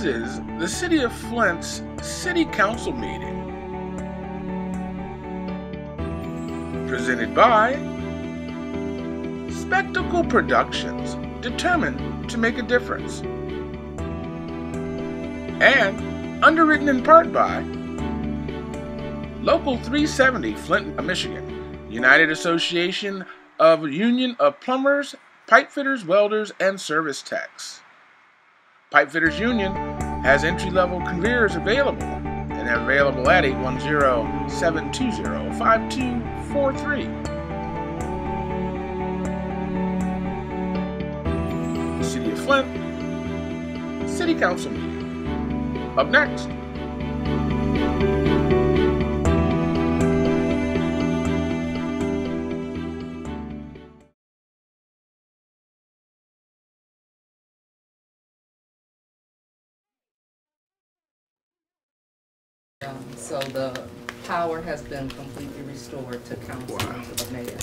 This is the City of Flint's City Council meeting. Presented by Spectacle Productions, determined to make a difference. And underwritten in part by Local 370 Flint, Michigan, United Association of Union of Plumbers, Pipe Fitters, Welders, and Service Techs. Pipefitters Union has entry level careers available and are available at 810 720 5243. The City of Flint City Council meeting. Up next. Um, So the power has been completely restored to council and to the mayor.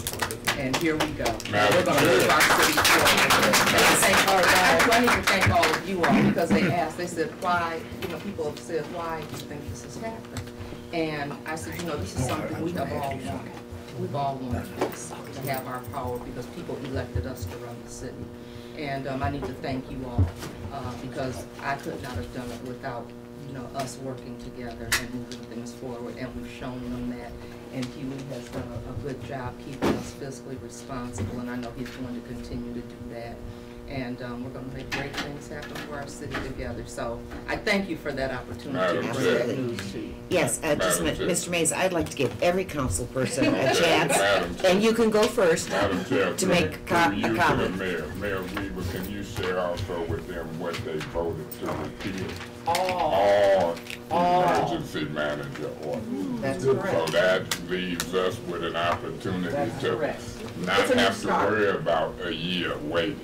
And here we go. We're gonna move our city forward. And thank all- I need to thank all of you all because they asked, they said, why, you know, people have said, why do you think this has happened? And I said, you know, this is something we have all wanted. We've all wanted this, to have our power because people elected us to run the city. And um, I need to thank you all uh, because I could not have done it without you know, us working together and moving things forward, and we've shown them that. And Hughey has done a, a good job keeping us fiscally responsible, and I know he's going to continue to do that. And, um, we're gonna make great things happen for our city together, so I thank you for that opportunity to Madam bring that news to you. Yes, uh, just, Madam. Mr. Mays, I'd like to give every council person a chance, and you can go first. Madam Chair, To make through- co- through a you to comment. mayor, Mayor Weaver, can you share also with them what they voted to repeal? All emergency manager orders. That's So correct. that leaves us with an opportunity That's to correct. not It's a new have to worry about a year waiting.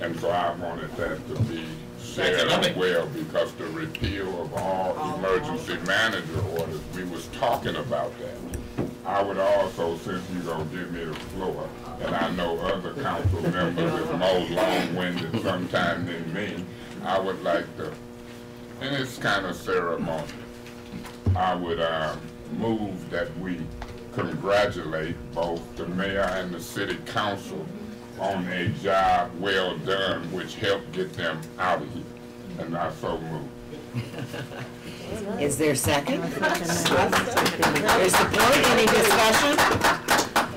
And so I wanted that to be said as well, because the repeal of all emergency manager orders, we was talking about that. I would also, since you're gonna give me the floor, and I know other council members is more long-winded sometimes than me, I would like to, and it's kind of ceremonial. I would, um, move that we congratulate both the mayor and the city council on a job well done, which helped get them out of here. And I so move. Is there a second? There's support, any discussion?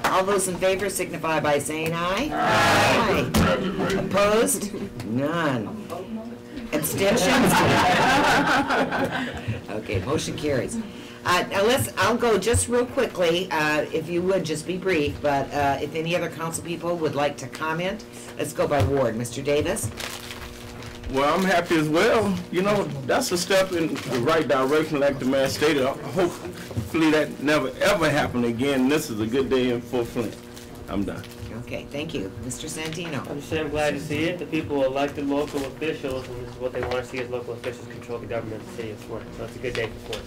All those in favor signify by saying aye. Aye. Congratulations. Opposed? None. Abstentions? Okay, motion carries. Uh, now let's, I'll go just real quickly, uh, if you would, just be brief, but, uh, if any other council people would like to comment, let's go by ward. Mr. Davis? Well, I'm happy as well. You know, that's a step in the right direction, like the man stated. Hopefully that never, ever happen again. This is a good day in Fort Flint. I'm done. Okay, thank you. Mr. Santino? I'm just I'm glad to see it. The people elected local officials, and this is what they want to see is local officials control the government of the city of Flint. So it's a good day for Flint.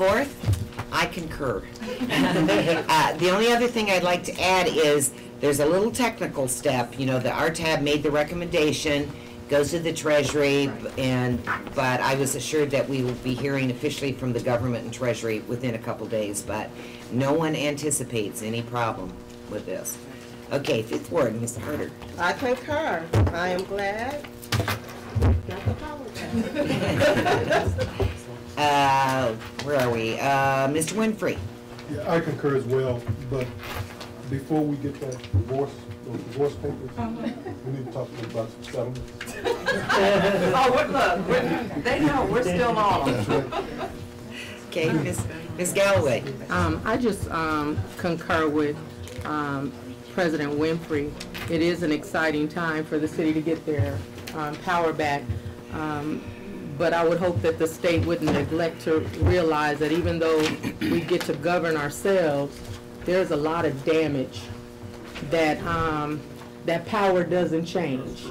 Okay. Fourth, I concur. Uh, The only other thing I'd like to add is, there's a little technical step, you know, the RTAB made the recommendation, goes to the Treasury, and, but I was assured that we will be hearing officially from the government and Treasury within a couple days, but no one anticipates any problem with this. Okay, fifth word, Ms. Harder. I concur. I am glad. Got the power back. Uh, where are we? Uh, Mr. Winfrey? Yeah, I concur as well, but before we get that divorce, those divorce papers, we need to talk to them about some settlements. Oh, we're, look, we're, they know, we're still on them. Okay, Ms. Ms. Galloway? Um, I just, um, concur with, um, President Winfrey. It is an exciting time for the city to get their, um, power back. But I would hope that the state wouldn't neglect to realize that even though we get to govern ourselves, there's a lot of damage that, um, that power doesn't change.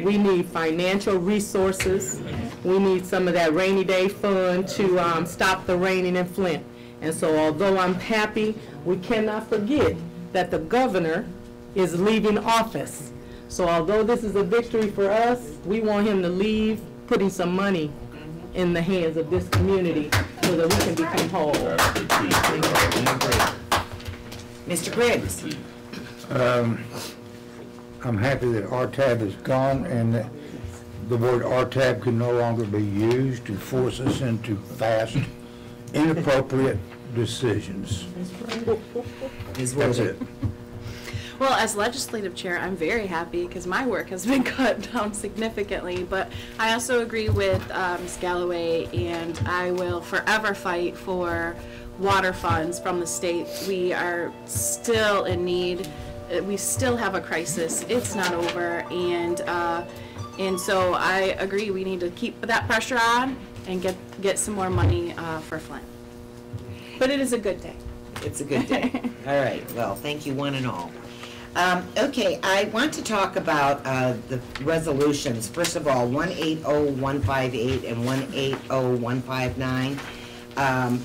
We need financial resources. We need some of that rainy day fund to um, stop the raining in Flint. And so although I'm happy, we cannot forget that the governor is leaving office. So although this is a victory for us, we want him to leave putting some money in the hands of this community so that we can become whole. That's the key. Mr. Griggs? Um, I'm happy that RTAB is gone and that the word RTAB can no longer be used to force us into fast, inappropriate decisions. That's it. Well, as legislative chair, I'm very happy because my work has been cut down significantly. But I also agree with uh, Ms. Galloway, and I will forever fight for water funds from the state. We are still in need. Uh, We still have a crisis. It's not over, and uh, and so I agree. We need to keep that pressure on and get get some more money uh, for Flint. But it is a good day. It's a good day. All right, well, thank you one and all. Um, okay, I want to talk about, uh, the resolutions. First of all, one eight oh one five eight and one eight oh one five nine. Um,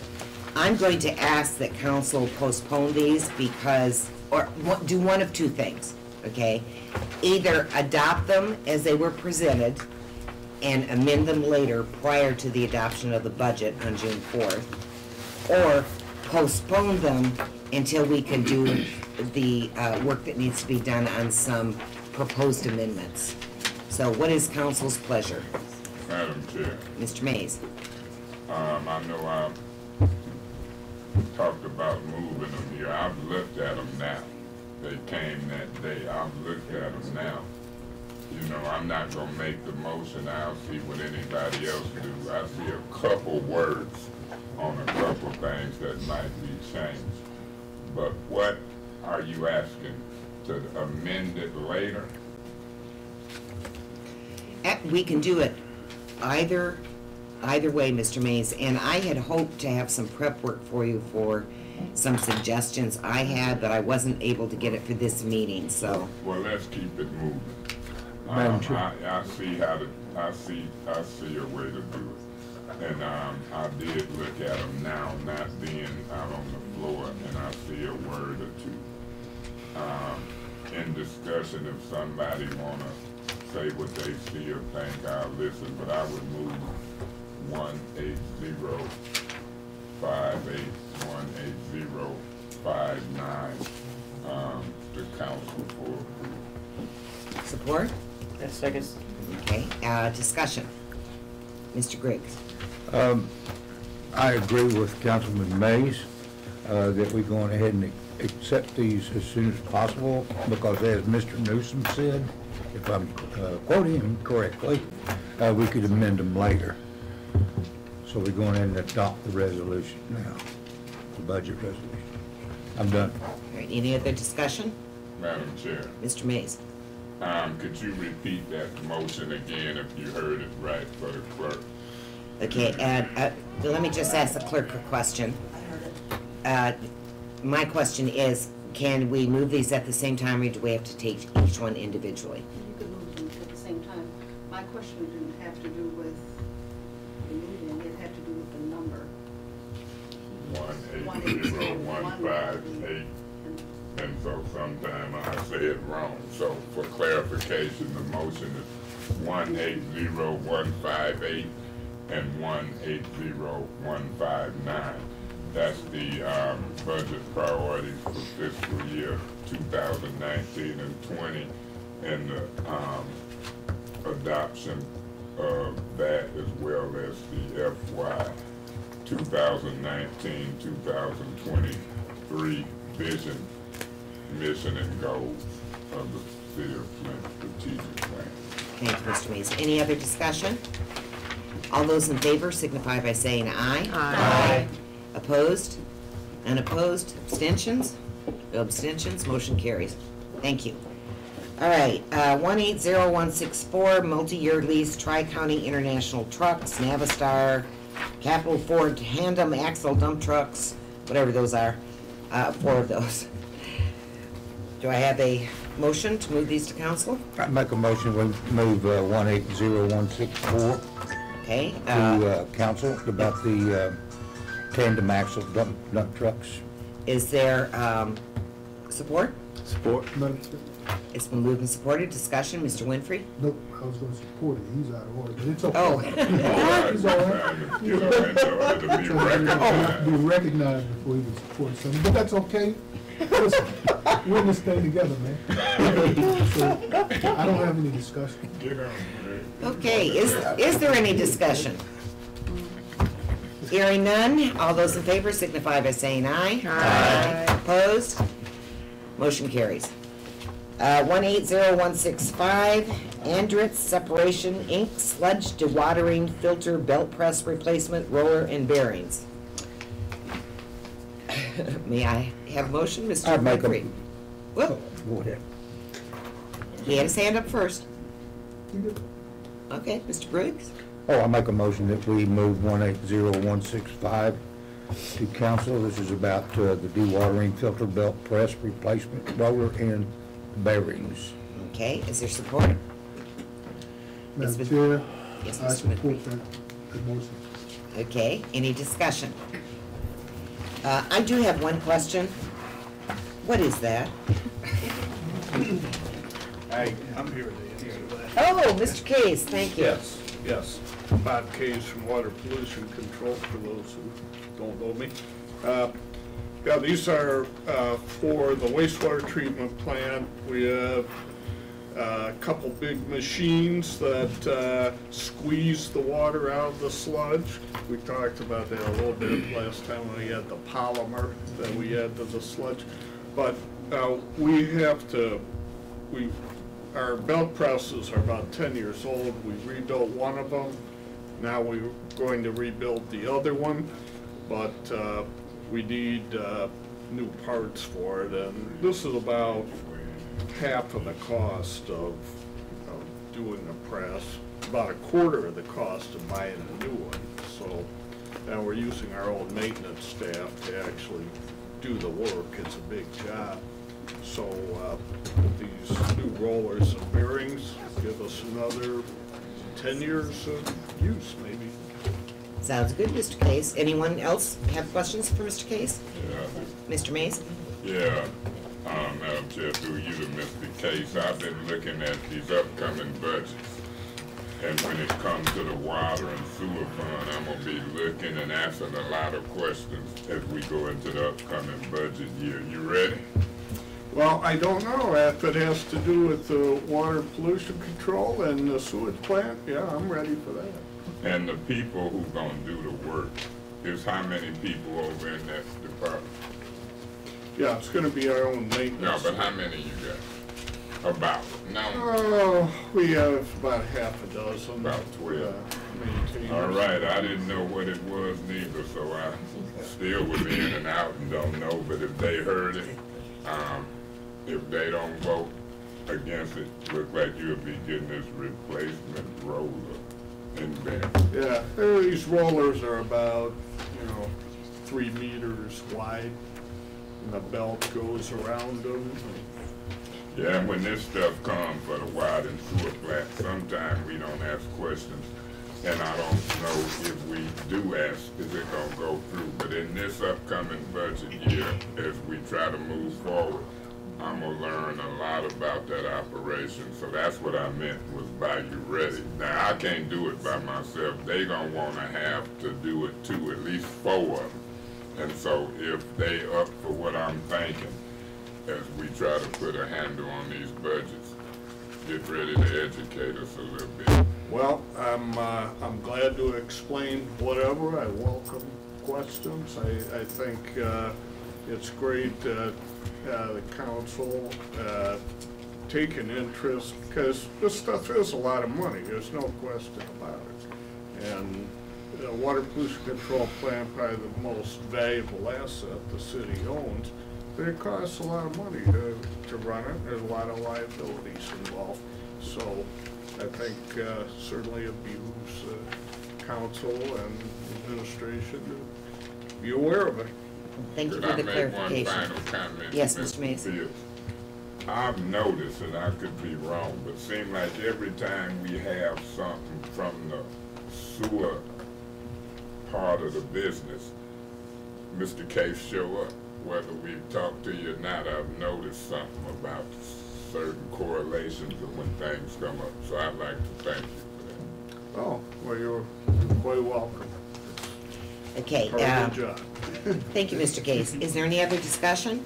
I'm going to ask that council postpone these because, or do one of two things, okay? Either adopt them as they were presented and amend them later prior to the adoption of the budget on June fourth or postpone them until we can do the uh, work that needs to be done on some proposed amendments. So what is council's pleasure? Madam Chair, Mr. Mays? um, I know I've talked about moving them here. I've looked at them now. They came that day. I've looked at them now. You know, I'm not gonna make the motion. I'll see what anybody else do. I see a couple words on a couple things that might be changed. But what are you asking? To amend it later? Eh, We can do it either, either way, Mr. Mays. And I had hoped to have some prep work for you for some suggestions I had, but I wasn't able to get it for this meeting, so. Well, let's keep it moving. Madam Um, Chair. I, I see how to, I see, I see a way to do it. And, um, I did look at them now, not being out on the floor, and I see a word or two. Um, in discussion, if somebody wanna say what they see or think, I'll listen, but I would move one eight zero five eight, one eight zero five nine, um, to council for approval. Support? Yes, second. Okay, uh, discussion. Mr. Griggs? Um, I agree with Councilman Mays, uh, that we are going ahead and accept these as soon as possible, because as Mr. Newsome said, if I'm uh, quoting him correctly, uh, we could amend them later. So we're going in and adopt the resolution now, the budget resolution. I'm done. All right, any other discussion? Madam Chair, Mr. Mays? um, could you repeat that motion again if you heard it right for the clerk? Okay, and, uh, let me just ask the clerk a question. I heard it. Uh, my question is, can we move these at the same time, or do we have to take each one individually? You could move them at the same time. My question didn't have to do with the moving, it had to do with the number. One eight zero one five eight, and so sometime I say it wrong. So for clarification, the motion is one eight zero one five eight and one eight zero one five nine. That's the, um, budget priorities for fiscal year two thousand nineteen and twenty, and the, um, adoption of that as well as the FY 2019, 2023 vision, mission, and goals of the City of Flint strategic plan. Thank you, Mr. Mays. Any other discussion? All those in favor signify by saying aye. Aye. Opposed? Unopposed? Abstentions? No abstentions, motion carries. Thank you. All right, uh, one eight zero one six four, multi-year lease, Tri-County International Trucks, Navistar, Capital Ford tandem axle dump trucks, whatever those are, uh, four of those. Do I have a motion to move these to council? I make a motion, we move uh, one eight zero one six four Okay, to uh, uh, council about the uh, tandem axle dump dump trucks. is there, um, support? Support. Madam Chair? It's been moved and supported. Discussion, Mr. Winfrey? Nope, I was gonna support it, he's out of order, but it's okay. Oh. He's all right. You know, in order to be He have to be recognized. recognized before he can support something, but that's okay. Listen, we're in this thing together, man. So, I don't have any discussion. Get on, man. Okay, is, is there any discussion? Hearing none, all those in favor signify by saying aye. Aye. Opposed? Motion carries. Uh, one eight zero one six five, Andritz Separation Inc., sludge dewatering filter belt press replacement roller and bearings. May I have motion, Mr. I'd make a- Winfrey? Whoop, Go ahead. he had his hand up first. Okay, Mr. Griggs? Oh, I make a motion that we move one eight zero one six five to council. This is about uh, the dewatering filter belt press replacement roller and bearings. Okay, is there support? Yes, Madam Mr. Chair, Yes, I Mr. support that, that motion. Okay, any discussion? Uh, I do have one question. What is that? I, I'm here to answer that. Oh, Mr. Case, thank you. Yes, yes. Bob Case from Water Pollution Control, for those who don't know me. Uh, Yeah, these are uh, for the wastewater treatment plant. We have uh, a couple big machines that uh, squeeze the water out of the sludge. We talked about that a little bit last time when we had the polymer that we add to the sludge. But uh, we have to, we, our belt presses are about ten years old. We rebuilt one of them. Now we're going to rebuild the other one, but uh, we need uh, new parts for it. And this is about half of the cost of of doing the press, about a quarter of the cost of buying a new one. So now we're using our own maintenance staff to actually do the work. It's a big job. So uh, these new rollers and bearings give us another 10 years of use, maybe. Sounds good, Mr. Case. Anyone else have questions for Mr. Case? Yeah. Mr. Mays? Yeah, um, Madam Chair, through you to Mr. Case, I've been looking at these upcoming budgets. And when it comes to the water and sewer fund, I'm gonna be looking and asking a lot of questions as we go into the upcoming budget year. You ready? Well, I don't know if it has to do with the water pollution control and the sewage plant. Yeah, I'm ready for that. And the people who gonna do the work, is how many people over in that department? Yeah, it's gonna be our own No, maintenance. but how many you got? About, no, Oh, we have about half a dozen. About 12. uh, maintainers. all right, I didn't know what it was neither, so I still was in and out and don't know, but if they heard it, um, if they don't vote against it, look like you'll be getting this replacement roller in there. Yeah, uh, these rollers are about, you know, three meters wide, and the belt goes around them. Yeah, and when this stuff comes for the water and sewer plant, sometimes we don't ask questions. And I don't know if we do ask, is it gonna go through? But in this upcoming budget year, as we try to move forward, I'm gonna learn a lot about that operation. So that's what I meant was by you ready. Now, I can't do it by myself. They gonna wanna have to do it too, at least four of them. And so if they up for what I'm thinking, as we try to put a handle on these budgets, get ready to educate us a little bit. Well, I'm, uh, I'm glad to explain whatever. I welcome questions. I, I think, uh, it's great that, uh, the council, uh, take an interest, because this stuff is a lot of money, there's no question about it. And the water pollution control plant, probably the most valuable asset the city owns, but it costs a lot of money to, to run it, there's a lot of liabilities involved. So I think uh, certainly it behooves uh, council and administration to be aware of it. Thank you Could for I the make one clarification. final comment? Yes, Mr. Mays. Fields? I've noticed, and I could be wrong, but seem like every time we have something from the sewer part of the business, Mr. Case show up. whether we've talked to you or not, I've noticed something about certain correlations of when things come up, so I'd like to thank you for that. Oh, well, you're quite welcome. Okay, Part of uh, the job. thank you, Mr. Case. Is there any other discussion?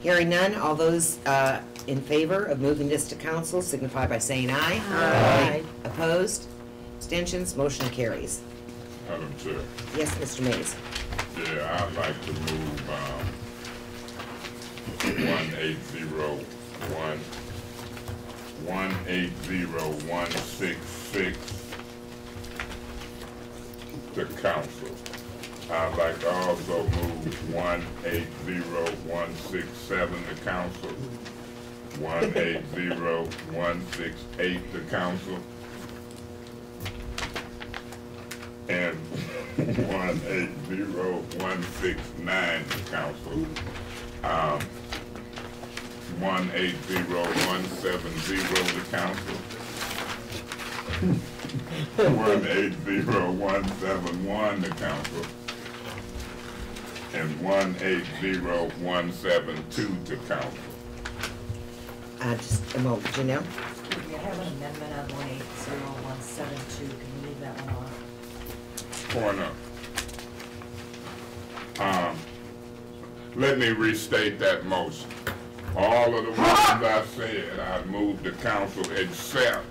Hearing none, all those uh, in favor of moving this to council signify by saying aye. Aye. Opposed? Abstentions? Motion carries. Madam Chair, Yes, Mr. Mays. yeah, I'd like to move, um, one eight zero one, one eight zero one six six to council. I'd like to also move one eight zero one six seven to council, one eight zero one six eight to council, and one eight zero one six nine to council. Um, one eight zero one seven zero to council. One eight zero one seven one to council. And one eight zero one seven two to council. I Just a moment, Janelle? We have an amendment on one eight zero one seven two, can you leave that one off? Point up. Um, let me restate that motion. All of the ones I said, I moved the council except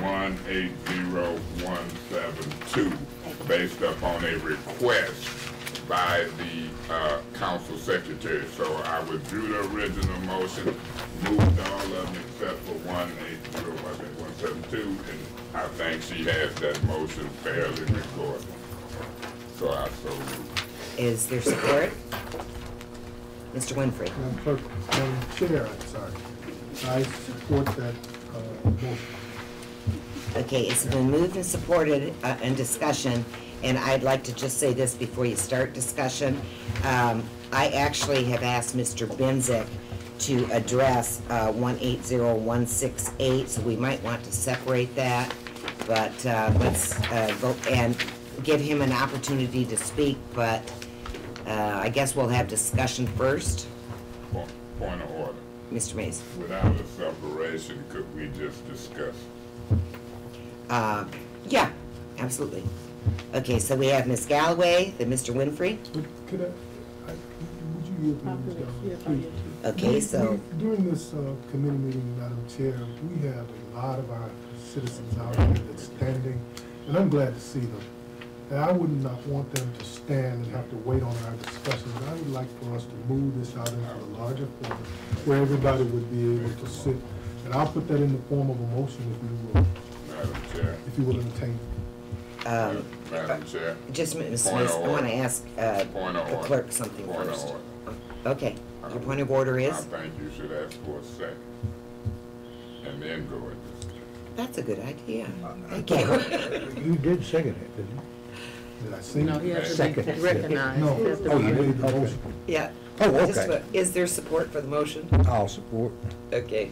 one eight zero one seven two, based upon a request by the, uh, council secretary. So I withdrew the original motion, moved all of them except for one eight zero, I think, one seven two, and I think she has that motion fairly recorded. So I so moved. Is there support? Mr. Winfrey? Madam Clerk, Madam Chair, I'm sorry. I support that, uh, motion. Okay, it's been moved and supported uh, in discussion, and I'd like to just say this before you start discussion. Um, I actually have asked Mr. Bincsik to address uh, 180168, so we might want to separate that. But uh, let's uh, go and give him an opportunity to speak, but uh, I guess we'll have discussion first. Point point of order. Mr. Mays? Without a separation, could we just discuss? Uh, Yeah, absolutely. Okay, so we have Ms. Galloway, then Mr. Winfrey. But could I, I, would you yield to me, Ms. Galloway, please? Okay, so, During this uh, committee meeting, Madam Chair, we have a lot of our citizens out here that's standing, and I'm glad to see them. And I would not want them to stand and have to wait on our discussions. I would like for us to move this out into a larger forum where everybody would be able to sit. And I'll put that in the form of a motion if you will, Madam Chair, if you will entertain. Um, Madam Chair, just, Ms. Point of Smith, I want to order. ask uh, Point of the order. clerk something point of first. order. Okay, your point of order I is? think you should ask for a second. And then go into That's a good idea. Thank you. You did second it, didn't you? Did I say? No, he has to be Second. recognized. No. He has to Oh, be you did? Okay. Yeah. Oh, Just okay. what- Is there support for the motion? I'll support. Okay.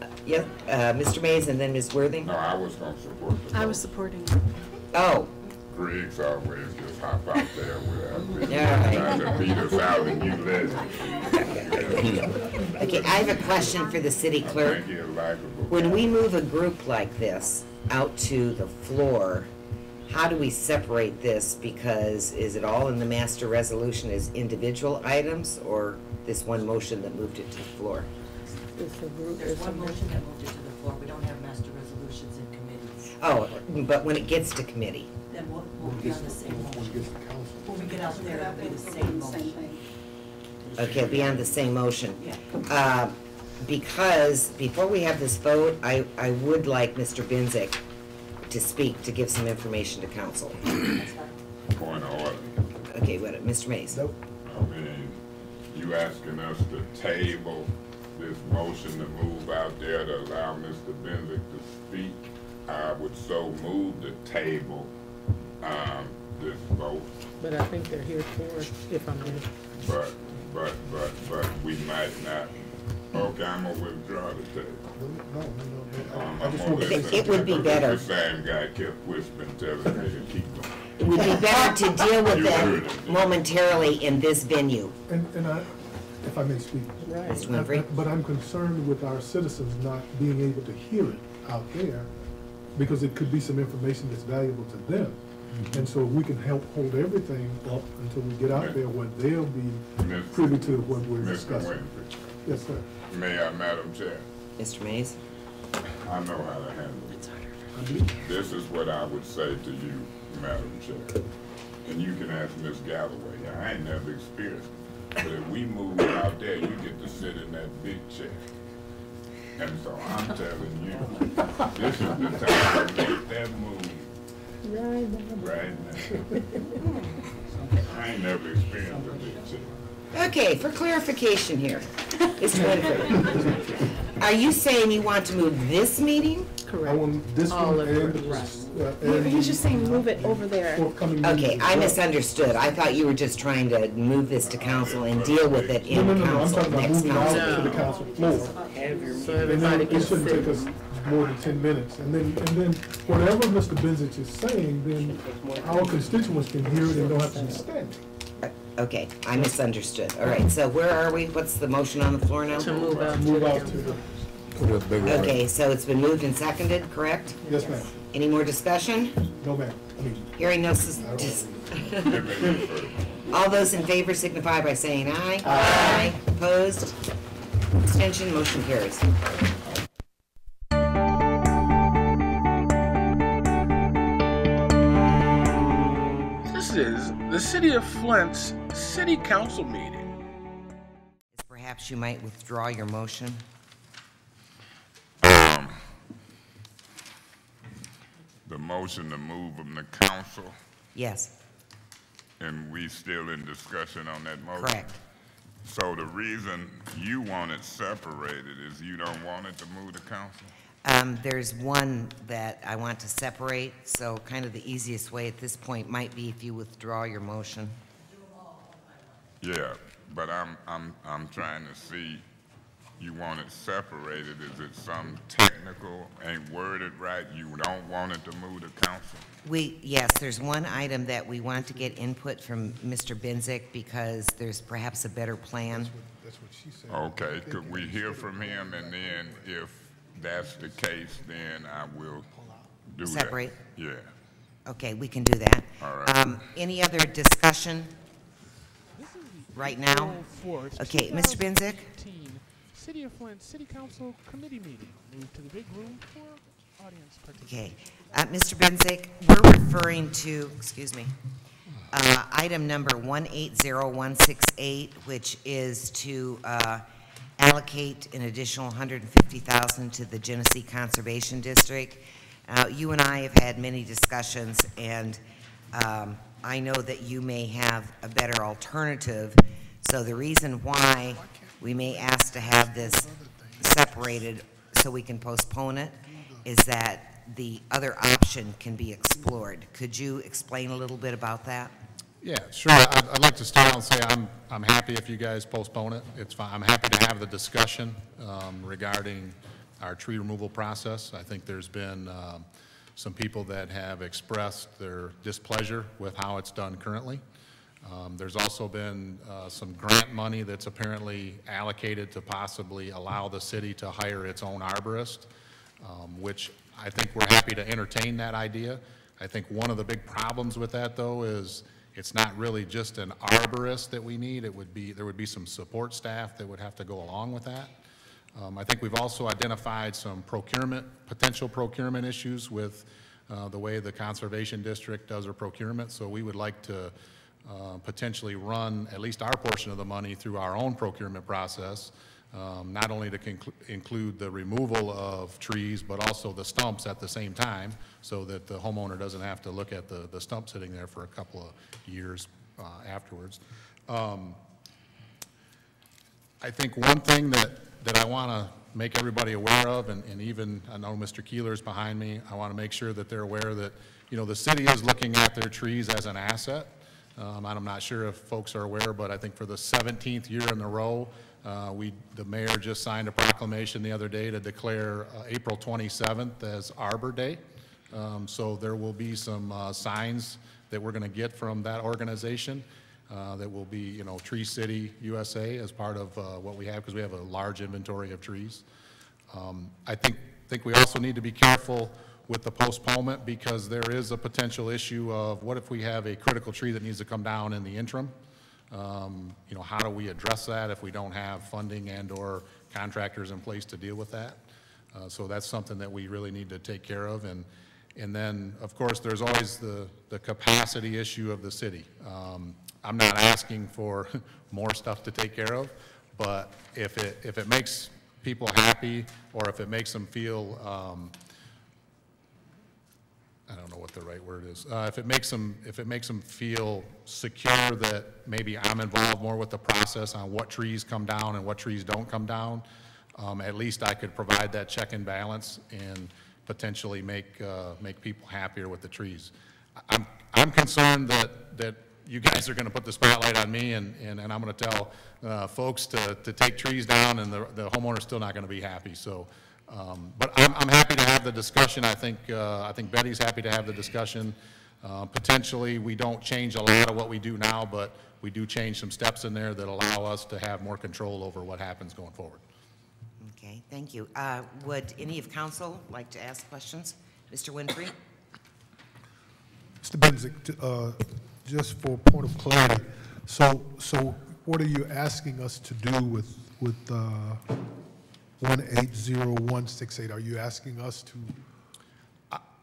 Uh, Yeah, uh, Mr. Mays and then Ms. Worthing? No, I was gonna support the I was motion. supporting. Oh, Griggs always just hop out there without Yeah. trying to beat us out and you let it. okay, I have a question for the city clerk. think you're likable. When we move a group like this out to the floor, how do we separate this? Because is it all in the master resolution as individual items or this one motion that moved it to the floor? It's a group, There's one motion that moved it to the floor, we don't have master resolutions in committees. Oh, but when it gets to committee? Then we'll, we'll When it be gets on the to- same when it motion. gets to council. When we get out there, it'll be the It'll same the motion. thing. Okay, be on the same motion. Yeah. Uh, Because before we have this vote, I, I would like Mr. Bincsik to speak, to give some information to council. Point of order. Okay, what, Mr. Mays? Nope. I mean, you asking us to table this motion to move out there to allow Mr. Bincsik to speak. I would so move the table, um, this vote, But I think they're here for, it, if I'm in. but, but, but, but we might not. Okay, I'm gonna withdraw the table. No, no, no, no, Um, I I'm just gonna want to listen. It would be better. The same guy kept whispering, telling me to keep going. it would be better to deal with them momentarily in this venue. And, and I, if I may speak. Mr. Winfrey? But I'm concerned with our citizens not being able to hear it out there, because it could be some information that's valuable to them. Mm-hmm. And so we can help hold everything up until we get out there where they'll be Miss- privy to what we're Mr. discussing. Winfrey, Yes, sir. Mayor, Madam Chair, Mr. Mays? I know how to handle it. This is what I would say to you, Madam Chair. And you can ask Ms. Galloway, I ain't never experienced it. But if we move out there, you get to sit in that big chair. And so I'm telling you, this is the time to make that move right now. I ain't never experienced big chair. Okay, for clarification here, Mr. Winfrey, are you saying you want to move this meeting? I want this All one of and the the, rest. uh, and He's just saying move it over there. forthcoming. Okay, I as misunderstood. I thought you were just trying to move this to council and deal with it No, no, in no, no, I'm council, talking about next moving out council. to the council floor. So And then can it shouldn't take sit. us more than ten minutes. And then, and then whatever Mr. Bincsik is saying, then our constituents can hear it and don't have to be standing. Okay, I misunderstood. All right, so where are we? What's the motion on the floor now? To move out to Move the out to council. the, Put a big one. Okay, so it's been moved and seconded, correct? yes, ma'am. Any more discussion? No, ma'am. I mean, Hearing no, sus- dis- It may be all those in favor signify by saying aye. Aye. Opposed? Abstention, motion carries. This is the City of Flint's City Council meeting. Perhaps you might withdraw your motion? Um, the motion to move from the council, Yes, and we still in discussion on that motion? correct. So the reason you want it separated is you don't want it to move to council? Um, there's one that I want to separate, so kind of the easiest way at this point might be if you withdraw your motion. Yeah, but I'm, I'm, I'm trying to see, you want it separated, is it some technical, ain't worded right, you don't want it to move to council? We, yes, there's one item that we want to get input from Mr. Bincsik because there's perhaps a better plan. that's what she said. Okay, could we hear from him, and then if that's the case, then I will do that? Separate? Yeah. Okay, we can do that. All right. Um, any other discussion right now? Okay, Mr. Bincsik? City of Flint City Council Committee meeting. Move to the big room for audience participation. Okay. Uh, Mr. Bincsik, we're referring to, excuse me, uh, item number 180168, which is to uh, allocate an additional 150000 to the Genesee Conservation District. Uh, You and I have had many discussions, and um, I know that you may have a better alternative. So the reason why we may ask to have this separated so we can postpone it is that the other option can be explored. Could you explain a little bit about that? Yeah, sure. I'd, I'd like to start out and say I'm, I'm happy if you guys postpone it. It's fine. I'm happy to have the discussion um, regarding our tree removal process. I think there's been um, some people that have expressed their displeasure with how it's done currently. Um, There's also been uh, some grant money that's apparently allocated to possibly allow the city to hire its own arborist, um, which I think we're happy to entertain that idea. I think one of the big problems with that, though, is it's not really just an arborist that we need. It would be, there would be some support staff that would have to go along with that. Um, I think we've also identified some procurement, potential procurement issues with uh, the way the Conservation District does their procurement, so we would like to uh, potentially run at least our portion of the money through our own procurement process, um, not only to include the removal of trees, but also the stumps at the same time, so that the homeowner doesn't have to look at the, the stump sitting there for a couple of years uh, afterwards. Um, I think one thing that, that I want to make everybody aware of, and, and even, I know Mr. Keeler's behind me, I want to make sure that they're aware that, you know, the city is looking at their trees as an asset. Um, I'm not sure if folks are aware, but I think for the 17th year in a row, uh, we, the mayor just signed a proclamation the other day to declare uh, April 27th as Arbor Day. Um, So there will be some uh, signs that we're going to get from that organization uh, that will be, you know, Tree City USA as part of uh, what we have, because we have a large inventory of trees. Um, I think, think we also need to be careful with the postponement, because there is a potential issue of what if we have a critical tree that needs to come down in the interim? Um, You know, how do we address that if we don't have funding and/or contractors in place to deal with that? Uh, So that's something that we really need to take care of. And, and then, of course, there's always the, the capacity issue of the city. Um, I'm not asking for more stuff to take care of, but if it, if it makes people happy, or if it makes them feel, um, I don't know what the right word is, uh, if it makes them, if it makes them feel secure that maybe I'm involved more with the process on what trees come down and what trees don't come down, um, at least I could provide that check and balance and potentially make, uh, make people happier with the trees. I'm, I'm concerned that, that you guys are gonna put the spotlight on me and, and, and I'm gonna tell, uh, folks to, to take trees down and the, the homeowner's still not gonna be happy, so. Um, but I'm, I'm happy to have the discussion. I think, uh, I think Betty's happy to have the discussion. Uh, potentially, we don't change a lot of what we do now, but we do change some steps in there that allow us to have more control over what happens going forward. Okay, thank you. Uh, Would any of council like to ask questions? Mr. Winfrey? Mr. Bincsik, uh, just for point of clarity, so, so what are you asking us to do with, with uh, 180168? Are you asking us to,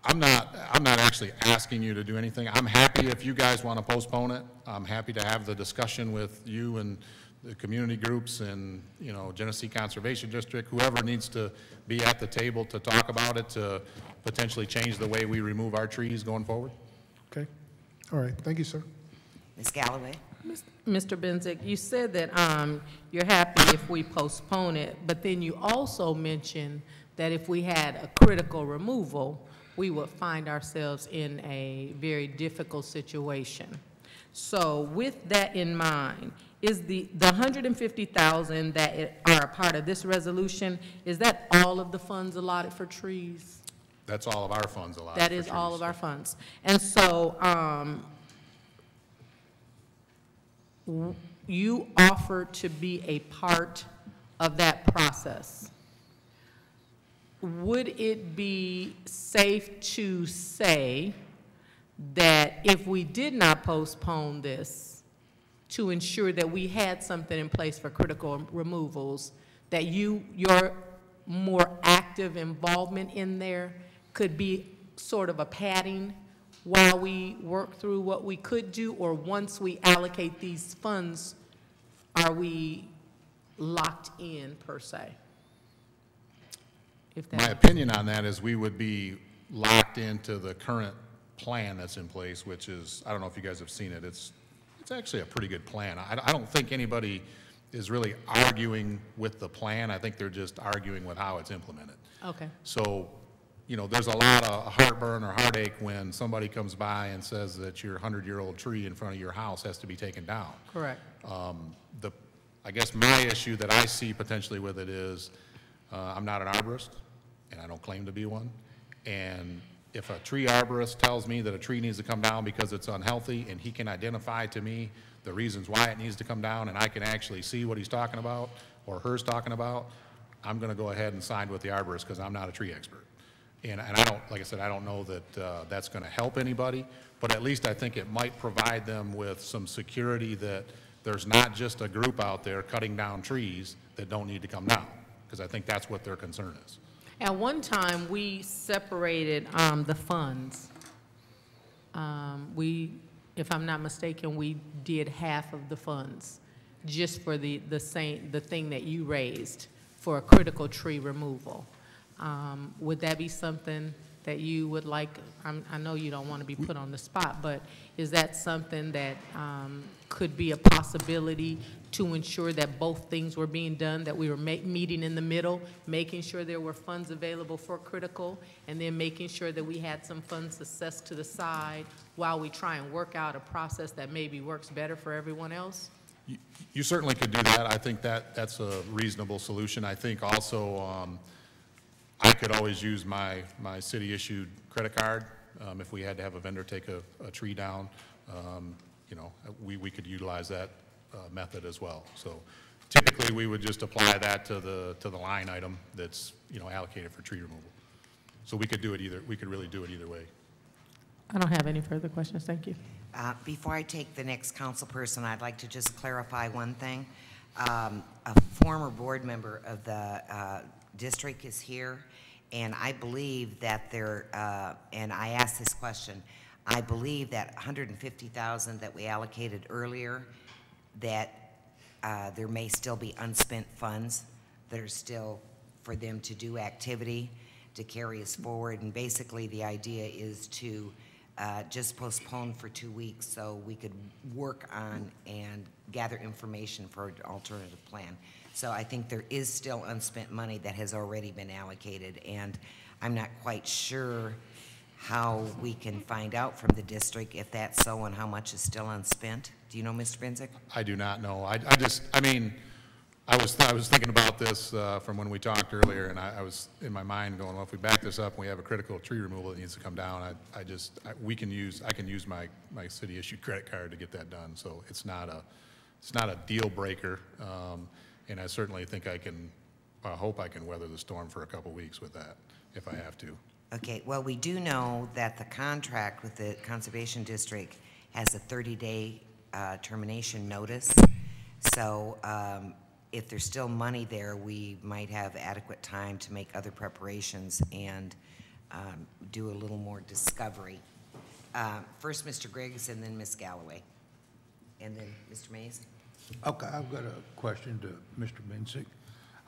I'm not, I'm not actually asking you to do anything. I'm happy if you guys want to postpone it. I'm happy to have the discussion with you and the community groups and, you know, Genesee Conservation District, whoever needs to be at the table to talk about it, to potentially change the way we remove our trees going forward. okay? All right, thank you, sir. Ms. Galloway? Mr. Bincsik, you said that um, you're happy if we postpone it, but then you also mentioned that if we had a critical removal, we would find ourselves in a very difficult situation. So with that in mind, is the, the 150,000 that it- are a part of this resolution, is that all of the funds allotted for trees? That's all of our funds allotted. That is is all of our funds. And so, um, you offer to be a part of that process. Would it be safe to say that if we did not postpone this, to ensure that we had something in place for critical removals, that you, your more active involvement in there could be sort of a padding while we work through what we could do, or once we allocate these funds, are we locked in per se? If that My opinion on that is we would be locked into the current plan that's in place, which is, I don't know if you guys have seen it, it's, it's actually a pretty good plan. I, I don't think anybody is really arguing with the plan, I think they're just arguing with how it's implemented. Okay. So, you know, there's a lot of heartburn or heartache when somebody comes by and says that your hundred-year-old tree in front of your house has to be taken down. Correct. Um, The, I guess my issue that I see potentially with it is, uh, I'm not an arborist, and I don't claim to be one. And if a tree arborist tells me that a tree needs to come down because it's unhealthy, and he can identify to me the reasons why it needs to come down, and I can actually see what he's talking about, or her's talking about, I'm gonna go ahead and sign with the arborist, because I'm not a tree expert. And, and I don't, like I said, I don't know that uh, that's going to help anybody, but at least I think it might provide them with some security that there's not just a group out there cutting down trees that don't need to come down, because I think that's what their concern is. At one time, we separated um, the funds. Um, We, if I'm not mistaken, we did half of the funds just for the, the same, the thing that you raised for a critical tree removal. Um, Would that be something that you would like, I'm- I know you don't want to be put on the spot, but is that something that um, could be a possibility to ensure that both things were being done, that we were meeting in the middle, making sure there were funds available for critical, and then making sure that we had some funds assessed to the side while we try and work out a process that maybe works better for everyone else? You certainly could do that. I think that, that's a reasonable solution. I think also, um, I could always use my, my city-issued credit card Um, If we had to have a vendor take a, a tree down, um, you know, we, we could utilize that uh, method as well. So typically, we would just apply that to the, to the line item that's, you know, allocated for tree removal. So we could do it either, we could really do it either way. I don't have any further questions, thank you. Uh, Before I take the next council person, I'd like to just clarify one thing. Um, A former board member of the uh, district is here, and I believe that there, uh, and I asked this question, I believe that 150,000 that we allocated earlier, that uh, there may still be unspent funds that are still for them to do activity, to carry us forward. And basically, the idea is to uh, just postpone for two weeks so we could work on and gather information for an alternative plan. So I think there is still unspent money that has already been allocated, and I'm not quite sure how we can find out from the district if that's so and how much is still unspent. Do you know, Mr. Bincsik? I do not know. I, I just, I mean, I was, I was thinking about this uh, from when we talked earlier, and I, I was in my mind going, well, if we back this up and we have a critical tree removal that needs to come down, I, I just, I- we can use, I can use my, my city-issued credit card to get that done. So it's not a, it's not a deal breaker, um, and I certainly think I can, I hope I can weather the storm for a couple weeks with that, if I have to. Okay, well, we do know that the contract with the Conservation District has a 30-day uh, termination notice. So um, if there's still money there, we might have adequate time to make other preparations and um, do a little more discovery. Uh, First, Mr. Griggs, and then Ms. Galloway. And then Mr. Mays? Okay, I've got a question to Mr. Bincsik.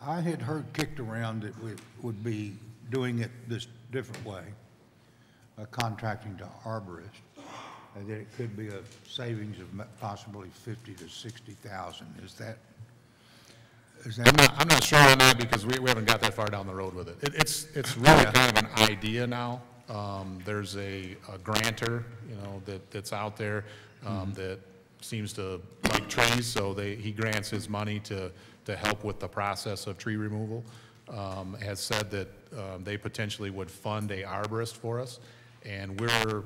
I had heard kicked around that we would be doing it this different way, uh, contracting to arborists, and that it could be a savings of possibly fifty to sixty thousand. Is that, is that? I'm not, I'm not sure on that because we, we haven't got that far down the road with it. It, it's, it's really Yeah. kind of an idea now. Um, there's a, a grantor, you know, that, that's out there, um, that seems to like trees, so they, he grants his money to, to help with the process of tree removal. Um, has said that, um, they potentially would fund a arborist for us. And we're,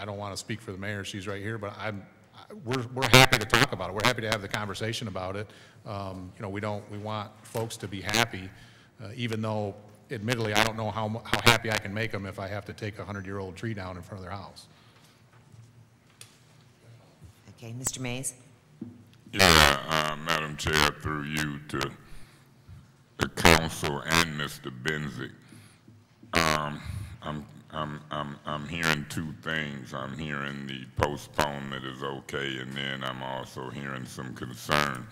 I don't want to speak for the mayor, she's right here, but I'm, I- we're, we're happy to talk about it. We're happy to have the conversation about it. Um, You know, we don't, we want folks to be happy, uh, even though admittedly, I don't know how, how happy I can make them if I have to take a hundred-year-old tree down in front of their house. Okay, Mr. Mays? Yeah, uh, Madam Chair, through you to the council and Mr. Bincsik. Um, I'm, I'm, I'm, I'm hearing two things. I'm hearing the postponement is okay, and then I'm also hearing some concern.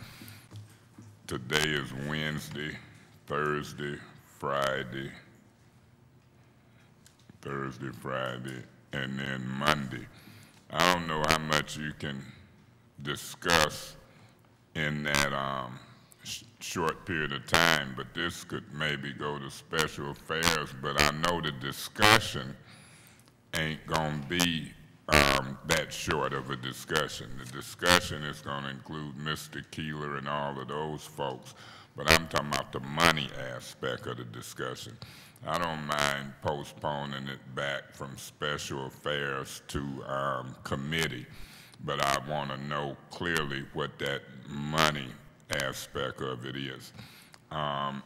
Today is Wednesday, Thursday, Friday, Thursday, Friday, and then Monday. I don't know how much you can discuss in that um, sh- short period of time, but this could maybe go to special affairs. But I know the discussion ain't gonna be um, that short of a discussion. The discussion is gonna include Mr. Keeler and all of those folks, but I'm talking about the money aspect of the discussion. I don't mind postponing it back from special affairs to um, committee, but I want to know clearly what that money aspect of it is. Um,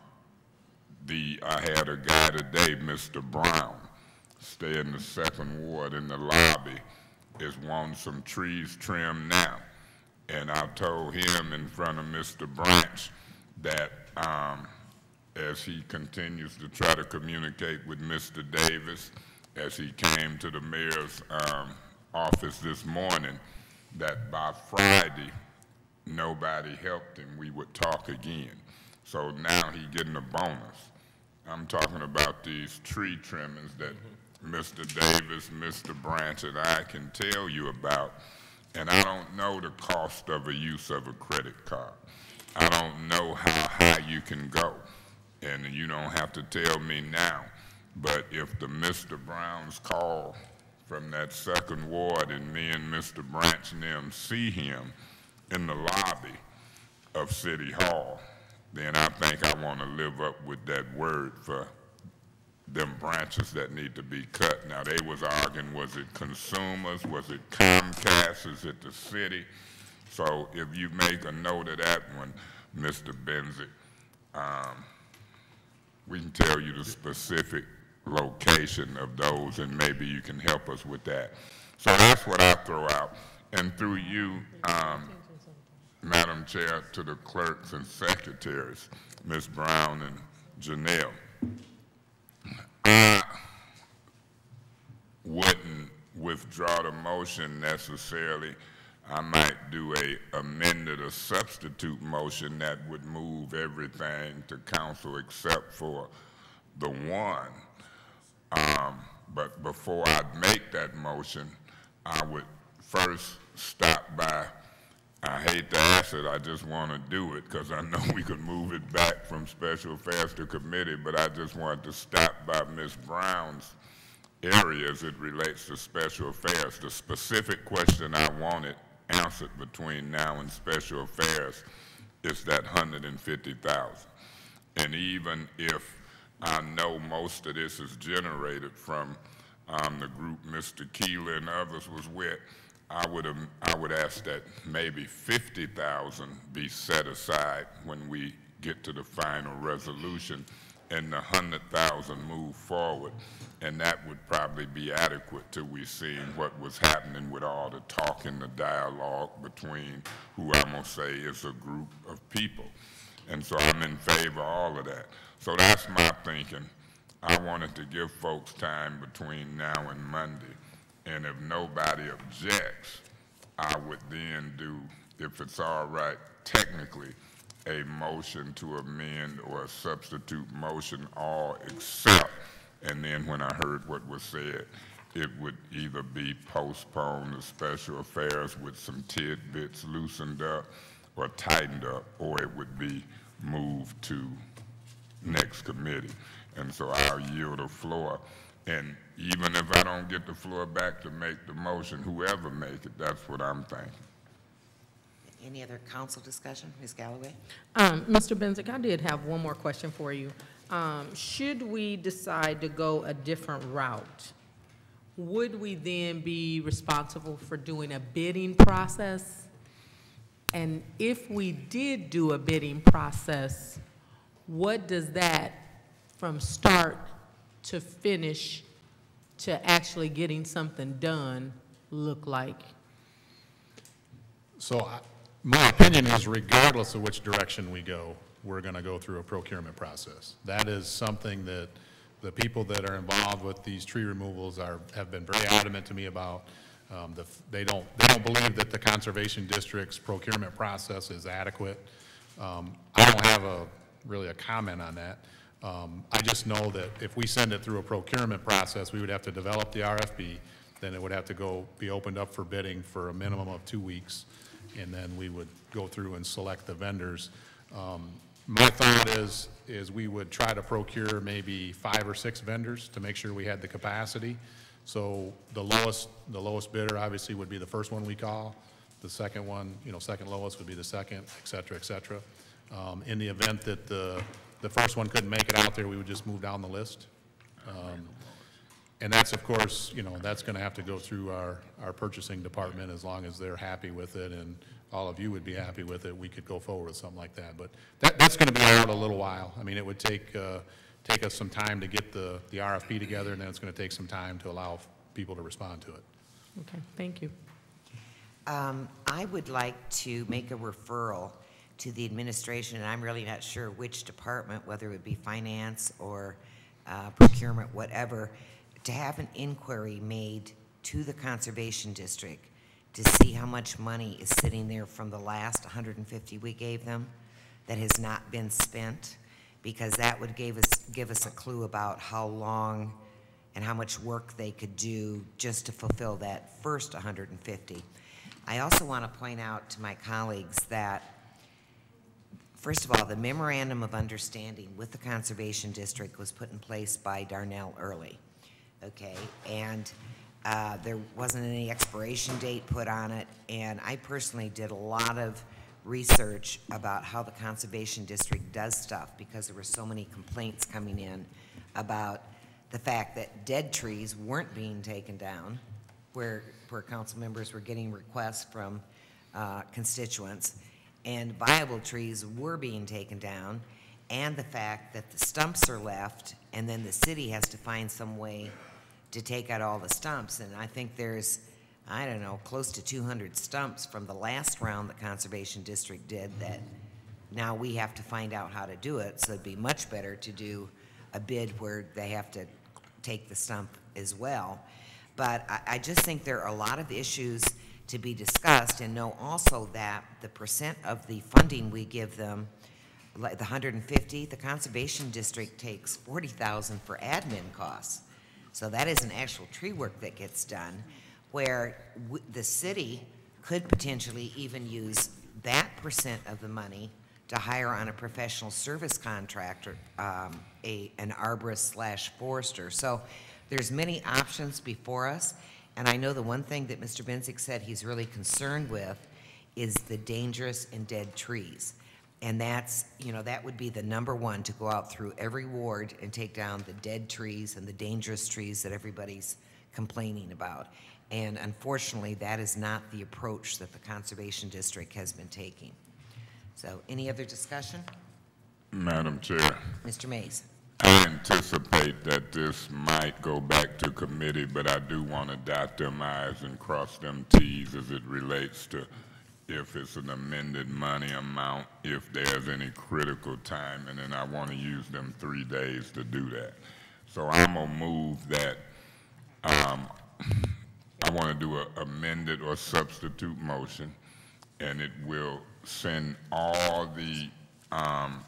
the I had a guy today, Mr. Brown, stay in the second ward in the lobby, is wanting some trees trimmed now. And I told him in front of Mr. Branch that um, as he continues to try to communicate with Mr. Davis, as he came to the mayor's um, office this morning, that by Friday, nobody helped him, we would talk again. So now he getting a bonus. I'm talking about these tree trimmings that Mr. Davis, Mr. Branch, and I can tell you about. And I don't know the cost of a use of a credit card. I don't know how high you can go. And you don't have to tell me now. But if the Mr. Browns call from that second ward and me and Mr. Branch and them see him in the lobby of City Hall, then I think I want to live up with that word for them branches that need to be cut. Now, they was arguing, was it consumers, was it Comcast, is it the city? So if you make a note of that one, Mr. Bincsik, um, we can tell you the specific location of those, and maybe you can help us with that. So that's what I throw out. And through you, um, Madam Chair, to the clerks and secretaries, Ms. Brown and Janelle. I wouldn't withdraw the motion necessarily. I might do a amended or substitute motion that would move everything to council except for the one. Um, but before I'd make that motion, I would first stop by I hate to ask it, I just want to do it because I know we could move it back from special affairs to committee, but I just wanted to stop by Ms. Brown's area as it relates to special affairs. The specific question I wanted answered between now and special affairs is that 150,000. And even if I know most of this is generated from um, the group Mr. Keeler and others was with, I would, I would ask that maybe 50,000 be set aside when we get to the final resolution and the 100,000 move forward. And that would probably be adequate till we see what was happening with all the talk and the dialogue between who I'm gonna say is a group of people. And so I'm in favor of all of that. So that's my thinking. I wanted to give folks time between now and Monday and if nobody objects, I would then do, if it's all right, technically, a motion to amend or a substitute motion, all except, and then when I heard what was said, it would either be postponed to special affairs with some tidbits loosened up or tightened up, or it would be moved to next committee. And so I'll yield the floor. And even if I don't get the floor back to make the motion, whoever make it, that's what I'm thinking. Any other council discussion? Ms. Galloway? Um, Mr. Bincsik, I did have one more question for you. Um, should we decide to go a different route, would we then be responsible for doing a bidding process? And if we did do a bidding process, what does that, from start to finish to actually getting something done look like? So I- my opinion is regardless of which direction we go, we're going to go through a procurement process. That is something that the people that are involved with these tree removals are, have been very adamant to me about. Um, the, they don't, they don't believe that the conservation district's procurement process is adequate. Um, I don't have a, really a comment on that. Um, I just know that if we send it through a procurement process, we would have to develop the RFP, then it would have to go, be opened up for bidding for a minimum of two weeks, and then we would go through and select the vendors. Um, My thought is, is we would try to procure maybe five or six vendors to make sure we had the capacity. So the lowest, the lowest bidder obviously would be the first one we call. The second one, you know, second lowest would be the second, et cetera, et cetera. Um, In the event that the, the first one couldn't make it out there, we would just move down the list. Um, And that's, of course, you know, that's going to have to go through our, our purchasing department as long as they're happy with it and all of you would be happy with it, we could go forward with something like that. But that, that's going to be out a little while. I mean, it would take, uh, take us some time to get the, the RFP together and then it's going to take some time to allow people to respond to it. Okay, thank you. Um, I would like to make a referral to the administration, and I'm really not sure which department, whether it would be finance or uh, procurement, whatever, to have an inquiry made to the Conservation District to see how much money is sitting there from the last 150 we gave them that has not been spent, because that would give us, give us a clue about how long and how much work they could do just to fulfill that first 150. I also want to point out to my colleagues that, first of all, the memorandum of understanding with the Conservation District was put in place by Darnell Earley, okay? And uh, there wasn't any expiration date put on it, and I personally did a lot of research about how the Conservation District does stuff, because there were so many complaints coming in about the fact that dead trees weren't being taken down, where, where council members were getting requests from uh, constituents, and viable trees were being taken down, and the fact that the stumps are left, and then the city has to find some way to take out all the stumps. And I think there's, I don't know, close to 200 stumps from the last round the Conservation District did that now we have to find out how to do it. So it'd be much better to do a bid where they have to take the stump as well. But I, I just think there are a lot of issues to be discussed and know also that the percent of the funding we give them, like the hundred and fifty, the Conservation District takes forty thousand for admin costs. So that isn't actual tree work that gets done, where the city could potentially even use that percent of the money to hire on a professional service contractor, um, a, an arborist slash forester. So there's many options before us, and I know the one thing that Mr. Bincsik said he's really concerned with is the dangerous and dead trees. And that's, you know, that would be the number one, to go out through every ward and take down the dead trees and the dangerous trees that everybody's complaining about. And unfortunately, that is not the approach that the Conservation District has been taking. So, any other discussion? Madam Chair, Mr. Mays? I anticipate that this might go back to committee, but I do want to dot them i's and cross them t's as it relates to if it's an amended money amount, if there's any critical time, and then I want to use them three days to do that. So I'm gonna move that, um, I want to do a amended or substitute motion, and it will send all the, um,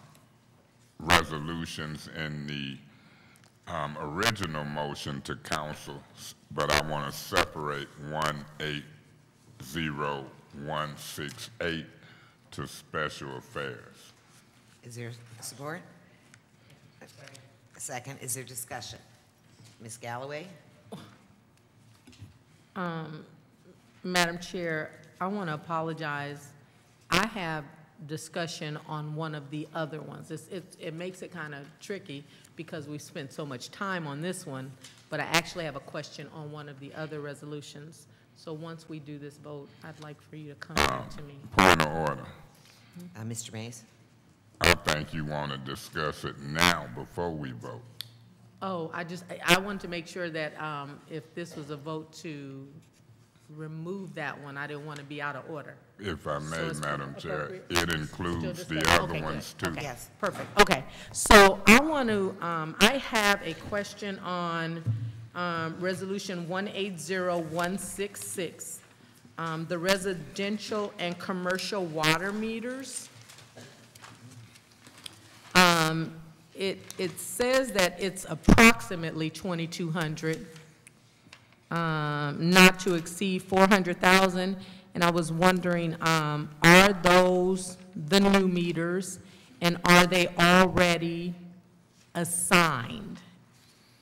resolutions in the um, original motion to council, but I want to separate 180168 to special affairs. Is there support? Second, is there discussion? Ms. Galloway? Um, Madam Chair, I want to apologize. I have discussion on one of the other ones. It's, it, it makes it kind of tricky because we spent so much time on this one, but I actually have a question on one of the other resolutions. So once we do this vote, I'd like for you to come back to me. Point of order. Uh, Mr. Mays? I think you want to discuss it now before we vote. Oh, I just, I- wanted to make sure that um, if this was a vote to remove that one, I didn't want to be out of order. If I So may, it's Madam Chair, appropriate? it includes the discuss- other okay, good. ones too. Okay, Perfect, okay. So I want to, um, I have a question on um, Resolution 180166, um, the residential and commercial water meters. Um, It, it says that it's approximately 2,200, um, not to exceed 400,000. And I was wondering, um, are those the new meters? And are they already assigned?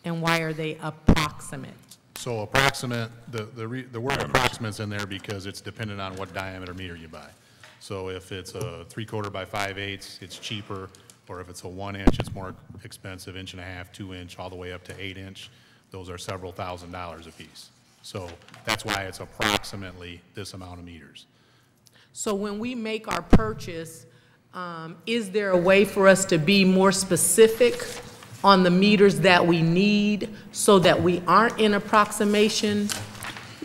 And why are they approximate? So approximate, the, the, re- the word approximate's in there because it's dependent on what diameter meter you buy. So if it's a three-quarter by five-eighths, it's cheaper, or if it's a one-inch, it's more expensive, inch and a half, two-inch, all the way up to eight-inch. Those are several thousand dollars a piece. So that's why it's approximately this amount of meters. So when we make our purchase, um, is there a way for us to be more specific on the meters that we need so that we aren't in approximation?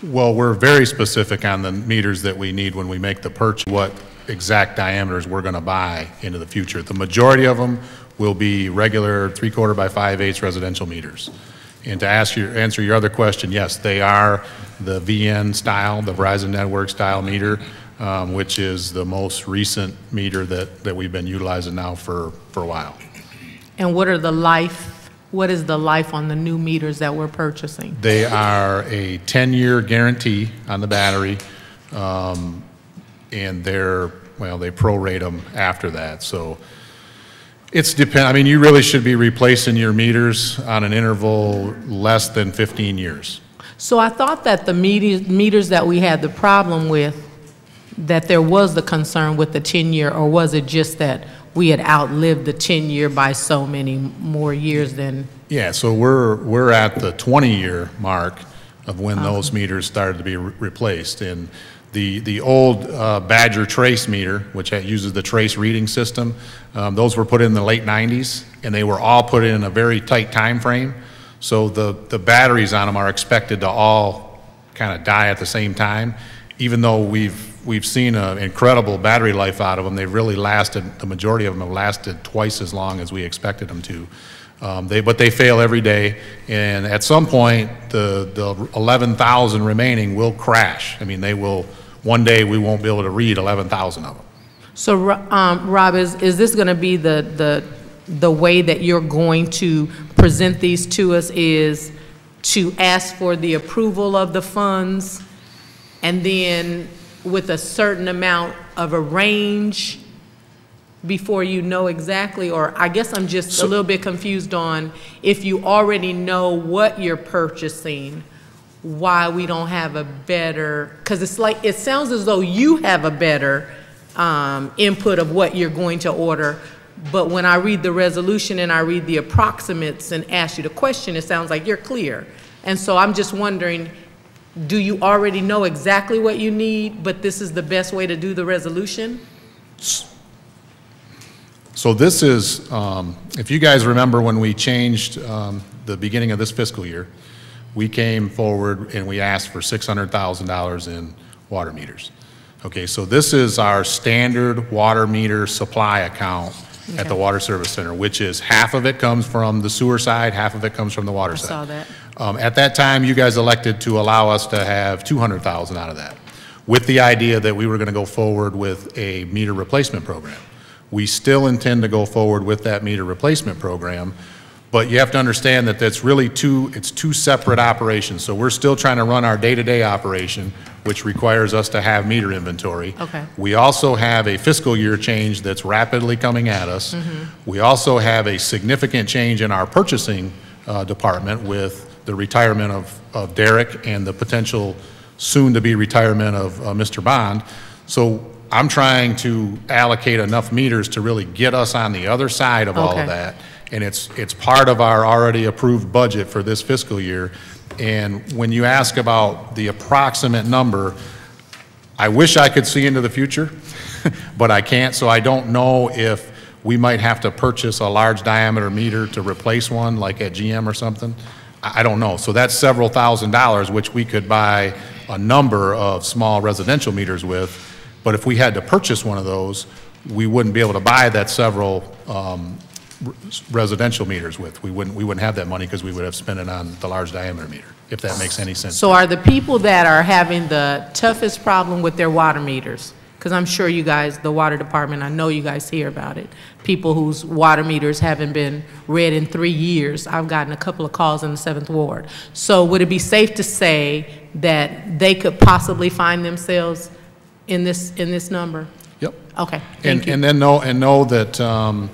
Well, we're very specific on the meters that we need when we make the purchase, what exact diameters we're going to buy into the future. The majority of them will be regular three-quarter by five-eighths residential meters. And to ask your, answer your other question, yes, they are the VN style, the Verizon Network style meter, um, which is the most recent meter that, that we've been utilizing now for, for a while. And what are the life, what is the life on the new meters that we're purchasing? They are a 10-year guarantee on the battery, um, and they're, well, they prorate them after that, so it's depend, I mean, you really should be replacing your meters on an interval less than 15 years. So I thought that the meters, meters that we had the problem with, that there was the concern with the 10-year, or was it just that we had outlived the 10-year by so many more years than, Yeah, so we're, we're at the 20-year mark of when those meters started to be re- replaced. And the, the old uh, Badger Trace meter, which uses the trace reading system, um, those were put in the late 90s, and they were all put in a very tight time frame. So the, the batteries on them are expected to all kind of die at the same time. Even though we've, we've seen an incredible battery life out of them, they've really lasted, the majority of them have lasted twice as long as we expected them to. Um, They, but they fail every day, and at some point, the, the 11,000 remaining will crash. I mean, they will, one day, we won't be able to read 11,000 of them. so, um, Rob, is, is this going to be the, the, the way that you're going to present these to us is to ask for the approval of the funds, and then with a certain amount of a range before you know exactly, or I guess I'm just a little bit confused on if you already know what you're purchasing, why we don't have a better, because it's like, it sounds as though you have a better um, input of what you're going to order, but when I read the resolution and I read the approximates and ask you the question, it sounds like you're clear. And so I'm just wondering, do you already know exactly what you need, but this is the best way to do the resolution? So this is, um, if you guys remember when we changed um, the beginning of this fiscal year, we came forward and we asked for $600,000 in water meters. Okay, so this is our standard water meter supply account at the Water Service Center, which is half of it comes from the sewer side, half of it comes from the water I side. saw that. Um, At that time, you guys elected to allow us to have 200,000 out of that, with the idea that we were going to go forward with a meter replacement program. We still intend to go forward with that meter replacement program, but you have to understand that that's really two, it's two separate operations. So we're still trying to run our day-to-day operation, which requires us to have meter inventory. Okay. We also have a fiscal year change that's rapidly coming at us. Mm -hmm. We also have a significant change in our purchasing uh, department with the retirement of of Derek and the potential soon-to-be retirement of uh, Mr. Bond. So I'm trying to allocate enough meters to really get us on the other side of all of that. And it's, it's part of our already approved budget for this fiscal year. And when you ask about the approximate number, I wish I could see into the future, but I can't, so I don't know if we might have to purchase a large diameter meter to replace one, like at GM or something. I, don't know. So that's several thousand dollars, which we could buy a number of small residential meters with. But if we had to purchase one of those, we wouldn't be able to buy that several um, residential meters with. We wouldn't, we wouldn't have that money because we would have spent it on the large diameter meter, if that makes any sense. So are the people that are having the toughest problem with their water meters? Because I'm sure you guys, the water department, I know you guys hear about it. People whose water meters haven't been read in three years. I've gotten a couple of calls in the Seventh Ward. So would it be safe to say that they could possibly find themselves in this, in this number? Yep. Okay, And, you. and then know, and know that, um,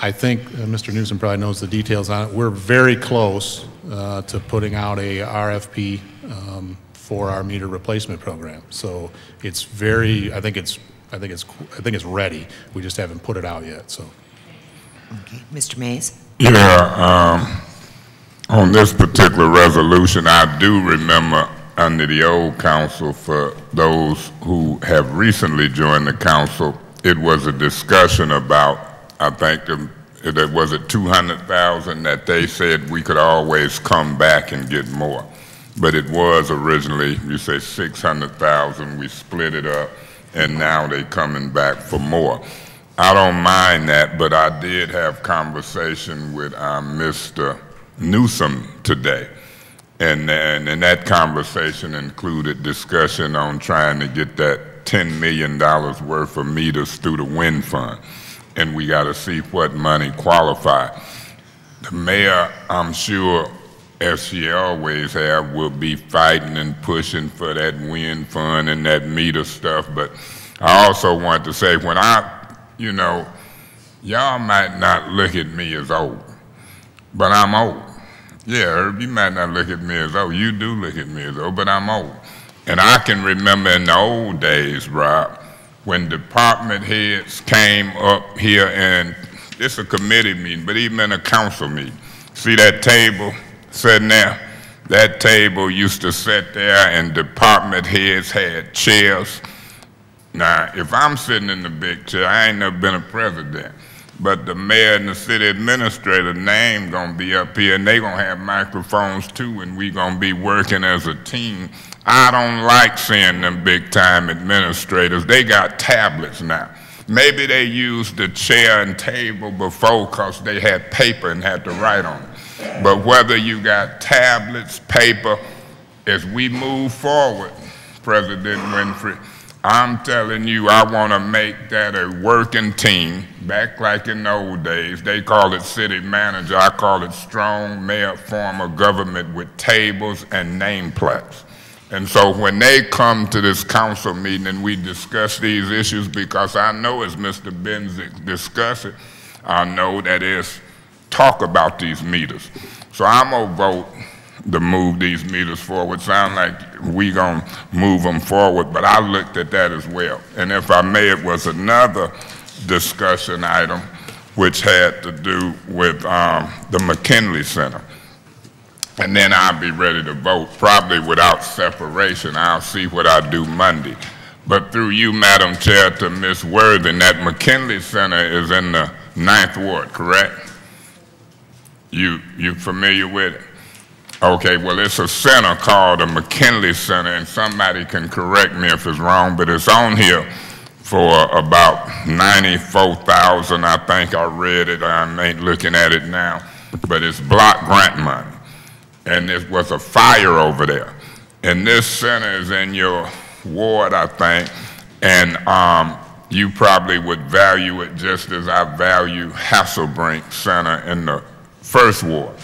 I think, uh, Mr. Newsome probably knows the details on it, we're very close, uh, to putting out a RFP, um, for our meter replacement program. So it's very, I think it's, I think it's, I think it's ready, we just haven't put it out yet, so. Okay, Mr. Mays? Yeah, um, on this particular resolution, I do remember under the old council, for those who have recently joined the council, it was a discussion about, I think, that was it two hundred thousand that they said we could always come back and get more. But it was originally, you say six hundred thousand, we split it up, and now they coming back for more. I don't mind that, but I did have conversation with uh, Mr. Newsome today. And, and, and that conversation included discussion on trying to get that $10 million worth of meters through the WIIN fund. And we got to see what money qualify. The mayor, I'm sure, as she always have, will be fighting and pushing for that WIIN fund and that meter stuff. But I also want to say, when I, you know, y'all might not look at me as old, but I'm old. Yeah, Herb, you might not look at me as old. You do look at me as old, but I'm old. And I can remember in the old days, Rob, when department heads came up here and, it's a committee meeting, but even in a council meeting, see that table sitting there? That table used to sit there and department heads had chairs. Now, if I'm sitting in the big chair, I ain't never been a president. But the mayor and the city administrator name gonna be up here and they gonna have microphones too and we gonna be working as a team. I don't like seeing them big time administrators. They got tablets now. Maybe they used the chair and table before cause they had paper and had to write on it. But whether you got tablets, paper, as we move forward, President Winfrey, I'm telling you, I want to make that a working team. Back like in the old days, they call it city manager. I call it strong mayor form of government with tables and name nameplates. And so when they come to this council meeting and we discuss these issues, because I know as Mr. Bincsik discuss it, I know that is talk about these meters. So I'm gonna vote to move these meters forward. Sound like we gonna move them forward, but I looked at that as well. And if I may, it was another discussion item which had to do with um, the McKinley Center. And then I'll be ready to vote, probably without separation. I'll see what I do Monday. But through you, Madam Chair, to Ms. Worthing, that McKinley Center is in the Ninth Ward, correct? You, you familiar with it? Okay, well, it's a center called the McKinley Center, and somebody can correct me if it's wrong, but it's on here for about 94,000, I think I read it, I ain't looking at it now, but it's block grant money. And there was a fire over there. And this center is in your ward, I think, and um, you probably would value it just as I value Hasselbring Center in the first ward.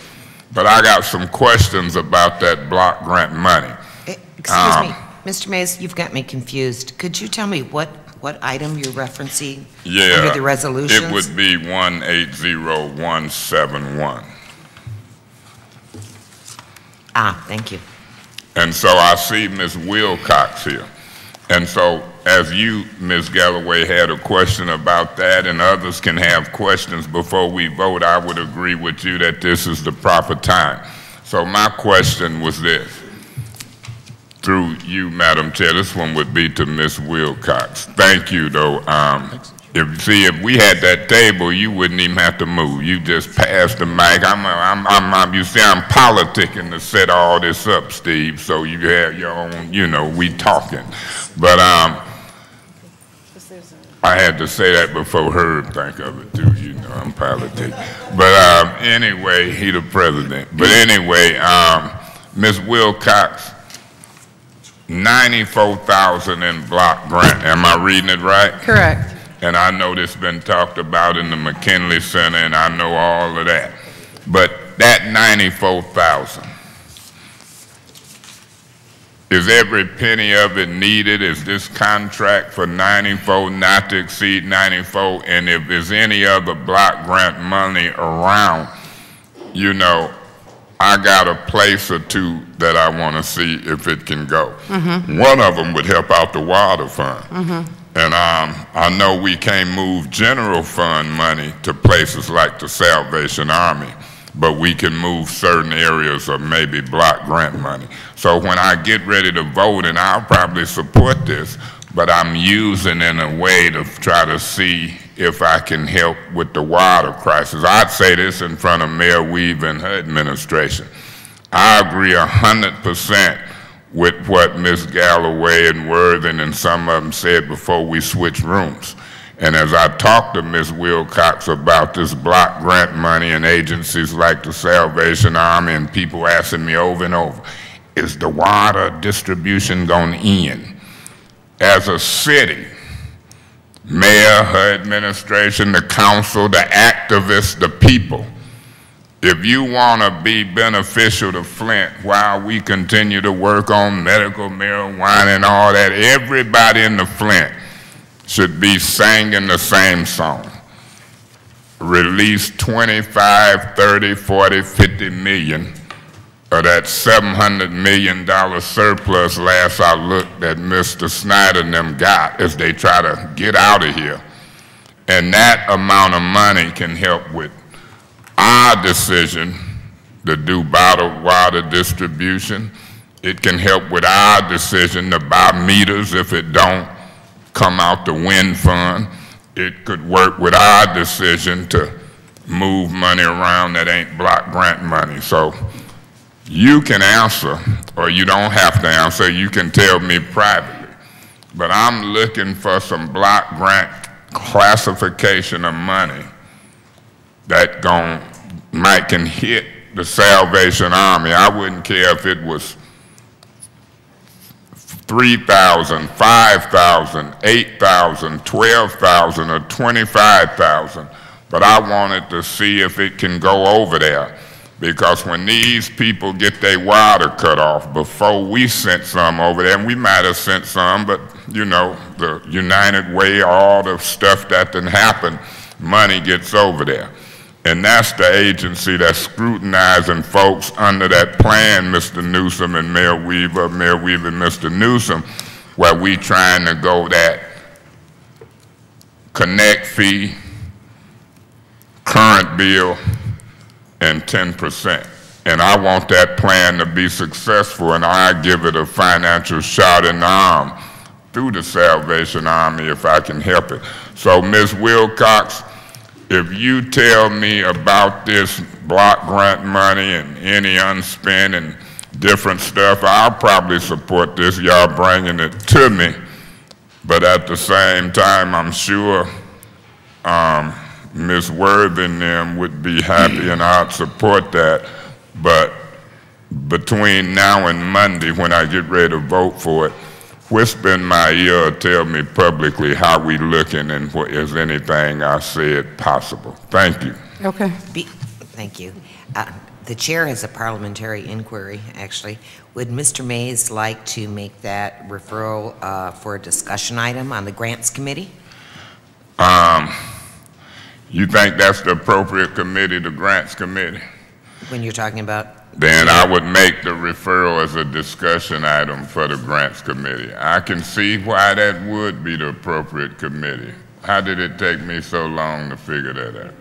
But I got some questions about that block grant money. Excuse Um, me, Mr. Mays, you've got me confused. Could you tell me what, what item you're referencing? Yeah. Under the resolutions? It would be 180171. Ah, thank you. And so I see Ms. Wilcox here. And so as you, Ms. Galloway, had a question about that and others can have questions before we vote, I would agree with you that this is the proper time. So my question was this. Through you, Madam Chair, this one would be to Ms. Wilcox. Thank you, though. Um, if, see, if we had that table, you wouldn't even have to move. You just pass the mic. I'm, I'm, I'm, I'm, you see, I'm politicking to set all this up, Steve, so you have your own, you know, we talking. But, um, I had to say that before Herb think of it too, you know, I'm politicking. But, um, anyway, he the president. But anyway, um, Ms. Wilcox, ninety-four thousand in block grant, am I reading it right? Correct. And I know this has been talked about in the McKinley Center, and I know all of that. But that ninety-four thousand, is every penny of it needed? Is this contract for ninety-four not to exceed ninety-four? And if there's any other block grant money around, you know, I got a place or two that I want to see if it can go. Mhm. One of them would help out the water fund. Mhm. And um, I know we can't move general fund money to places like the Salvation Army, but we can move certain areas of maybe block grant money. So when I get ready to vote, and I'll probably support this, but I'm using it in a way to try to see if I can help with the water crisis. I'd say this in front of Mayor Weaver and her administration. I agree a hundred percent with what Ms. Galloway and Worthing and some of them said before we switched rooms. And as I talked to Ms. Wilcox about this block grant money and agencies like the Salvation Army and people asking me over and over, is the water distribution going to end? As a city, mayor, her administration, the council, the activists, the people, if you want to be beneficial to Flint while we continue to work on medical marijuana and all that, everybody in the Flint should be singing the same song. Release 25, 30, 40, 50 million of that seven hundred million dollar surplus last I looked that Mr. Snyder and them got as they try to get out of here. And that amount of money can help with our decision to do bottled water distribution. It can help with our decision to buy meters if it don't come out the WIIN fund. It could work with our decision to move money around that ain't block grant money. So you can answer, or you don't have to answer, you can tell me privately. But I'm looking for some block grant classification of money that gon, might can hit the Salvation Army. I wouldn't care if it was 3,000, 5,000, 8,000, 12,000, or 25,000, but I wanted to see if it can go over there. Because when these people get their water cut off, before we sent some over there, and we might have sent some, but you know, the United Way, all the stuff that didn't happen, money gets over there. And that's the agency that's scrutinizing folks under that plan, Mr. Newsome and Mayor Weaver, Mayor Weaver and Mr. Newsome, where we trying to go that connect fee, current bill, and 10%. And I want that plan to be successful, and I give it a financial shot in the arm through the Salvation Army if I can help it. So, Ms. Wilcox, if you tell me about this block grant money and any unspent and different stuff, I'll probably support this, y'all bringing it to me. But at the same time, I'm sure um, Ms. Worthing and them would be happy and I'd support that. But between now and Monday, when I get ready to vote for it, whisper in my ear, tell me publicly how we looking and what is anything I said possible. Thank you. Okay. Be- Thank you. Uh, The chair has a parliamentary inquiry, actually. Would Mr. Mays like to make that referral uh, for a discussion item on the Grants Committee? Um, you think that's the appropriate committee, the grants committee? When you're talking about, Then I would make the referral as a discussion item for the grants committee. I can see why that would be the appropriate committee. How did it take me so long to figure that out?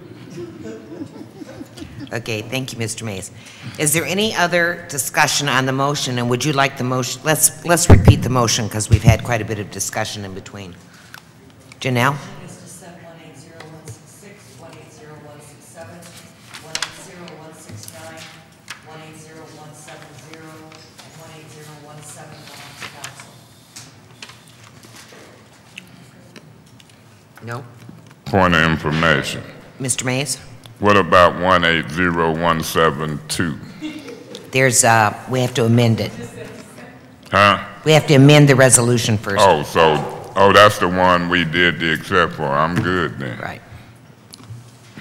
okay, thank you, Mr. Mays. Is there any other discussion on the motion, and would you like the motion, let's, let's repeat the motion, because we've had quite a bit of discussion in between. Janelle? Is to send one eight zero one six six, one eight zero one six seven, one eight zero one six nine, one eight zero one seven zero, and one eight zero one seven one to council. No? Point of information. Mr. Mays? What about 180172? There's, uh, we have to amend it. Huh? We have to amend the resolution first. Oh, so, oh, that's the one we did the except for. I'm good then. Right.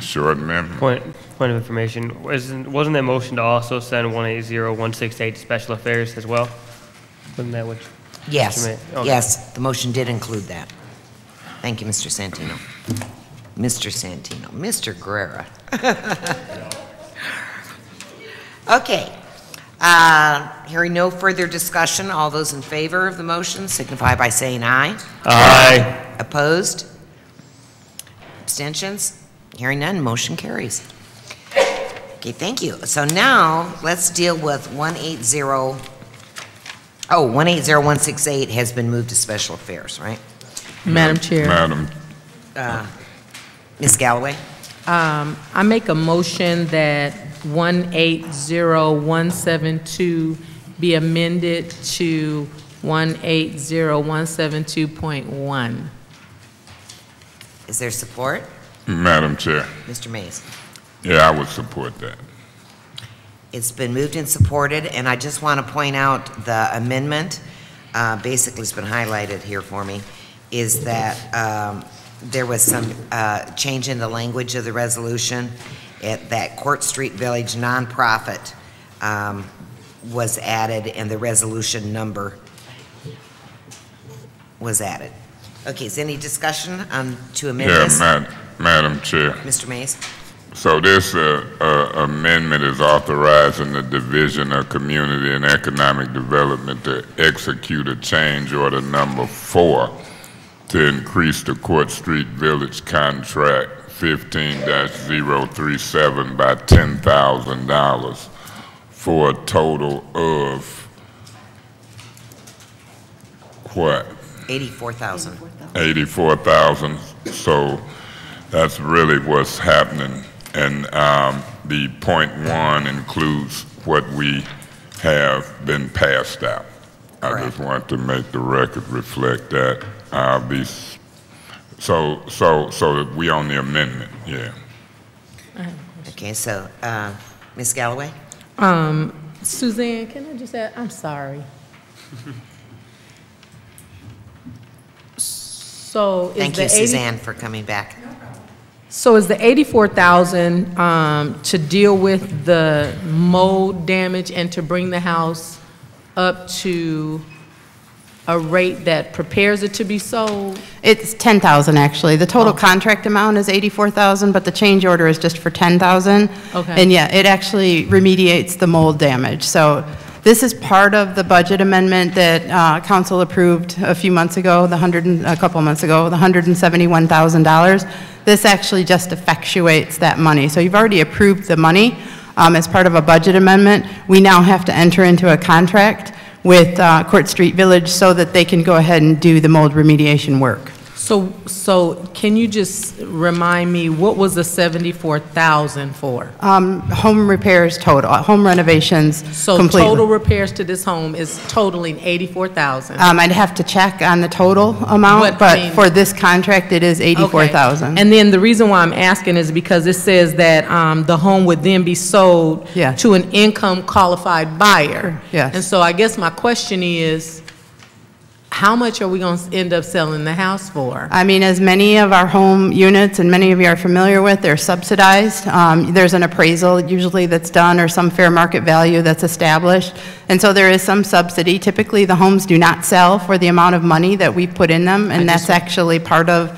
Short amendment. Point, point of information, wasn't, wasn't that motion to also send one eight zero one six eight to special affairs as well? Wasn't that what? Yes, Mr. May- okay. yes, the motion did include that. Thank you, Mr. Santino. Mr. Santino, Mr. Guerrera. Okay, uh, hearing no further discussion, all those in favor of the motion signify by saying aye. Aye. Opposed? Abstentions? Hearing none, motion carries. Okay, thank you. So now, let's deal with 180, oh, 180168 has been moved to special affairs, right? Madam Chair. Madam, Uh, Ms. Galloway? Um, I make a motion that 180172 be amended to 180172.1. Is there support? Madam Chair. Mr. Mays? Yeah, I would support that. It's been moved and supported, and I just want to point out the amendment, uh, basically it's been highlighted here for me, is that um, there was some uh, change in the language of the resolution, it- that Court Street Village nonprofit um, was added, and the resolution number was added. Okay, is any discussion on, to amend Yeah, this? Mad- Madam Chair. Mr. Mays? So this uh, uh, amendment is authorizing the Division of Community and Economic Development to execute a change order number four to increase the Court Street Village contract fifteen 37 by ten thousand dollars for a total of what? Eighty-four thousand. eighty-four thousand, so that's really what's happening. And, um, the point one includes what we have been passed out. I just want to make the record reflect that. I'll be, s- so, so, so that we on the amendment, yeah. Okay, so, uh, Ms. Galloway? Um, Suzanne, can I just add, I'm sorry. So is Thank the you, 80 Suzanne, for coming back. So is the eighty-four thousand, um, to deal with the mold damage and to bring the house up to a rate that prepares it to be sold? It's 10,000, actually. The total contract amount is 84,000, but the change order is just for 10,000. Okay. And yeah, it actually remediates the mold damage. So this is part of the budget amendment that uh, council approved a few months ago, the 100, and- a couple months ago, the $171,000. This actually just effectuates that money. So you've already approved the money um, as part of a budget amendment. We now have to enter into a contract with uh, Court Street Village so that they can go ahead and do the mold remediation work. So, so can you just remind me, what was the seventy-four thousand for? Um, Home repairs total, uh, home renovations So completely. total repairs to this home is totaling eighty-four thousand? Um, I'd have to check on the total amount, But, I but mean- for this contract, it is 84,000. And then the reason why I'm asking is because it says that um, the home would then be sold Yeah. to an income qualified buyer. Yes. And so I guess my question is, how much are we going to end up selling the house for? I mean, as many of our home units and many of you are familiar with, they're subsidized. Um, There's an appraisal usually that's done or some fair market value that's established. And so there is some subsidy. Typically, the homes do not sell for the amount of money that we put in them. And that's actually part of,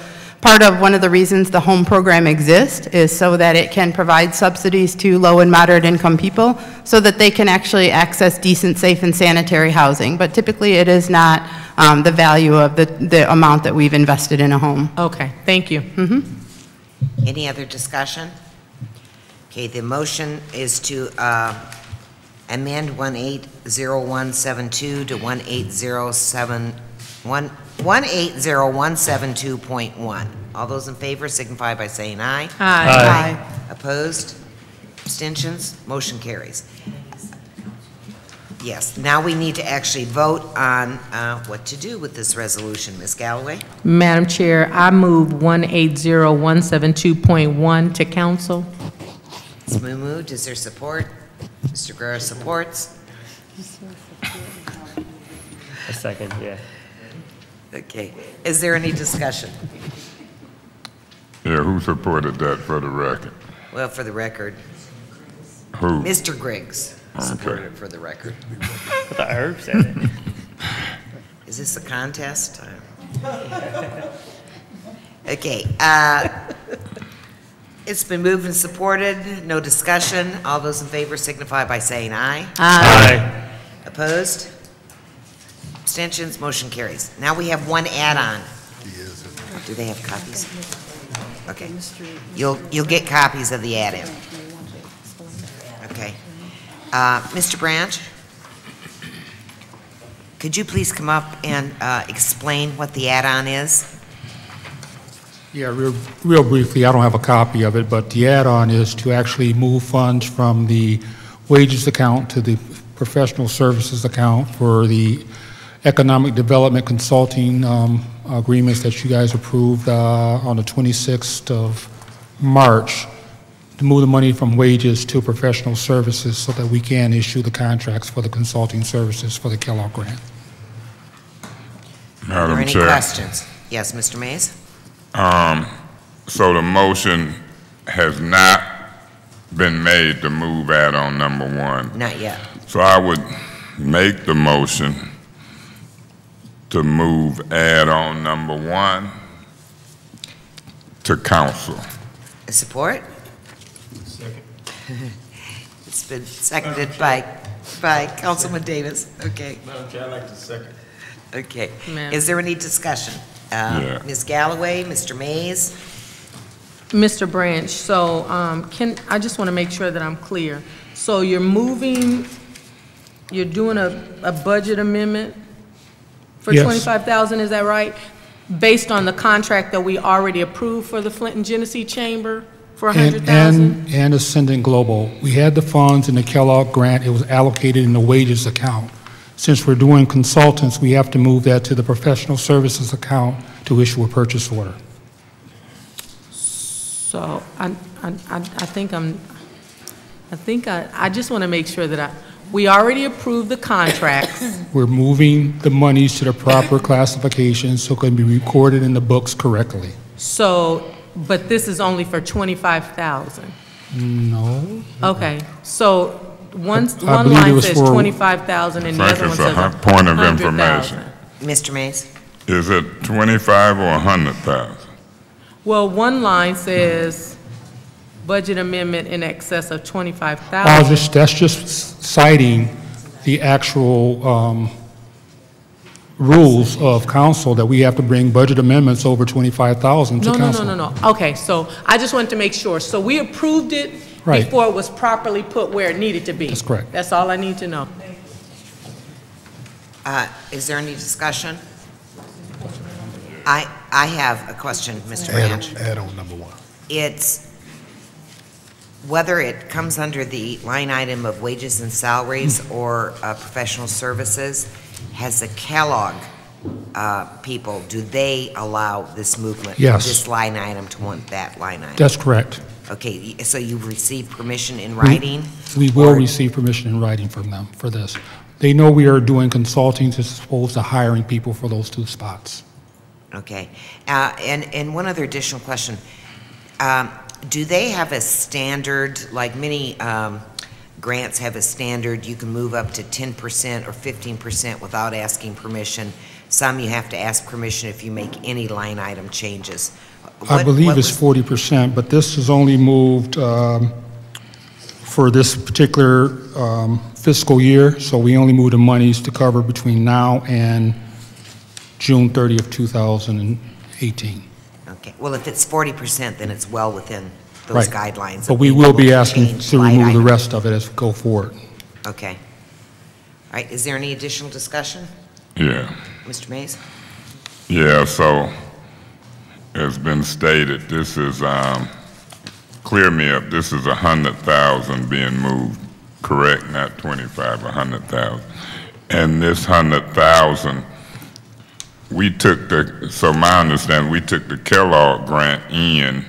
part of one of the reasons the home program exists is so that it can provide subsidies to low and moderate income people so that they can actually access decent, safe, and sanitary housing. But typically, it is not um, the value of the, the amount that we've invested in a home. Okay, thank you. Mm-hmm. Any other discussion? Okay, the motion is to uh, amend 180172 to 18071 180172.1. All those in favor signify by saying aye. Aye. Aye. Opposed? Abstentions? Motion carries. Yes, now we need to actually vote on uh, what to do with this resolution. Ms. Galloway? Madam Chair, I move 180172.1 to council. It's been moved. Is there support? Mr. Guerra supports. A second, yeah. Okay. Is there any discussion? Yeah, who supported that for the record? Well, for the record, Who? Mr. Griggs supported Okay. it for the record. I thought Herb said it. Is this a contest? Okay, uh, it's been moved and supported, no discussion. All those in favor signify by saying aye. Aye. Opposed? Abstentions, motion carries. Now we have one add-on. Do they have copies? Okay. You'll, you'll get copies of the add-in. Okay. Uh, Mr. Branch? Could you please come up and uh, explain what the add-on is? Yeah, real, real briefly, I don't have a copy of it, but the add-on is to actually move funds from the wages account to the professional services account for the economic development consulting um, agreements that you guys approved uh, on the 26th of March, to move the money from wages to professional services so that we can issue the contracts for the consulting services for the Kellogg grant. Are there Madam any Chair. questions? Yes, Mr. Mays? Um, so the motion has not been made to move add-on number one. Not yet. So I would make the motion to move add-on number one to council. Support? Second. It's been seconded by, by Councilman Davis. Okay, Madam Chair, I'd like to second. okay. Ma'am. Is there any discussion? Uh, Yeah. Ms. Galloway, Mr. Mays? Mr. Branch, so um, can, I just want to make sure that I'm clear. So you're moving, you're doing a, a budget amendment for Yes. 25,000, is that right? Based on the contract that we already approved for the Flint and Genesee Chamber for And, 100,000? and, and Ascendant Global. We had the funds in the Kellogg grant, it was allocated in the wages account. Since we're doing consultants, we have to move that to the professional services account to issue a purchase order. So I, I, I I think I'm, I think I, I just want to make sure that I, we already approved the contracts. We're moving the monies to the proper classification so it can be recorded in the books correctly. So, but this is only for 25,000? No, Okay, so one, I one believe it line was says for- 25,000 and the I other think one it's a says hu- point of 100,000. information. Mr. Mays? Is it twenty-five or a hundred thousand? Well, one line says budget amendment in excess of I'll 25,000. just, that's just citing the actual um, rules of council that we have to bring budget amendments over 25,000 to No, no, council. no, no, no. Okay, so I just wanted to make sure. So we approved it Right. before it was properly put where it needed to be? That's correct. That's all I need to know. Uh, Is there any discussion? I, I have a question, Mr. Branch. Add on number one. It's whether it comes under the line item of wages and salaries Hmm. or uh, professional services, has the Kellogg uh, people, do they allow this movement? Yes. This line item to want that line item? That's correct. Okay, so you've received permission in writing? We will Or- receive permission in writing from them for this. They know we are doing consulting as opposed to hiring people for those two spots. Okay. Uh, And, and one other additional question. Um, Do they have a standard, like many um, grants have a standard, you can move up to 10% or 15% without asking permission? Some you have to ask permission if you make any line item changes. I believe it's 40%, but this is only moved um, for this particular um, fiscal year, so we only moved the monies to cover between now and June 30th, 2018. Okay, well, if it's 40%, then it's well within those Right. guidelines. But we being will able be asking change to line remove the items. rest of it as we go forward. Okay. All right, is there any additional discussion? Yeah. Mr. Mays? Yeah, so, it's been stated, this is, um, clear me up, this is a hundred thousand being moved, correct? Not twenty-five, a hundred thousand. And this hundred thousand, we took the, so my understanding, we took the Kellogg grant in,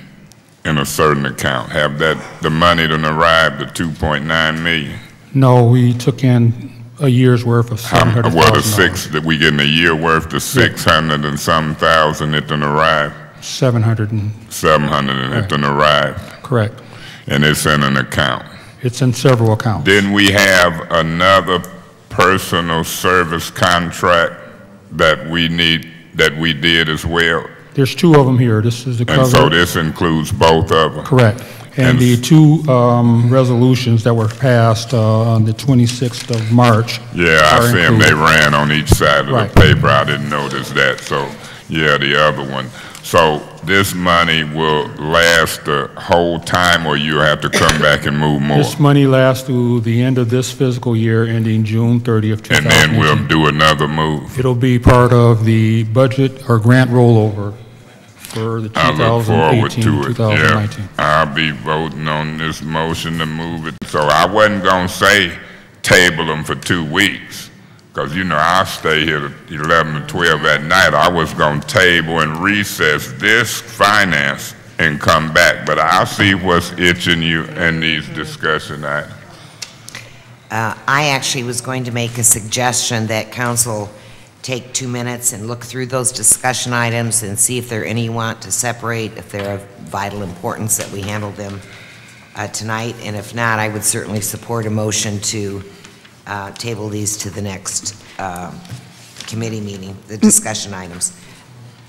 in a certain account. Have that, the money done arrived at two point nine million? No, we took in a year's worth of How- Well, the six, that we getting a year worth, the six hundred and some thousand it done arrived? 700 and, seven hundred and it done arrived, correct. and it's in an account. It's in several accounts. Didn't we have another personal service contract that we need, that we did as well? There's two of them here. This is the cover. And so this includes both of them? Correct. And And- the two um, resolutions that were passed uh, on the 26th of March. Yeah, I are see them, they included. ran on each side of Right. the paper, I didn't notice that, so, yeah, the other one. So this money will last the whole time, or you will have to come back and move more? This money lasts through the end of this fiscal year ending June 30th, 2018. And then we'll do another move? It'll be part of the budget or grant rollover for the I look forward 2018, to it, 2019. yeah. I'll be voting on this motion to move it, so I wasn't gonna say table them for two weeks, because, you know, I'll stay here to eleven to twelve at night. I was gonna table and recess this finance and come back, but I'll see what's itching you in these discussion items. Uh, I actually was going to make a suggestion that council take two minutes and look through those discussion items and see if there are any you want to separate, if they're of vital importance that we handle them uh, tonight, and if not, I would certainly support a motion to uh, table these to the next um, committee meeting, the discussion items,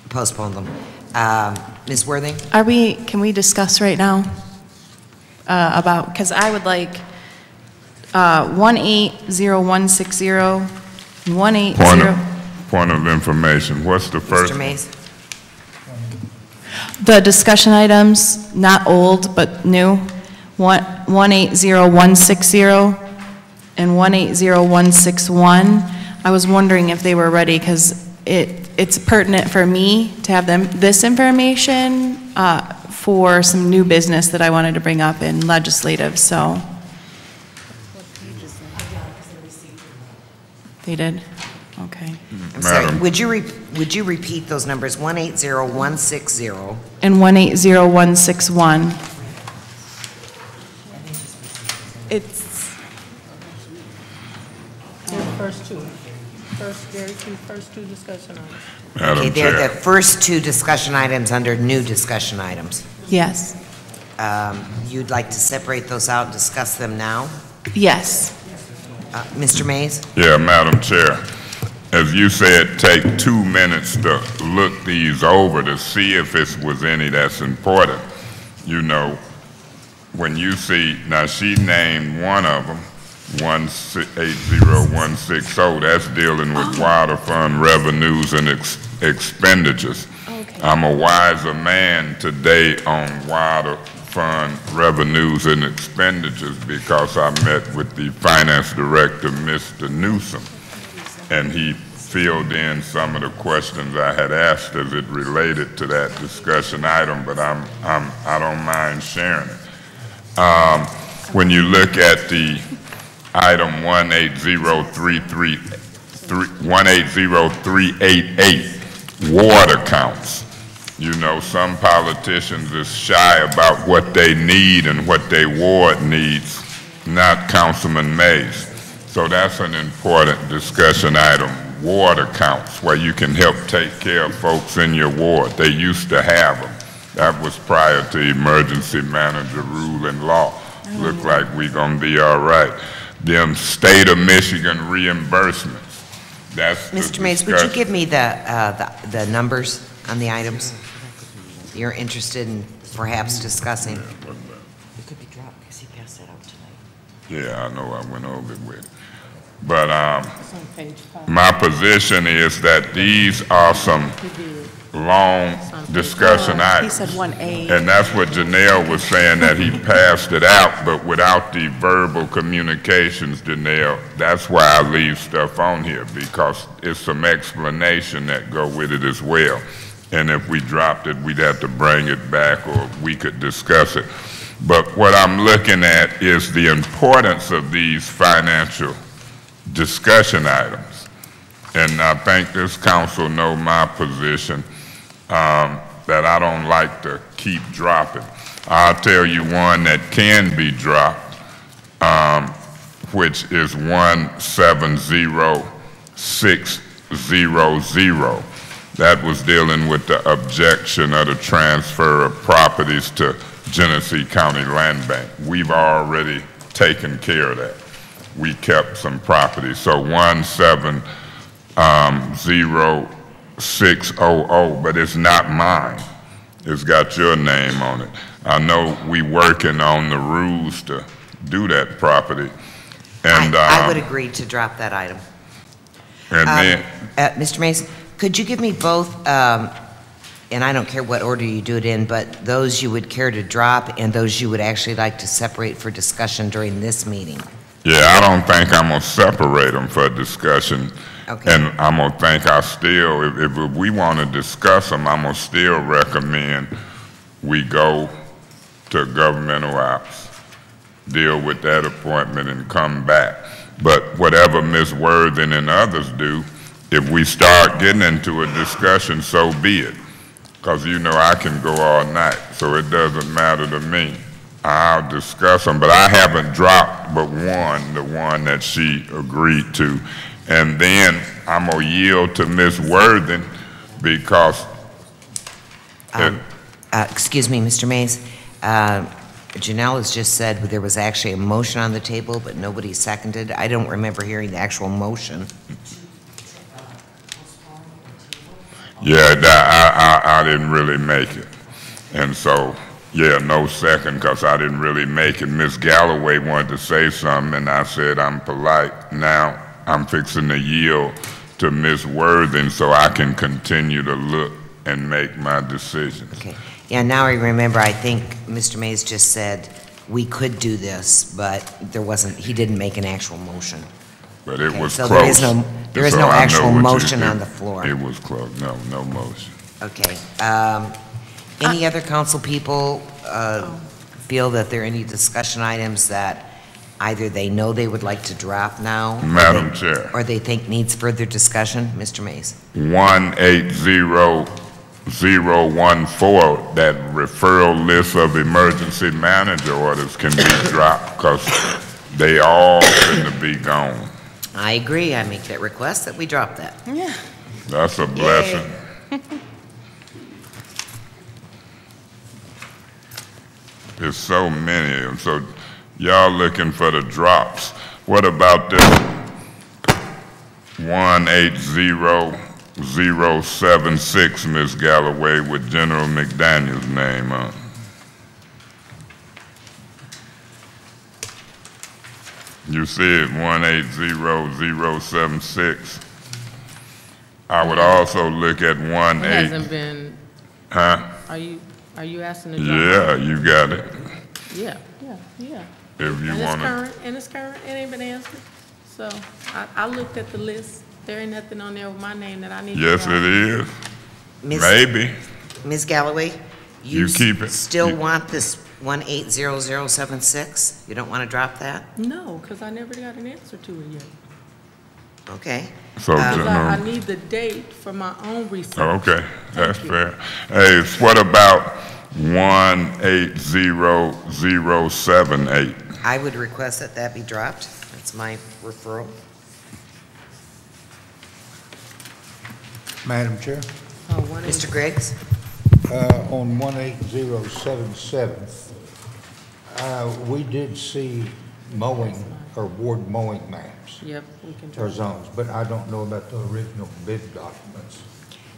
postpone them. Um, Ms. Worthing? Are we, can we discuss right now? uh, about, because I would like uh, 180160 and 180. Point of, point of information, what's the first? Mr. Mays? The discussion items, not old, but new, one 180160 and 180161. I was wondering if they were ready, because it, it's pertinent for me to have them, this information uh, for some new business that I wanted to bring up in legislative, so. They did? Okay. I'm sorry, would you, re- would you repeat those numbers? 180160. And 180161. It's, first two. First, very two, first two discussion items. Madam Okay, they're Chair. the first two discussion items under new discussion items. yes, Um, You'd like to separate those out and discuss them now? yes. Uh, Mr. Mays? Yeah, Madam Chair. As you said, take two minutes to look these over to see if it was any that's important. You know, when you see, now she named one of them, 180160, that's dealing with water fund revenues and ex- expenditures. I'm a wiser man today on water fund revenues and expenditures because I met with the finance director, Mr. Newsome, and he filled in some of the questions I had asked as it related to that discussion item, but I'm, I'm, I don't mind sharing it. Um, when you look at the item 180333, 180388, water counts. You know, some politicians is shy about what they need and what their ward needs, not Councilman Mays. So that's an important discussion item, water counts, where you can help take care of folks in your ward. They used to have them. That was prior to emergency manager rule and law. Look oh. like we gonna be all right. Them state of Michigan reimbursements, that's Mr. Mays, would you give me the, uh, the the numbers on the items you're interested in perhaps discussing? It could be dropped because he passed that out tonight. Yeah, I know, I went over it with. But, um, It's on page five. my position is that these are some long discussion He said 1A. And that's what Janelle was saying, that he passed it out, but without the verbal communications, Janelle, that's why I leave stuff on here, because it's some explanation that go with it as well. And if we dropped it, we'd have to bring it back, or we could discuss it. But what I'm looking at is the importance of these financial discussion items. And I think this council know my position, um, that I don't like to keep dropping. I'll tell you one that can be dropped, um, which is one seven zero six zero zero. That was dealing with the objection of the transfer of properties to Genesee County Land Bank. We've already taken care of that. We kept some property. So one seven, um, zero six oh oh, but it's not mine. It's got your name on it. I know we working on the rules to do that property. And, I would um, agree to drop that item. and Um, then, uh, Mr. Mays, could you give me both, um, and I don't care what order you do it in, but those you would care to drop and those you would actually like to separate for discussion during this meeting? yeah, I don't think I'm gonna separate them for discussion. Okay. And I'm gonna think I still, if, if we wanna discuss them, I'm gonna still recommend we go to governmental ops, deal with that appointment and come back. But whatever Ms. Worthing and others do, if we start getting into a discussion, so be it. Because you know I can go all night, so it doesn't matter to me. I'll discuss them, but I haven't dropped but one, the one that she agreed to. And then I'm gonna yield to Ms. Worthing because Um, uh, Excuse me, Mr. Mays. Uh, Janelle has just said there was actually a motion on the table, but nobody seconded. I don't remember hearing the actual motion. Yeah, that, I, I, I didn't really make it. And so Yeah, no second, because I didn't really make it. Miss Galloway wanted to say something, and I said I'm polite. Now, I'm fixing to yield to Ms. Worthing so I can continue to look and make my decisions. Okay. Yeah, now I remember, I think Mr. Mays just said we could do this, but there wasn't, he didn't make an actual motion. But it Okay, was so close. there is no- there is So no I know actual what you motion on the floor. It was close, no, no motion. Okay. um, Any other council people uh, feel that there are any discussion items that either they know they would like to drop now? or Madam they- Chair. Or they think needs further discussion? Mr. Mays? One eight zero zero one four, that referral list of emergency manager orders can be dropped, because they all going to be gone. I agree. I make that request that we drop that. Yeah. That's a blessing. There's so many of them, so y'all looking for the drops. What about this one eight zero zero seven six, Miss Galloway, with General McDaniel's name on? it? You see it, one eight zero zero seven six. I would also look at one It eight, hasn't been, huh? are you, are you asking drop? Yeah, you got it. Yeah, yeah, yeah. If you And it's wanna, current, and it's current, it ain't been answered. So I, I looked at the list, there ain't nothing on there with my name that I need to yes, it is. Miss- Maybe. Ms. Galloway? You s- keep it. Still You- want this 180076? You don't want to drop that? No, because I never got an answer to it yet. Okay. So, Um, Because I, I General- need the date for my own research. okay, that's fair. Hey, what about one eight zero zero seven eight? I would request that that be dropped. That's my referral. Madam Chair? Mr. Griggs? Uh, On 18077, uh, we did see mowing, or ward mowing maps Yep, we can or drop. zones, but I don't know about the original bid documents.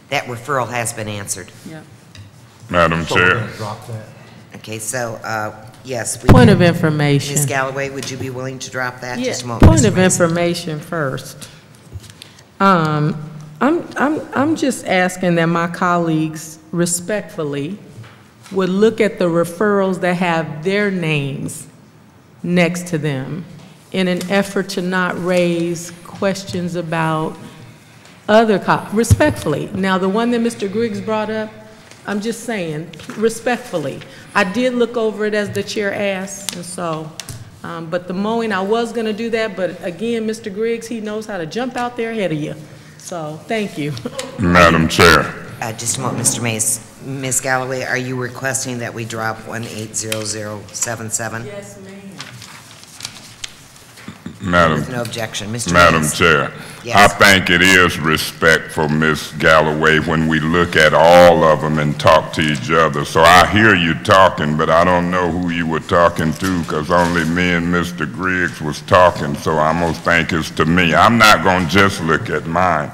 That referral has been answered. Yep. Madam So we're Chair, gonna drop that? Okay, so, uh, yes. we Point can- of information. Ms. Galloway, would you be willing to drop that? Just a moment. point of information first. Um, I'm, I'm, I'm just asking that my colleagues respectfully would look at the referrals that have their names next to them in an effort to not raise questions about other, co- respectfully. Now, the one that Mr. Griggs brought up, I'm just saying, respectfully. I did look over it as the chair asked, and so, um, but the mowing, I was gonna do that, but again, Mr. Griggs, he knows how to jump out there ahead of you. So, thank you. Madam Chair, Uh, Just a moment, Mr. Mays. Ms. Galloway, are you requesting that we drop 180077? Yes, ma'am. Madam. No objection. Mr. Madam? Chair, I think it is respect for Miss Galloway when we look at all of them and talk to each other. So I hear you talking, but I don't know who you were talking to, because only me and Mr. Griggs was talking, so I'm gonna think it's to me. I'm not gonna just look at mine.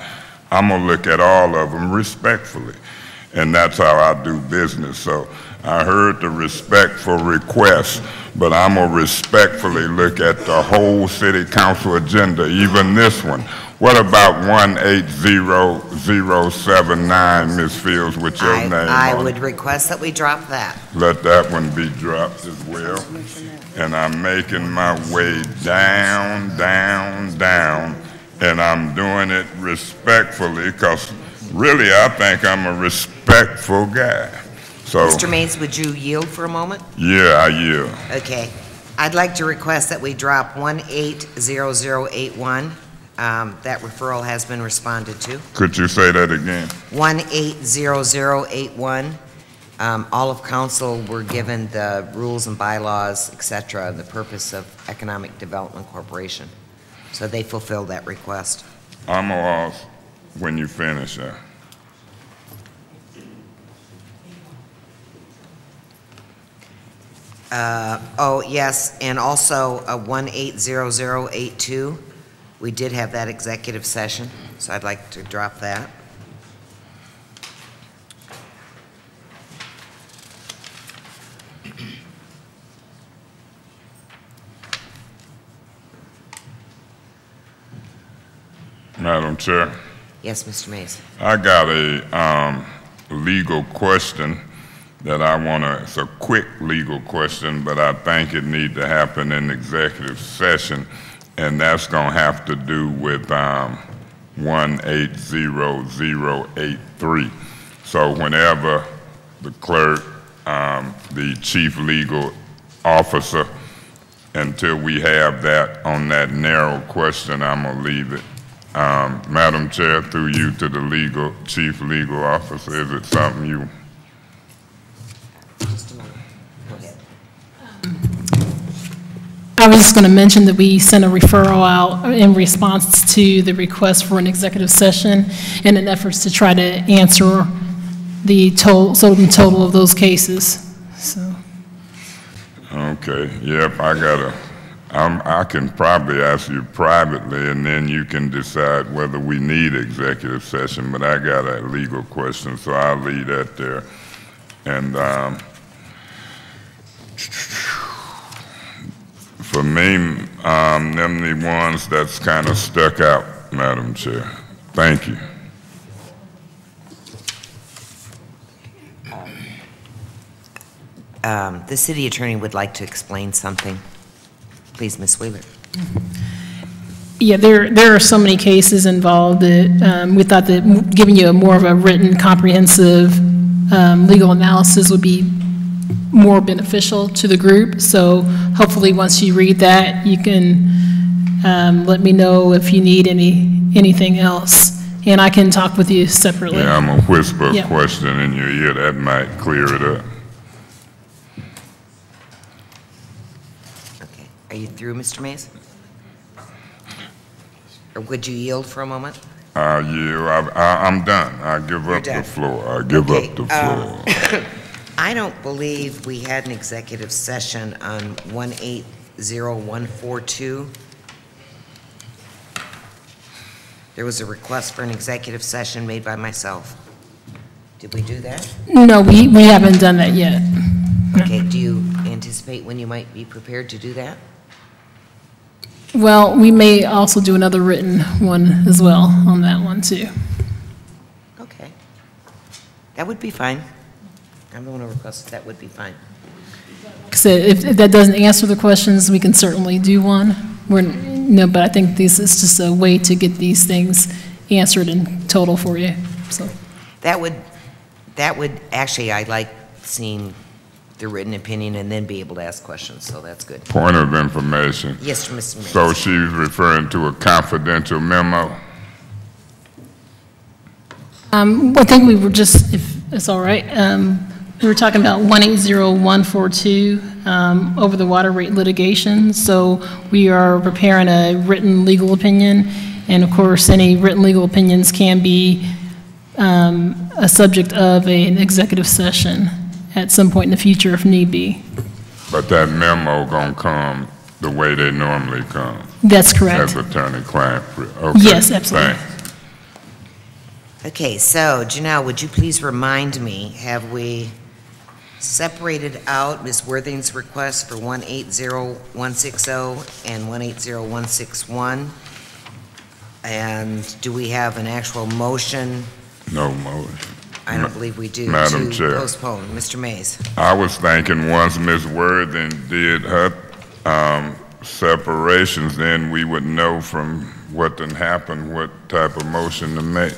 I'm gonna look at all of them respectfully, and that's how I do business. So I heard the respectful request, but I'm gonna respectfully look at the whole city council agenda, even this one. What about one eight zero zero seven nine, Ms. Fields, with your I, name I on would it? request that we drop that. Let that one be dropped as well. And I'm making my way down, down, down, and I'm doing it respectfully, because really, I think I'm a respectful guy. So, Mr. Mays, would you yield for a moment? yeah, I yield. Okay. I'd like to request that we drop 180081. Um, That referral has been responded to. Could you say that again? 180081. Um, All of council were given the rules and bylaws, et cetera, the purpose of Economic Development Corporation. So they fulfilled that request. I'm off when you finish, uh. Uh, Oh, yes, and also a 180082, we did have that executive session, so I'd like to drop that. Madam Chair, Yes, Mr. Mays. I got a um, legal question that I want to, it's a quick legal question, but I think it need to happen in executive session, and that's going to have to do with um, 180083. So whenever the clerk, um, the chief legal officer, until we have that on that narrow question, I'm going to leave it. Um, Madam Chair, through you to the legal, chief legal officer, is it something you, I was just going to mention that we sent a referral out in response to the request for an executive session in an effort to try to answer the total, total of those cases. So, okay, yep, I gotta, um, I can probably ask you privately, and then you can decide whether we need executive session, but I got a legal question, so I'll leave that there. And, um, for me, um, them the ones that's kind of stuck out, Madam Chair. Thank you. Um, The city attorney would like to explain something. Please, Ms. Wheeler. yeah, there, there are so many cases involved that um, we thought that giving you a more of a written, comprehensive um, legal analysis would be more beneficial to the group. So hopefully, once you read that, you can um, let me know if you need any, anything else. And I can talk with you separately. Yeah, I'm gonna whisper a question in your ear, that might clear it up. Okay. Are you through, Mr. Mays? Or would you yield for a moment? Uh, yeah, I, I, I'm done. I give up the floor. I give Okay, up the um, floor. I don't believe we had an executive session on 180142. There was a request for an executive session made by myself. Did we do that? No, we, we haven't done that yet. Okay, do you anticipate when you might be prepared to do that? Well, we may also do another written one as well on that one, too. Okay. That would be fine. I'm the one who requested, that would be fine. So if, if that doesn't answer the questions, we can certainly do one. We're, no, but I think this is just a way to get these things answered in total for you, so. That would, that would, actually, I like seeing the written opinion and then be able to ask questions, so that's good. Point of information. Yes, Mr. Mayor. So she's referring to a confidential memo? Um, I think we were just, if it's all right, um, we were talking about 180142, um, over the water rate litigation. So we are preparing a written legal opinion, and of course, any written legal opinions can be, um, a subject of a- an executive session at some point in the future if need be. But that memo gonna come the way they normally come? That's correct. As attorney-client, okay. Yes, absolutely. thanks. Okay, so Janelle, would you please remind me, have we separated out Ms. Worthing's request for 180160 and 180161? And do we have an actual motion? No motion. I don't believe we do. Madam To Chair. postpone. Mr. Mays. I was thinking once Ms. Worthing did her, um, separations, then we would know from what then happened, what type of motion to make.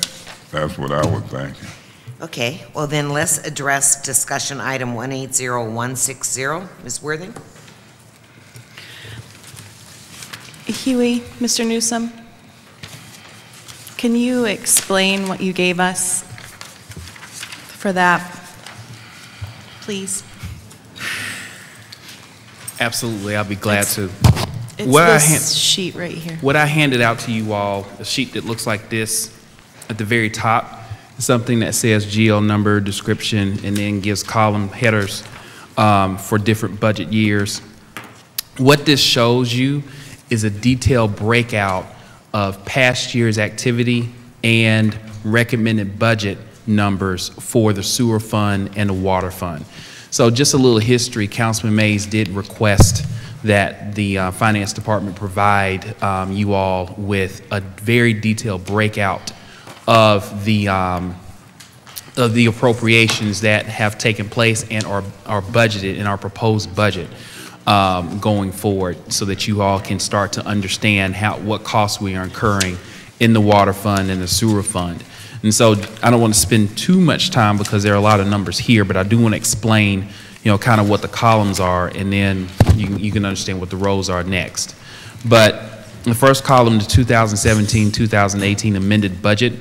That's what I was thinking. Okay, well then, let's address discussion item 180160. Ms. Worthing? Hughey, Mr. Newsome, can you explain what you gave us for that, please? Absolutely, I'll be glad to. It's What I this hand- sheet right here. What I handed out to you all, a sheet that looks like this, at the very top, is something that says GL number, description, and then gives column headers um, for different budget years. What this shows you is a detailed breakout of past year's activity and recommended budget numbers for the sewer fund and the water fund. So just a little history, Councilman Mays did request that the uh, Finance Department provide um, you all with a very detailed breakout of the, um, of the appropriations that have taken place and are, are budgeted in our proposed budget um, going forward so that you all can start to understand how, what costs we are incurring in the water fund and the sewer fund. And so I don't want to spend too much time because there are a lot of numbers here, but I do want to explain, you know, kind of what the columns are and then you, you can understand what the rows are next. But the first column, the 2017, 2018 amended budget,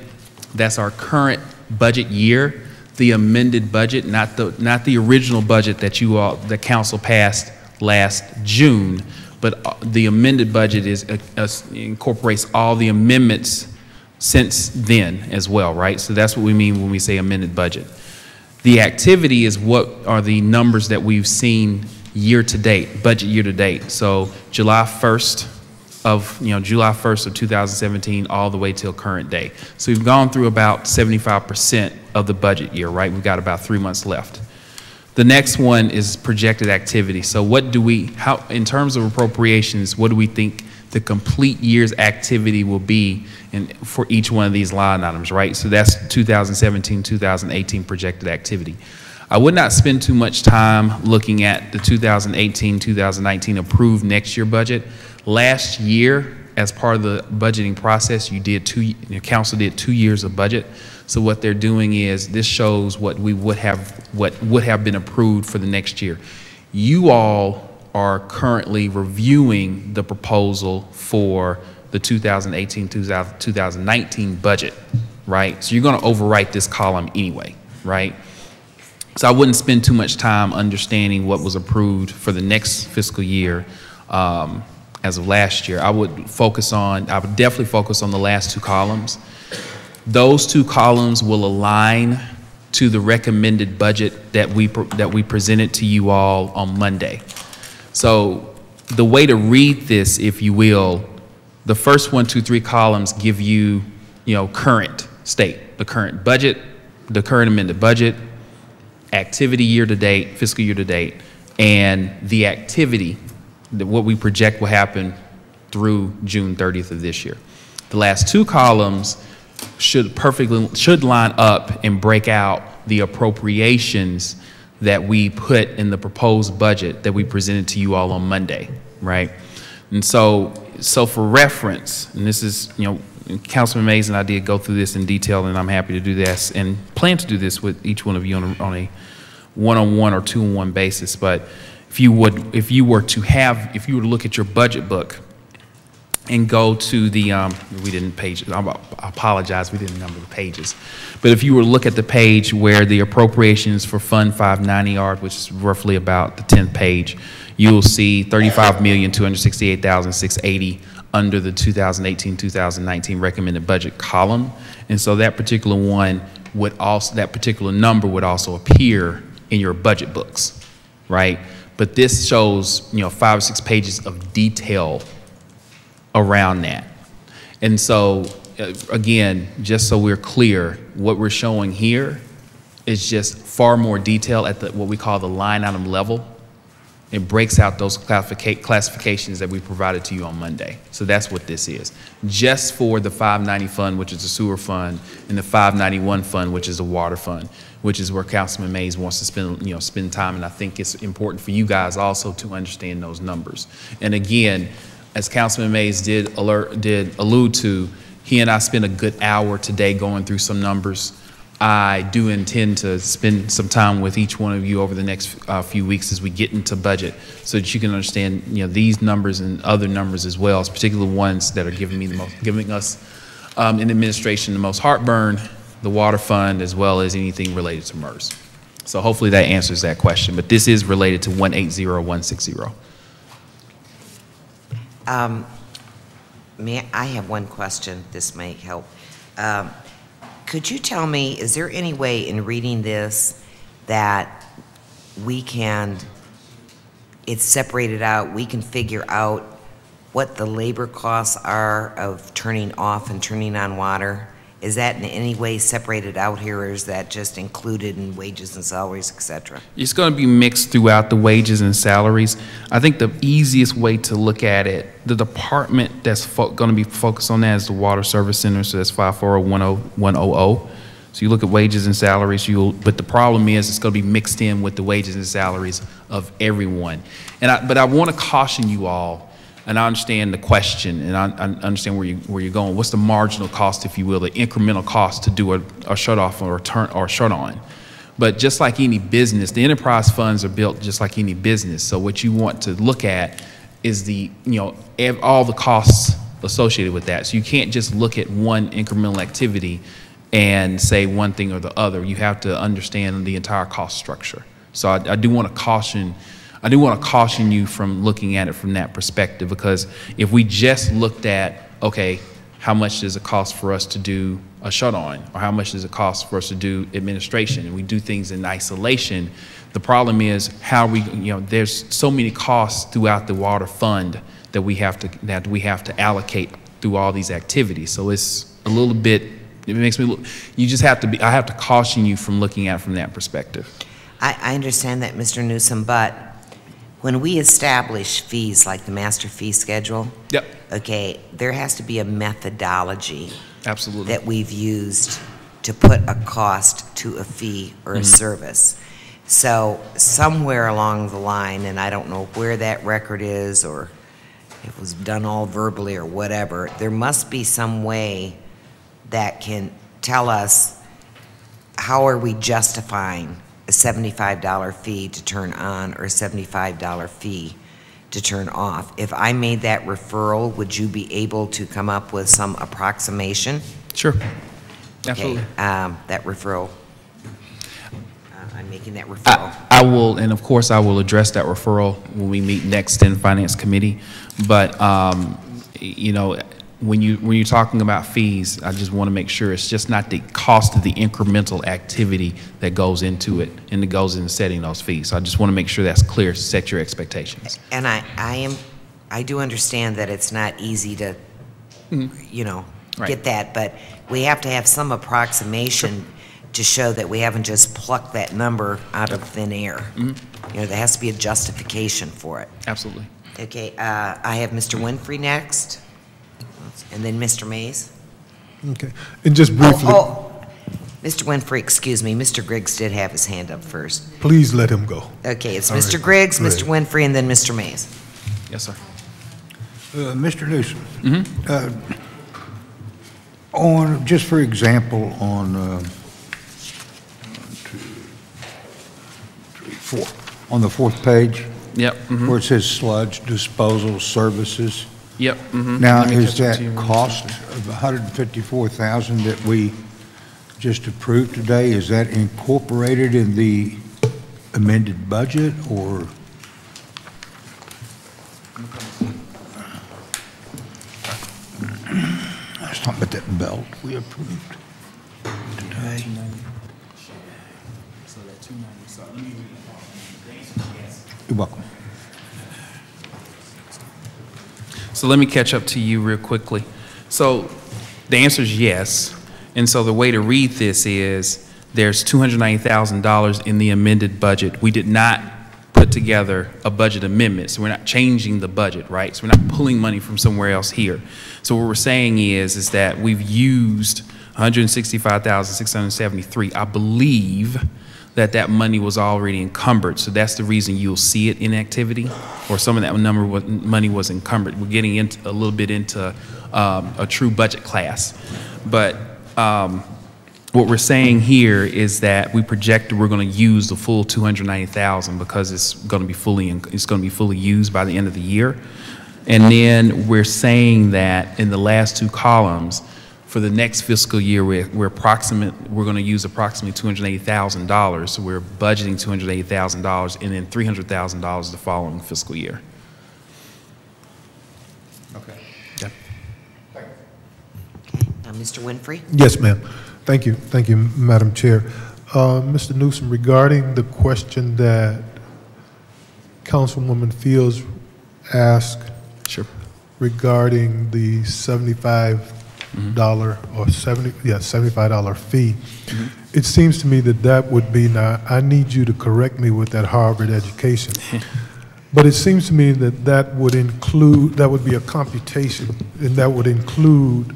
that's our current budget year, the amended budget, not the, not the original budget that you all, the council passed last June, but uh, the amended budget is, uh, incorporates all the amendments since then as well, right? So that's what we mean when we say amended budget. The activity is what are the numbers that we've seen year to date, budget year to date. So July 1st of, you know, July 1st of 2017 all the way till current day. So we've gone through about 75% of the budget year, right? We've got about three months left. The next one is projected activity. So what do we, how, in terms of appropriations, what do we think the complete year's activity will be in, for each one of these line items, right? So that's 2017, 2018 projected activity. I would not spend too much time looking at the 2018, 2019 approved next year budget. Last year, as part of the budgeting process, you did two, your council did two years of budget. So what they're doing is, this shows what we would have, what would have been approved for the next year. You all are currently reviewing the proposal for the 2018, 2019 budget, right? So you're gonna overwrite this column anyway, right? So I wouldn't spend too much time understanding what was approved for the next fiscal year um, as of last year. I would focus on, I would definitely focus on the last two columns. Those two columns will align to the recommended budget that we, that we presented to you all on Monday. So the way to read this, if you will, the first one, two, three columns give you, you know, current state, the current budget, the current amended budget, activity year to date, fiscal year to date, and the activity, what we project will happen through June 30th of this year. The last two columns should perfectly, should line up and break out the appropriations that we put in the proposed budget that we presented to you all on Monday, right? And so, so for reference, and this is, you know, Councilman Mays and I did go through this in detail, and I'm happy to do this and plan to do this with each one of you on a, on a one-on-one or two-on-one basis. But if you would, if you were to have, if you were to look at your budget book and go to the, um, we didn't page, I apologize, we didn't number the pages. But if you were to look at the page where the appropriations for Fund 590 are, which is roughly about the 10th page, you will see 35,268,680 under the 2018-2019 recommended budget column. And so that particular one would also, that particular number would also appear in your budget books, right? But this shows, you know, five or six pages of detail around that. And so, uh, again, just so we're clear, what we're showing here is just far more detail at the, what we call the line item level. It breaks out those classifica classifications that we provided to you on Monday. So that's what this is. Just for the 590 fund, which is the sewer fund, and the 591 fund, which is the water fund, which is where Councilman Mays wants to spend, you know, spend time. And I think it's important for you guys also to understand those numbers. And again, as Councilman Mays did alert, did allude to, he and I spent a good hour today going through some numbers. I do intend to spend some time with each one of you over the next uh, few weeks as we get into budget so that you can understand you know these numbers and other numbers as well, as particular ones that are giving me the most, giving us um, in administration the most heartburn, the water fund, as well as anything related to MERS. So hopefully that answers that question. But this is related to 180160. Um, may, I have one question. This may help. Um, could you tell me, is there any way in reading this that we can, it's separated out, we can figure out what the labor costs are of turning off and turning on water is that in any way separated out here, or is that just included in wages and salaries, et cetera? It's going to be mixed throughout the wages and salaries. I think the easiest way to look at it, the department that's going to be focused on that is the Water Service Center, so that's 540-10100. So you look at wages and salaries, you'll, but the problem is it's going to be mixed in with the wages and salaries of everyone. And I, but I want to caution you all, and I understand the question, and I, I understand where you, where you're going. What's the marginal cost, if you will, the incremental cost to do a, a shut off or a turn, or a shut on? But just like any business, the enterprise funds are built just like any business. So what you want to look at is the, you know, all the costs associated with that. So you can't just look at one incremental activity and say one thing or the other. You have to understand the entire cost structure. So I, I do want to caution, I do want to caution you from looking at it from that perspective because if we just looked at, okay, how much does it cost for us to do a shut on or how much does it cost for us to do administration and we do things in isolation the problem is how we you know there's so many costs throughout the water fund that we have to that we have to allocate through all these activities so it's a little bit it makes me look you just have to be i have to caution you from looking at it from that perspective I, I understand that, Mr. Newsome, but when we establish fees like the master fee schedule, Yep. okay, there has to be a methodology absolutely that we've used to put a cost to a fee or a Mhm. service. So somewhere along the line, and I don't know where that record is, or it was done all verbally or whatever, there must be some way that can tell us how are we justifying a seventy-five dollar fee to turn on or a seventy-five dollar fee to turn off? If I made that referral, would you be able to come up with some approximation? Sure. Okay, Absolutely. um, that referral. Uh, I'm making that referral. I will, and of course, I will address that referral when we meet next in Finance Committee. But, um, you know, when you, when you're talking about fees, I just want to make sure it's just not the cost of the incremental activity that goes into it and that goes into setting those fees. So I just want to make sure that's clear, set your expectations. And I, I am, I do understand that it's not easy to, you know, Right. get that, but we have to have some approximation to show that we haven't just plucked that number out of thin air. Mhm. You know, there has to be a justification for it. Absolutely. Okay, uh, I have Mr. Winfrey next, and then Mr. Mays. Okay, and just Oh, briefly, oh, Mr. Winfrey, excuse me, Mr. Griggs did have his hand up first. please let him go. Okay, it's All Mr. right, Griggs, Mr. ahead. Winfrey, and then Mr. Mays. Yes, sir. Uh, Mr. Newsome. uh, On, just for example, on, uh, one, two, three, four, on the fourth page? Yep, mhm. Where it says sludge disposal services? Yep. mhm. Now, Let me is catch that to you. cost of 154,000 that we just approved today, is that incorporated in the amended budget, or? Let's talk about that belt we approved today. You're welcome. So let me catch up to you real quickly. So the answer is yes. And so the way to read this is there's $290,000 in the amended budget. We did not put together a budget amendment, so we're not changing the budget, right? So we're not pulling money from somewhere else here. So what we're saying is, is that we've used 165,673. I believe that that money was already encumbered. So that's the reason you'll see it in activity, or some of that number was, money was encumbered. We're getting into a little bit into um, a true budget class, but um, what we're saying here is that we project we're going to use the full 290,000 because it's going to be fully it's going to be fully used by the end of the year, and then we're saying that in the last two columns for the next fiscal year, we're, we're approximate, we're going to use approximately $280,000. So we're budgeting $280,000 and then $300,000 the following fiscal year. Okay. Yep. Uh, Mr. Winfrey? Yes, ma'am. Thank you, thank you, Madam Chair. Uh, Mr. Newsome, regarding the question that Councilwoman Fields asked Sure. regarding the seventy-five dollar or seventy, yeah, seventy-five dollar fee. It seems to me that that would be, now, I need you to correct me with that Harvard education. But it seems to me that that would include, that would be a computation, and that would include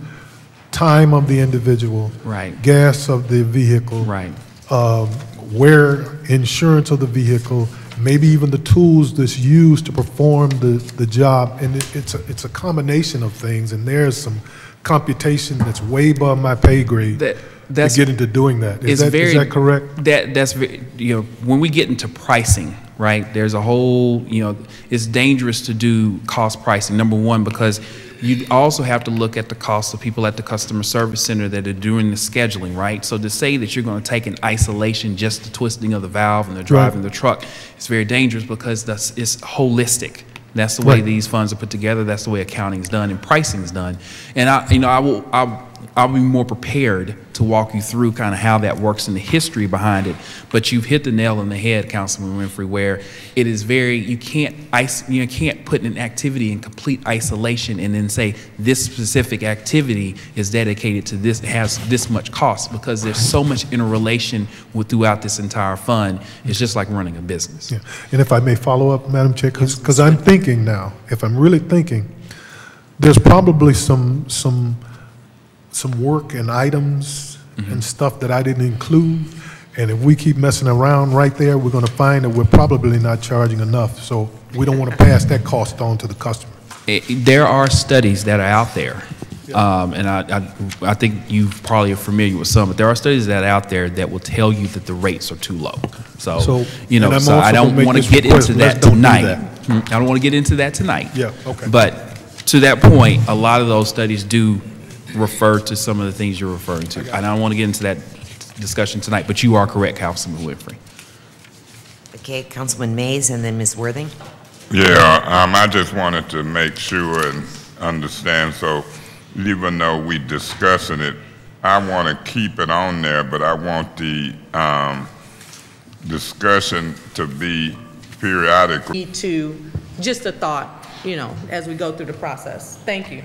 time of the individual. Right. Gas of the vehicle. Right. Um, where insurance of the vehicle, maybe even the tools that's used to perform the, the job. And it, it's a, it's a combination of things, and there's some computation that's way above my pay grade That- to get into doing that. Is that, very, is that correct? That that's very, you know when we get into pricing, right? There's a whole you know it's dangerous to do cost pricing. Number one because you also have to look at the cost of people at the customer service center that are doing the scheduling, right? So to say that you're going to take in isolation just the twisting of the valve and the driving the truck, it's very dangerous because that's it's holistic. That's the way Right. these funds are put together. That's the way accounting is done and pricing is done. And I, you know, I will, I'll, I'll be more prepared to walk you through kind of how that works and the history behind it. But you've hit the nail on the head, Councilman Winfrey, where it is very, you can't, you can't put an activity in complete isolation and then say this specific activity is dedicated to this, has this much cost because there's so much interrelation with throughout this entire fund. It's just like running a business. Yeah. And if I may follow up, Madam Chair, because I'm thinking now, if I'm really thinking, there's probably some, some, some work and items and stuff that I didn't include. And if we keep messing around right there, we're going to find that we're probably not charging enough. So we don't want to pass that cost on to the customer. it, there are studies that are out there, um, and I, I, I think you probably are familiar with some, but there are studies that are out there that will tell you that the rates are too low. So, So- you know, so I don't want to get request, into let's that do tonight. that. Mm, I don't want to get into that tonight. Yeah, okay. But to that point, a lot of those studies do refer to some of the things you're referring to. And I don't want to get into that discussion tonight, but you are correct, Councilman Winfrey. Okay, Councilman Mays and then Ms. Worthing. Yeah, um, I just wanted to make sure and understand, so even though we discussing it, I want to keep it on there, but I want the, um, discussion to be periodically. To, just a thought, you know, as we go through the process. Thank you.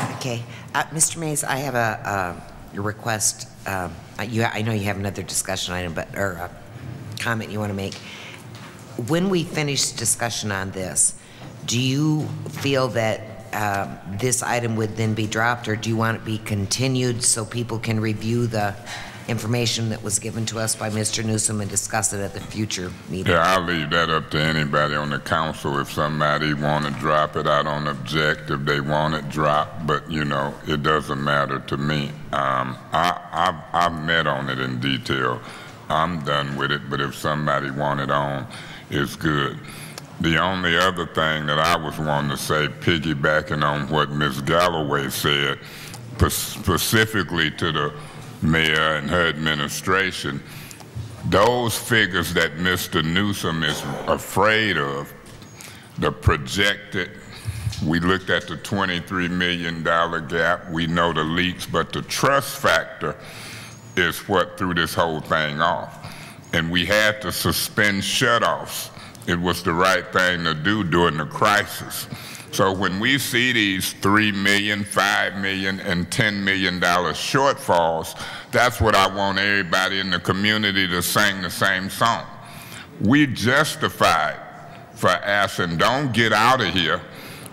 Okay. Uh, Mr. Mays, I have a, request. Um, uh, you, I know you have another discussion item, but, or a comment you want to make. When we finish discussion on this, do you feel that um, this item would then be dropped, or do you want it to be continued so people can review the information that was given to us by Mr. Newsome and discuss it at the future meeting? Yeah, I'll leave that up to anybody on the council. If somebody want to drop it, I don't object if they want it dropped, but, you know, it doesn't matter to me. Um, I, I, I've met on it in detail. I'm done with it, but if somebody want it on, it's good. The only other thing that I was wanting to say, piggybacking on what Ms. Galloway said, specifically to the mayor and her administration, those figures that Mr. Newsome is afraid of, the projected, we looked at the $23 million gap, we know the leaks, but the trust factor is what threw this whole thing off. And we had to suspend shutoffs. It was the right thing to do during the crisis. So when we see these three million, five million, and ten million dollar shortfalls, that's what I want everybody in the community to sing the same song. We justified for asking, don't get out of here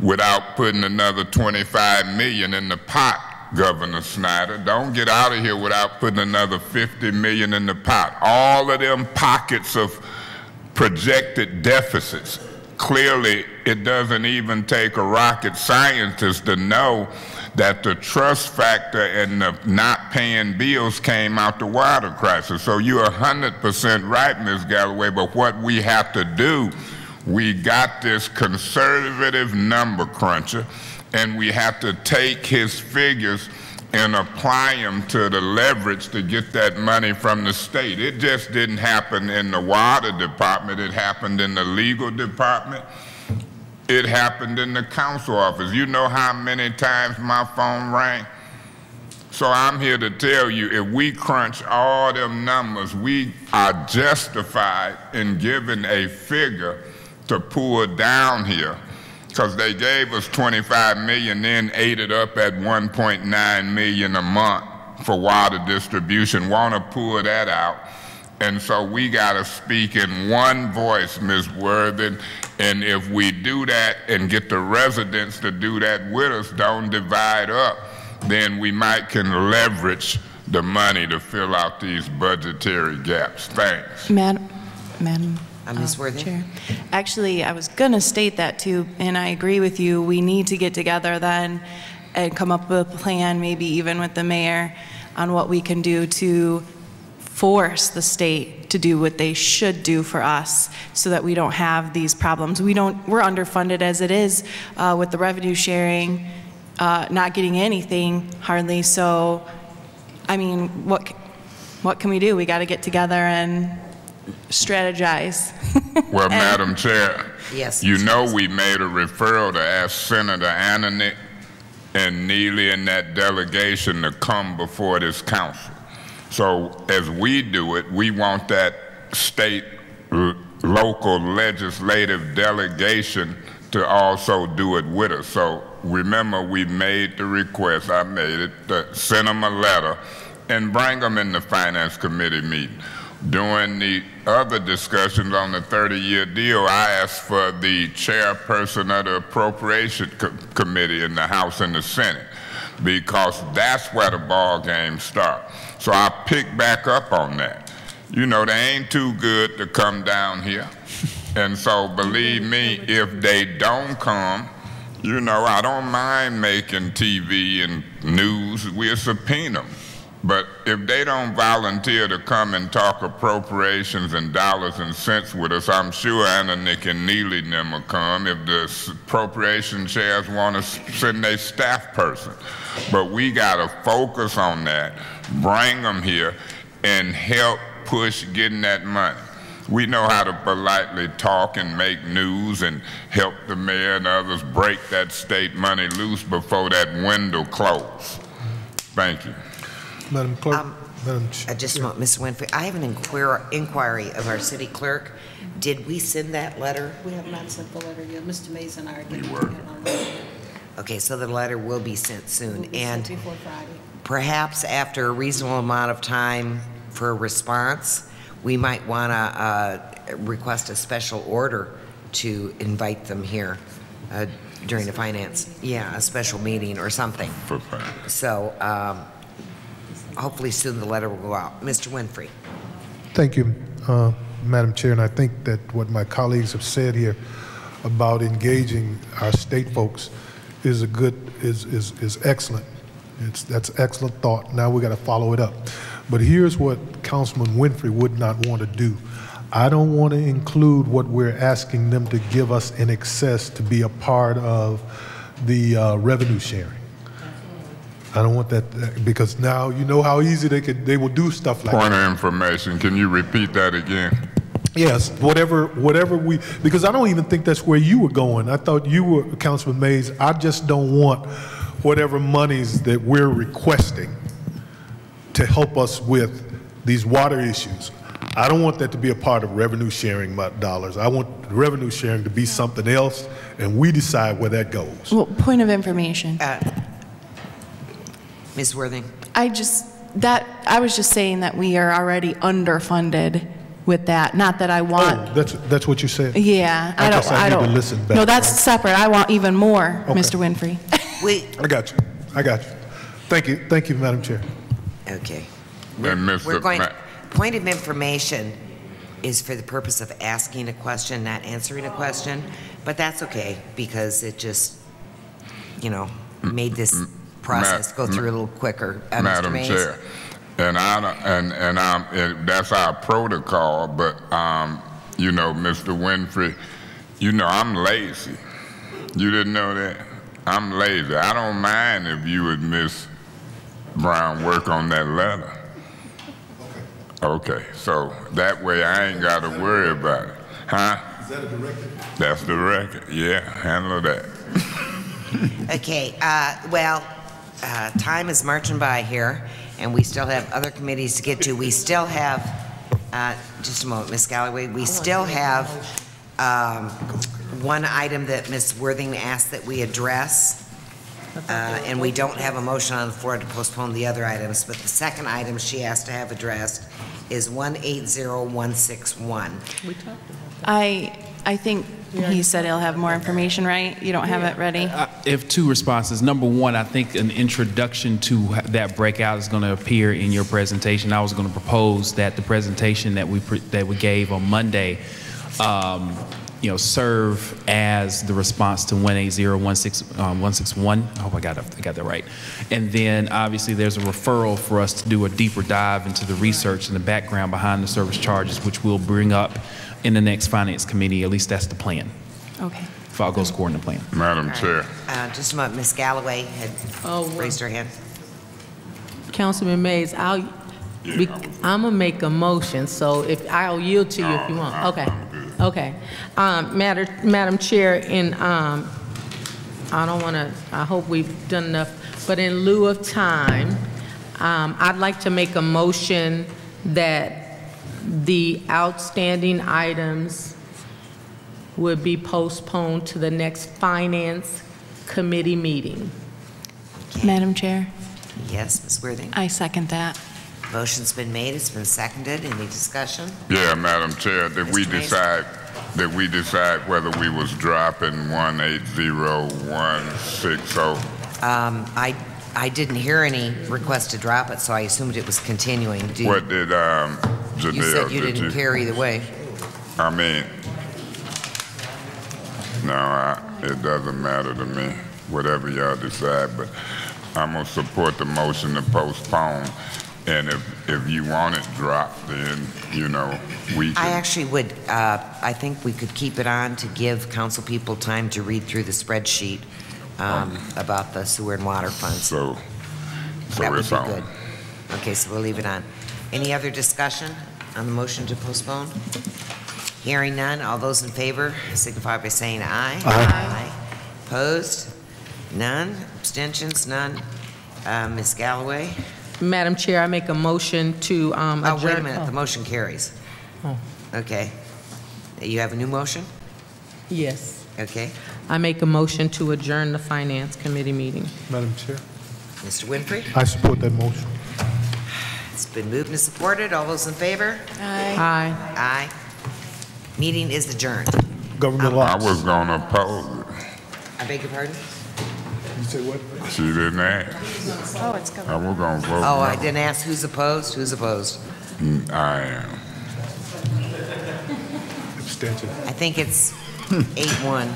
without putting another 25 million in the pot, Governor Snyder. Don't get out of here without putting another 50 million in the pot. All of them pockets of projected deficits. Clearly, it doesn't even take a rocket scientist to know that the trust factor and the not paying bills came out the water crisis. So you're 100% right, Ms. Galloway, but what we have to do, we got this conservative number cruncher, and we have to take his figures and apply them to the leverage to get that money from the state. It just didn't happen in the water department, it happened in the legal department. It happened in the council office. You know how many times my phone rang? So I'm here to tell you, if we crunch all them numbers, we are justified in giving a figure to pull down here. Because they gave us 25 million, then ate it up at 1.9 million a month for water distribution. Want to pull that out. And so we got to speak in one voice, Ms. Worthing. And if we do that and get the residents to do that with us, don't divide up, then we might can leverage the money to fill out these budgetary gaps. Thanks. Madam, Madam. Uh, Ms. Worthing? Chair. Actually, I was going to state that too, and I agree with you. We need to get together then and come up with a plan, maybe even with the mayor, on what we can do to force the state to do what they should do for us so that we don't have these problems. We don't, we're underfunded as it is uh, with the revenue sharing, uh, not getting anything hardly. So, I mean, what, what can we do? We got to get together and strategize. Well, Madam Chair. Yes, You Mr. know we made a referral to ask Senator Ananich and Neeley and that delegation to come before this council. So as we do it, we want that state local legislative delegation to also do it with us. So remember, we made the request, I made it, to send them a letter and bring them in the Finance Committee meeting. During the other discussions on the 30-year deal, I asked for the chairperson of the Appropriation Co- Committee in the House and the Senate because that's where the ball game starts. So I pick back up on that. You know, they ain't too good to come down here. And so believe me, if they don't come, you know, I don't mind making TV and news. We'll subpoena them. But if they don't volunteer to come and talk appropriations and dollars and cents with us, I'm sure Ananich and Neeley and them will come if the appropriation chairs want to send their staff person. But we got to focus on that, bring them here, and help push getting that money. We know how to politely talk and make news and help the mayor and others break that state money loose before that window closes. Thank you. Madam Clerk, Madam Ch- I just want, Ms. Winfrey, I have an inquir- inquiry of our city clerk. Did we send that letter? We have not sent the letter yet. Mr. Mays and I are getting it on Monday. Okay, so the letter will be sent soon. Will be And sent before Friday. perhaps after a reasonable amount of time for a response, we might want to request a special order to invite them here uh, during the finance, yeah, a special meeting or something. For finance. So um, hopefully soon the letter will go out. Mr. Winfrey? Thank you, uh, Madam Chair, and I think that what my colleagues have said here about engaging our state folks is a good, is, is, is excellent. It's, that's excellent thought. Now we got to follow it up. But here's what Councilman Winfrey would not want to do. I don't want to include what we're asking them to give us in excess to be a part of the uh, revenue sharing. I don't want that, uh, because now you know how easy they could, they will do stuff like that. Point of information, can you repeat that again? Yes, whatever, whatever we, because I don't even think that's where you were going. I thought you were, Councilman Mays, I just don't want whatever monies that we're requesting to help us with these water issues. I don't want that to be a part of revenue sharing dollars. I want revenue sharing to be something else, and we decide where that goes. Well, point of information. Ms. Worthing? I just, that, I was just saying that we are already underfunded with that. Not that I oh, want, Oh, that's, that's what you said? yeah, I don't, guess I I need to don't. listen back. No, that's separate. I want even more, Okay. Mr. Winfrey. Wait. I got you, I got you. Thank you, thank you, Madam Chair. okay. And We're Mr. going, Ma- point of information is for the purpose of asking a question, not answering a question, but that's okay, because it just, you know, made this process go through a little quicker. Uh, Mr. Madam Mays? Chair, and I, and, and I'm, and that's our protocol, but, um, you know, Mr. Winfrey, you know, I'm lazy. You didn't know that? I'm lazy. I don't mind if you would Miss Brown work on that letter. Okay, so that way I ain't gotta worry about it, huh? Is that a directive? That's the record, yeah, handle that. Okay, uh, well, uh, time is marching by here, and we still have other committees to get to. We still have, uh, just a moment, Ms. Galloway, we still have um, one item that Ms. Worthing asked that we address, uh, and we don't have a motion on the floor to postpone the other items, but the second item she asked to have addressed is 180161. We talked about I, I think he said he'll have more information, right? You don't have it ready? Uh, If two responses, number one, I think an introduction to that breakout is going to appear in your presentation. I was going to propose that the presentation that we, pre- that we gave on Monday, um, you know, serve as the response to 18016, um, 161. I hope I got, it- I got that right. And then, obviously, there's a referral for us to do a deeper dive into the research and the background behind the service charges, which we'll bring up in the next finance committee. At least that's the plan. Okay. If all goes according to plan. Madam Chair. Uh, Just a moment, Ms. Galloway had Oh, raised her hand. Councilman Mays, I'll, be- I'm gonna make a motion, so if, I'll yield to you if you want. Okay, okay. Um, Madam, Madam Chair, in, um, I don't wanna, I hope we've done enough, but in lieu of time, um, I'd like to make a motion that the outstanding items would be postponed to the next Finance Committee meeting. Madam Chair, Yes, Ms. Worthing? I second that. Motion's been made, it's been seconded. Any discussion? Yeah, Madam Chair, did we Mr. Mays? decide, did we decide whether we was dropping one eight zero one six oh? Um, I, I didn't hear any request to drop it, so I assumed it was continuing. Do- What did, um, Janelle, You said you did didn't care either way. I mean, no, I, it doesn't matter to me, whatever y'all decide, but I'm gonna support the motion to postpone. And if, if you want it dropped, then, you know, we I can, actually would, uh, I think we could keep it on to give council people time to read through the spreadsheet um, about the sewer and water funds. so, That would it's be on. good. Okay, so we'll leave it on. Any other discussion on the motion to postpone? Hearing none, all those in favor signify by saying aye. Aye. Opposed? None. Abstentions? None. Uh, Ms. Galloway? Madam Chair, I make a motion to um, Oh, adjourn. wait a minute, the motion carries. Oh. Okay. You have a new motion? Yes. Okay. I make a motion to adjourn the Finance Committee meeting. Madam Chair, Mr. Winfrey? I support that motion. It's been moved and supported. All those in favor? Aye. Aye. Aye. Meeting is adjourned. Government I lots. was gonna oppose it. I beg your pardon? You say what? She didn't ask. Oh, it's coming. I was gonna vote. Oh, I didn't ask who's opposed. Who's opposed? Mm, I am. Abstention. I think it's eight one.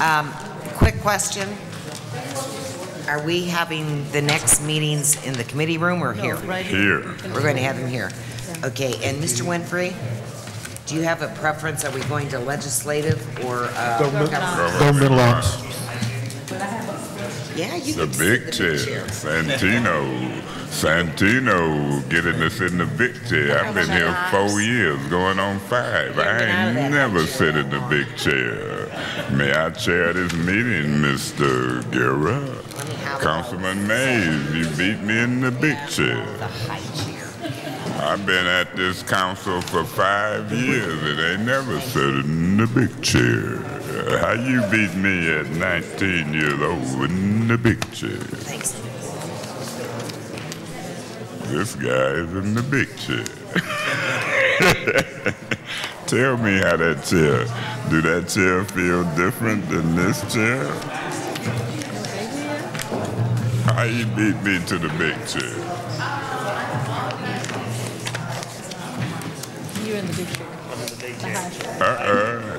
Um, quick question. Are we having the next meetings in the committee room or here? Here. We're going to have them here. Okay, and Mr. Winfrey, do you have a preference? Are we going to legislative or, uh? Government, government? government lots. Yeah, you The can big sit in the chair, Santino, Santino getting us in the big chair. I've been here four years, going on five. I ain't never sit in the big chair. May I chair this meeting, Mr. Guerra? Councilman Mays, you beat me in the big chair. I've been at this council for five years and ain't never sat in the big chair. How you beat me at 19 years old in the big chair? Thanks. This guy is in the big chair. Tell me how that chair, do that chair feel different than this chair? How you beat me to the big chair? You're in the big chair. Uh-uh.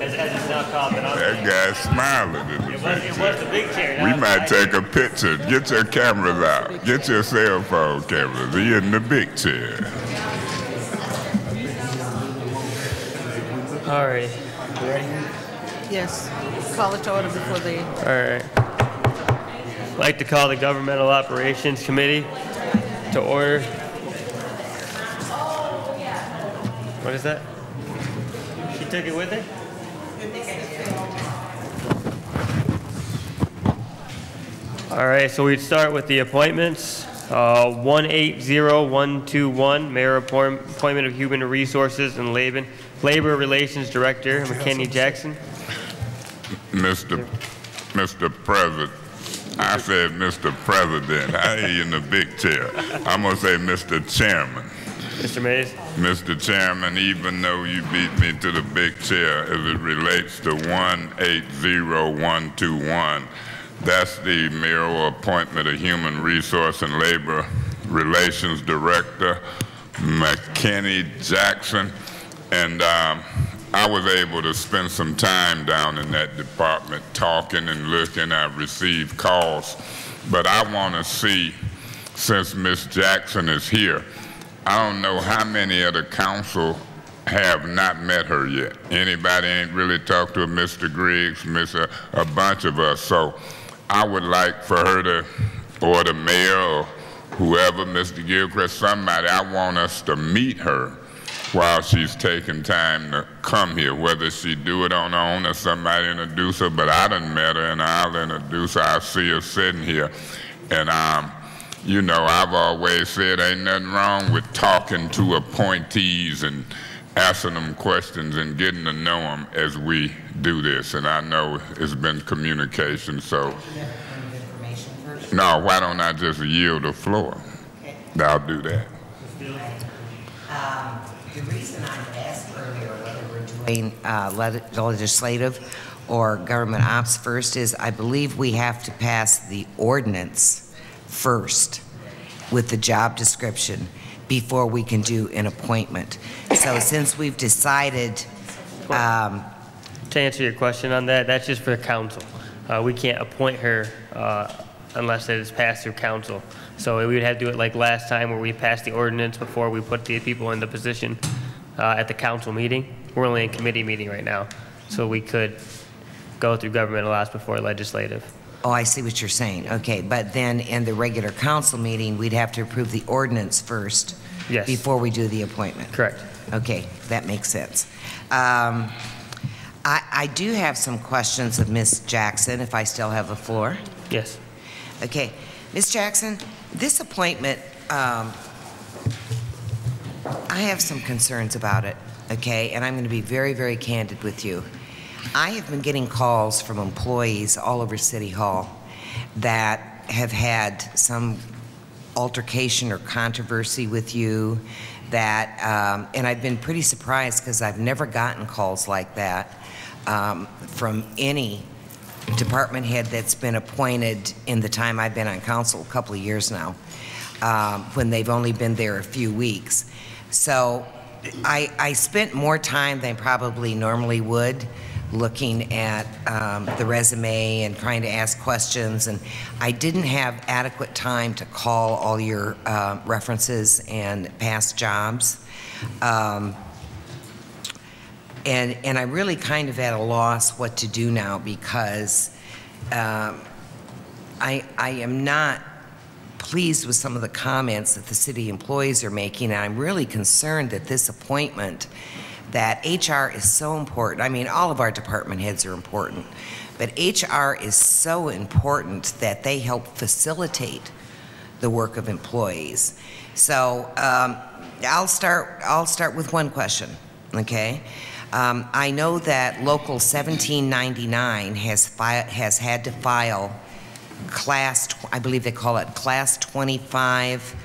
As, as it's now called, but That guy's smiling in the It was, it was the big chair. We might it's take a picture. Get your cameras out. Get your cell phone cameras. He in the big chair. Alrighty. Yes, call it to order before the, Alright. I'd like to call the Governmental Operations Committee to order. What is that? She took it with her? Alright, so we'd start with the appointments. Uh, 180121, Mayor appoint- appointment of Human Resources and Labor, Labor Relations Director, McKinney Jackson. Mr. Mr. President. I said Mr. President. I ain't in the big chair. I'm gonna say Mr. Chairman. Mr. Mays? Mr. Chairman, even though you beat me to the big chair as it relates to 180121, that's the mayoral appointment of Human Resource and Labor Relations Director, McKinney Jackson. And um, I was able to spend some time down in that department talking and looking. I received calls. But I want to see, since Ms. Jackson is here, I don't know how many of the council have not met her yet. Anybody ain't really talked to Mr. Griggs, Miss a, a bunch of us. So I would like for her to, or the mayor or whoever, Mr. Gilchrist, somebody, I want us to meet her while she's taking time to come here, whether she do it on her own or somebody introduce her, but I done met her and I'll introduce her. I see her sitting here. And um, you know, I've always said ain't nothing wrong with talking to appointees and asking them questions and getting to know them as we do this. And I know it's been communication, so. No, why don't I just yield the floor? I'll do that. Um, The reason I asked earlier whether we're doing uh, leg- legislative or government ops first is I believe we have to pass the ordinance first with the job description before we can do an appointment. So since we've decided, um, To answer your question on that, that's just for the council. Uh, we can't appoint her, uh, unless it is passed through council. So we would have to do it like last time where we passed the ordinance before we put the people in the position, uh, at the council meeting. We're only in committee meeting right now, so we could go through government laws before legislative. Oh, I see what you're saying. Okay, but then in the regular council meeting, we'd have to approve the ordinance first Yes. before we do the appointment. Correct. Okay, that makes sense. Um, I, I do have some questions of Ms. Jackson, if I still have the floor. Yes. Okay, Ms. Jackson, this appointment, um, I have some concerns about it, okay? And I'm going to be very, very candid with you. I have been getting calls from employees all over City Hall that have had some altercation or controversy with you that, um, and I've been pretty surprised because I've never gotten calls like that um, from any department head that's been appointed in the time I've been on council, a couple of years now, um, when they've only been there a few weeks. So I, I spent more time than probably normally would looking at um, the resume and trying to ask questions, and I didn't have adequate time to call all your uh, references and past jobs. Um, and, and I'm really kind of at a loss what to do now because um, I, I am not pleased with some of the comments that the city employees are making, and I'm really concerned that this appointment, that HR is so important. I mean, all of our department heads are important, but HR is so important that they help facilitate the work of employees. So um, I'll start. I'll start with one question. Okay. Um, I know that Local 1799 has has had to file class. I believe they call it Class 25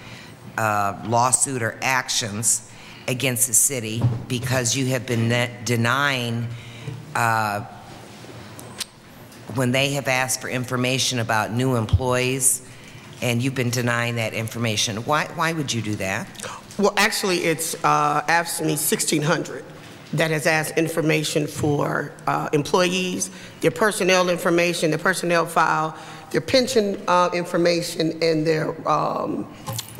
uh, lawsuit or actions against the city because you have been denying. Uh, when they have asked for information about new employees, and you've been denying that information. Why, why would you do that? Well, actually, it's uh, AFSCME 1600 that has asked information for uh, employees, their personnel information, their personnel file, their pension uh, information, and their um,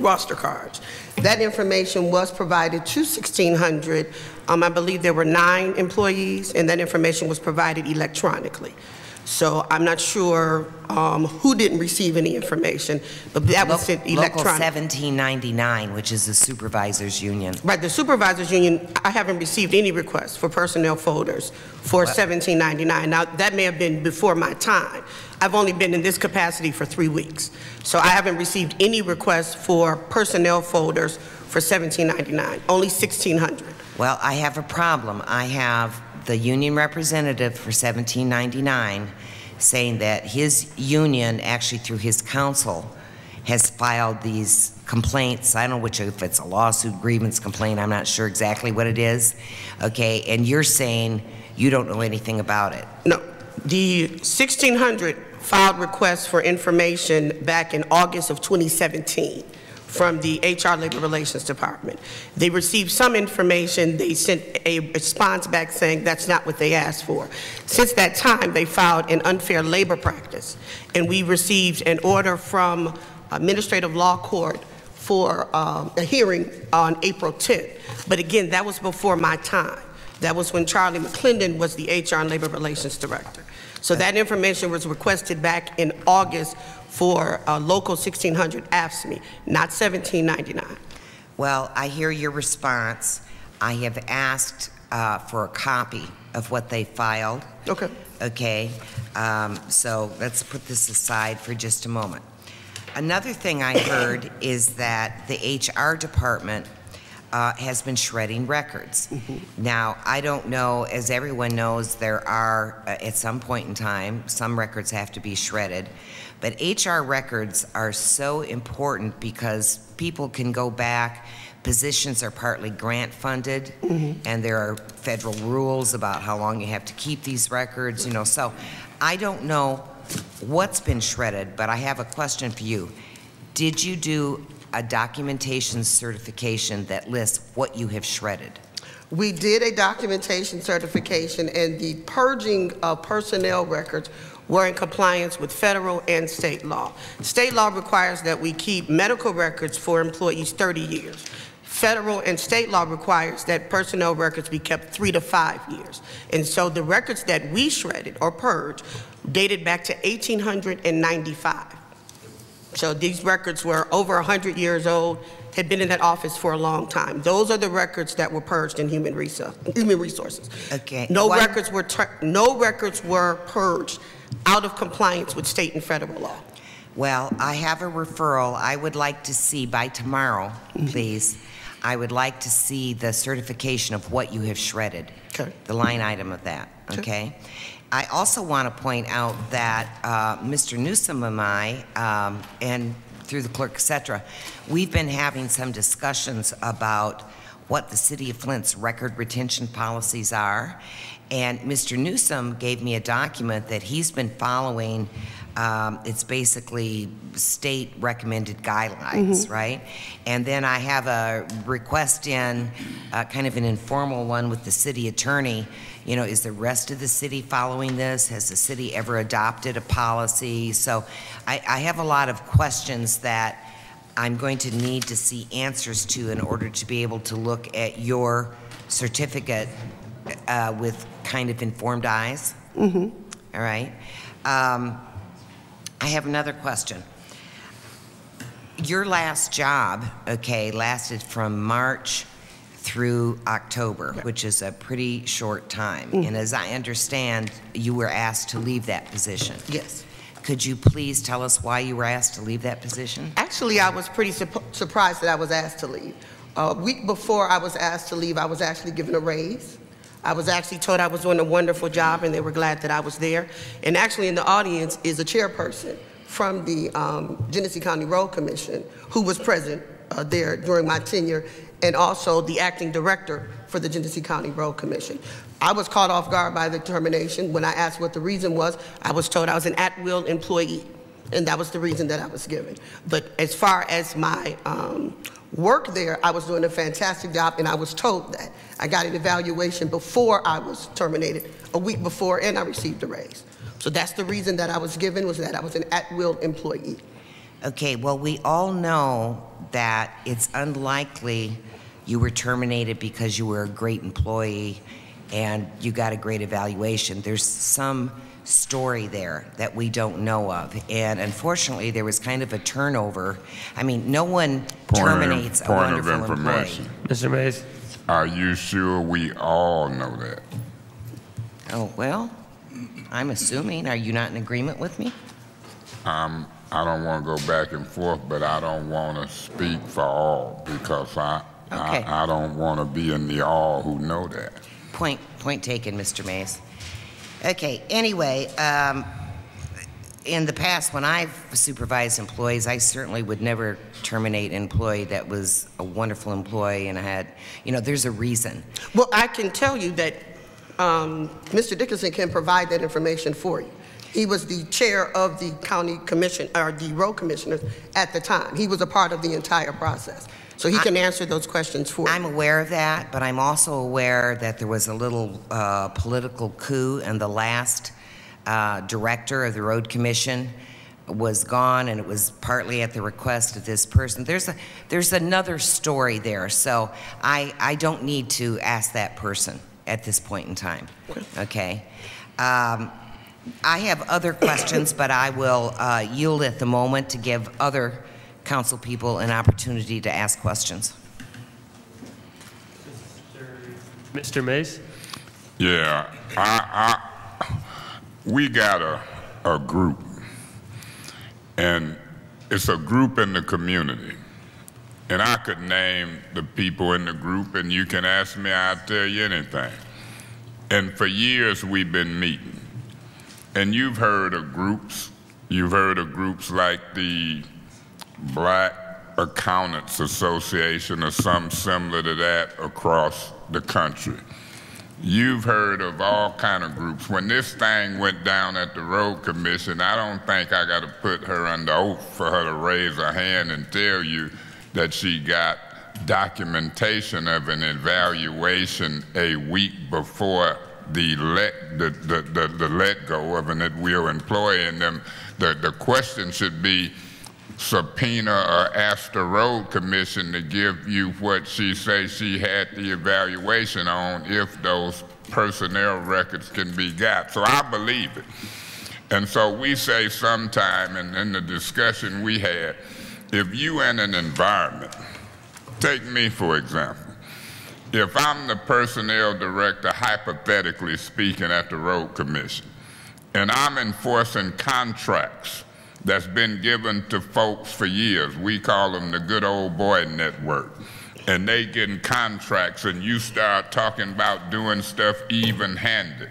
roster cards. That information was provided to 1600. Um, I believe there were nine employees, and that information was provided electronically. So I'm not sure um, who didn't receive any information, but that was sent Local 1799, which is the supervisors union. Right, the supervisors union, I haven't received any requests for personnel folders for What? 1799. Now, that may have been before my time. I've only been in this capacity for three weeks. So I haven't received any requests for personnel folders for 1799, only 1600. Well, I have a problem. I have the union representative for 1799 saying that his union, actually through his council, has filed these complaints. I don't know which, if it's a lawsuit, grievance complaint, I'm not sure exactly what it is. Okay, and you're saying you don't know anything about it. No, the 1600 filed requests for information back in August of 2017 from the HR Labor Relations Department. They received some information, they sent a response back saying that's not what they asked for. Since that time, they filed an unfair labor practice, and we received an order from Administrative Law Court for um, a hearing on April 10th. But again, that was before my time. That was when Charlie McClendon was the HR and Labor Relations Director. So that information was requested back in August for uh, Local 1600 AFSCME, not 1799. Well, I hear your response. I have asked uh, for a copy of what they filed. Okay. Okay, um, so let's put this aside for just a moment. Another thing I heard is that the HR department uh, has been shredding records. Now, I don't know, as everyone knows, there are, uh, at some point in time, some records have to be shredded. But HR records are so important because people can go back, positions are partly grant funded, mm-hmm. and there are federal rules about how long you have to keep these records, you know. So I don't know what's been shredded, but I have a question for you. Did you do a documentation certification that lists what you have shredded? We did a documentation certification, and the purging of personnel records were in compliance with federal and state law. State law requires that we keep medical records for employees 30 years. Federal and state law requires that personnel records be kept three to five years. And so the records that we shredded or purged dated back to 1895. So these records were over 100 years old, had been in that office for a long time. Those are the records that were purged in human resource, human resources. Okay. No One- records were, no records were purged out of compliance with state and federal law. Well, I have a referral. I would like to see by tomorrow, mm-hmm. please. I would like to see the certification of what you have shredded. Okay. The line item of that, okay? I also want to point out that uh, Mr. Newsome and I, um, and through the clerk, et cetera, we've been having some discussions about what the City of Flint's record retention policies are. And Mr. Newsome gave me a document that he's been following. Um, it's basically state recommended guidelines, Mhm. right? And then I have a request in, uh, kind of an informal one with the city attorney. You know, is the rest of the city following this? Has the city ever adopted a policy? So I, I have a lot of questions that I'm going to need to see answers to in order to be able to look at your certificate uh, with kind of informed eyes. Mm-hmm. All right. Um, I have another question. Your last job, okay, lasted from March through October, which is a pretty short time. Mhm. And as I understand, you were asked to leave that position. Yes. Could you please tell us why you were asked to leave that position? Actually, I was pretty surp- surprised that I was asked to leave. A week before I was asked to leave, I was actually given a raise. I was actually told I was doing a wonderful job, and they were glad that I was there. And actually, in the audience is a chairperson from the um, Genesee County Road Commission who was present uh, there during my tenure, and also the acting director for the Genesee County Road Commission. I was caught off guard by the termination. When I asked what the reason was, I was told I was an at-will employee, and that was the reason that I was given. But as far as my um, work there, I was doing a fantastic job, and I was told that. I got an evaluation before I was terminated, a week before, and I received a raise. So that's the reason that I was given, was that I was an at-will employee. Okay, well, we all know that it's unlikely you were terminated because you were a great employee and you got a great evaluation. There's some story there that we don't know of. And unfortunately, there was kind of a turnover. I mean, no one Point of- terminates a point of wonderful employee. Mr. Mays? Are you sure we all know that? Oh, well, I'm assuming. Are you not in agreement with me? Um, I don't want to go back and forth, but I don't want to speak for all because I, Okay. I, I don't want to be in the all who know that. Point, point taken, Mr. Mays. Okay, anyway, um, in the past, when I've supervised employees, I certainly would never terminate an employee that was a wonderful employee and I had, you know, there's a reason. Well, I can tell you that um, Mr. Dickinson can provide that information for you. He was the chair of the county commission, or the road commissioners at the time. He was a part of the entire process. So he can answer those questions for you. I'm aware of that, but I'm also aware that there was a little uh, political coup, and the last uh, director of the road commission was gone, and it was partly at the request of this person. There's a there's another story there, so I I don't need to ask that person at this point in time. Okay. Um, I have other questions, but I will uh, yield at the moment to give other council people an opportunity to ask questions. Mr. Mays? Yeah, I, I, we got a, a group, and it's a group in the community. And I could name the people in the group, and you can ask me, I'll tell you anything. And for years, we've been meeting. And you've heard of groups, you've heard of groups like the Black Accountants Association or some similar to that across the country. You've heard of all kind of groups. When this thing went down at the road commission, I don't think I got to put her under oath for her to raise her hand and tell you that she got documentation of an evaluation a week before the let the, the, the, the let go of an at will employee and them the, the question should be subpoena or ask the road commission to give you what she says she had the evaluation on if those personnel records can be got. So I believe it. And so we say sometime in, in the discussion we had, if you in an environment, take me for example, if I'm the personnel director, hypothetically speaking, at the road commission, and I'm enforcing contracts that's been given to folks for years. We call them the good old boy network. And they getting contracts and you start talking about doing stuff even handed.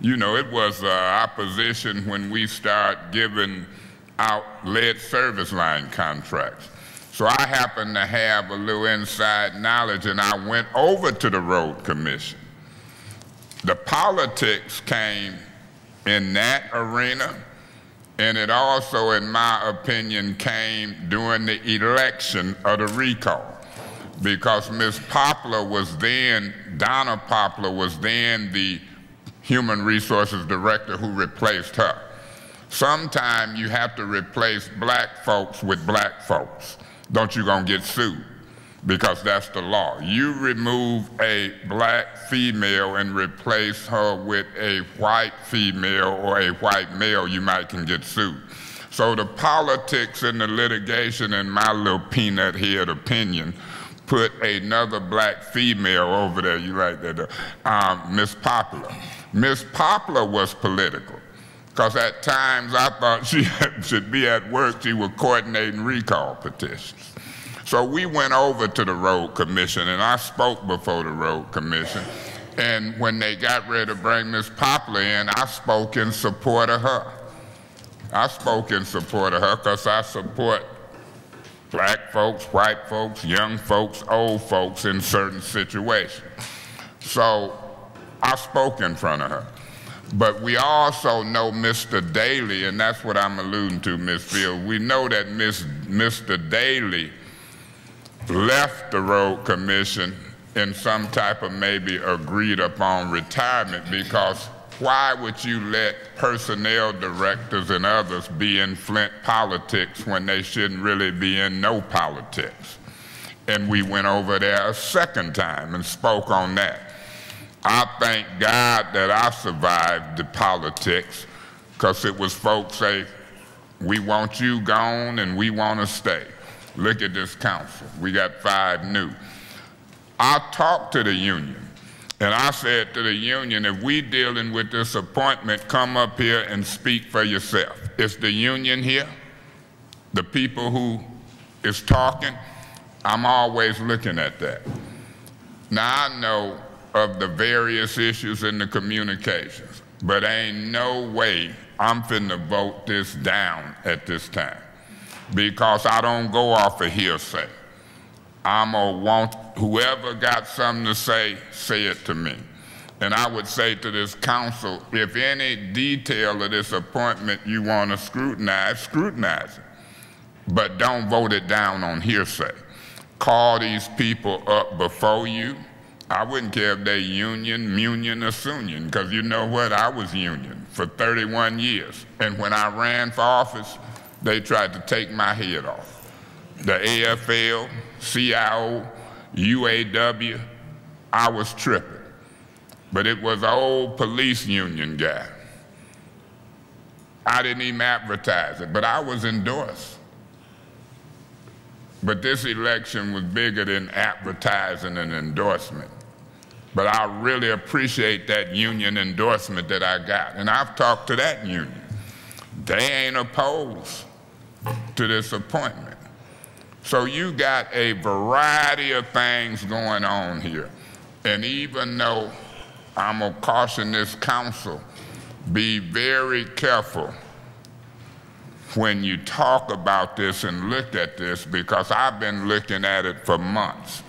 You know, it was uh, opposition when we start giving out lead service line contracts. So I happened to have a little inside knowledge and I went over to the road commission. The politics came in that arena and it also, in my opinion, came during the election of the recall because Ms. Poplar was then, Donna Poplar was then the human resources director who replaced her. Sometime you have to replace black folks with black folks. Don't you gonna get sued because that's the law. You remove a black female and replace her with a white female or a white male, you might can get sued. So the politics and the litigation, in my little peanut head opinion, put another black female over there. You like that? Um, Miss Poplar. Miss Poplar was political because at times I thought she should be at work. She was coordinating recall petitions. So we went over to the road commission, and I spoke before the road commission. And when they got ready to bring Miss Poplar in, I spoke in support of her. I spoke in support of her because I support black folks, white folks, young folks, old folks in certain situations. So I spoke in front of her. But we also know Mr. Daly, and that's what I'm alluding to, Ms. Field. We know that Ms. Mr. Daly left the road commission in some type of maybe agreed upon retirement because why would you let personnel directors and others be in Flint politics when they shouldn't really be in no politics? And we went over there a second time and spoke on that. I thank God that I survived the politics because it was folks say, we want you gone and we want to stay. Look at this council. We got five new. I talked to the union, and I said to the union, if we dealing with this appointment, come up here and speak for yourself. Is the union here? The people who is talking? I'm always looking at that. Now I know of the various issues in the communications. But ain't no way I'm finna vote this down at this time because I don't go off of hearsay. I'm gonna want whoever got something to say, say it to me. And I would say to this council, if any detail of this appointment you want to scrutinize, scrutinize it. But don't vote it down on hearsay. Call these people up before you. I wouldn't care if they union, munion, or sunion, because you know what? I was union for 31 years. And when I ran for office, they tried to take my head off. The AFL, CIO, UAW, I was tripping. But it was an old police union guy. I didn't even advertise it, but I was endorsed. But this election was bigger than advertising and endorsement. But I really appreciate that union endorsement that I got. And I've talked to that union. They ain't opposed to this appointment. So you got a variety of things going on here. And even though I'm gonna caution this council, be very careful when you talk about this and look at this because I've been looking at it for months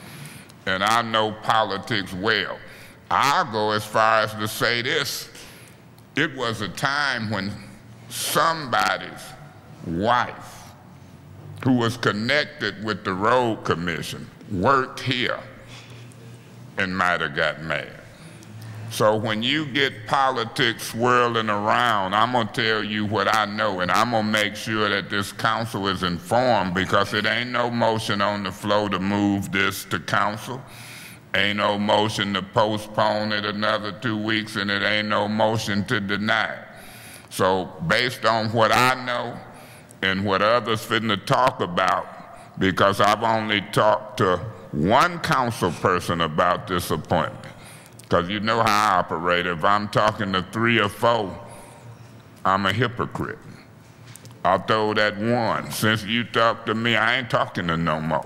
and I know politics well. I'll go as far as to say this. It was a time when somebody's wife who was connected with the road commission worked here and might have got mad. So when you get politics swirling around, I'm going to tell you what I know, and I'm going to make sure that this council is informed because it ain't no motion on the floor to move this to council. Ain't no motion to postpone it another two weeks, and it ain't no motion to deny it. So based on what I know and what others finna talk about, because I've only talked to one council person about this appointment, because you know how I operate. If I'm talking to three or four, I'm a hypocrite. I'll throw that one. Since you talked to me, I ain't talking to no more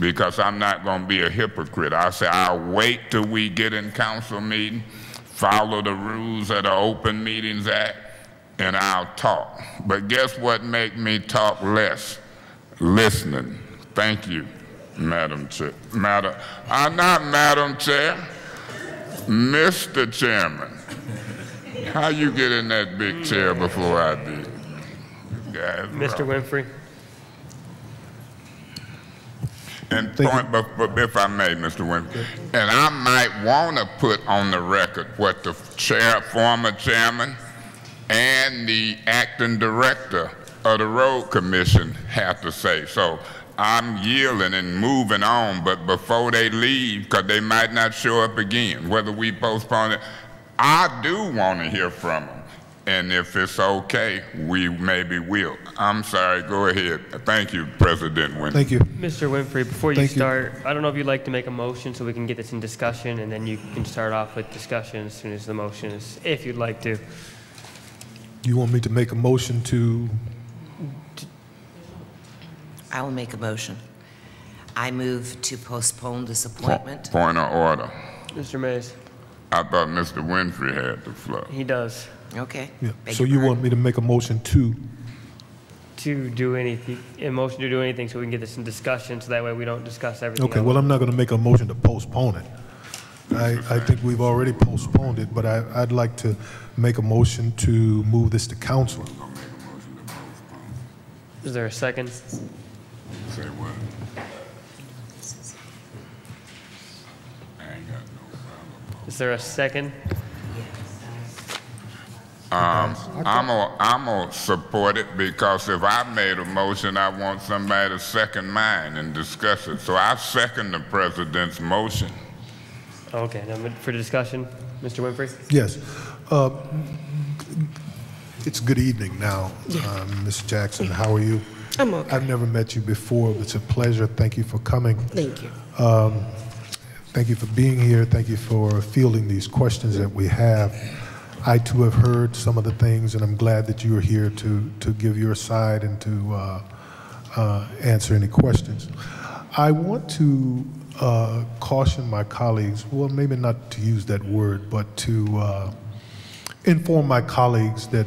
because I'm not going to be a hypocrite. I say I'll wait till we get in council meeting, follow the rules of the Open Meetings Act, and I'll talk. But guess what make me talk less? Listening. Thank you, Madam Chair. Madam, I'm not Madam Chair. Mr. Chairman, how you get in that big chair before I did? Mr. Winfrey? And point, but, but if I may, Mr. Winfrey, and I might want to put on the record what the chair, former chairman, and the acting director of the road commission have to say. So I'm yielding and moving on, but before they leave, because they might not show up again, whether we postpone it, I do want to hear from them. And if it's okay, we maybe will. I'm sorry, go ahead. Thank you, President Winfrey. Thank you. Mr. Winfrey, before you Thank you. start, I don't know if you'd like to make a motion so we can get this in discussion, and then you can start off with discussion as soon as the motion is, if you'd like to. You want me to make a motion to, I will make a motion. I move to postpone this appointment. Point of order. Mr. Mays, I thought Mr. Winfrey had the floor. he does. Okay. yeah, so you want me to make a motion to, To do anything, a motion to do anything so we can get this in discussion, so that way we don't discuss everything. okay, at well. I'm not going to make a motion to postpone it. I, I think we've already postponed it, but I, I'd like to make a motion to move this to council. Is there a second? Say what? I ain't got no Is there a second? Um, I'm gonna, I'm gonna support it because if I made a motion, I want somebody to second mine and discuss it. So I second the president's motion. Okay, now for discussion, Mr. Winfrey? Yes. Uh, It's good evening now, um, Ms. Jackson. How are you? I'm okay. I've never met you before. But it's a pleasure. Thank you for coming. Thank you. Um, Thank you for being here. Thank you for fielding these questions that we have. I too have heard some of the things, and I'm glad that you are here to, to give your side and to uh, uh, answer any questions. I want to uh, caution my colleagues, well, maybe not to use that word, but to uh, inform my colleagues that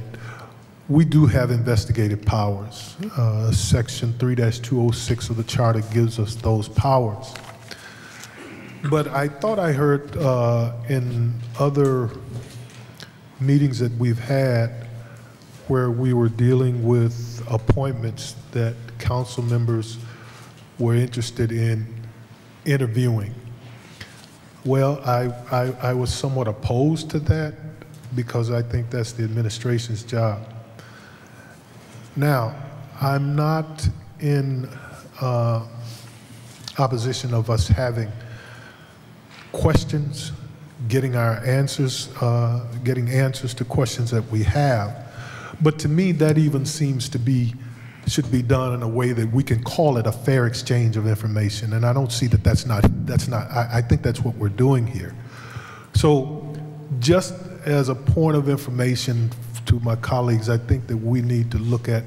we do have investigative powers. Uh, Section 3-206 of the charter gives us those powers. But I thought I heard uh, in other meetings that we've had where we were dealing with appointments that council members were interested in interviewing. Well, I, I, I was somewhat opposed to that because I think that's the administration's job. Now, I'm not in uh, opposition of us having questions, getting our answers, uh, getting answers to questions that we have. But to me, that even seems to be, should be done in a way that we can call it a fair exchange of information. And I don't see that that's not, that's not, I, I think that's what we're doing here. So just as a point of information to my colleagues, I think that we need to look at,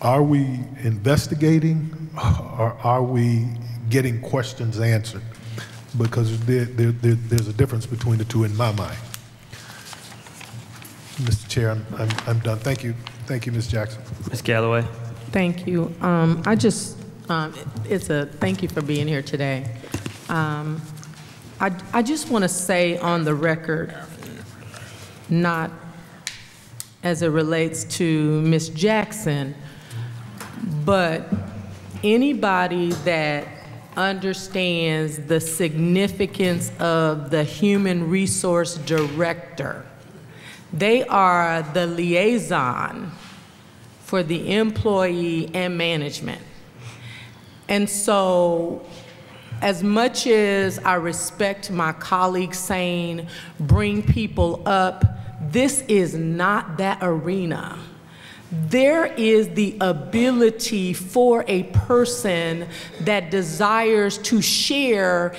are we investigating or are we getting questions answered? Because there, there, there, there's a difference between the two in my mind. Mr. Chair, I'm, I'm, I'm done. Thank you. Thank you, Ms. Jackson. Ms. Galloway? Thank you. Um, I just, um, it's a, thank you for being here today. Um, I, I just want to say on the record, not as it relates to Ms. Jackson, but anybody that understands the significance of the human resource director they are the liaison for the employee and management. And so, as much as I respect my colleagues saying, bring people up, this is not that arena. There is the ability for a person that desires to share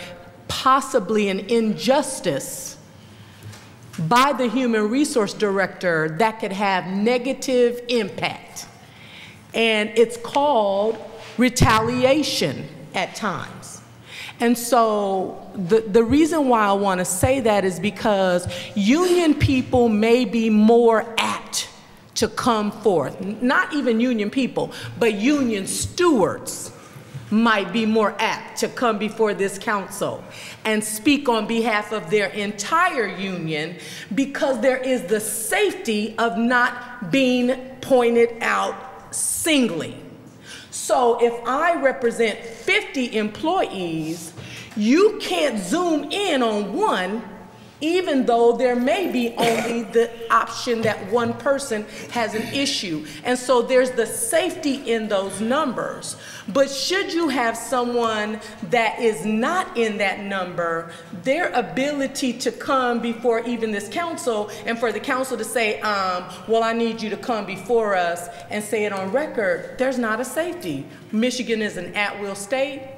possibly an injustice by the human resource director that could have negative impact. And it's called retaliation at times. And so the, the reason why I want to say that is because union people may be more apt to come forth. Not even union people, but union stewards might be more apt to come before this council and speak on behalf of their entire union because there is the safety of not being pointed out singly. So if I represent 50 employees, you can't zoom in on one even though there may be only the option that one person has an issue. And so there's the safety in those numbers. But should you have someone that is not in that number, their ability to come before even this council and for the council to say, um, well, I need you to come before us and say it on record, there's not a safety. Michigan is an at-will state.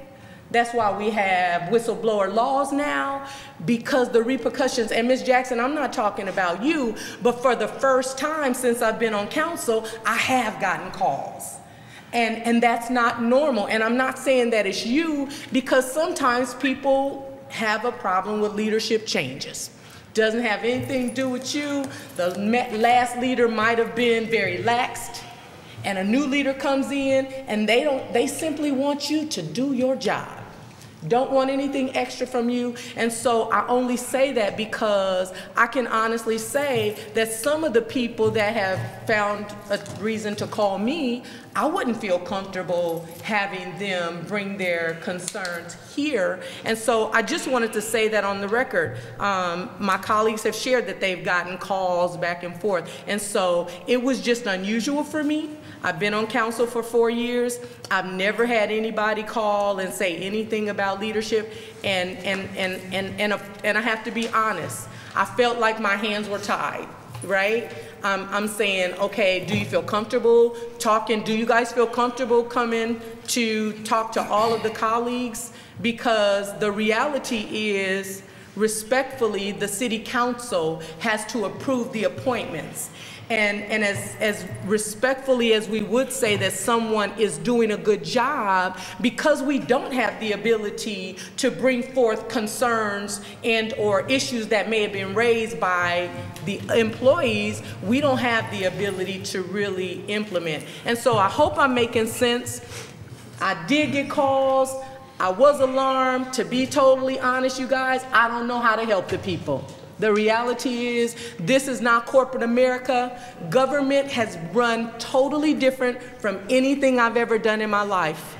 That's why we have whistleblower laws now, because the repercussions, and Ms. Jackson, I'm not talking about you, but for the first time since I've been on council, I have gotten calls. And, and that's not normal. And I'm not saying that it's you, because sometimes people have a problem with leadership changes. Doesn't have anything to do with you. The last leader might have been very laxed and a new leader comes in and they don't they simply want you to do your job don't want anything extra from you. And so I only say that because I can honestly say that some of the people that have found a reason to call me, I wouldn't feel comfortable having them bring their concerns here. And so I just wanted to say that on the record. Um, my colleagues have shared that they've gotten calls back and forth. And so it was just unusual for me I've been on council for four years. I've never had anybody call and say anything about leadership. And, and, and, and, and, and I have to be honest, I felt like my hands were tied, right? Um, I'm saying, okay, do you feel comfortable talking? Do you guys feel comfortable coming to talk to all of the colleagues? Because the reality is, respectfully, the city council has to approve the appointments. And, and as, as respectfully as we would say that someone is doing a good job, because we don't have the ability to bring forth concerns and/or issues that may have been raised by the employees, we don't have the ability to really implement. And so I hope I'm making sense. I did get calls. I was alarmed. To be totally honest, you guys, I don't know how to help the people. The reality is, this is not corporate America. Government has run totally different from anything I've ever done in my life.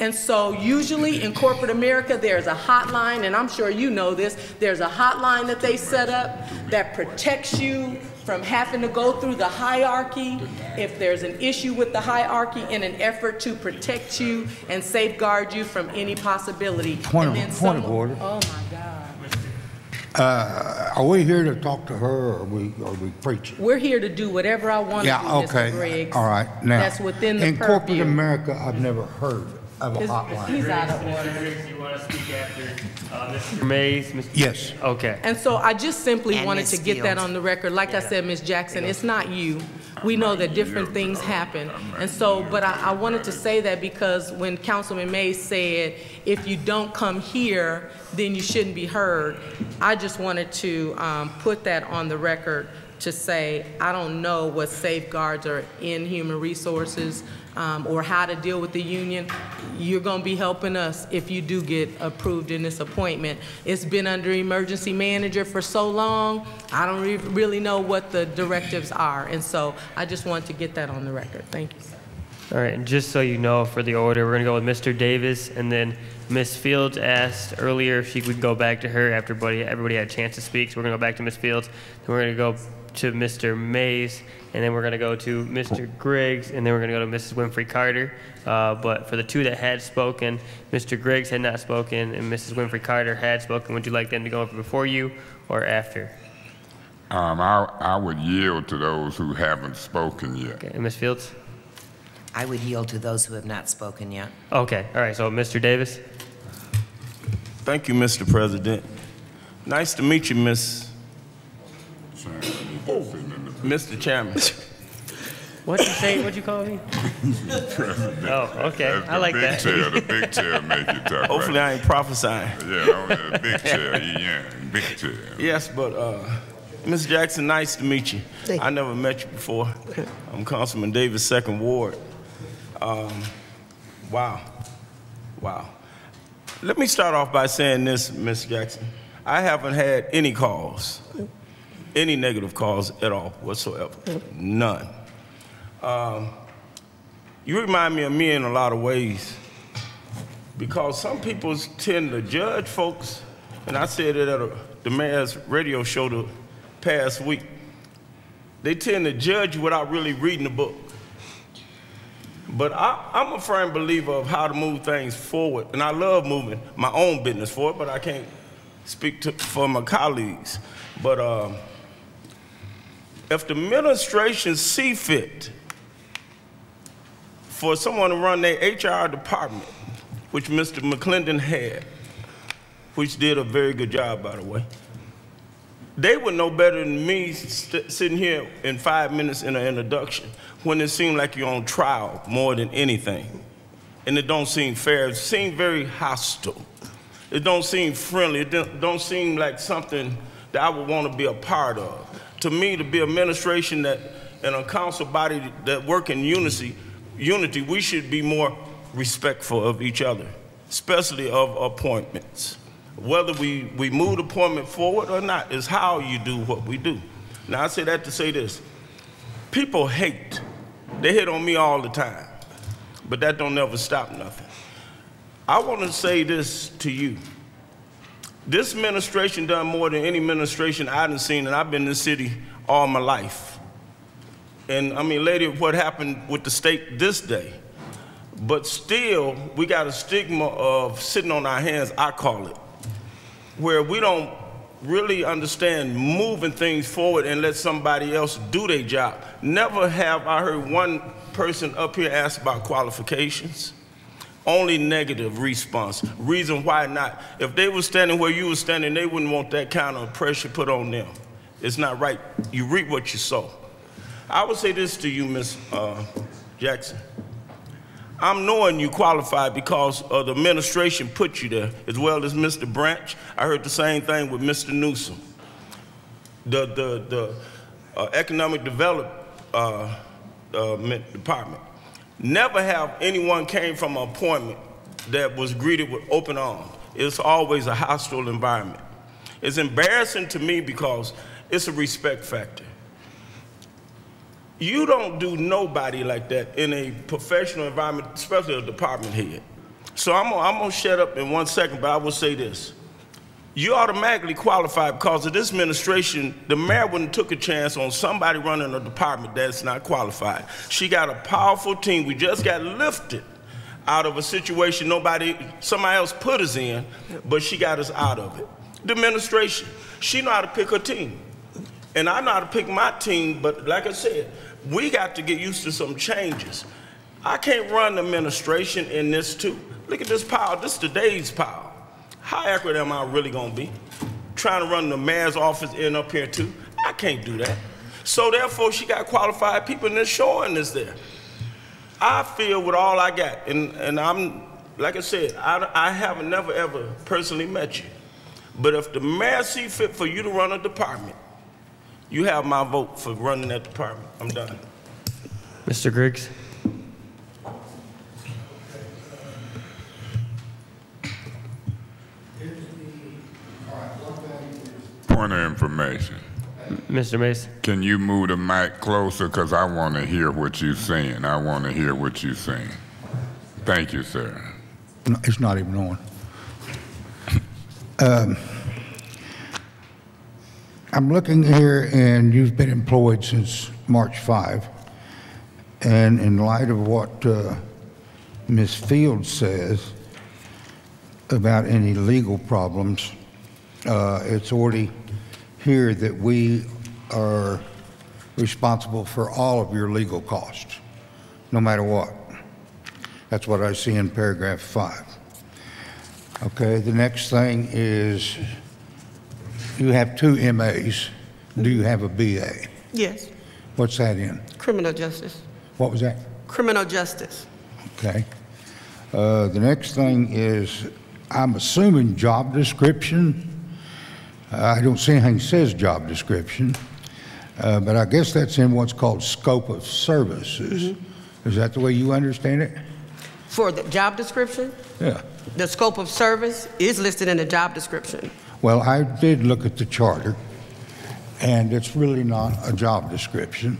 And so usually in corporate America, there's a hotline, and I'm sure you know this, there's a hotline that they set up that protects you from having to go through the hierarchy if there's an issue with the hierarchy in an effort to protect you and safeguard you from any possibility. Point And of- point of order. Oh, my God. Uh, Are we here to talk to her, or are we, are we preaching? We're here to do whatever I want to do, Yeah, Mr. okay, Griggs. all right. Now, That's within the In corporate purview. America, I've never heard of a His- hotline. He's out of Mr. order. Griggs, you want to speak after uh, Mr. Mays? Mr. Yes. Okay. And so I just simply And wanted Ms. to get that Fields. on the record. Like I said, Ms. Jackson, it's not you. We know that different things happen. And so, but I, I wanted to say that because when Councilman May said, if you don't come here, then you shouldn't be heard, I just wanted to um, put that on the record to say, I don't know what safeguards are in human resources um, or how to deal with the union. You're going to be helping us if you do get approved in this appointment. It's been under emergency manager for so long, I don't re- really know what the directives are. And so I just want to get that on the record. Thank you. All right, and just so you know, for the order, we're going to go with Mr. Davis, and then Ms. Fields asked earlier if she could go back to her after everybody, everybody had a chance to speak, so we're going to go back to Ms. Fields, then we're going to go to Mr. Mays, and then we're going to go to Mr. Griggs, and then we're going to go to Mrs. Winfrey Carter. Uh, But for the two that had spoken, Mr. Griggs had not spoken, and Mrs. Winfrey Carter had spoken. Would you like them to go over before you or after? Um, I, I would yield to those who haven't spoken yet. Okay, and Ms. Fields? I would yield to those who have not spoken yet. Okay, all right, so Mr. Davis? Thank you, Mr. President. Nice to meet you, Miss. Mr. Chairman. What'd you say, what'd you call me? President. Oh, okay, I like that. Big chair, the big chair make you talk. Hopefully I ain't prophesying. Yeah, only the big chair, yeah, big chair. Yes, but, uh, Ms. Jackson, nice to meet you. I never met you before. I'm Councilman Davis, Second Ward. Um, wow, wow. Let me start off by saying this, Ms. Jackson. I haven't had any calls, any negative calls at all whatsoever, none. Um, you remind me of me in a lot of ways because some people tend to judge folks, and I said it at a, the mayor's radio show the past week. They tend to judge without really reading the book. But I, I'm a firm believer of how to move things forward, and I love moving my own business forward, but I can't speak to, for my colleagues. But um, if the administration see fit for someone to run their HR department, which Mr. McClendon had, which did a very good job, by the way, they would know better than me sitting here in five minutes in an introduction when it seemed like you're on trial more than anything. And it don't seem fair. It seems very hostile. It don't seem friendly. It don't seem like something that I would want to be a part of. To me, to be administration that and a council body that work in unity, unity, we should be more respectful of each other, especially of appointments. Whether we, we move the appointment forward or not is how you do what we do. Now, I say that to say this. People hate. They hit on me all the time, but that don't ever stop nothing. I want to say this to you. This administration done more than any administration I done seen, and I've been in the city all my life. And I mean, lady, what happened with the state this day? But still, we got a stigma of sitting on our hands, I call it, where we don't really understand moving things forward and let somebody else do their job. Never have I heard one person up here ask about qualifications. Only negative response. Reason why not? If they were standing where you were standing, they wouldn't want that kind of pressure put on them. It's not right. You reap what you sow. I would say this to you, Ms. uh, Jackson. I'm knowing you qualified because of the administration put you there, as well as Mr. Branch. I heard the same thing with Mr. Newsome. The, the, the uh, Economic Development uh, uh, Department. Never have anyone came from an appointment that was greeted with open arms. It's always a hostile environment. It's embarrassing to me because it's a respect factor. You don't do nobody like that in a professional environment, especially a department head. So I'm I'm gonna shut up in one second, but I will say this. You automatically qualify because of this administration, the mayor wouldn't took a chance on somebody running a department that's not qualified. She got a powerful team. We just got lifted out of a situation nobody, somebody else put us in, but she got us out of it. The administration, she know how to pick her team. And I know how to pick my team, but like I said, we got to get used to some changes. I can't run the administration in this too. Look at this power. This is today's power. How accurate am I really gonna be? Trying to run the mayor's office in up here too? I can't do that. So therefore, she got qualified people and they're showing this there. I feel with all I got, and, and I'm, like I said, I, I have never ever personally met you. But if the mayor see fit for you to run a department, you have my vote for running that department. I'm done. Mr. Griggs? Point of information. Mr. Mays? Can you move the mic closer? Because I want to hear what you're saying. I want to hear what you're saying. Thank you, sir. No, It's not even on. Um, I'm looking here, and you've been employed since March 5. And in light of what uh, Ms. Fields says about any legal problems, uh, it's already here that we are responsible for all of your legal costs, no matter what. That's what I see in paragraph five. Okay, the next thing is, you have two MAs. Do you have a BA? Yes, What's that in? criminal justice. What was that? Criminal justice. Okay. Uh, The next thing is, I'm assuming job description. I don't see anything says job description, uh, but I guess that's in what's called scope of services. Is that the way you understand it? For the job description, Yeah. the scope of service is listed in the job description. Well, I did look at the charter, and it's really not a job description.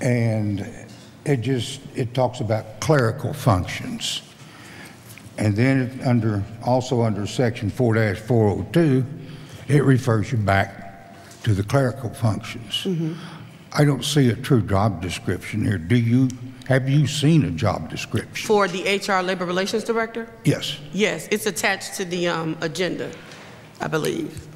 And it just, it talks about clerical functions. And then under, also under section 4-402, it refers you back to the clerical functions. I don't see a true job description here. Do you, have you seen a job description? For the HR Labor Relations Director? Yes. Yes, it's attached to the um, agenda, I believe.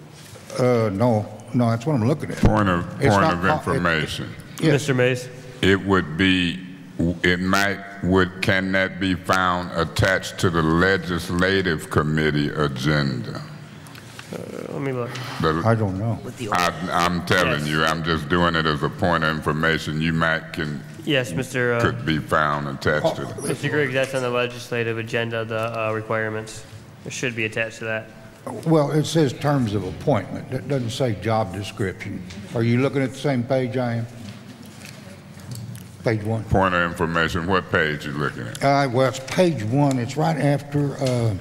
Uh, no, no, that's what I'm looking at. Point of, It's point not of co- it- information. Yes. Mr. Mays? It would be, it might, would, can that be found attached to the legislative committee agenda? Uh, Let me look. The- I don't know. I, I'm telling Yes. you, I'm just doing it as a point of information. You might can, Yes, Mr. uh, could be found attached to that. Mr. Griggs, that's on the legislative agenda, the uh, requirements. It should be attached to that. Well, it says terms of appointment. It doesn't say job description. Are you looking at the same page I am? Page one? Point of information, what page you looking at? Uh, well, it's page one. It's right after, uh,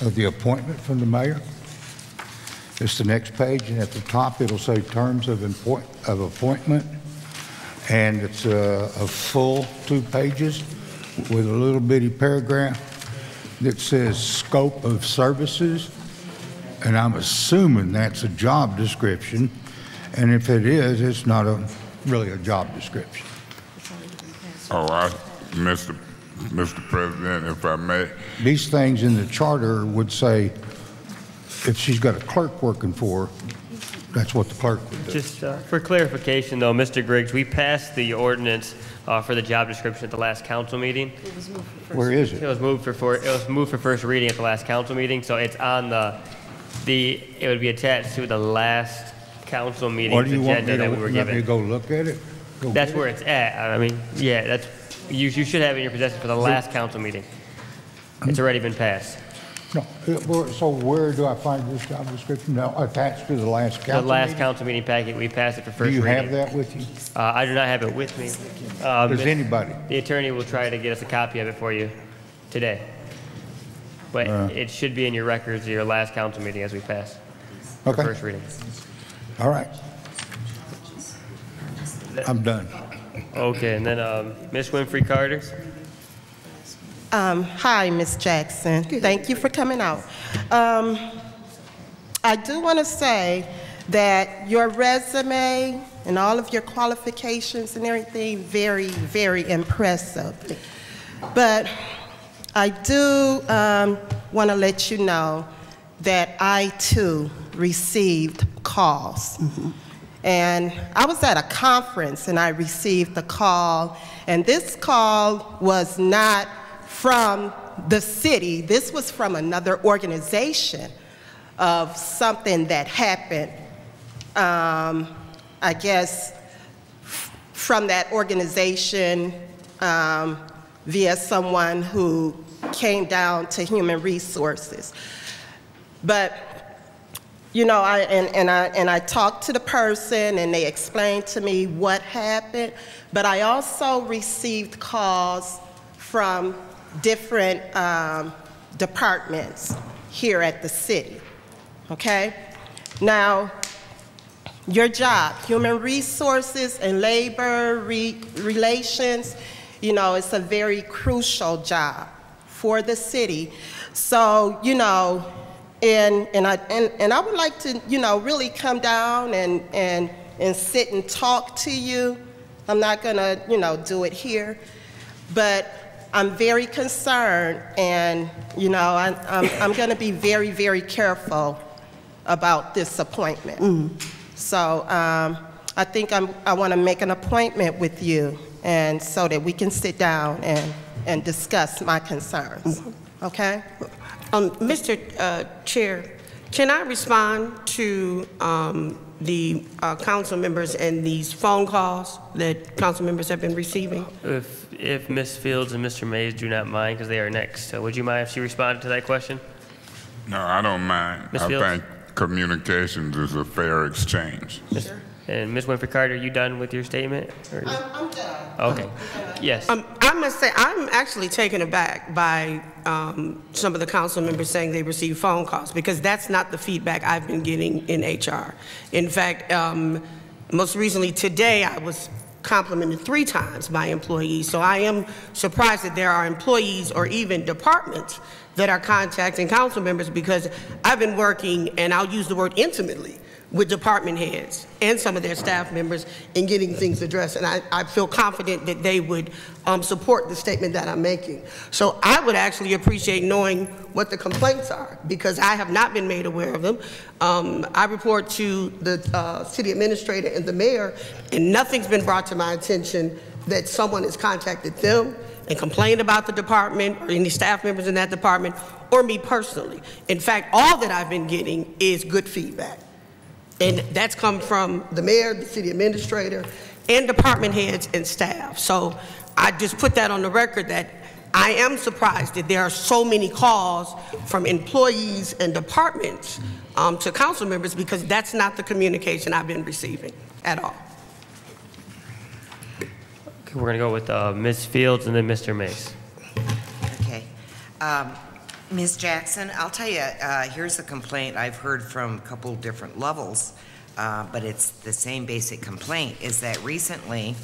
of the appointment from the mayor. It's the next page, and at the top, it'll say terms of of appointment. And it's a, a full two pages with a little bitty paragraph that says scope of services. And I'm assuming that's a job description. And if it is, it's not a, really a job description. Oh, I, Mr. Mr. President, if I may, These things in the charter would say, if she's got a clerk working for her, that's what the clerk would do. Just uh, for clarification, though, Mr. Griggs, we passed the ordinance uh, for the job description at the last council meeting. Where is It it? was moved for, for, it was moved for first reading at the last council meeting, so it's on the, the, it would be attached to the last council Or meeting's do you want me agenda to, that we were let me given. go look at it? Go That's get where it's at. I mean, yeah, that's, you, you should have it in your possession for the last council meeting. It's already been passed. No, uh, well, so where do I find this job description now attached to the last council The last meeting? council meeting packet, we passed it for Do first you reading. have that with you? Uh, I do not have it with me. Um, Does if- anybody? The attorney will try to get us a copy of it for you today. But Uh. it should be in your records, of your last council meeting as we pass. for Okay. First reading. All right. I'm done. Okay, and then, um, Ms. Winfrey Carter? Um, hi, Ms. Jackson. Thank you for coming out. Um, I do want to say that your resume and all of your qualifications and everything, very, very impressive. But I do um, want to let you know that I too received calls. And I was at a conference and I received a call, and this call was not from the city, this was from another organization of something that happened, um, I guess, from that organization um, via someone who came down to human resources. But you know, I, and, and, I, and I talked to the person and they explained to me what happened, but I also received calls from different um, departments here at the city, okay? Now, your job, human resources and labor re- relations, you know, it's a very crucial job for the city. So, you know, and, and, I, and, and I would like to, you know, really come down and, and, and sit and talk to you. I'm not gonna, you know, do it here, but I'm very concerned and, you know, I, I'm, I'm gonna be very, very careful about this appointment. So um, I think I'm, I want to make an appointment with you, and so that we can sit down and, and discuss my concerns. Okay? Um, Mr. uh, Chair, can I respond to um, the uh, council members and these phone calls that council members have been receiving? If, if Ms. Fields and Mr. Mays do not mind, because they are next, so would you mind if she responded to that question? No, I don't mind. Ms. I Fields? think communications is a fair exchange. And Ms. Winfrey Carter, you done with your statement? or- I'm done. Okay, yes. Um, I must say, I'm actually taken aback by um, some of the council members saying they received phone calls, because that's not the feedback I've been getting in HR. In fact, um, most recently today, I was complimented three times by employees, so I am surprised that there are employees or even departments that are contacting council members, because I've been working, and I'll use the word intimately, with department heads and some of their staff members in getting things addressed. And I, I feel confident that they would um, support the statement that I'm making. So I would actually appreciate knowing what the complaints are because I have not been made aware of them. Um, I report to the uh, city administrator and the mayor, and nothing's been brought to my attention that someone has contacted them and complained about the department or any staff members in that department or me personally. In fact, all that I've been getting is good feedback. And that's come from the mayor, the city administrator, and department heads and staff. So I just put that on the record that I am surprised that there are so many calls from employees and departments um, to council members because that's not the communication I've been receiving at all. Okay, We're gonna go with uh, Ms. Fields and then Mr. Mays. Okay. Um, Ms. Jackson, I'll tell you, uh, here's a complaint I've heard from a couple different levels, uh, but it's the same basic complaint, is that recently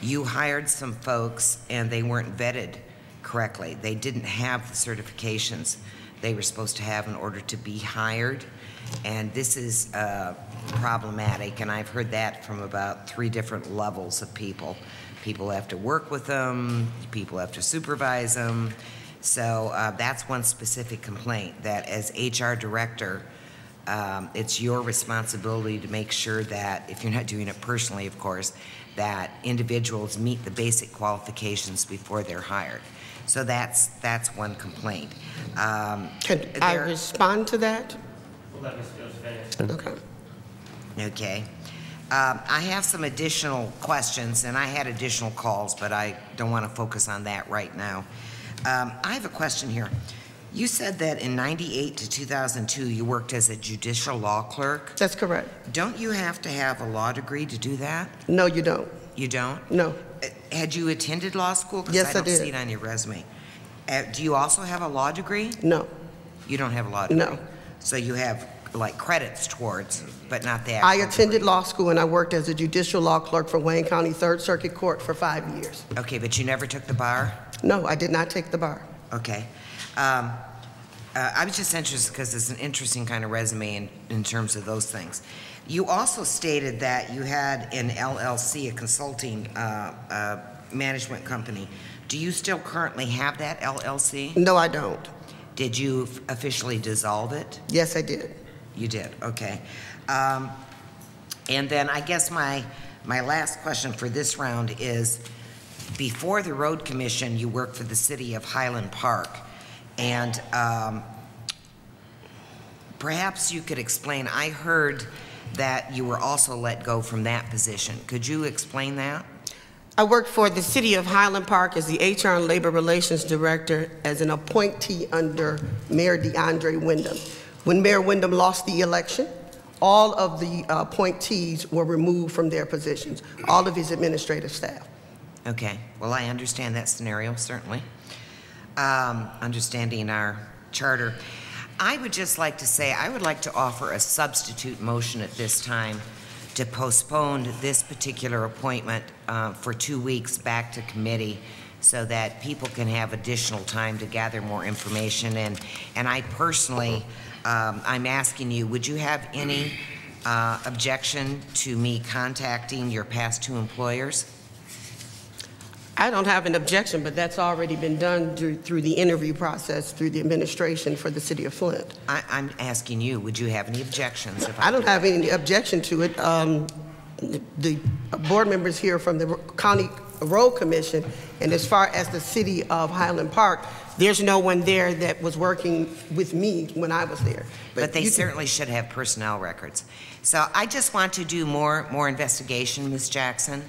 you hired some folks and they weren't vetted correctly. They didn't have the certifications they were supposed to have in order to be hired. And this is uh, problematic, and I've heard that from about three different levels of people. People have to work with them, people have to supervise them. So uh, that's one specific complaint, that as HR director, um, it's your responsibility to make sure that, if you're not doing it personally, of course, that individuals meet the basic qualifications before they're hired. So that's, that's one complaint. Um, Can I respond to that? We'll let Ms. Okay. Okay. Um, I have some additional questions, and I had additional calls, but I don't want to focus on that right now. Um, I have a question here. You said that in 98 to 2002, you worked as a judicial law clerk. That's correct. Don't you have to have a law degree to do that? No, you don't. You don't? No. Uh, Had you attended law school? Yes, I don't did. see it on your resume. Uh, Do you also have a law degree? No. You don't have a law degree? No. So you have like credits towards, but not the I attended law school and I worked as a judicial law clerk for Wayne County Third Circuit Court for five years. Okay, but you never took the bar? No, I did not take the bar. Okay. Um, uh, I was just interested because it's an interesting kind of resume in, in terms of those things. You also stated that you had an LLC, a consulting uh, uh, management company. Do you still currently have that LLC? No, I don't. Did you officially dissolve it? Yes, I did. You did, okay. Um, And then I guess my, my last question for this round is, before the road commission, you worked for the city of Highland Park. And um, perhaps you could explain, I heard that you were also let go from that position. Could you explain that? I worked for the City of Highland Park as the HR and Labor Relations Director as an appointee under Mayor DeAndre Windom. When Mayor Windom lost the election, all of the appointees were removed from their positions, all of his administrative staff. Okay, well, I understand that scenario, certainly. Um, Understanding our charter. I would just like to say, I would like to offer a substitute motion at this time to postpone this particular appointment uh, for two weeks back to committee so that people can have additional time to gather more information. And, and I personally, um, I'm asking you, would you have any uh, objection to me contacting your past two employers? I don't have an objection, but that's already been done through, through the interview process, through the administration for the City of Flint. I, I'm asking you, would you have any objections? If I don't have any objection to it. Um, The board members here from the County Road Commission, and as far as the city of Highland Park, there's no one there that was working with me when I was there. But they certainly should have personnel records. So I just want to do more, more investigation, Ms. Jackson,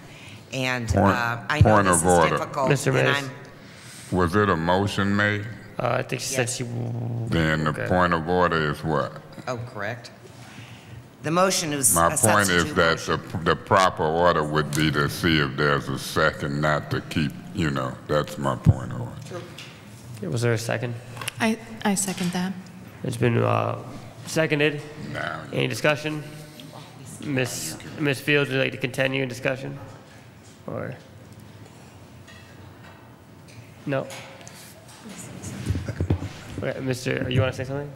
and Point- uh, I know point this of is order. difficult. Mr. and Mays. I'm- Was it a motion made? Uh, I think she said she. Then the Okay. point of order is what? Oh, correct. The motion is My a point is substitute that the, the proper order would be to see if there's a second, not to keep, you know, that's my point of order. Was there a second? I, I second that. It's been uh, seconded. Now, Any discussion? Miss Miss Fields, would you like to continue in discussion? Or? No? Okay, Mr., you want to say something?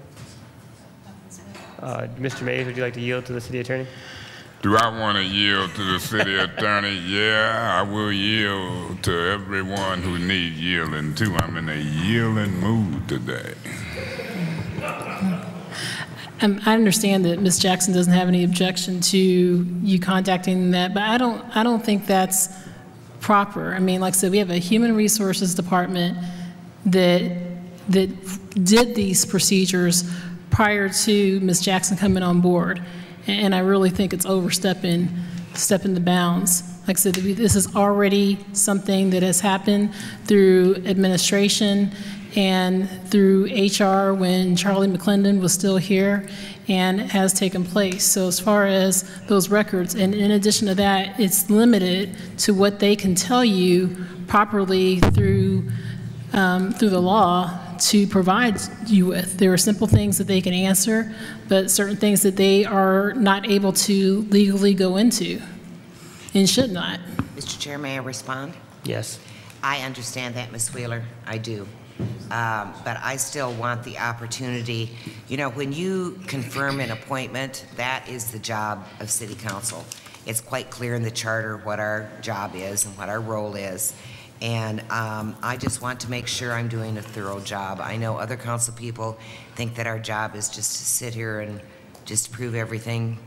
Uh, Mr. Mays, would you like to yield to the city attorney? do I want to yield to the city attorney? Yeah, I will yield to everyone who needs yielding to. I'm in a yielding mood today. Um, I understand that Ms. Jackson doesn't have any objection to you contacting that, but I don't, I don't think that's proper. I mean, like I said, we have a human resources department that, that did these procedures prior to Ms. Jackson coming on board. And I really think it's overstepping, stepping the bounds. Like I said, this is already something that has happened through administration and through HR when Charlie McClendon was still here and has taken place. So as far as those records, and in addition to that, it's limited to what they can tell you properly through, um, through the law to provide you with. There are simple things that they can answer, but certain things that they are not able to legally go into and should not. Mr. Chair, may I respond? Yes. I understand that, Ms. Wheeler, I do. Um, But I still want the opportunity, you know, when you confirm an appointment, that is the job of city council. It's quite clear in the charter what our job is and what our role is. And um, I just want to make sure I'm doing a thorough job. I know other council people think that our job is just to sit here and just prove everything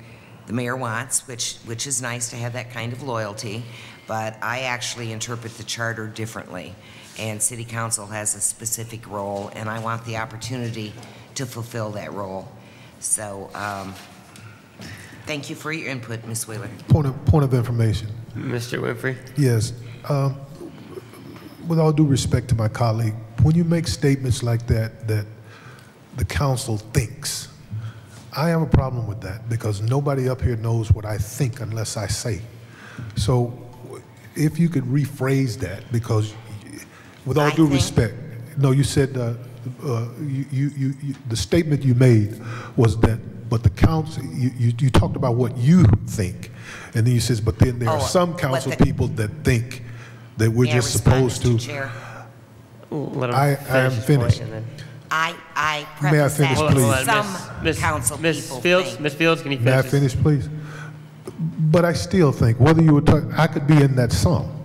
the mayor wants, which, which is nice to have that kind of loyalty, but I actually interpret the charter differently. And city council has a specific role, and I want the opportunity to fulfill that role. So, um, Thank you for your input, Ms. Wheeler. Point of, point of information. Mr. Winfrey? Yes. Um, with all due respect to my colleague, when you make statements like that, that the council thinks, I have a problem with that because nobody up here knows what I think unless I say. So if you could rephrase that, because with all due respect, no, you said, uh, uh, you, you, you, you- the statement you made was that, but the council, you, you, you talked about what you think. And then you says, but then there Oh, are some council the- people that think that we're just supposed to. Chair? Let him I, I am finished. I, I May I finish, that please? with Hold on, some Miss- council Miss people Fields, think. Miss Fields, can you May I finish? finish, please? But I still think, whether you were talking, I could be in that song,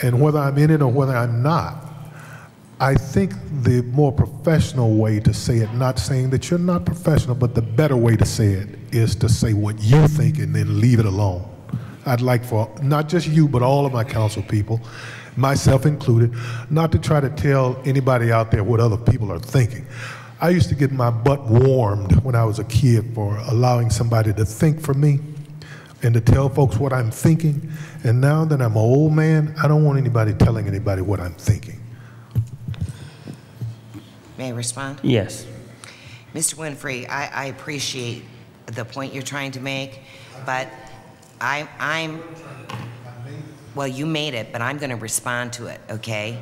and whether I'm in it or whether I'm not, I think the more professional way to say it, not saying that you're not professional, but the better way to say it is to say what you think and then leave it alone. I'd like for not just you, but all of my council people, myself included, not to try to tell anybody out there what other people are thinking. I used to get my butt warmed when I was a kid for allowing somebody to think for me and to tell folks what I'm thinking. And now that I'm an old man, I don't want anybody telling anybody what I'm thinking. May I respond? Yes. Mr. Winfrey, I, I appreciate the point you're trying to make, but I, I'm, well, you made it, but I'm going to respond to it, okay?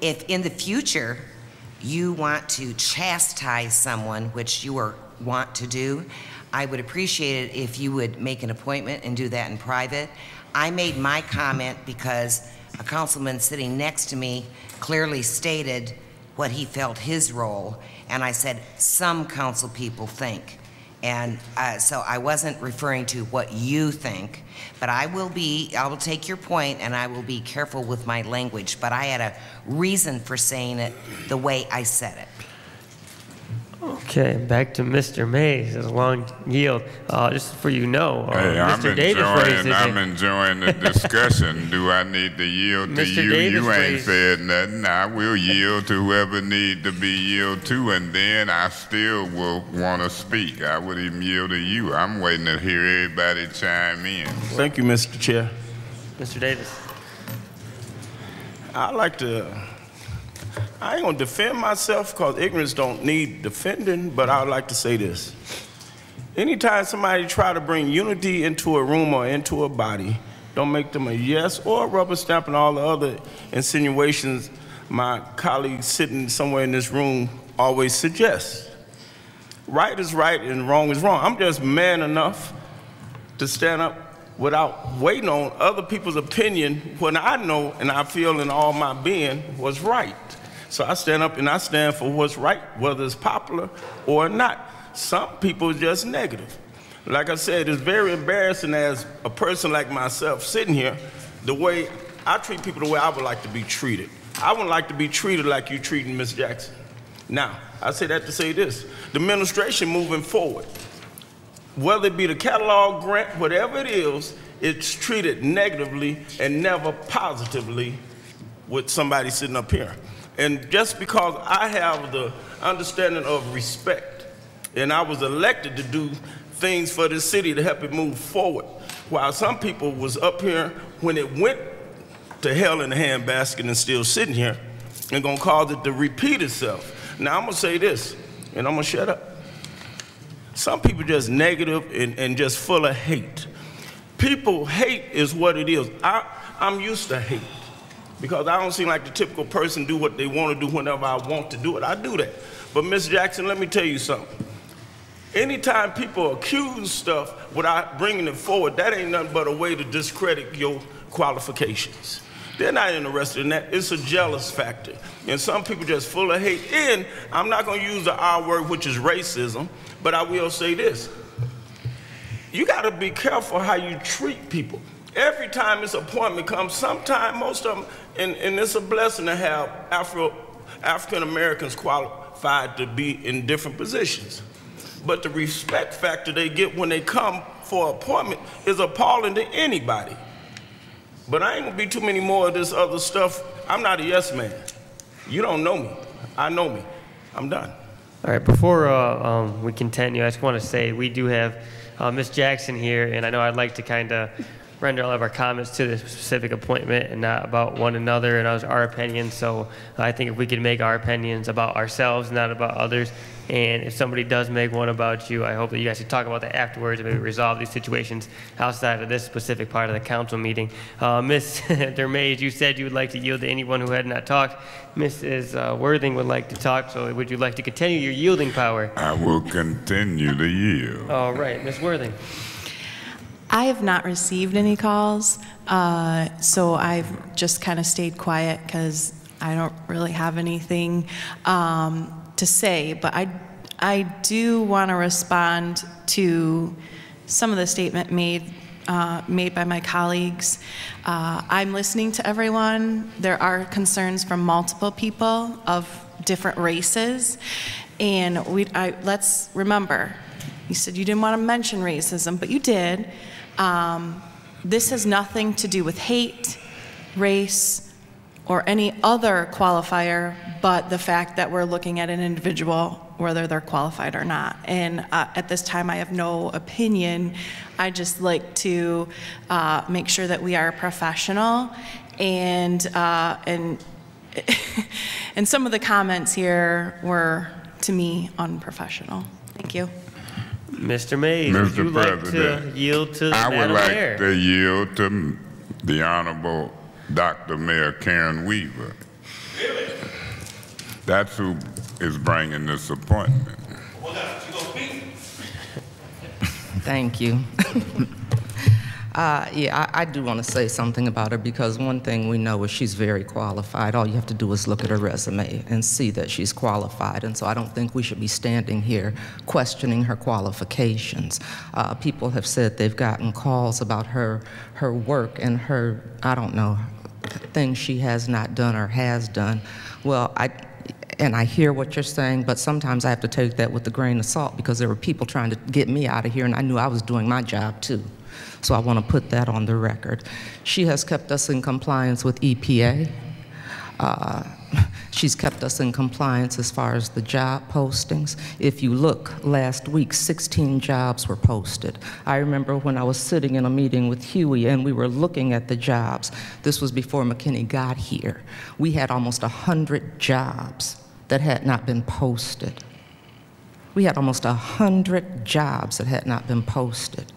If in the future you want to chastise someone, which you are, want to do, I would appreciate it if you would make an appointment and do that in private. I made my comment because a councilman sitting next to me clearly stated what he felt his role, and I said, some council people think. And uh, so I wasn't referring to what you think, but I will be, I will take your point and I will be careful with my language, but I had a reason for saying it the way I said it. Okay, back to Mr. Mays, as long yield. Uh, just for you know, uh, Hey, I'm Mr. Davis raised enjoying, his I'm enjoying the discussion. Do I need to yield to Mr. you? Davis You ain't raised- said nothing. I will yield to whoever need to be yield to, and then I still will want to speak. I would even yield to you. I'm waiting to hear everybody chime in. Thank you, Mr. Chair. Mr. Davis. I'd like to, I ain't gonna defend myself because ignorance don't need defending, but I would like to say this. Anytime somebody try to bring unity into a room or into a body, don't make them a yes or a rubber stamp and all the other insinuations my colleagues sitting somewhere in this room always suggest. Right is right and wrong is wrong. I'm just man enough to stand up without waiting on other people's opinion when I know and I feel in all my being was right. So I stand up and I stand for what's right, whether it's popular or not. Some people are just negative. Like I said, it's very embarrassing as a person like myself sitting here, the way I treat people the way I would like to be treated. I wouldn't like to be treated like you treating Miss Jackson. Now, I say that to say this. The administration moving forward, whether it be the catalog grant, whatever it is, it's treated negatively and never positively with somebody sitting up here. And just because I have the understanding of respect and I was elected to do things for the city to help it move forward, while some people was up here when it went to hell in a handbasket and still sitting here and gonna cause it to repeat itself. Now I'm gonna say this, and I'm gonna shut up. Some people just negative and, and just full of hate. People hate is what it is. I, I'm used to hate because I don't seem like the typical person do what they want to do whenever I want to do it. I do that. But Miss Jackson, let me tell you something. Anytime people accuse stuff without bringing it forward, that ain't nothing but a way to discredit your qualifications. They're not interested in that. It's a jealous factor. And some people just full of hate. And I'm not going to use the R word, which is racism, but I will say this. You got to be careful how you treat people. Every time this appointment comes, sometimes most of them, and, and it's a blessing to have Afro, African Americans qualified to be in different positions. But the respect factor they get when they come for appointment is appalling to anybody. But I ain't gonna be too many more of this other stuff. I'm not a yes man. You don't know me. I know me. I'm done. All right, before uh, um, we continue, I just want to say we do have uh, Ms. Jackson here, and I know I'd like to kind of render all of our comments to the specific appointment and not about one another and our opinions. So I think if we can make our opinions about ourselves, not about others, and if somebody does make one about you, I hope that you guys can talk about that afterwards and maybe resolve these situations outside of this specific part of the council meeting. Uh, Ms. Dermays, you said you would like to yield to anyone who had not talked. Mrs. Uh, Worthing would like to talk, so would you like to continue your yielding power? I will continue to yield. All right, Ms. Worthing. I have not received any calls, uh, so I've just kind of stayed quiet because I don't really have anything um, to say. But I, I do want to respond to some of the statement made uh, made by my colleagues. Uh, I'm listening to everyone. There are concerns from multiple people of different races, and we. I, let's remember. You said you didn't want to mention racism, but you did. Um, this has nothing to do with hate, race, or any other qualifier but the fact that we're looking at an individual, whether they're qualified or not. And uh, at this time, I have no opinion. I just like to uh, make sure that we are professional and uh, and and some of the comments here were to me unprofessional. Thank you. Mr. Mays, would Mr. you like to President, yield to I would Madam like Mayor? to yield to the Honorable Dr. Mayor Karen Weaver. That's who is bringing this appointment. Thank you. Uh, yeah, I, I do want to say something about her because one thing we know is she's very qualified. All you have to do is look at her resume and see that she's qualified. And so I don't think we should be standing here questioning her qualifications. Uh, people have said they've gotten calls about her, her work and her, I don't know, things she has not done or has done. Well, I, and I hear what you're saying, but sometimes I have to take that with a grain of salt because there were people trying to get me out of here, and I knew I was doing my job too. So I want to put that on the record. She has kept us in compliance with EPA. Uh, she's kept us in compliance as far as the job postings. If you look, last week, 16 jobs were posted. I remember when I was sitting in a meeting with Hughey and we were looking at the jobs. This was before McKinney got here. We had almost 100 jobs that had not been posted. We had almost 100 jobs that had not been posted.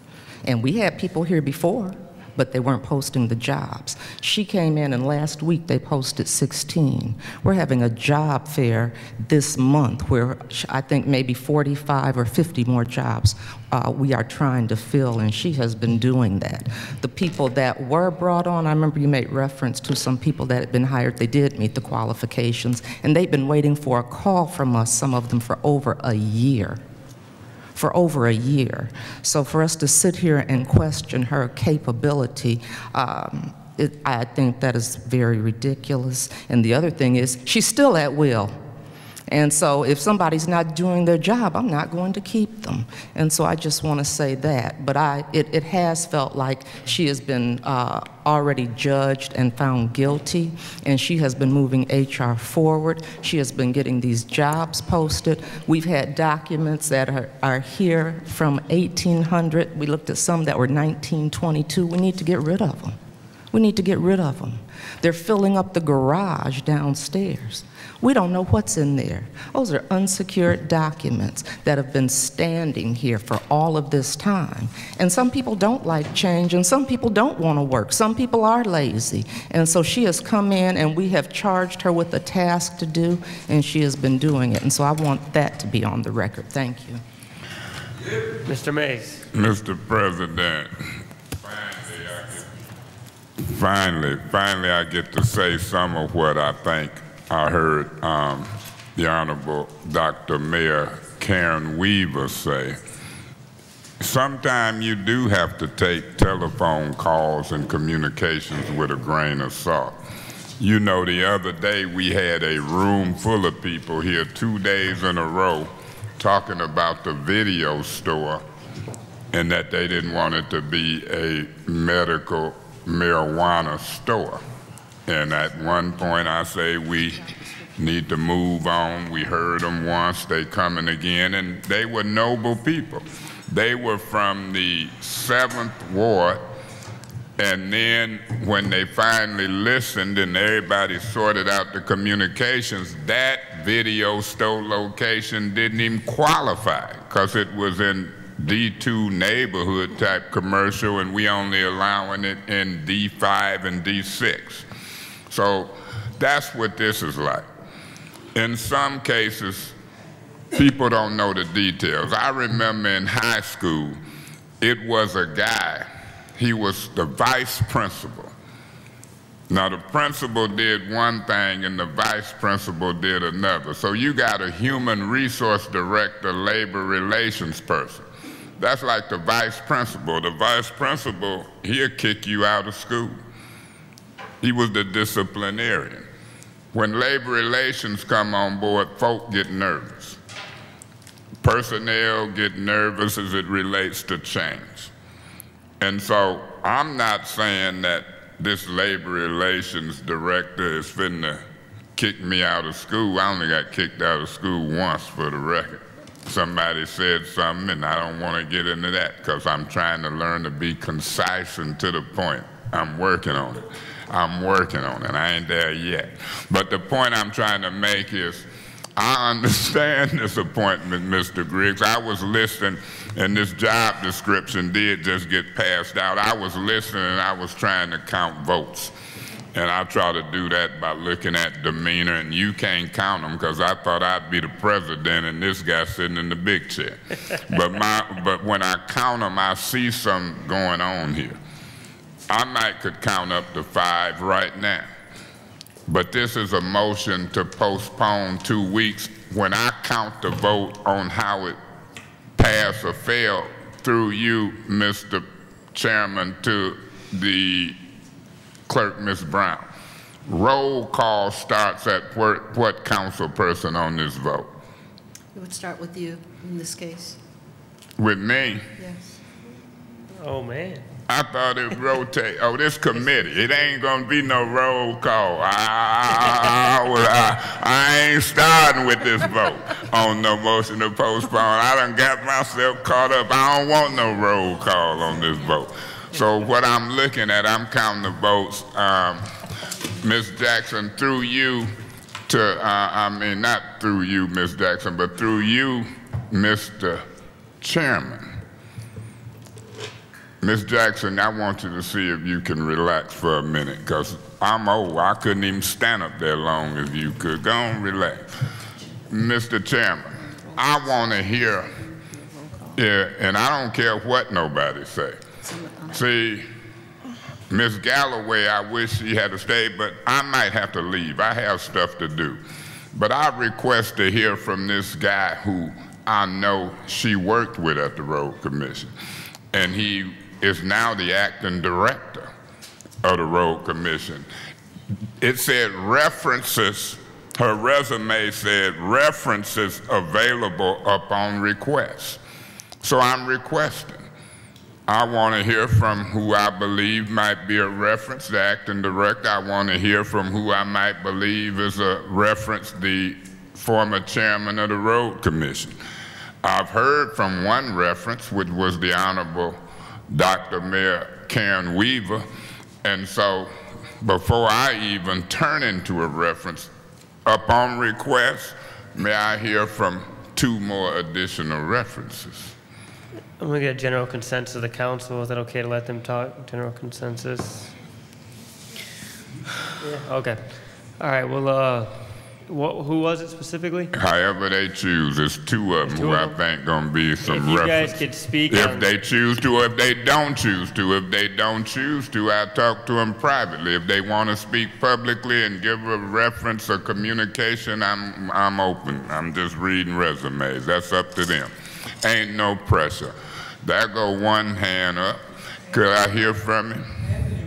And we had people here before, but they weren't posting the jobs. She came in, and last week they posted 16. We're having a job fair this month where I think maybe 45 or 50 more jobs uh, we are trying to fill, and she has been doing that. The people that were brought on, I remember you made reference to some people that had been hired, they did meet the qualifications, and they've been waiting for a call from us, some of them for over a year for over a year. So for us to sit here and question her capability, um, it, I think that is very ridiculous. And the other thing is, she's still at will. And so if somebody's not doing their job, I'm not going to keep them. And so I just want to say that. But I, it, it has felt like she has been uh, already judged and found guilty, and she has been moving HR forward. She has been getting these jobs posted. We've had documents that are, are here from 1800. We looked at some that were 1922. We need to get rid of them. We need to get rid of them. They're filling up the garage downstairs. We don't know what's in there. Those are unsecured documents that have been standing here for all of this time. And some people don't like change, and some people don't want to work. Some people are lazy. And so she has come in, and we have charged her with a task to do, and she has been doing it. And so I want that to be on the record. Thank you. Mr. Mays. Mr. President, finally finally, finally I get to say some of what I think I heard um, the Honorable Dr. Mayor Karen Weaver say. Sometimes you do have to take telephone calls and communications with a grain of salt. You know, the other day we had a room full of people here two days in a row talking about the video store and that they didn't want it to be a medical marijuana store. And at one point I say we need to move on. We heard them once, they coming again, and they were noble people. They were from the 7th Ward, and then when they finally listened and everybody sorted out the communications, that video store location didn't even qualify because it was in D2 neighborhood type commercial and we only allowing it in D5 and D6. So that's what this is like. In some cases, people don't know the details. I remember in high school, it was a guy, he was the vice principal. Now, the principal did one thing and the vice principal did another. So you got a human resource director, labor relations person. That's like the vice principal. The vice principal, he'll kick you out of school. He was the disciplinarian. When labor relations come on board, folk get nervous. Personnel get nervous as it relates to change. And so I'm not saying that this labor relations director is finna kick me out of school. I only got kicked out of school once for the record. Somebody said something, and I don't want to get into that because I'm trying to learn to be concise and to the point. I'm working on it. I'm working on it. I ain't there yet. But the point I'm trying to make is I understand this appointment, Mr. Griggs. I was listening, and this job description did just get passed out. I was listening, and I was trying to count votes. And I try to do that by looking at demeanor, and you can't count them because I thought I'd be the president and this guy sitting in the big chair. but, my, but when I count them, I see something going on here. I might could count up to five right now. But this is a motion to postpone two weeks. When I count the vote on how it passed or failed through you, Mr. Chairman, to the clerk, Ms. Brown, roll call starts at what, what council person on this vote? It would start with you in this case. With me? Yes. Oh, man. I thought it rotate. Oh, this committee. It ain't gonna be no roll call. I, I, I ain't starting with this vote on no motion to postpone. I done got myself caught up. I don't want no roll call on this vote. So what I'm looking at, I'm counting the votes. Um, Ms. Jackson, through you to, uh, I mean, not through you, Ms. Jackson, but through you, Mr. Chairman. Ms. Jackson, I want you to see if you can relax for a minute, because I'm old. I couldn't even stand up there long as you could. Go on, relax. Mr. Chairman, I want to hear, yeah, and I don't care what nobody say. See, Miss Galloway, I wish she had stayed, but I might have to leave. I have stuff to do. But I request to hear from this guy who I know she worked with at the Road Commission. And he is now the acting director of the Road Commission. It said references, her resume said references available upon request. So I'm requesting. I want to hear from who I believe might be a reference, the acting director. I want to hear from who I might believe is a reference, the former chairman of the Road Commission. I've heard from one reference, which was the Honorable Dr. Mayor Karen Weaver, and so before I even turn into a reference, upon request, may I hear from two more additional references? I'm gonna get a general consensus of the council. Is that okay to let them talk? General consensus? Yeah, okay. All right, well, uh, what, who was it specifically? However they choose, there's two of them Two who of I think gonna be some If you guys could speak If on- they choose to, or if they don't choose to. If they don't choose to, I talk to them privately. If they wanna speak publicly and give a reference or communication, I'm, I'm open. I'm just reading resumes. That's up to them. Ain't no pressure. There go one hand up. Could I hear from you?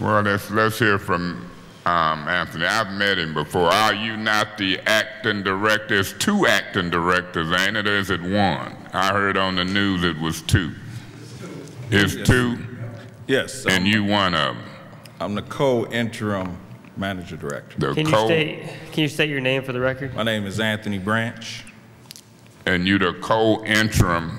Well, let's, let's hear from um, Anthony. I've met him before. Are you not the acting director? There's two acting directors, ain't it? Or is it one? I heard on the news it was two. It's Yes. two? Yes. And you one of them? I'm the co-interim Manager Director. The Can you co- state, can you state your name for the record? My name is Anthony Branch, And you the co-interim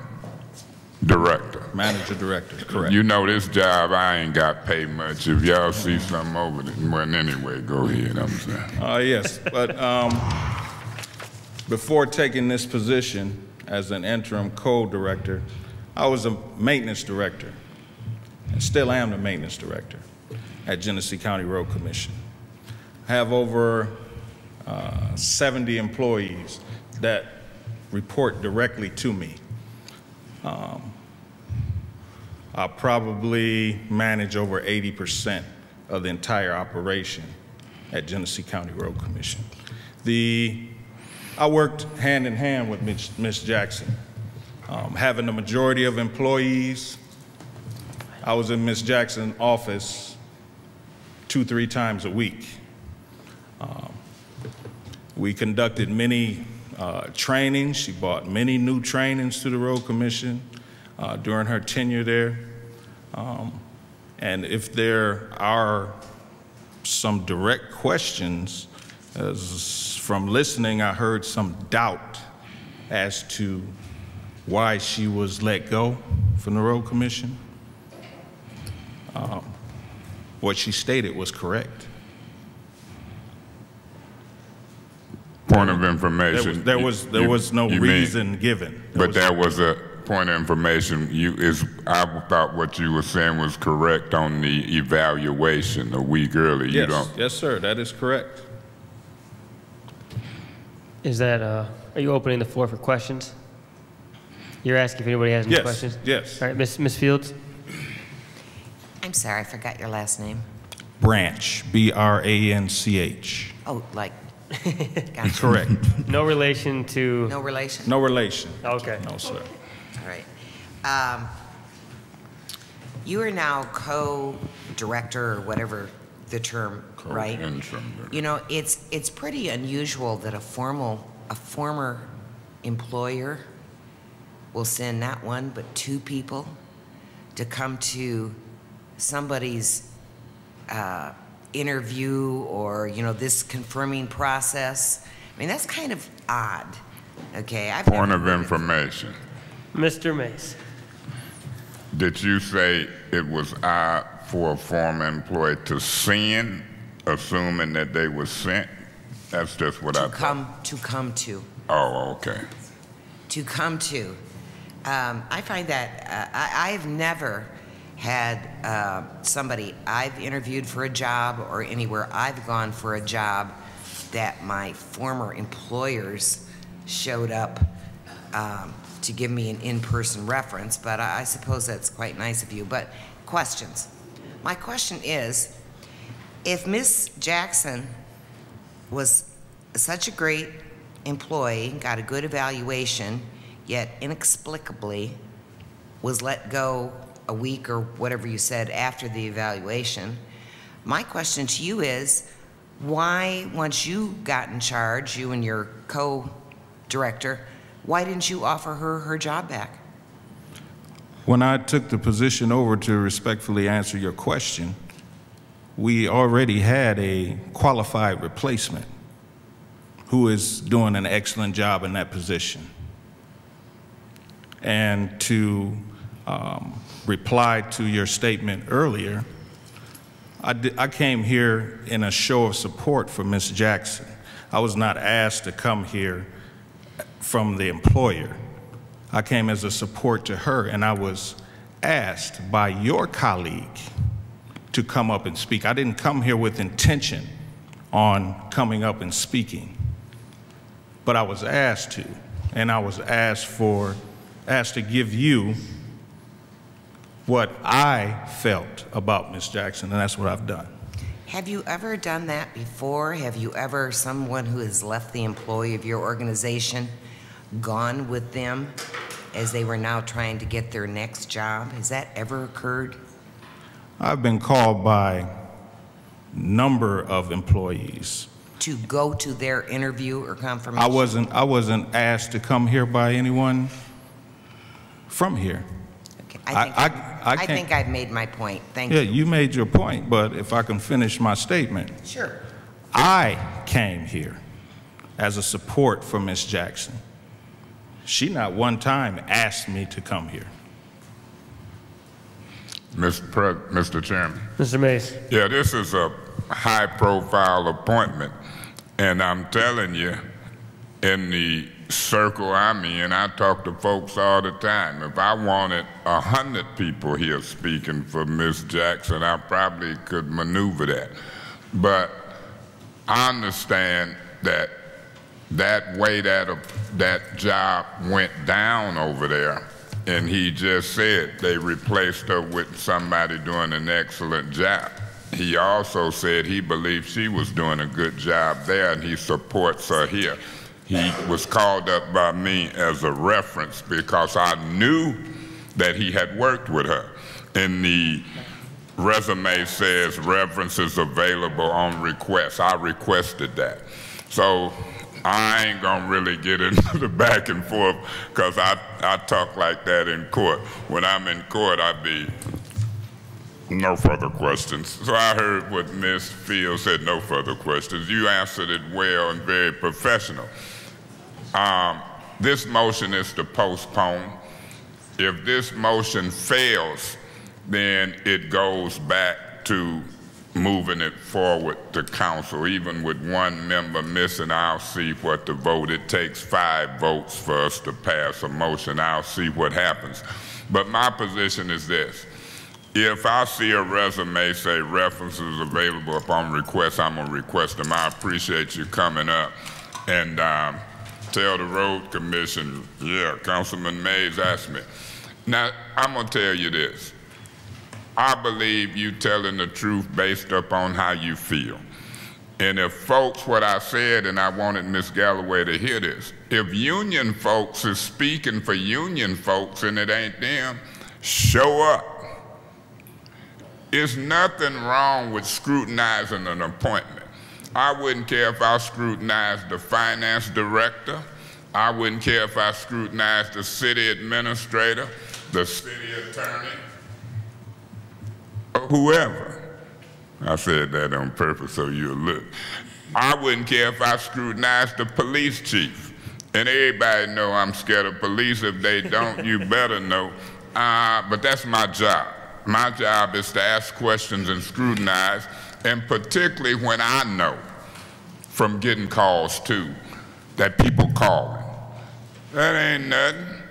director. Manager Director, correct. You know this job, I ain't got paid much. If y'all see something over there, well, anyway, go ahead, I'm saying. Uh, yes, but um, before taking this position as an interim co-director, I was a maintenance director, and still am the maintenance director at Genesee County Road Commission. I have over uh, 70 employees that report directly to me. Um, I probably manage over 80% of the entire operation at Genesee County Road Commission. The, I worked hand in hand with Ms. Ms. Jackson, um, having the majority of employees. I was in Ms. Jackson's office two, three times a week. Um, we conducted many uh, trainings. She brought many new trainings to the Road Commission uh, during her tenure there. Um, and if there are some direct questions, as from listening, I heard some doubt as to why she was let go from the Road Commission. Um, what she stated was correct. Point of information. There was- there was- there You- was no you mean- reason given. There But was- that was a point of information, you, is, I thought what you were saying was correct on the evaluation a week early. You Yes, don't, yes, sir, that is correct. Is that, uh, are you opening the floor for questions? You're asking if anybody has any Yes, questions? yes. All right, Miss Miss Fields? I'm sorry, I forgot your last name. Branch, B-R-A-N-C-H. Oh, like, gotcha. Correct. No relation to? No relation? No relation. Okay. No, sir. Right. Um, You are now co-director or whatever the term, right? You know, it's, it's pretty unusual that a formal, a former employer will send not one, but two people to come to somebody's uh, interview or, you know, this confirming process. I mean, that's kind of odd, okay? I've point of information. Mr. Mays? Did you say it was odd for a former employee to send, assuming that they were sent? That's just what I to thought. come, to come to. Oh, okay. to come to. Um, I find that uh, I, I've never had uh, somebody I've interviewed for a job or anywhere I've gone for a job that my former employers showed up um, to give me an in-person reference, but I, I suppose that's quite nice of you. But questions. My question is, if Miss Jackson was such a great employee, got a good evaluation, yet inexplicably was let go a week or whatever you said after the evaluation. My question to you is, why, once you got in charge, you and your co-director, why didn't you offer her her job back? When I took the position over to respectfully answer your question, we already had a qualified replacement who is doing an excellent job in that position. And to um, reply to your statement earlier, I, I came here in a show of support for Ms. Jackson. I was not asked to come here from the employer. I came as a support to her, and I was asked by your colleague to come up and speak. I didn't come here with intention on coming up and speaking, but I was asked to, and I was asked for, asked to give you what I felt about Ms. Jackson, and that's what I've done. Have you ever done that before? Have you ever, someone who has left the employee of your organization, gone with them as they were now trying to get their next job? Has that ever occurred? I've been called by number of employees. To go to their interview or confirmation? I wasn't, I wasn't asked to come here by anyone from here. I think, I- I, I can't- think I've made my point. Thank Yeah, you. Yeah, you made your point, but if I can finish my statement. Sure. I came here as a support for Ms. Jackson. She not one time asked me to come here. Mr. Pre- Mr. Chairman. Mr. Mays. Yeah, this is a high-profile appointment, and I'm telling you, in the circle I'm in, I talk to folks all the time. If I wanted a hundred people here speaking for Miss Jackson, I probably could maneuver that. But I understand that that way that uh, that job went down over there, and he just said they replaced her with somebody doing an excellent job. He also said he believed she was doing a good job there, and he supports her here. He was called up by me as a reference because I knew that he had worked with her. And the resume says references available on request. I requested that. So I ain't gonna really get into the back and forth because I, I talk like that in court. When I'm in court, I be no further questions. So I heard what Ms. Fields said, no further questions. You answered it well and very professional. Um, this motion is to postpone. If this motion fails, then it goes back to moving it forward to council. Even with one member missing, I'll see what the vote. It takes five votes for us to pass a motion. I'll see what happens. But my position is this. If I see a resume say references available upon request, I'm gonna request them. I appreciate you coming up and um, tell the road commission, yeah, Councilman Mays asked me. Now, I'm gonna tell you this. I believe you telling the truth based upon how you feel. And if folks, what I said, and I wanted Miss Galloway to hear this, if union folks is speaking for union folks and it ain't them, show up. There's nothing wrong with scrutinizing an appointment. I wouldn't care if I scrutinized the finance director. I wouldn't care if I scrutinized the city administrator, the city attorney, or whoever. I said that on purpose so you'll look. I wouldn't care if I scrutinized the police chief. And everybody know I'm scared of police. If they don't, you better know. Uh, but that's my job. My job is to ask questions and scrutinize, and particularly when I know from getting calls too, that people calling. That ain't nothing.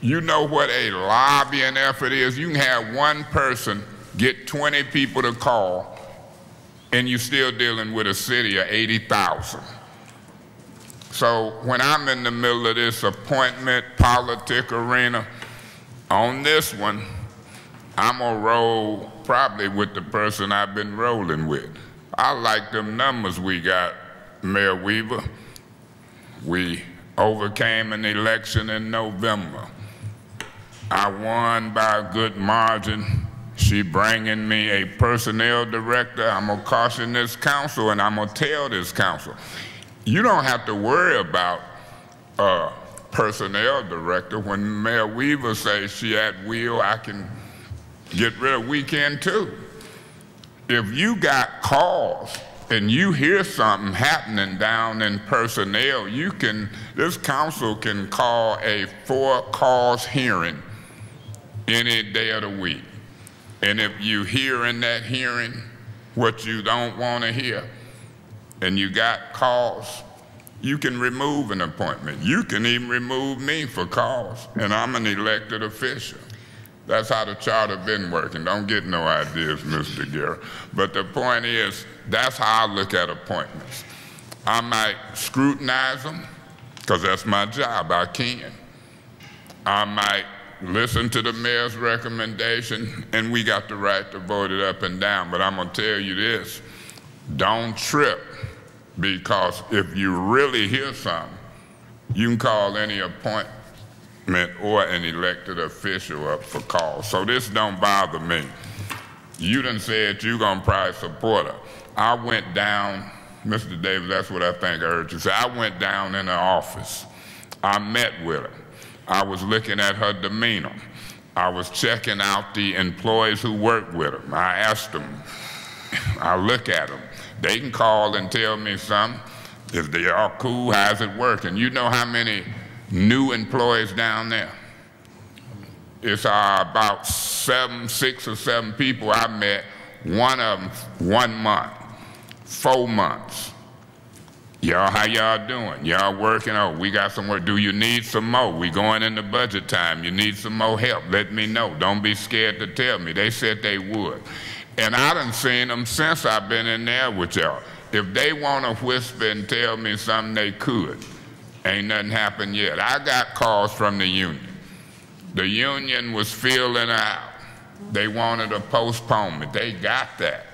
You know what a lobbying effort is? You can have one person get 20 people to call, and you're still dealing with a city of 80,000. So when I'm in the middle of this appointment politic arena, on this one, I'm gonna roll probably with the person I've been rolling with. I like them numbers we got, Mayor Weaver. We overcame an election in November. I won by a good margin. She bringing me a personnel director. I'm gonna caution this council and I'm gonna tell this council, you don't have to worry about a personnel director. When Mayor Weaver says she at will, I can get rid of weekend too. If you got calls and you hear something happening down in personnel, you can, this council can call a for cause hearing any day of the week. And if you hear in that hearing what you don't want to hear, and you got cause, you can remove an appointment. You can even remove me for cause, and I'm an elected official. That's how the charter been working. Don't get no ideas, Mr. Guerra. But the point is, that's how I look at appointments. I might scrutinize them, because that's my job, I can. I might listen to the mayor's recommendation, and we got the right to vote it up and down. But I'm gonna tell you this, don't trip, because if you really hear something, you can call any appointment or an elected official up for call. So this don't bother me. You done said you gonna probably support her. I went down, Mr. Davis, that's what I think I heard you say. I went down in the office. I met with her. I was looking at her demeanor. I was checking out the employees who work with her. I asked them, I look at them. They can call and tell me something. If they are cool, how's it working? You know how many new employees down there? It's uh, about seven, six or seven people I met. One of them, one month, four months. Y'all, how y'all doing? Y'all working? Oh, we got some work. Do you need some more? We going into budget time. You need some more help. Let me know. Don't be scared to tell me. They said they would. And I done seen them since I've been in there with y'all. If they want to whisper and tell me something, they could. Ain't nothing happened yet. I got calls from the union. The union was feeling out. They wanted a postponement. They got that.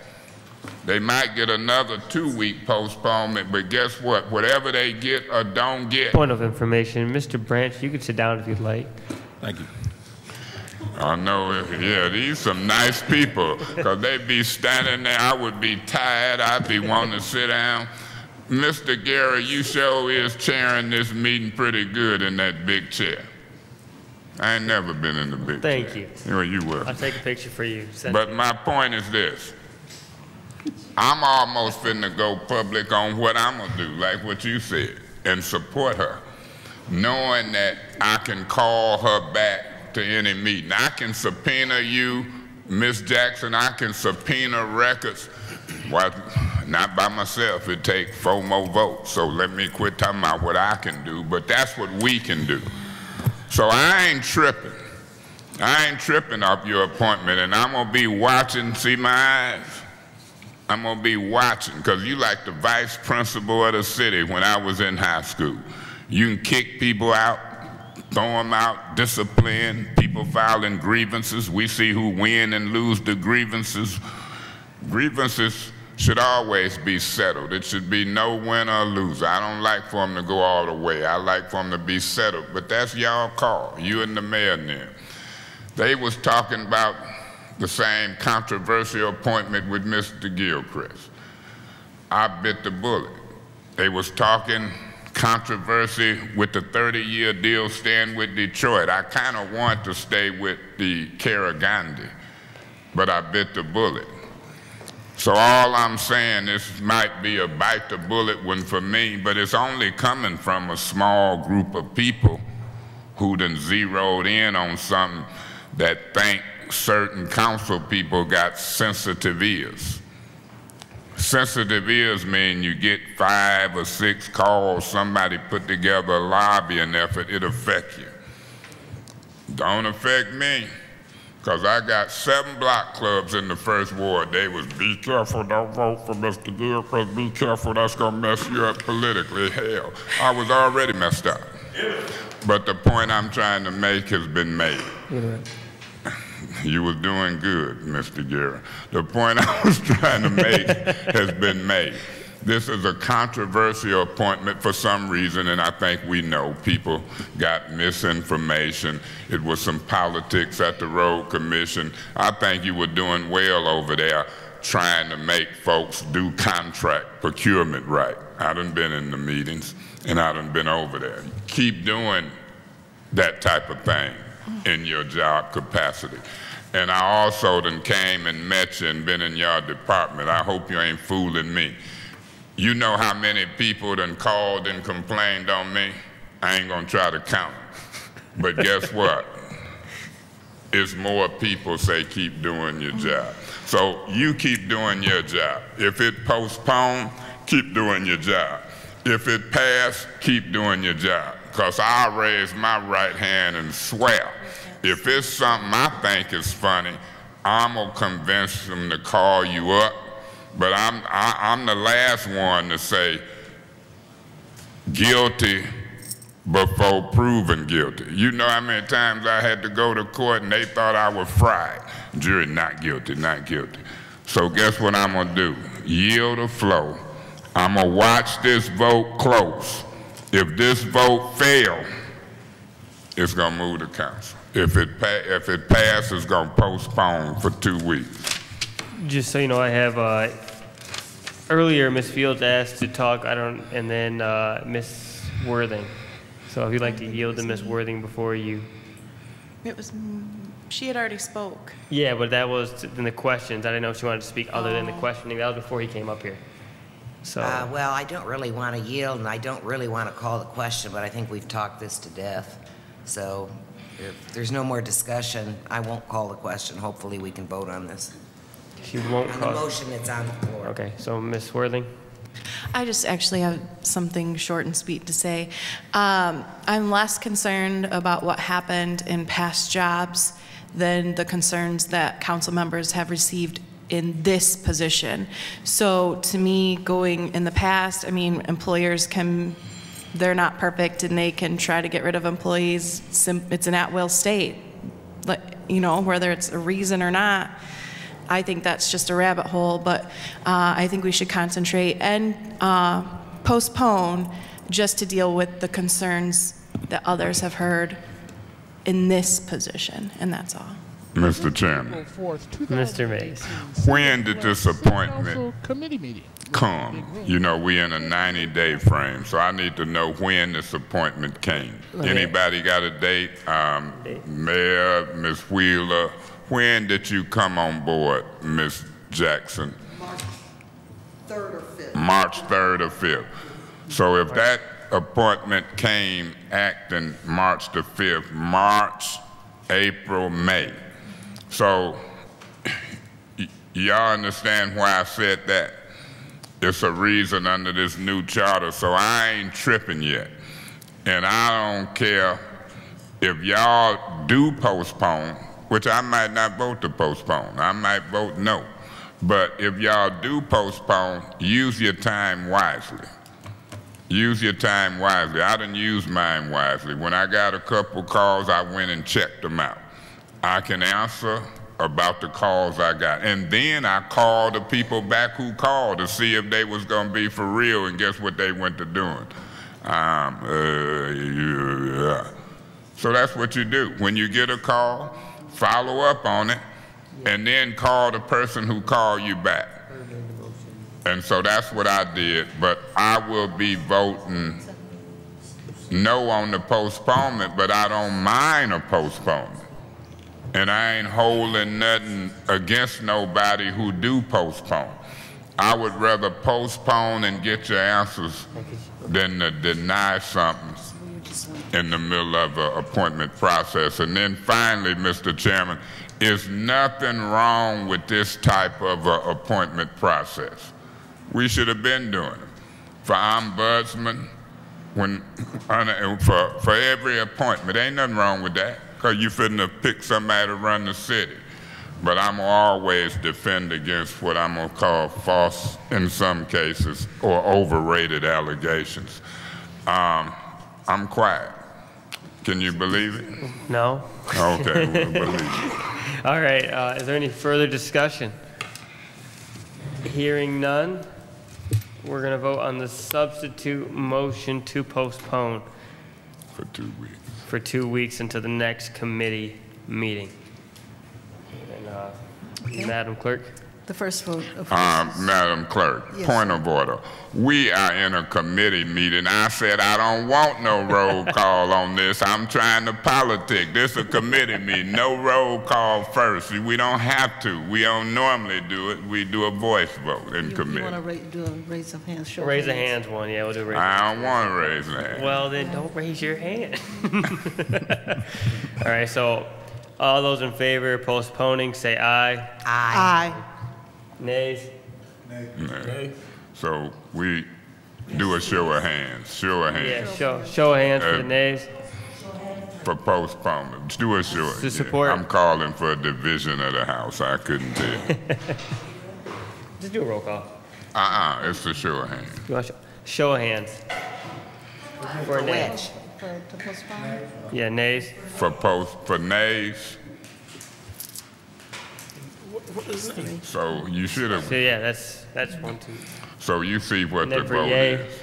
They might get another two-week postponement, but guess what? Whatever they get or don't get, Point of information, Mr. Branch, you could sit down if you'd like. Thank you. I know, if- yeah, these some nice people, because they'd be standing there, I would be tired, I'd be wanting to sit down. Mr. Gary, you sure is chairing this meeting pretty good in that big chair. I ain't never been in the big chair. Thank chair. you. Well, you were. I'll take a picture for you. Send- But my point is this. I'm almost finna go public on what I'm gonna do, like what you said, and support her, knowing that I can call her back to any meeting. I can subpoena you, Miss Jackson, I can subpoena records. Well, not by myself, it take four more votes, so let me quit talking about what I can do, but that's what we can do. So I ain't tripping. I ain't tripping off your appointment, and I'm gonna be watching, see my eyes. I'm gonna be watching, because you like the vice principal of the city when I was in high school. You can kick people out, throw them out, discipline, people filing grievances. We see who win and lose the grievances. Grievances should always be settled. It should be no winner or loser. I don't like for them to go all the way. I like for them to be settled. But that's y'all call, you and the mayor them. They was talking about the same controversial appointment with Mr. Gilchrist. I bit the bullet. They was talking controversy with the 30-year deal staying with Detroit. I kind of want to stay with the Karegnondi, but I bit the bullet. So all I'm saying, this might be a bite the bullet one for me, but it's only coming from a small group of people who done zeroed in on something that think certain council people got sensitive ears. Sensitive ears mean you get five or six calls, somebody put together a lobbying effort, it affect you. Don't affect me. Because I got seven block clubs in the first ward. They was, be careful, don't vote for Mr. Gill, because be careful, that's gonna mess you up politically. Hell, I was already messed up. But the point I'm trying to make has been made. You were doing good, Mr. Guerra. The point I was trying to make has been made. This is a controversial appointment for some reason, and I think we know people got misinformation. It was some politics at the road commission. I think you were doing well over there trying to make folks do contract procurement right. I done been in the meetings, and I done been over there. Keep doing that type of thing in your job capacity. And I also done came and met you and been in your department. I hope you ain't fooling me. You know how many people done called and complained on me? I ain't gonna try to count. But guess what? It's more people say keep doing your mm-hmm. job. So you keep doing your job. If it postponed, keep doing your job. If it passed, keep doing your job. Because I'll raise my right hand and swear. If it's something I think is funny, I'm to convince them to call you up. But I'm, I, I'm the last one to say guilty before proven guilty. You know how many times I had to go to court and they thought I was fried. Jury, not guilty, not guilty. So guess what I'm gonna do? Yield the flow. I'm gonna watch this vote close. If this vote fail, it's gonna move to council. If it pa- if it passes, it's gonna postpone for two weeks. Just so you know, I have, uh, earlier, Ms. Fields asked to talk, I don't, and then uh, Ms. Worthing. So if you'd like to yield to Ms. Worthing before you, It was, mm, she had already spoke. yeah, but that was in the questions. I didn't know if she wanted to speak other than the Oh. questioning. That was before he came up here. So, Uh, well, I don't really want to yield, and I don't really want to call the question, but I think we've talked this to death. So if there's no more discussion, I won't call the question. Hopefully, we can vote on this. she won't On the call. motion that's on the floor. Okay, so Ms. Worthing? I just actually have something short and sweet to say. Um, I'm less concerned about what happened in past jobs than the concerns that council members have received in this position. So to me, going in the past, I mean, employers can, they're not perfect and they can try to get rid of employees. It's an at-will state, like, you know, whether it's a reason or not. I think that's just a rabbit hole, but uh, I think we should concentrate and uh, postpone just to deal with the concerns that others have heard in this position, and that's all. Mr. Chairman, Mr. Mays. when did this appointment Committee meeting. Come? You know, we in a 90-day frame, so I need to know when this appointment came. Okay. Anybody got a date? Um, Mayor, Ms. Wheeler, when did you come on board, Ms. Jackson? March Third or fifth. March 3rd or 5th. So if that appointment came acting March the 5th, March, April, May. So y'all understand why I said that? It's a reason under this new charter, so I ain't tripping yet. And I don't care if y'all do postpone, which I might not vote to postpone. I might vote no. But if y'all do postpone, use your time wisely. Use your time wisely. I didn't use mine wisely. When I got a couple calls, I went and checked them out. I can answer about the calls I got. And then I called the people back who called to see if they was gonna be for real, and guess what they went to doing? Um, uh, yeah. So that's what you do. When you get a call, follow up on it, and then call the person who called you back. And so that's what I did, but I will be voting no on the postponement, but I don't mind a postponement. And I ain't holding nothing against nobody who do postpone. I would rather postpone and get your answers than to deny something in the middle of an appointment process. And then finally, Mr. Chairman, is nothing wrong with this type of appointment process. We should have been doing it. For ombudsman, when, for, for every appointment, ain't nothing wrong with that, because you finna pick somebody to run the city. But I'm always defend against what I'm gonna call false, in some cases, or overrated allegations. Um, I'm quiet. Can you believe it? No? Okay, we'll believe it. All right, uh, is there any further discussion? Hearing none, we're going to vote on the substitute motion to postpone For two weeks. For two weeks until the next committee meeting. And, uh, Madam Clerk? The first vote of. Um, Madam Clerk, Yes, point of order. We are in a committee meeting. I said I don't want no roll call on this. I'm trying to politic. This is a committee meeting. No roll call first. We don't have to. We don't normally do it. We do a voice vote in You committee. want to do a raise of hands, show of Raise a hands. hands one, yeah, we'll do raise. I don't want to raise a hand. Well, then don't raise your hand. All right, so all those in favor of postponing, say aye. Aye. Nays? Nah. So we do a show of hands. Show of hands. Yeah, show, show of hands for the Uh, nays. For postponement. Do a show. To support. I'm calling for a division of the House. I couldn't tell. Just do a roll call. Uh-uh, it's a show of hands. You want show, show of hands? For nays. For- To postpone? Yeah, nays. For post, for nays, so you should So have, yeah, that's, that's one, two. so you see what And the then for vote yay, is.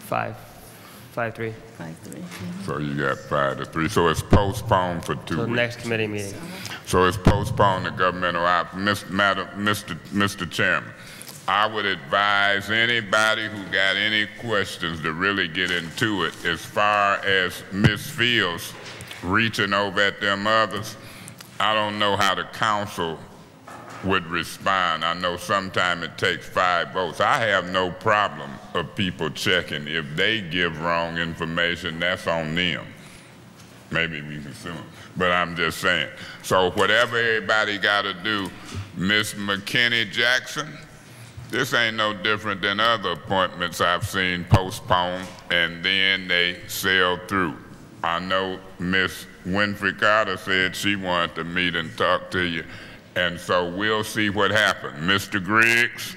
five, five, three. Five, three. So you got five to three. So it's postponed for two So weeks. next committee meeting. So it's postponed to governmental op, Miss- Madam, Mr. Mr. Chairman. I would advise anybody who got any questions to really get into it as far as Ms. Fields reaching over at them others. I don't know how the council would respond. I know sometimes it takes five votes. I have no problem of people checking. If they give wrong information, that's on them. Maybe we can sue 'em. But I'm just saying. So whatever everybody got to do, Miss McKinney Jackson, this ain't no different than other appointments I've seen postponed and then they sail through. I know Miss Winfrey Carter said she wanted to meet and talk to you, and so we'll see what happens. Mr. Griggs,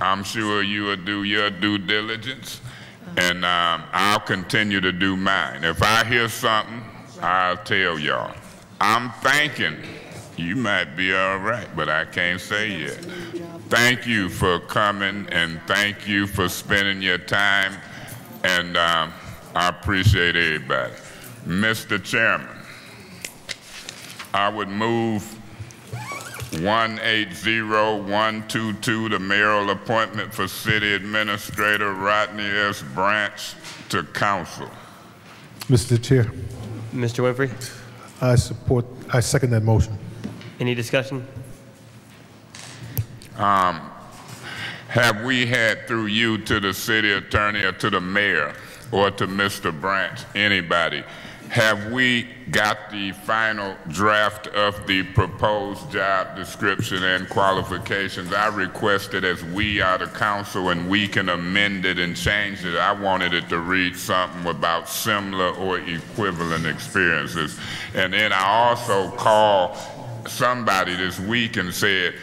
I'm sure you will do your due diligence, and um, I'll continue to do mine. If I hear something, I'll tell y'all. I'm thinking you might be all right, but I can't say yet. Thank you for coming, and thank you for spending your time, and um, I appreciate everybody. Mr. Chairman, I would move 180122, the mayoral appointment for city administrator Rodney S. Branch to council. Mr. Chair, Mr. Winfrey, I support, I second that motion. any discussion? Um, have we had through you to the city attorney or to the mayor or to Mr. Branch, anybody, have we got the final draft of the proposed job description and qualifications? I requested as we are the council and we can amend it and change it. I wanted it to read something about similar or equivalent experiences. And then I also called somebody this week and said,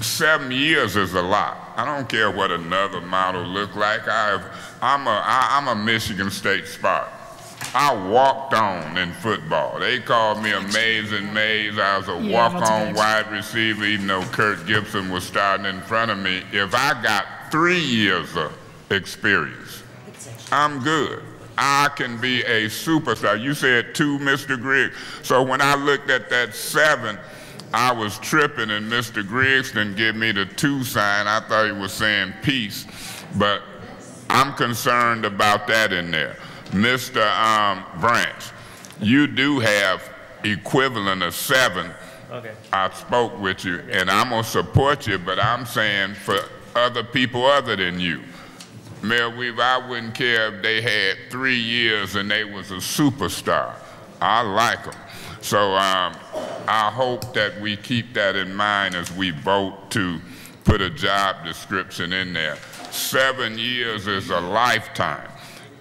seven years is a lot. I don't care what another model look like. I have, I'm a, I, I'm a Michigan State Spartan. I walked on in football. They called me Amazing Mays. I was a Yeah, walk-on wide receiver, even though Kirk Gibson was starting in front of me. If I got three years of experience, I'm good. I can be a superstar. You said two, Mr. Griggs. So when I looked at that seven, I was tripping, and Mr. Griggs didn't give me the two sign. I thought he was saying peace, but I'm concerned about that in there. Mr. Um, Branch, you do have equivalent of seven. Okay. I spoke with you, and I'm gonna support you, but I'm saying for other people other than you. Mayor Weaver, I wouldn't care if they had three years and they was a superstar. I like them. So um, I hope that we keep that in mind as we vote to put a job description in there. Seven years is a lifetime.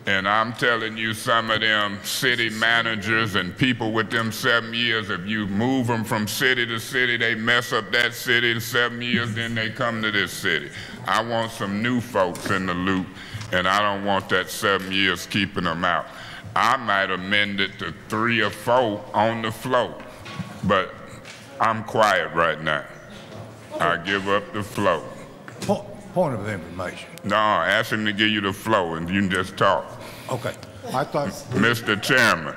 And I'm telling you, some of them city managers and people with them seven years, if you move them from city to city, they mess up that city in seven years, then they come to this city. I want some new folks in the loop, and I don't want that seven years keeping them out. I might amend it to three or four on the floor, but I'm quiet right now. I give up the flow. Po- Point of information. No, ask him to give you the flow and you can just talk. Okay. I thought, Mr. Chairman,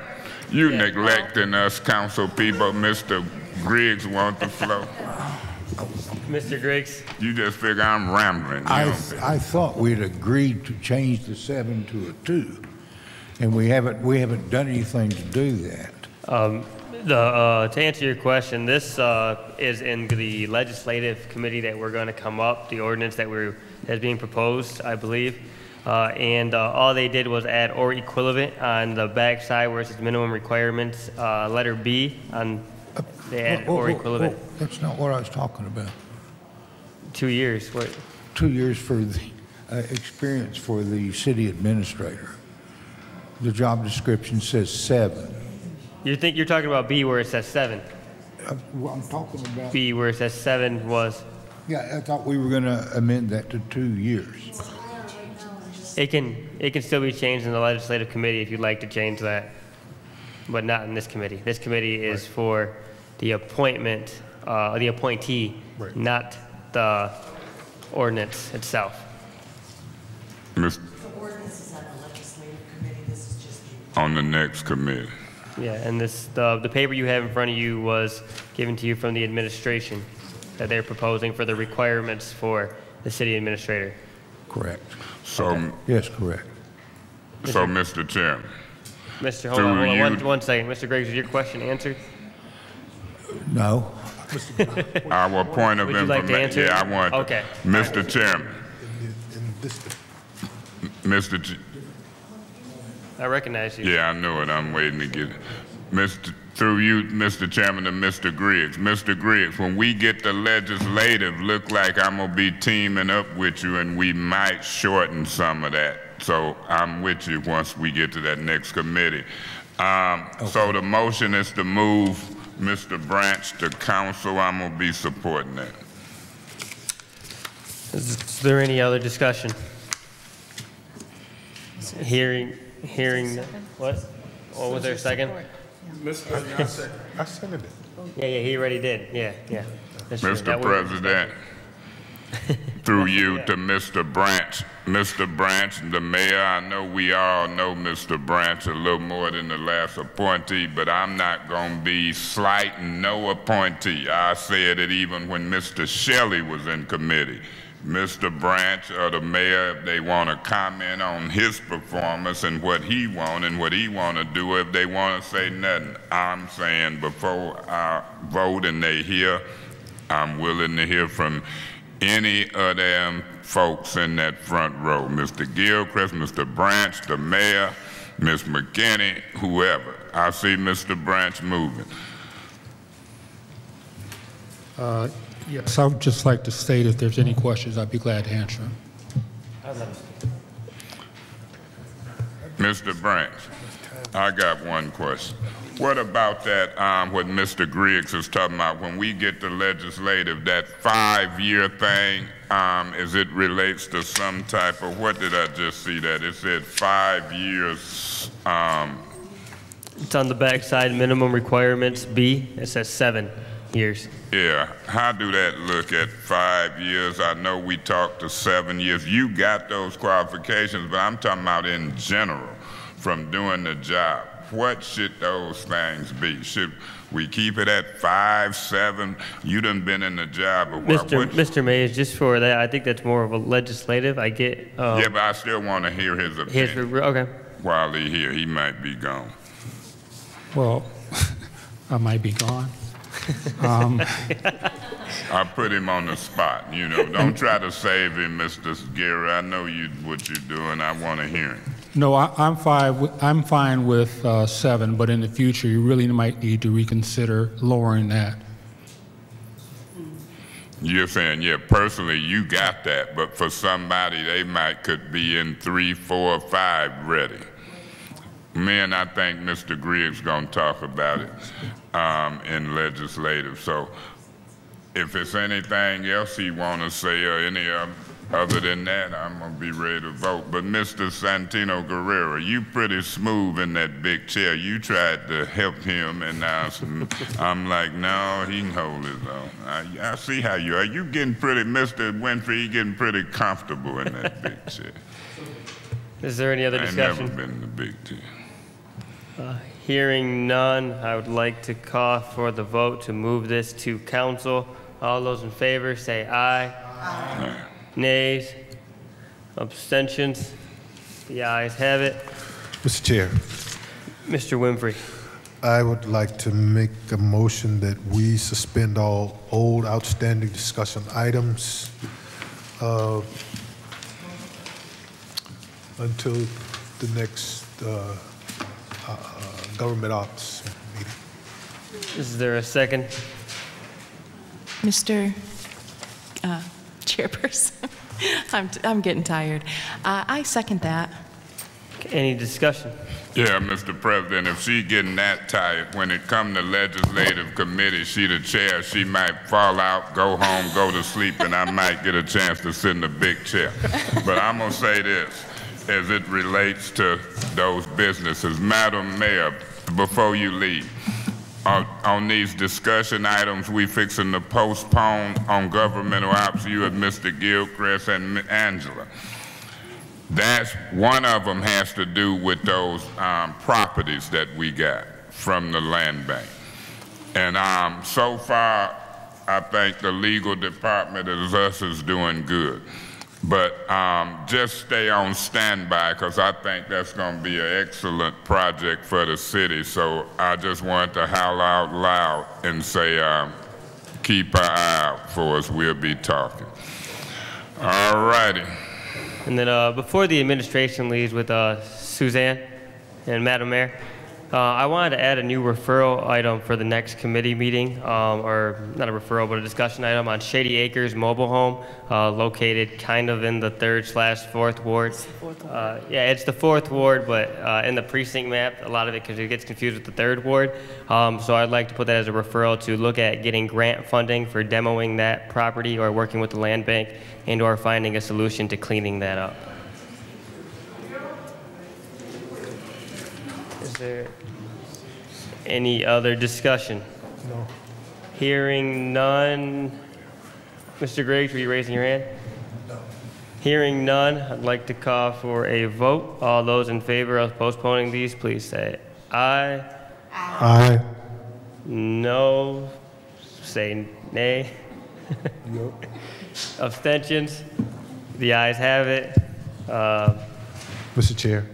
you neglecting us council people. Mr. Griggs wants the flow. Mr. Griggs? You just figure I'm rambling. you I, know? I thought we'd agreed to change the seven to a two, and we haven't, we haven't done anything to do that. Um, The, uh, to answer your question, this uh, is in the legislative committee that we're going to come up, the ordinance that we're, that's being proposed, I believe. Uh, And uh, all they did was add or equivalent on the back side where it says minimum requirements, uh, letter B, on, they added or equivalent. That's not what I was talking about. Two years, what? Two years for the uh, experience for the city administrator. The job description says seven. You think, you're talking about B where it says seven? Uh, well, I'm talking about, B where it says seven was, yeah, I thought we were going to amend that to two years. it can, it can still be changed in the legislative committee if you'd like to change that, but not in this committee. This committee is for the appointment, uh, the appointee, not the ordinance itself. Mis- The ordinance is on the legislative committee, this is just On the next committee. Yeah, and this, the, the paper you have in front of you was given to you from the administration that they're proposing for the requirements for the city administrator. Correct. So, Yes, correct. so, Mr. Chairman, Mr. Hold Through on, hold on, one, you. one second. Mr. Griggs, is your question answered? No, Our point of Would you like to information, yeah, I want. to- Okay. Mr. Chairman, in this, Mr. Ch- I recognize you. Yeah, I know it. I'm waiting to get it. Mr. Through you, Mr. Chairman, to Mr. Griggs. Mr. Griggs, when we get the legislative, look like I'm gonna be teaming up with you and we might shorten some of that. So I'm with you once we get to that next committee. Um, so the motion is to move Mr. Branch to council. I'm gonna be supporting that. Is there any other discussion? Hearing, hearing, what? Oh, was there a second? Mr. I second. It. Yeah, yeah, he already did, yeah, yeah. That's true. Mr. That was- President, through you to Mr. Branch. Mr. Branch, the mayor, I know we all know Mr. Branch a little more than the last appointee, but I'm not gonna be slighting no appointee. I said it even when Mr. Shelley was in committee. Mr. Branch or the mayor, if they want to comment on his performance and what he want and what he want to do, if they want to say nothing, I'm saying before I vote and they hear, I'm willing to hear from any of them folks in that front row, Mr. Gilchrist, Mr. Branch, the mayor, Ms. McKinney, whoever. I see Mr. Branch moving. Uh, Yes, I would just like to state if there's any questions, I'd be glad to answer them. Mr. Branch, I got one question. What about that, um, what Mr. Griggs is talking about, when we get to legislative, that five-year thing, um, as it relates to some type of, what did I just see that? It said five years, um, It's on the backside, minimum requirements, B, it says seven years. Yeah, how do that look at five years? I know we talked to seven years. You got those qualifications, but I'm talking about in general, from doing the job. What should those things be? Should we keep it at five, seven? You done been in the job a while. Mr. What- Mr. Mays, just for that, I think that's more of a legislative, I get, um, Yeah, but I still want to hear his his, opinion. okay. While he here, he might be gone. Well, I might be gone. Um, I put him on the spot, you know. Don't try to save him, Mr. Gary. I know you what you're doing. I want to hear him. No, I- I'm fine, with- I'm fine with uh, seven, but in the future, you really might need to reconsider lowering that. You're saying, yeah, personally, you got that, but for somebody, they might could be in three, four, five ready. Me and I think Mr. Griggs gonna talk about it um, in legislative. So, if it's anything else he wanna say or any um, other than that, I'm gonna be ready to vote. But Mr. Santino Guerrero, you pretty smooth in that big chair. You tried to help him, and now I'm like, no, he can hold his own. I, I see how you are. You getting pretty, Mr. Winfrey, you getting pretty comfortable in that big chair. Is there any other discussion? I ain't never been in the big chair. Uh, Hearing none, I would like to call for the vote to move this to council. All those in favor, say aye. Aye. Nays? Abstentions? The ayes have it. Mr. Chair, Mr. Winfrey, I would like to make a motion that we suspend all old outstanding discussion items uh, until the next uh, uh, government ops meeting. is there a second? Mr. uh, Chairperson, I'm, I'm getting tired. Uh, I second that. Any discussion? Yeah, Mr. President, if she getting that tired, when it come to legislative committee, she the chair, she might fall out, go home, go to sleep, and I might get a chance to sit in the big chair. But I'm gonna say this, as it relates to those businesses. Madam Mayor, before you leave, on, on these discussion items, we fixing to postpone on governmental ops, you and Mr. Gilchrist and Angela. That's, one of them has to do with those um, properties that we got from the land bank. And um, so far, I think the legal department of us is doing good. But um, just stay on standby because I think that's going to be an excellent project for the city. So I just wanted to howl out loud and say, um, keep an eye out for us. We'll be talking. All righty. And then uh, before the administration leaves with uh, Suzanne and Madam Mayor, uh, I wanted to add a new referral item for the next committee meeting, um, or not a referral, but a discussion item on Shady Acres Mobile Home, uh, located kind of in the third slash fourth ward. Uh, yeah, it's the fourth ward, but uh, in the precinct map, a lot of it because it gets confused with the third ward. Um, so I'd like to put that as a referral to look at getting grant funding for demoing that property or working with the land bank and or finding a solution to cleaning that up. Is there any other discussion? No. Hearing none. Mr. Griggs, were you raising your hand? No. Hearing none, I'd like to call for a vote. All those in favor of postponing these, please say aye. Aye. No, say nay. No. Abstentions? The ayes have it. Uh, Mr. Chair,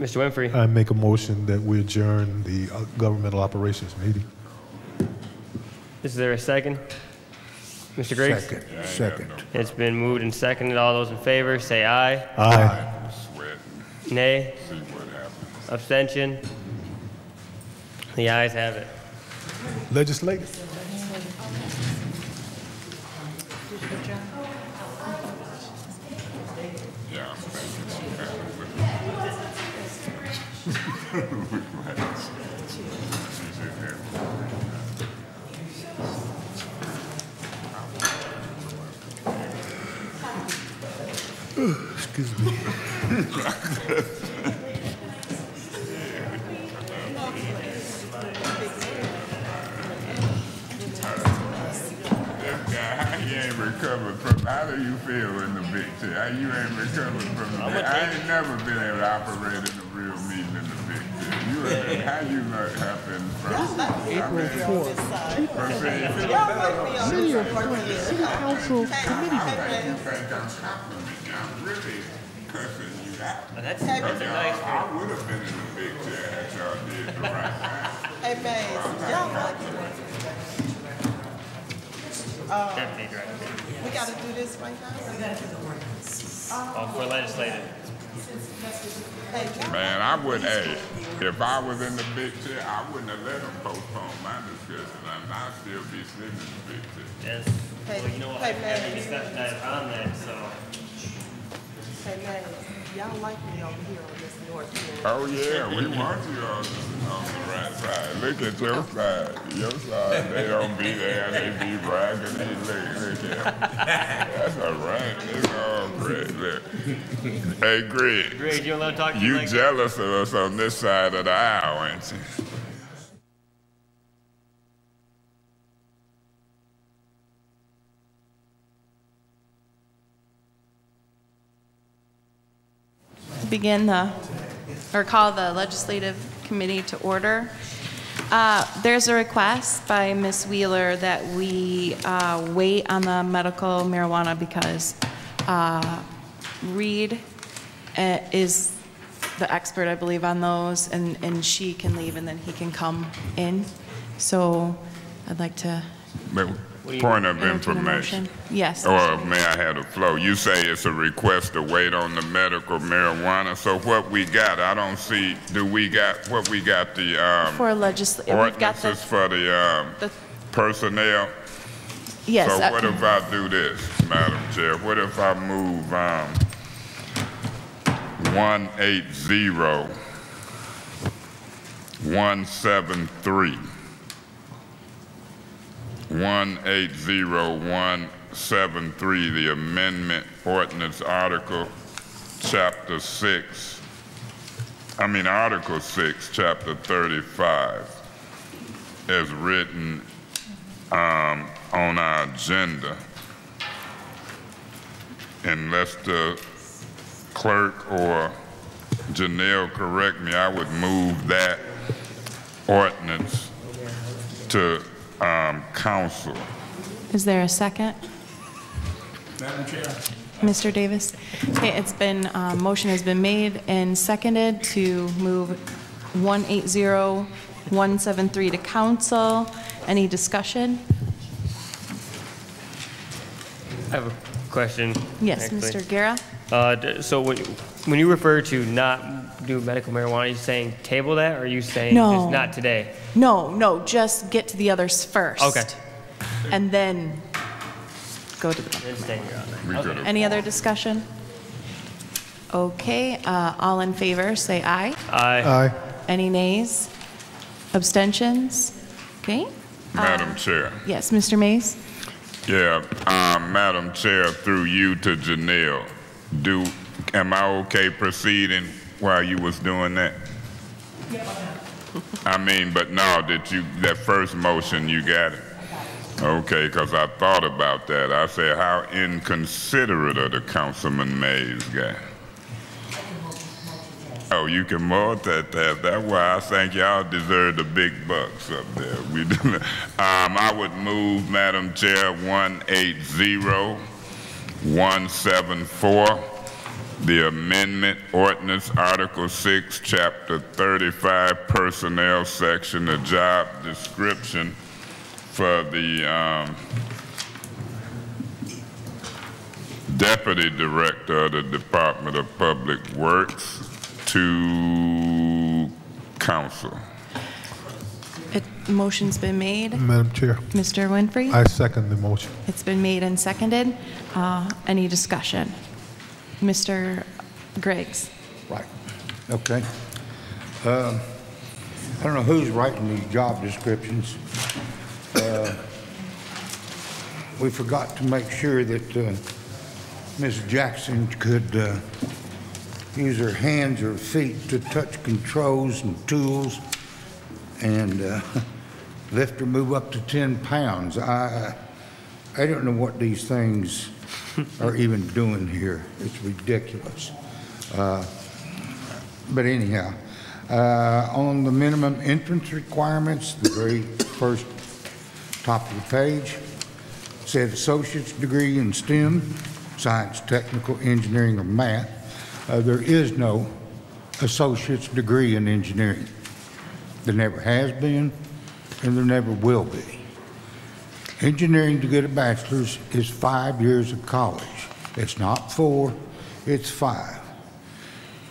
Mr. Winfrey? I make a motion that we adjourn the uh, governmental operations meeting. Is there a second? Mr. Griggs? Second, second. It's been moved and seconded. All those in favor, say aye. Aye. Nay? See what happens. Abstention? The ayes have it. Legislative. Yeah. Excuse me. recovered from, how do you feel in the big chair? You ain't recovered from the, I ain't never been able to operate in a real meeting in the big chair. You, have been- how you not happen from? April fourth. Senior city council committee You think I'm complimenting I'm really cussing you out. That's Because y'all- I would have been in the big chair had y'all did the right thing. Hey, man, y'all like Uh, Deputy Director. We gotta do this right now? We gotta do the ordinance. Oh, for legislative. Man, I would, hey, if I was in the big chair, I wouldn't have let them postpone my discussion, and I'd still be sitting in the big chair. Yes. Well, you know what? Hey, man. Every discussion item on that, so. Hey, man, y'all like me over here on this north end. Oh, yeah, we want you on, the- on the right side. Look at your oh. side, your side, they don't be there, they be bragging, they look, look at 'em. That's all right, it's all great, look. Hey, Greg. Greg, you wanna talk to you You like that? jealous of us on this side of the aisle, ain't you? Begin the, or call the legislative committee to order. Uh, There's a request by Ms. Wheeler that we uh, wait on the medical marijuana because uh, Reed uh, is the expert, I believe, on those, and, and she can leave and then he can come in. So I'd like to Point of information. Yes. Or may I have the flow? You say it's a request to wait on the medical marijuana, so what we got, I don't see, do we got, what we got, the, um, For legislative, we've got the, ordinances for the, um, the- personnel? yes. So uh, what if I do this, Madam Chair? What if I move, um, one eight zero, one seven three? 180-173, the amendment ordinance article, chapter 6, I mean, Article 6, chapter 35, as written um, on our agenda. Unless the clerk or Janelle correct me, I would move that ordinance to um, council. Is there a second? Madam Chair. Mr. Davis? Okay, it's been, uh, motion has been made and seconded to move 180-173 to council. Any discussion? I have a question. Yes, actually. Mr. Guerra? Uh, so when, when you refer to not do medical marijuana, are you saying table that, or are you saying No. just not today? No, no, just get to the others first. Okay. And then go to the Then stay here. We Okay. could've- Any other discussion? Okay, uh, all in favor, say aye. Aye. Aye. Any nays? Abstentions? Okay, Madam Chair. yes, Mr. Mays? Yeah, um, Madam Chair, through you to Janelle, do, am I okay proceeding while you was doing that? I mean, but no, did you, that first motion, you got it? Okay, because I thought about that. I said, how inconsiderate of the Councilman Mays guy. Oh, you can multitask. That's why I think y'all deserve the big bucks up there. We, um, I would move, Madam Chair, 180-174, the amendment ordinance Article 6, Chapter 35, Personnel Section, the job description for the um, Deputy Director of the Department of Public Works to council. It, motion's been made. Madam Chair, Mr. Winfrey? I second the motion. It's been made and seconded. Uh, Any discussion? Mr. Griggs? Right. Okay. Um, I don't know who's writing these job descriptions. Uh, We forgot to make sure that uh, Ms. Jackson could uh, use her hands or feet to touch controls and tools and uh, lift or move up to 10 pounds. I, I don't know what these things are even doing here. It's ridiculous. Uh, But anyhow, uh, on the minimum entrance requirements, the very first top of the page, said associate's degree in STEM, science, technical, engineering, or math. Uh, There is no associate's degree in engineering. There never has been, and there never will be. Engineering to get a bachelor's is five years of college. It's not four, it's five.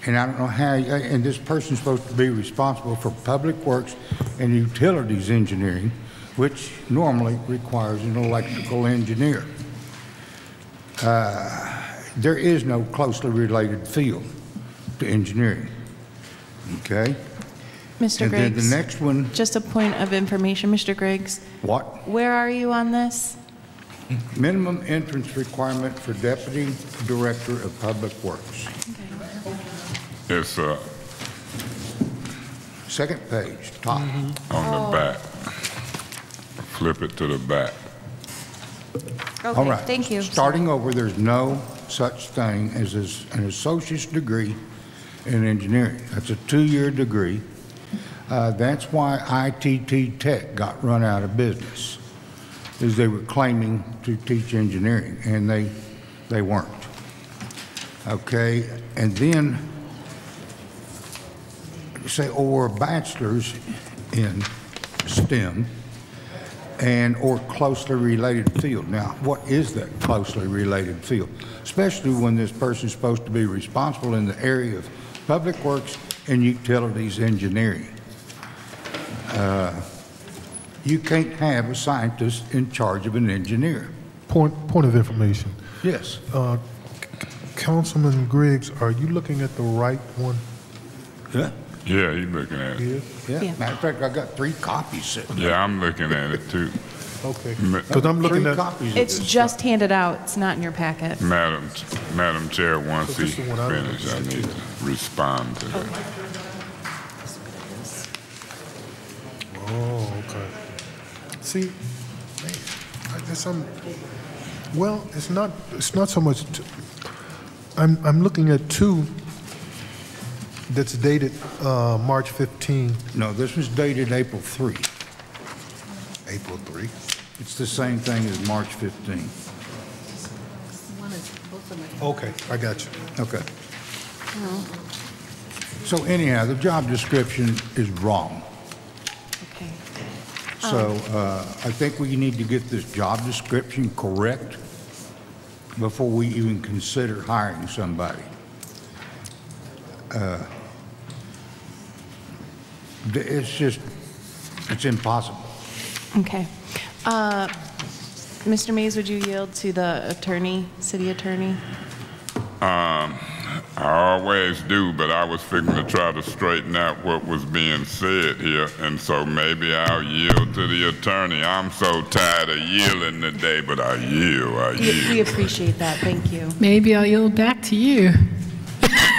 And I don't know how, and this person's supposed to be responsible for public works and utilities engineering, which normally requires an electrical engineer. Uh, There is no closely related field to engineering. Okay? Mr. And then Griggs? the next one, Just a point of information, Mr. Griggs. what? Where are you on this? Minimum entrance requirement for Deputy Director of Public Works. It's uh, Second page, top. on the back. Flip it to the back. All Okay, right. thank you. Starting over, there's no such thing as as an associate's degree in engineering. That's a two-year degree. Uh, That's why ITT Tech got run out of business, is they were claiming to teach engineering, and they, they weren't. Okay, and then say, or bachelor's in STEM, and or closely related field. Now, what is that closely related field? Especially when this person's supposed to be responsible in the area of public works and utilities engineering. Uh, You can't have a scientist in charge of an engineer. Point, point of information. Yes. Uh, Councilman Griggs, are you looking at the right one? Yeah. Yeah, you looking at it. Yeah, Yeah. matter of fact, I got three copies sitting there. Yeah, I'm looking at it too. Okay. Because I'm looking Three at, copies of It's this just handed out, it's not in your packet. Madam, Madam Chair, once So he this I finishes, I need to respond to that. Oh, okay. See, man, I guess I'm, well, it's not, it's not so much, t- I'm, I'm looking at two that's dated uh, March 15, No, this was dated April 3. April 3. It's the same thing as March 15. One is, both of them Okay, I got you. Okay. So anyhow, the job description is wrong. Okay. So uh, I think we need to get this job description correct. before we even consider hiring somebody. Uh, It's just, it's impossible. Okay. Uh, Mr. Mays, would you yield to the attorney, city attorney? Um, I always do, but I was figuring to try to straighten out what was being said here, and so maybe I'll yield to the attorney. I'm so tired of yielding today, but I yield, I We we appreciate that, thank you. Maybe I'll yield back to you.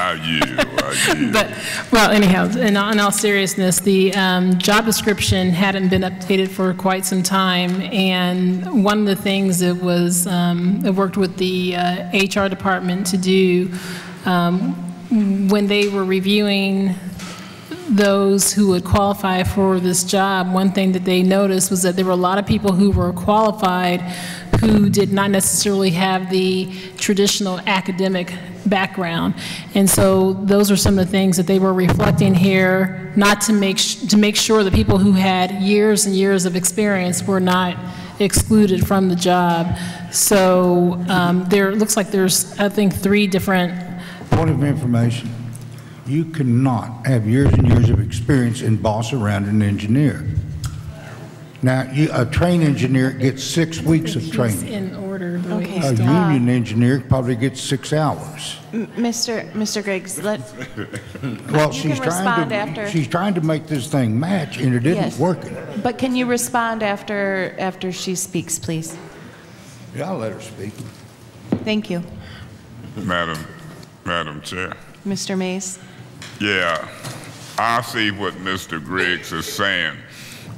I I yield. But, well, anyhow, in all, in all seriousness, the um, job description hadn't been updated for quite some time, and one of the things that was, um, I worked with the uh, HR department to do, um, when they were reviewing those who would qualify for this job, one thing that they noticed was that there were a lot of people who were qualified who did not necessarily have the traditional academic background. And so those are some of the things that they were reflecting here, not to make, to make sure that people who had years and years of experience were not excluded from the job. So um, there, looks like there's, I think, three different Point of information, you cannot have years and years of experience and boss around an engineer. Now, you, a trained engineer gets six weeks of training. in order, Okay. A done. union engineer probably gets six hours. M- Mr. Mr. Griggs, let, Well, You she's can respond trying after. to, she's trying to make this thing match, and it Yes. isn't working. but can you respond after, after she speaks, please? Yeah, I'll let her speak. Thank you. Madam, Madam Chair. Mr. Mays? Yeah, I see what Mr. Griggs is saying.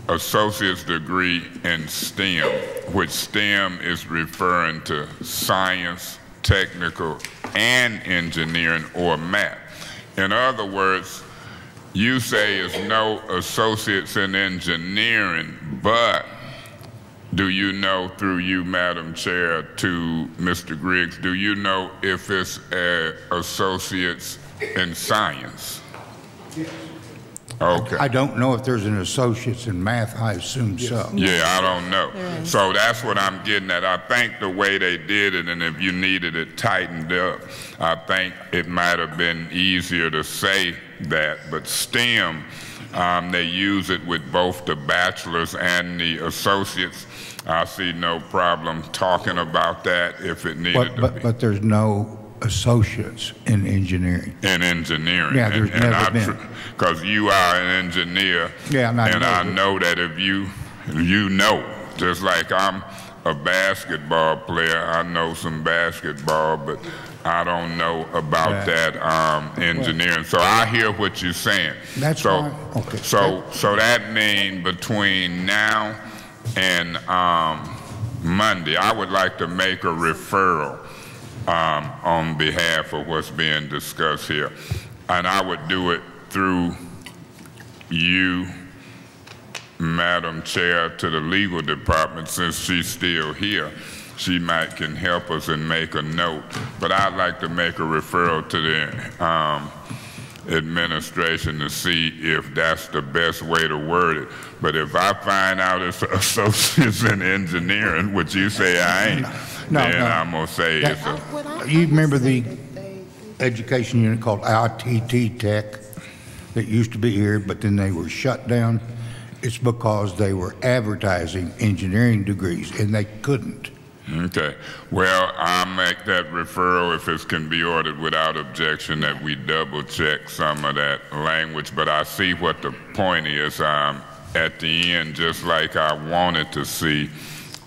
Associate's degree in STEM, which STEM is referring to science, technical, and engineering or math. In other words, you say is no associates in engineering, but do you know through you, Madam Chair, to Mr. Griggs, do you know if it's associates in science? Okay. I don't know if there's an associate's in math, I assume so. Yeah, I don't know. So that's what I'm getting at. I think the way they did it, and if you needed it tightened up, I think it might have been easier to say that. But STEM, um, they use it with both the bachelor's and the associates. I see no problem talking about that if it needed But, to but, but there's no associates in engineering. in engineering. Yeah, there's never been. Because you are an engineer. Yeah, and I And know I that. know that if you, you know, just like I'm a basketball player, I know some basketball, but I don't know about that um, engineering. So I hear what you're saying. That's so, why- okay. So, so that means between now and um, Monday, I would like to make a referral um, on behalf of what's being discussed here. And I would do it through you, Madam Chair, to the legal department, since she's still here. She might can help us and make a note. But I'd like to make a referral to the um, administration to see if that's the best way to word it. But if I find out it's associates in engineering, which you say I ain't, No, then no. I'm gonna say That- it's a You remember the education unit called ITT Tech that used to be here, but then they were shut down? It's because they were advertising engineering degrees, and they couldn't. Okay. Well, I'll make that referral if it can be ordered without objection that we double check some of that language. But I see what the point is. Um, at the end, just like I wanted to see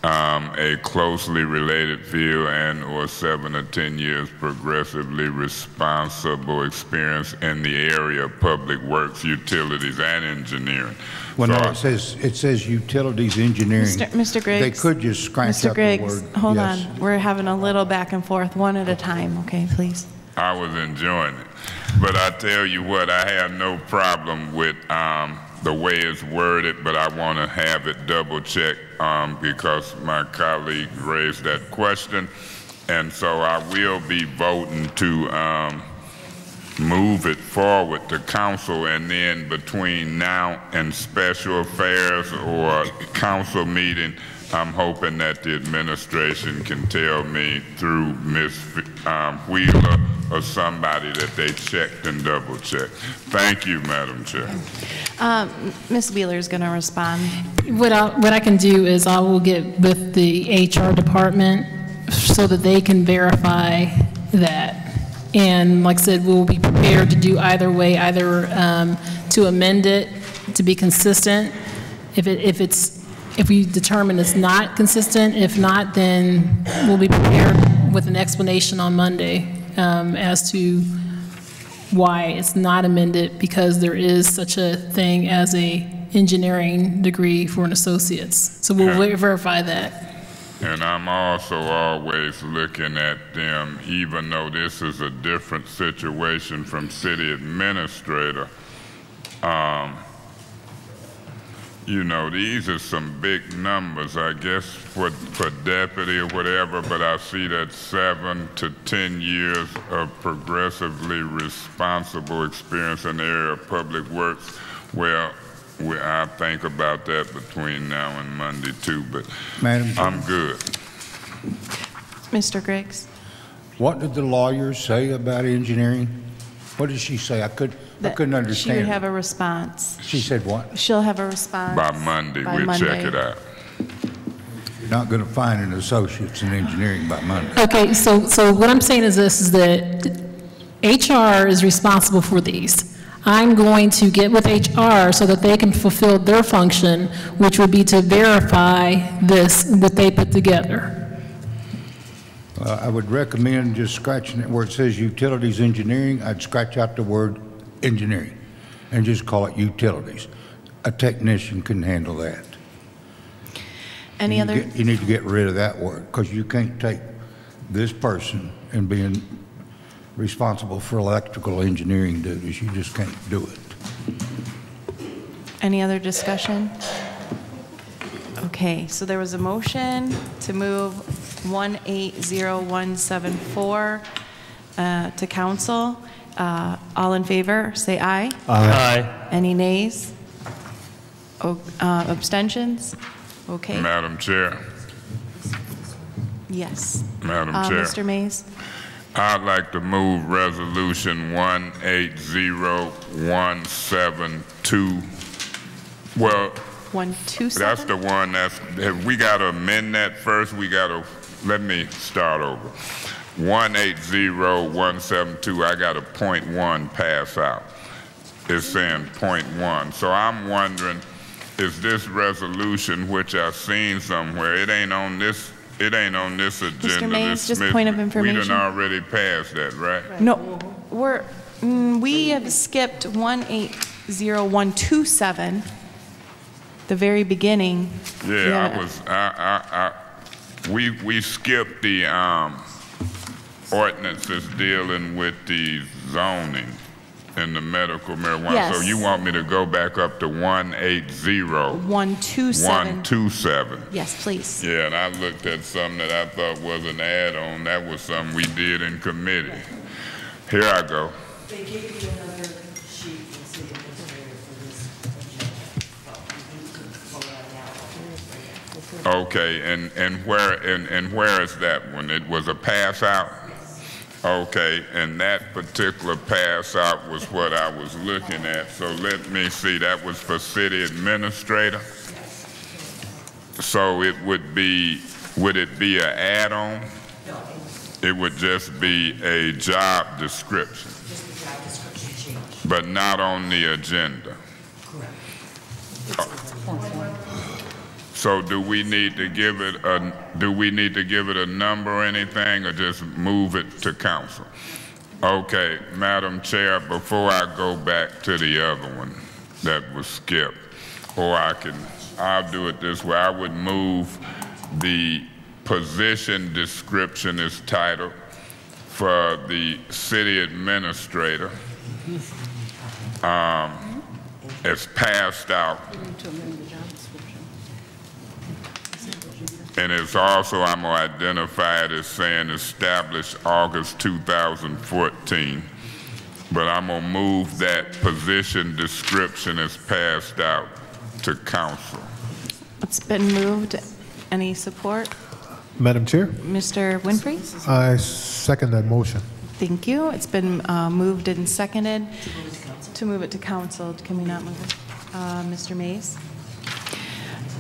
um, a closely related field and or seven or 10 years progressively responsible experience in the area of public works, utilities, and engineering. Well, So no, I- it says, it says utilities engineering. Mr. Mr. Griggs? They could just scratch Mr. out the word. Griggs, hold yes. on. We're having a little back and forth, one at a time, okay, please? I was enjoying it. But I tell you what, I have no problem with um, the way it's worded, but I want to have it double checked um, because my colleague raised that question. And so I will be voting to um, move it forward to council and then between now and special affairs or council meeting, I'm hoping that the administration can tell me through Ms. um, Wheeler or somebody that they checked and double checked. Thank you, Madam Chair. Um, Ms. is going to respond. What I, what I can do is I will get with the HR department so that they can verify that. And like I said, we'll be prepared to do either way, either um, to amend it to be consistent. If it, if it's, if we determine it's not consistent, if not, then we'll be prepared with an explanation on Monday um, as to why it's not amended, because there is such a thing as a engineering degree for an associate's. So we'll ver- verify that. And I'm also always looking at them, even though this is a different situation from city administrator. Um, you know, these are some big numbers, I guess, for, for deputy or whatever, but I see that seven to 10 years of progressively responsible experience in the area of public works. Well, we, I think about that between now and Monday too, but Madam I'm good. Mr. Griggs? What did the lawyers say about engineering? What did she say? I could, I couldn't understand. She understand. would have a response. She said what? She'll have a response. By Monday, By we'll check it out. You're not going to find an associate's in engineering by Monday. Okay, so, so what I'm saying is this, is that HR is responsible for these. I'm going to get with HR so that they can fulfill their function, which would be to verify this that they put together. Uh, I would recommend just scratching it where it says utilities engineering, I'd scratch out the word engineering and just call it utilities. A technician can handle that. Any You other? get- You need to get rid of that word, because you can't take this person and being responsible for electrical engineering duties, you just can't do it. Any other discussion? Okay, so there was a motion to move 180174 uh, to council. Uh, All in favor, say aye. Aye. Any nays? O- uh, Abstentions? Okay, Madam Chair, yes. Madam Chair. Mr. Mays? I'd like to move resolution one eight zero one seven two. Well, One, two, that's the one that's, have we got to amend that first? We got to, let me start over. One eight zero one seven two, I got a point one pass out. It's saying point one. So I'm wondering, is this resolution, which I've seen somewhere, it ain't on this, it ain't on this agenda. Mr. Mays, this just Smith- point of information. We information. done already passed that, right? No, we're, mm, we have skipped 180127, the very beginning. We Yeah, I was, I, I, I, we, we skipped the, um, ordinances dealing with the zoning and the medical marijuana. So you want me to go back up to one eight zero? 127. One two seven? Yes, please. Yeah, and I looked at something that I thought was an add-on. That was something we did in committee. Here I go. Okay, and, and where, and, and where is that one? It was a pass out? Okay, and that particular pass out was what I was looking at, so let me see, that was for city administrator? So it would be, would it be an add-on? It would just be a job description, job description but not on the agenda? So do we need to give it a, do we need to give it a number or anything, or just move it to council? Okay, Madam Chair, before I go back to the other one that was skipped, or I can, I'll do it this way, I would move the position description is titled for the city administrator, um, as passed out And it's also, I'm gonna identify it as saying established August 2014. but I'm gonna move that position description is passed out to council. It's been moved. Any support? Madam Chair, Mr. Winfrey? I second that motion. Thank you. It's been uh, moved and seconded to move it to council. Can we not move it? Uh, Mr. Mays?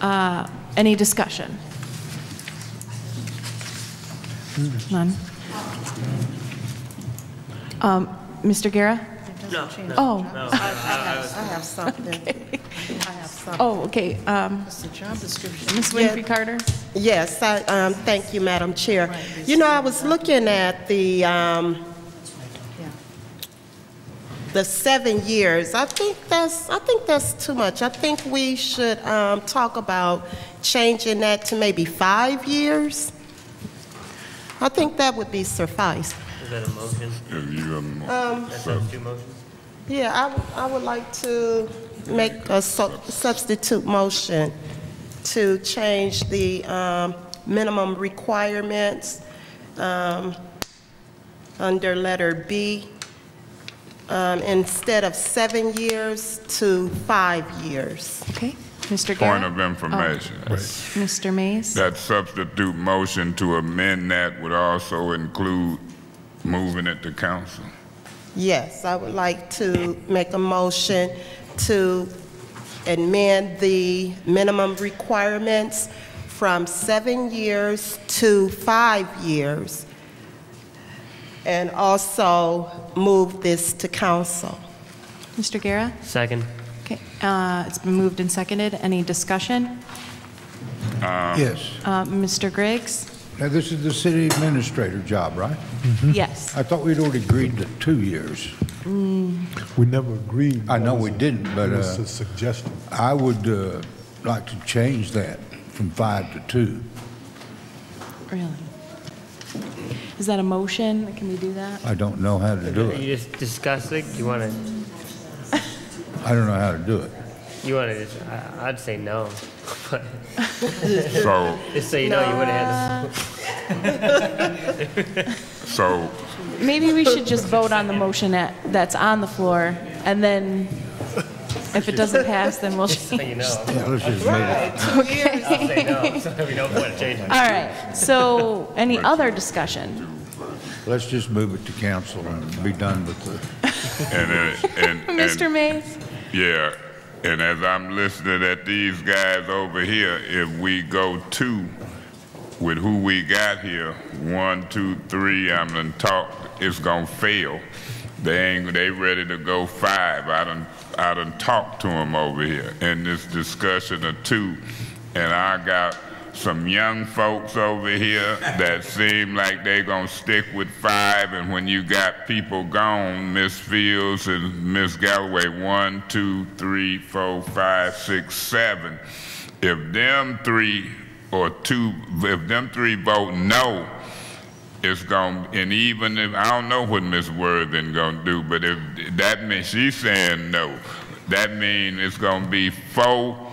Uh, Any discussion? None? Um, Mr. Guerra? No. Oh. I have I have something. I have something. Oh, okay. um, It's the job description. Ms. Yeah. Winfrey Carter? Yes, I, um, thank you, Madam Chair. You know, I was looking at the, um, the seven years. I think that's, I think that's too much. I think we should, um, talk about changing that to maybe five years. I think that would be suffice. Is that a motion? If you, um, Um, That's those two motions? Yeah, I would, I would like to make a su- substitute motion to change the um, minimum requirements um, under letter B, um, instead of seven years to five years. Okay. Mr. Guerra? Point of information. Mr. Mays? That substitute motion to amend that would also include moving it to council. Yes, I would like to make a motion to amend the minimum requirements from seven years to five years, and also move this to council. Mr. Guerra? Second. Okay. uh, It's been moved and seconded. Any discussion? Yes. Uh, Mr. Griggs? Now, this is the city administrator job, right? Yes. I thought we'd already agreed to two years. Mm, We never agreed. I know we didn't, but It was uh, a suggestion. I would uh, like to change that from five to two. Really? Is that a motion? Can we do that? I don't know how to do it. You just discuss it, do you want to, I don't know how to do it. you want to just, I- I'd say no. but- So- Just so you know, you would have had to. So, Maybe we should just vote on the motion that, that's on the floor, and then if it doesn't pass, then we'll Just so you know. Yeah, let's just make it. I'll say no, so there'll be no point. All right, so any other discussion? Let's just move it to council and be done with the, and, uh, and, and. Mr. Mays? Yeah, and as I'm listening at these guys over here, if we go two with who we got here, one, two, three, I'm done talked, it's gonna fail. They ain't, they ready to go five. I done, I done talked to them over here in this discussion of two. And I got some young folks over here that seem like they're gonna stick with five, and when you got people gone, Miss Fields and Miss Galloway, one, two, three, four, five, six, seven. If them three or two, if them three vote no, it's going and even if I don't know what Miss Worthing gonna do, but if that means she's saying no, that means it's gonna be four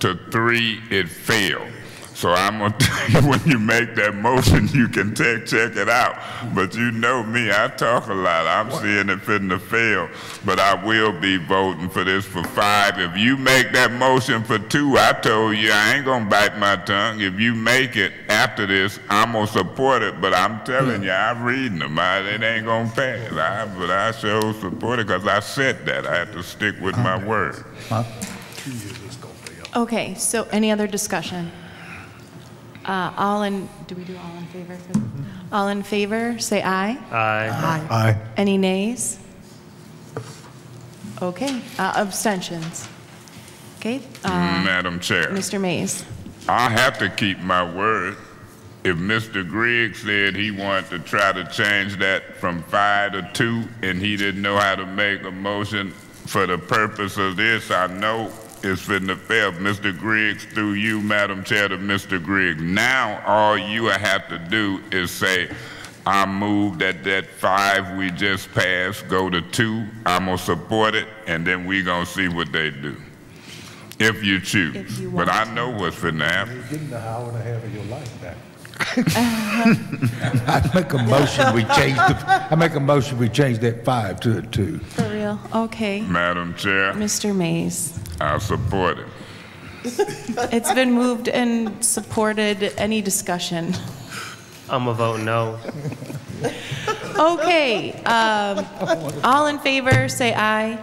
to three, it failed. So I'm gonna tell you when you make that motion, you can take check it out. But you know me, I talk a lot. I'm seeing it fitting to fail. But I will be voting for this for five. If you make that motion for two, I told you I ain't gonna bite my tongue. If you make it after this, I'm gonna support it. But I'm telling hmm. you, I'm reading them. I, it ain't gonna pass. I, but I sure support it because I said that. I have to stick with my word. Okay, so any other discussion? Uh, All in, do we do all in favor? for this? All in favor, say aye. Aye. Aye. Any nays? Okay, uh, abstentions? Okay, uh, Madam Chair. Mr. Mays? I have to keep my word. If Mr. Griggs said he wanted to try to change that from five to two, and he didn't know how to make a motion for the purpose of this, I know it's finna fail. Mr. Griggs, through you, Madam Chair, to Mr. Griggs. Now, all you have to do is say, I move that that five we just passed go to two. I'm gonna support it, and then we gonna see what they do. If you choose. If you But want I know what's finna happen. You're getting an hour and a half of your life back. I make a motion, we change the, I make a motion, we change that five to a two. For real? Okay. Madam Chair, Mr. Mays. I support it. It's been moved and supported. Any discussion? I'm a vote no. Okay, um, all in favor, say aye.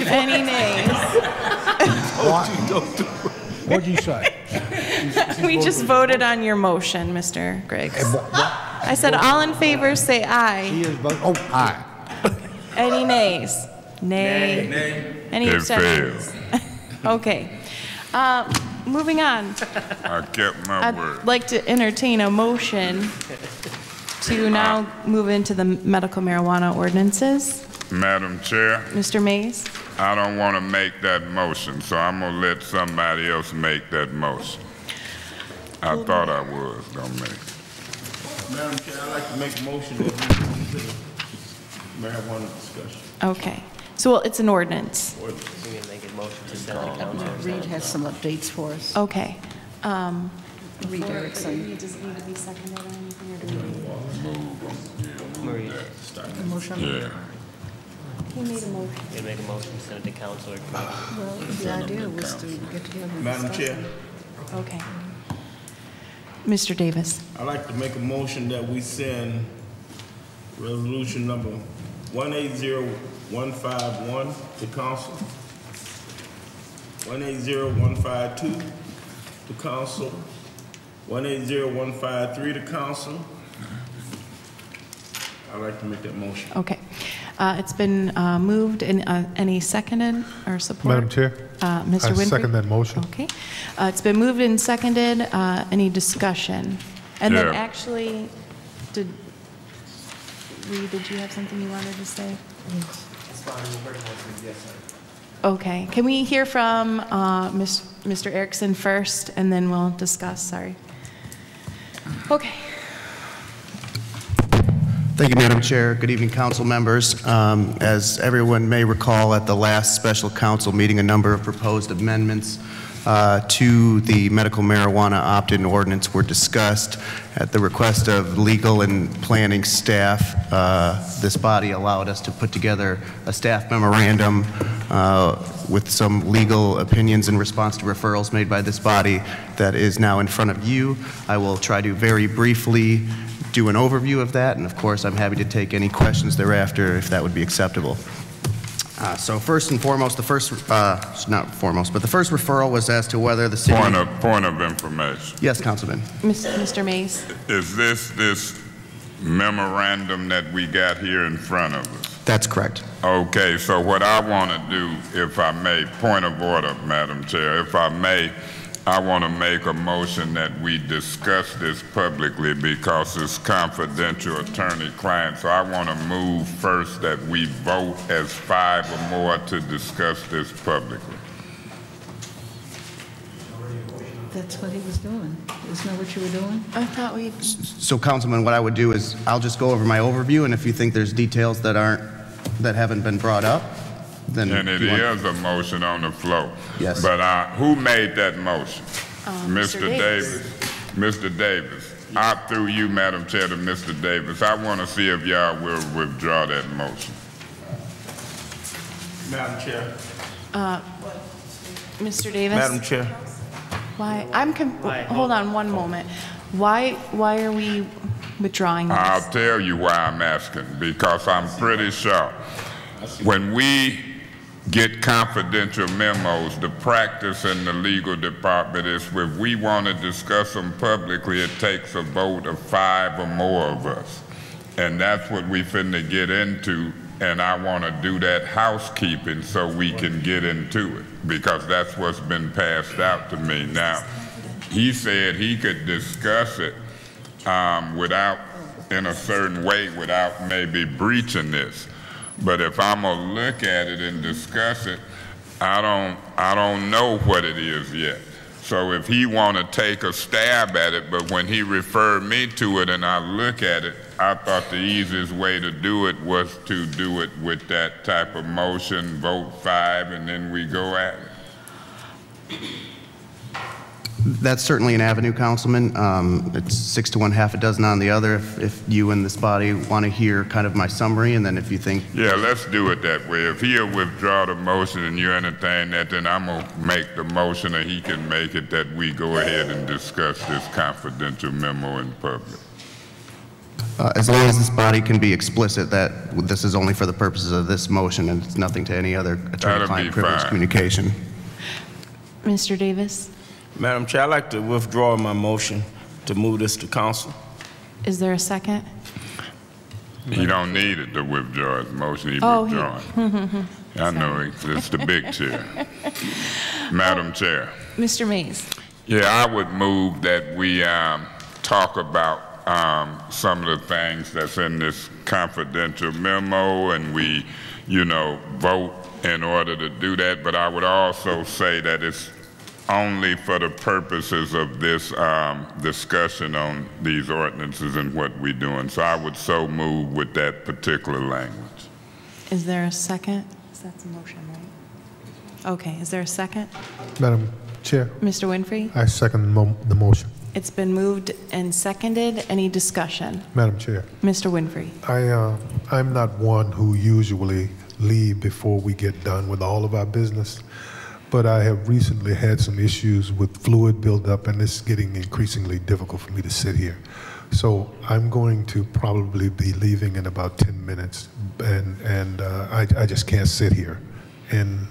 Any nays? What'd you say? We just voted on your motion, Mr. Griggs. I said, all in favor, say aye. She is vote, oh, aye. Any nays? Nay. Any It abstentions? Okay. Uh, Moving on. I kept my word. I'd like to entertain a motion to now move into the medical marijuana ordinances. Madam Chair, Mr. Mays? I don't want to make that motion, so I'm gonna let somebody else make that motion. I thought I was gonna make it. Madam Chair, I'd like to make a motion that we move to the marijuana discussion. Okay. So well, it's an ordinance. We can make a motion to send to council. Reed has some updates for us. Okay. Um, Reed Erickson. Does it need to be seconded or anything, or do we? Marie, Motion. Yeah. He made a motion. you can make a motion to send it to council or committee. Well, the idea was to get together and Madam discuss Chair. Okay. Mr. Davis? I'd like to make a motion that we send resolution number one eight zero one five one to council. One eight zero one five two to council. One eight zero one five three to council. I'd like to make that motion. Okay. Uh, It's been uh, moved, and uh, any seconded or support? Madam Chair? Uh, Mr. I Winfrey? second that motion. Okay. Uh, It's been moved and seconded. Uh, Any discussion? And then actually, did, Reed, did you have something you wanted to say? Yes. Okay. Can we hear from uh, Mr. Erickson first, and then we'll discuss? Sorry. Okay. Thank you, Madam Chair. Good evening, council members. Um, As everyone may recall, at the last special council meeting, a number of proposed amendments uh, to the medical marijuana opt-in ordinance were discussed. At the request of legal and planning staff, uh, this body allowed us to put together a staff memorandum uh, with some legal opinions in response to referrals made by this body that is now in front of you. I will try to very briefly do an overview of that, and of course, I'm happy to take any questions thereafter if that would be acceptable. Uh, So first and foremost, the first, uh, not foremost, but the first referral was as to whether the city... Point of, point of information. Yes, Councilman. Mr. Mays? Is this, this memorandum that we got here in front of us? That's correct. Okay, so what I want to do, if I may, point of order, Madam Chair, if I may, I want to make a motion that we discuss this publicly because it's confidential attorney-client. So I want to move first that we vote as five or more to discuss this publicly. That's what he was doing. Isn't that what you were doing? I thought we... So Councilman, what I would do is, I'll just go over my overview, and if you think there's details that aren't, that haven't been brought up, then... And it you is a motion on the floor. Yes. But uh, who made that motion? Uh, Mr. Mr. Davis. Davis. Mr. Davis. I through you, Madam Chair, to Mr. Davis. I want to see if y'all will withdraw that motion. Madam Chair. Uh, Mr. Davis? Madam Chair. Why, I'm, com- hold on one moment. Why, why are we withdrawing this? I'll tell you why I'm asking, because I'm pretty sure when we get confidential memos, the practice in the legal department is if we want to discuss them publicly, it takes a vote of five or more of us. And that's what we finna get into, and I want to do that housekeeping so we can get into it, because that's what's been passed out to me. Now, he said he could discuss it um, without, in a certain way, without maybe breaching this. But if I'm gonna look at it and discuss it, I don't, I don't know what it is yet. So if he wanna take a stab at it, but when he referred me to it and I look at it, I thought the easiest way to do it was to do it with that type of motion, vote five, and then we go at it. That's certainly an avenue, Councilman. Um, It's six to one, half a dozen on the other. If if you and this body want to hear kind of my summary, and then if you think Yeah, let's do it that way. If he'll withdraw the motion and you entertain that, then I'm gonna make the motion and he can make it that we go ahead and discuss this confidential memo in public. Uh, As long as this body can be explicit that this is only for the purposes of this motion and it's nothing to any other attorney-client be privilege fine. communication. Mr. Davis, Madam Chair, I'd like to withdraw my motion to move this to council. is there a second? He don't need it to withdraw his motion, he Oh, he- withdrawing. I know, it's it's the big chair. Madam Chair. Mr. Mays? Yeah, I would move that we um, talk about um, some of the things that's in this confidential memo, and we, you know, vote in order to do that. But I would also say that it's only for the purposes of this um, discussion on these ordinances and what we're doing. So I would so move with that particular language. Is there a second? That's a motion, right? Okay, is there a second? Madam Chair, Mr. Winfrey? I second the mo- the motion. It's been moved and seconded. Any discussion? Madam Chair, Mr. Winfrey? I, uh, I'm not one who usually leave before we get done with all of our business, but I have recently had some issues with fluid buildup, and it's getting increasingly difficult for me to sit here. So I'm going to probably be leaving in about 10 minutes, and, and uh, I, I just can't sit here and,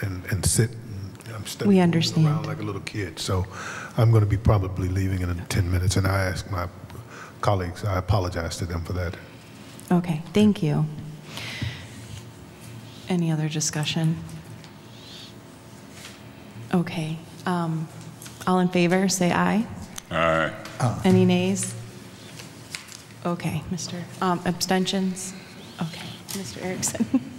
and, and sit. I'm stuck We understand. around like a little kid. So I'm going to be probably leaving in 10 minutes, and I ask my colleagues, I apologize to them for that. Okay, thank you. Any other discussion? Okay, um, all in favor, say aye. Aye. Any nays? Okay, Mr., um, abstentions? Okay, Mr. Erickson?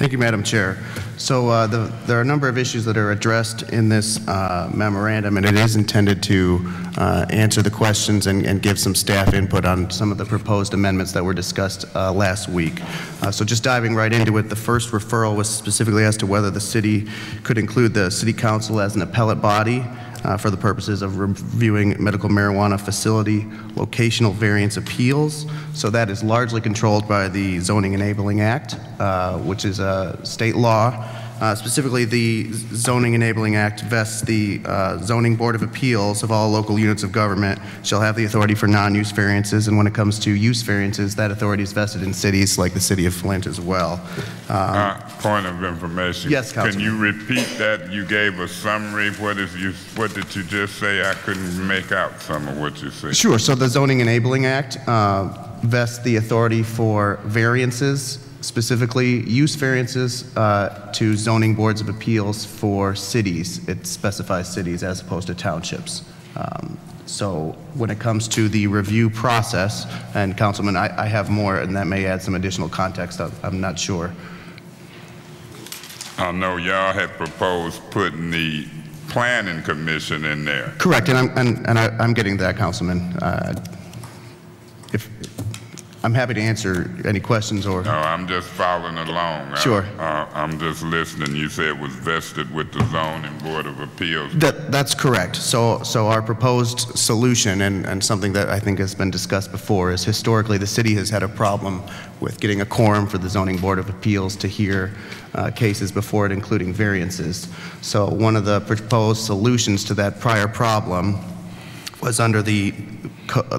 Thank you, Madam Chair. So uh, the- there are a number of issues that are addressed in this uh, memorandum, and it is intended to uh, answer the questions and and give some staff input on some of the proposed amendments that were discussed uh, last week. Uh, So just diving right into it, the first referral was specifically as to whether the city could include the city council as an appellate body uh, for the purposes of reviewing medical marijuana facility locational variance appeals. So that is largely controlled by the Zoning Enabling Act, uh, which is a state law. Uh, Specifically, the Zoning Enabling Act vests the uh, Zoning Board of Appeals of all local units of government shall have the authority for non-use variances, and when it comes to use variances, that authority is vested in cities like the city of Flint as well. Um, Uh, Point of information. Yes, Can you repeat that? You gave a summary. What is you, what did you just say? I couldn't make out some of what you said. Sure. So the Zoning Enabling Act uh, vests the authority for variances, specifically use variances uh, to zoning boards of appeals for cities. It specifies cities as opposed to townships. Um, So when it comes to the review process, and Councilman, I I have more, and that may add some additional context, I'm- I'm not sure. I know y'all had proposed putting the planning commission in there. Correct, and I'm, and and I- I'm getting that, Councilman. Uh, If, I'm happy to answer any questions or... No, I'm just following along. I- Sure. uh, I'm just listening. You said it was vested with the zoning board of appeals. That, that's correct. So, so our proposed solution, and, and something that I think has been discussed before, is historically, the city has had a problem with getting a quorum for the zoning board of appeals to hear uh, cases before it, including variances. So one of the proposed solutions to that prior problem was under the,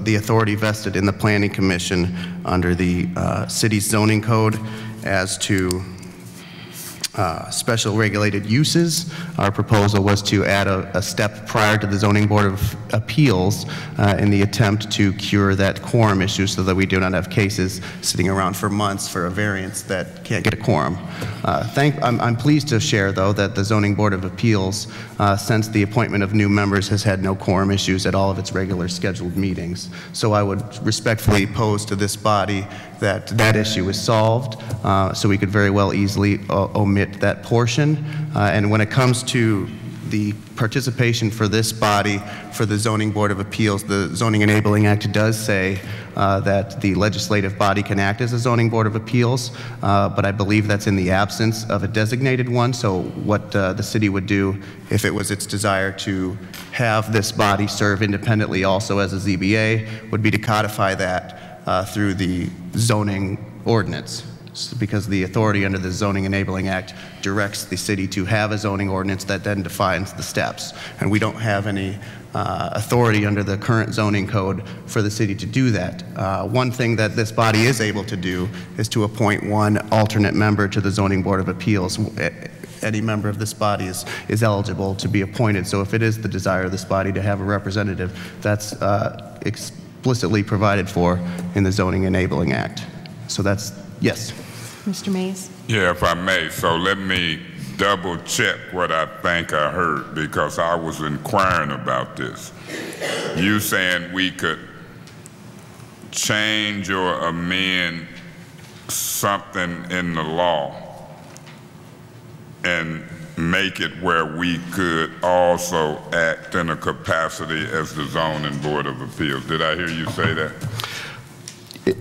the authority vested in the planning commission under the uh, city's zoning code as to uh, special regulated uses. Our proposal was to add a, a step prior to the zoning board of appeals uh, in the attempt to cure that quorum issue so that we do not have cases sitting around for months for a variance that can't get a quorum. Uh, thank, I'm, I'm pleased to share, though, that the zoning board of appeals, uh, since the appointment of new members, has had no quorum issues at all of its regular scheduled meetings. So I would respectfully pose to this body that that issue is solved, uh, so we could very well easily uh, omit that portion. Uh, And when it comes to the participation for this body for the Zoning Board of Appeals. The Zoning Enabling Act does say uh, that the legislative body can act as a Zoning Board of Appeals, uh, but I believe that's in the absence of a designated one. So what uh, the city would do, if it was its desire to have this body serve independently also as a ZBA, would be to codify that uh, through the zoning ordinance because the authority under the Zoning Enabling Act directs the city to have a zoning ordinance that then defines the steps. And we don't have any uh, authority under the current zoning code for the city to do that. Uh, One thing that this body is able to do is to appoint one alternate member to the Zoning Board of Appeals. Any member of this body is, is eligible to be appointed. So if it is the desire of this body to have a representative, that's uh, explicitly provided for in the Zoning Enabling Act. So that's, yes. Mr. Mays? Yeah, if I may, so let me double check what I think I heard because I was inquiring about this. You saying we could change or amend something in the law and make it where we could also act in a capacity as the zoning board of appeals. Did I hear you say that?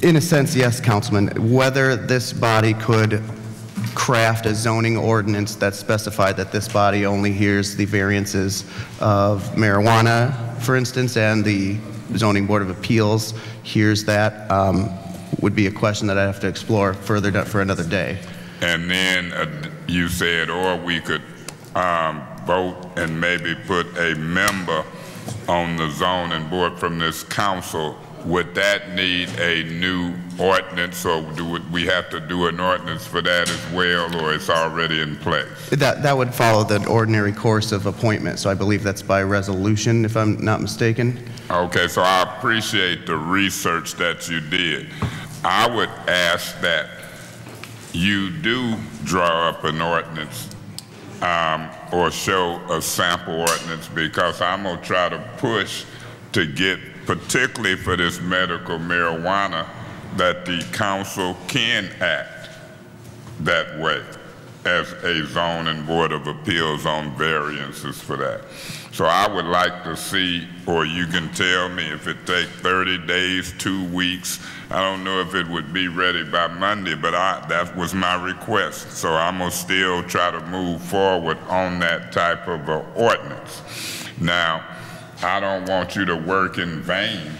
In a sense, yes, Councilman. Whether this body could craft a zoning ordinance that specified that this body only hears the variances of marijuana, for instance, and the zoning board of appeals hears that, um, would be a question that I'd have to explore further for another day. And then uh, you said, or we could um, vote and maybe put a member on the zoning board from this council. Would that need a new ordinance, or do we have to do an ordinance for that as well, or it's already in place? That, that would follow the ordinary course of appointment, so I believe that's by resolution, if I'm not mistaken. Okay, so I appreciate the research that you did. I would ask that you do draw up an ordinance um, or show a sample ordinance because I'm gonna try to push to get, particularly for this medical marijuana, that the council can act that way as a zoning board of appeals on variances for that. So I would like to see, or you can tell me if it take 30 days, two weeks. I don't know if it would be ready by Monday, but I, that was my request. So I'm gonna still try to move forward on that type of a ordinance. Now, I don't want you to work in vain.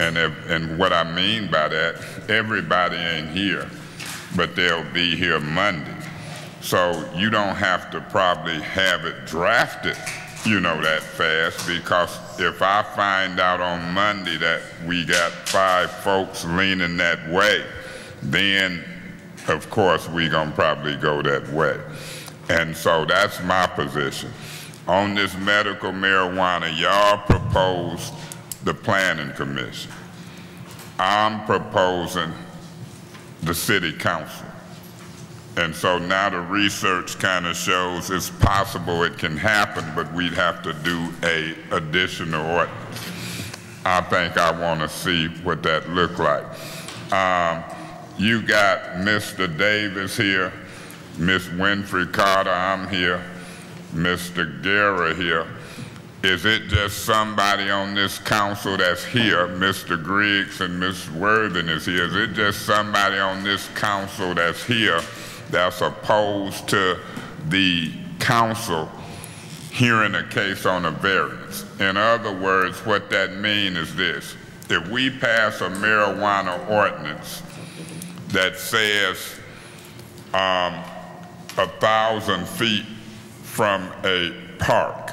And if, and what I mean by that, everybody ain't here, but they'll be here Monday. So you don't have to probably have it drafted, you know, that fast because if I find out on Monday that we got five folks leaning that way, then of course we're gonna probably go that way. And so that's my position. On this medical marijuana, y'all proposed the planning commission. I'm proposing the city council. And so now the research kind of shows it's possible it can happen, but we'd have to do a additional what I think I want to see what that look like. Um, you got Mr. Davis here, Miss Winfrey Carter, I'm here, Mr. Guerra here. Is it just somebody on this council that's here, Mr. Griggs and Miss Worthing is here? Is it just somebody on this council that's here that's opposed to the council hearing a case on a variance? In other words, what that means is this. If we pass a marijuana ordinance that says um, a thousand feet from a park,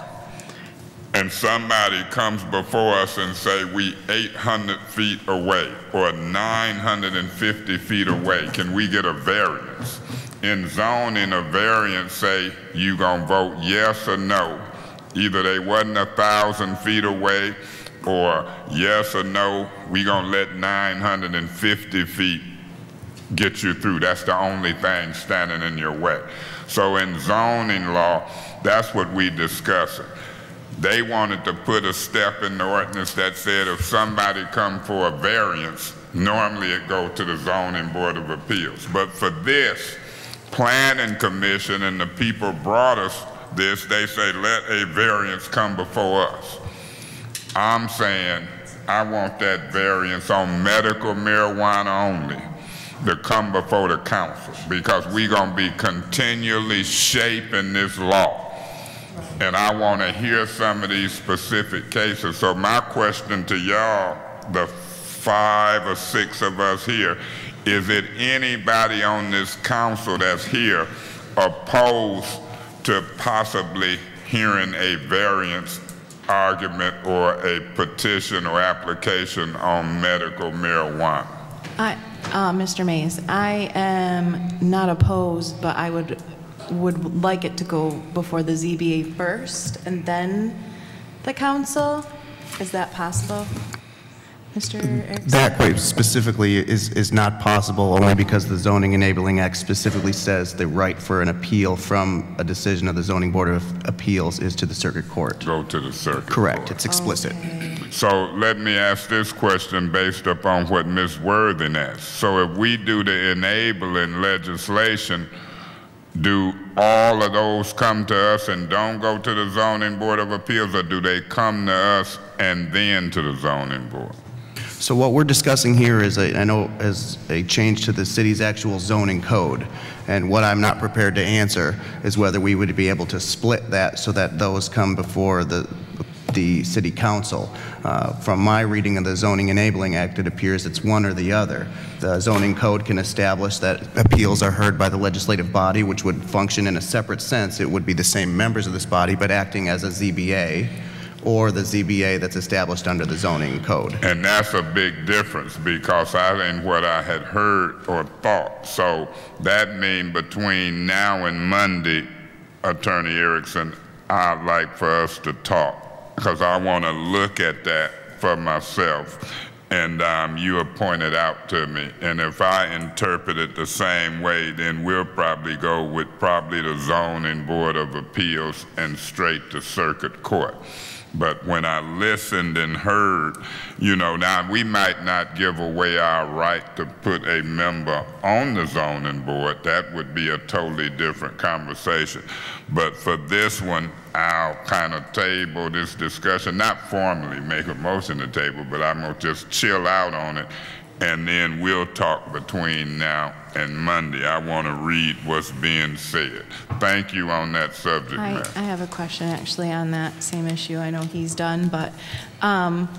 and somebody comes before us and say we 800 feet away or 950 feet away, can we get a variance? In zoning, a variance say you gonna vote yes or no. Either they wasn't a thousand feet away or yes or no, we gonna let 950 feet get you through. That's the only thing standing in your way. So in zoning law, that's what we discussing. They wanted to put a step in the ordinance that said if somebody come for a variance, normally it go to the zoning board of appeals. But for this, planning commission and the people brought us this, they say, let a variance come before us. I'm saying, I want that variance on medical marijuana only to come before the council because we're gonna be continually shaping this law. And I wanna hear some of these specific cases. So my question to y'all, the five or six of us here, is it anybody on this council that's here opposed to possibly hearing a variance argument or a petition or application on medical marijuana? I, uh, Mr. Mays, I am not opposed, but I would, would like it to go before the ZBA first and then the council. Is that possible? Mr. Erickson? That quite specifically is, is not possible only because the Zoning Enabling Act specifically says the right for an appeal from a decision of the Zoning Board of Appeals is to the circuit court. Go to the circuit Correct, it's explicit. So let me ask this question based upon what Ms. Worthing asked. So if we do the enabling legislation, do all of those come to us and don't go to the zoning board of appeals, or do they come to us and then to the zoning board? So what we're discussing here is, a, I know, is a change to the city's actual zoning code. And what I'm not prepared to answer is whether we would be able to split that so that those come before the, the city council. Uh, From my reading of the Zoning Enabling Act, it appears it's one or the other. The zoning code can establish that appeals are heard by the legislative body, which would function in a separate sense. It would be the same members of this body, but acting as a ZBA, or the ZBA that's established under the zoning code. And that's a big difference because that ain't what I had heard or thought. So that mean between now and Monday, Attorney Erickson, I'd like for us to talk because I want to look at that for myself. And um, you have pointed out to me. And if I interpret it the same way, then we'll probably go with probably the zoning board of appeals and straight to circuit court. But when I listened and heard, you know, now we might not give away our right to put a member on the zoning board. That would be a totally different conversation. But for this one, I'll kind of table this discussion, not formally make a motion to table, but I'm going to just chill out on it. And then we'll talk between now and Monday. I want to read what's being said. Thank you on that subject I. I have a question actually on that same issue. I know he's done, but um,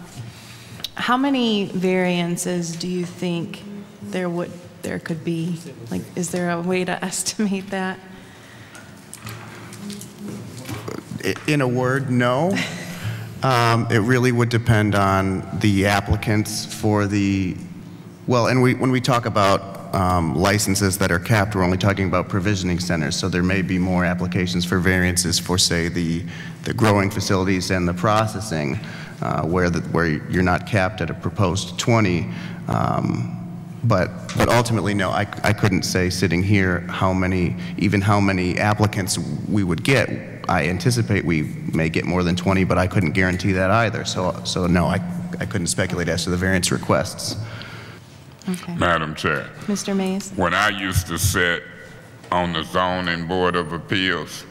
how many variances do you think there would, there could be? Like, is there a way to estimate that? In a word, no. Um, It really would depend on the applicants for the, well, and we, when we talk about um, licenses that are capped, we're only talking about provisioning centers, so there may be more applications for variances for, say, the, the growing facilities and the processing, uh, where, the, where you're not capped at a proposed 20. Um, But, but ultimately, no, I, I couldn't say sitting here how many, even how many applicants we would get. I anticipate we may get more than 20, but I couldn't guarantee that either. So, so no, I, I couldn't speculate as to the variance requests. Okay. Madam Chair. Mr. Mays? When I used to sit on the zoning board of appeals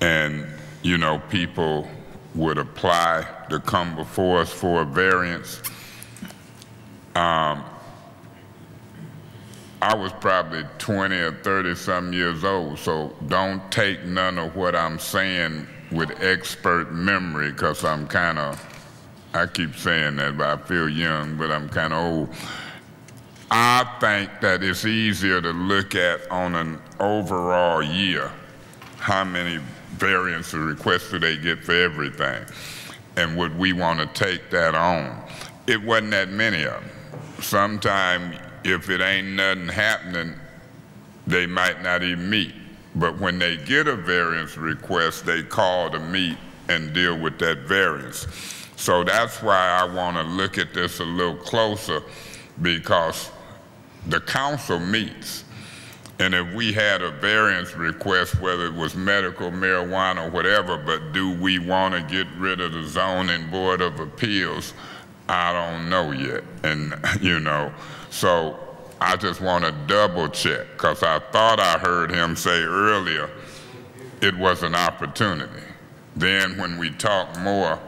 and, you know, people would apply to come before us for a variance, um, I was probably 20 or 30 some years old, so don't take none of what I'm saying with expert memory because I'm kind of, I keep saying that, but I feel young, but I'm kind of old. I think that it's easier to look at on an overall year how many variants variance requests do they get for everything, and would we want to take that on? It wasn't that many of them. Sometime if it ain't nothing happening, they might not even meet. But when they get a variance request, they call to meet and deal with that variance. So that's why I want to look at this a little closer because the council meets. And if we had a variance request, whether it was medical, marijuana, or whatever, but do we want to get rid of the zoning board of appeals? I don't know yet. And, you know, so I just want to double check because I thought I heard him say earlier it was an opportunity. Then when we talk more,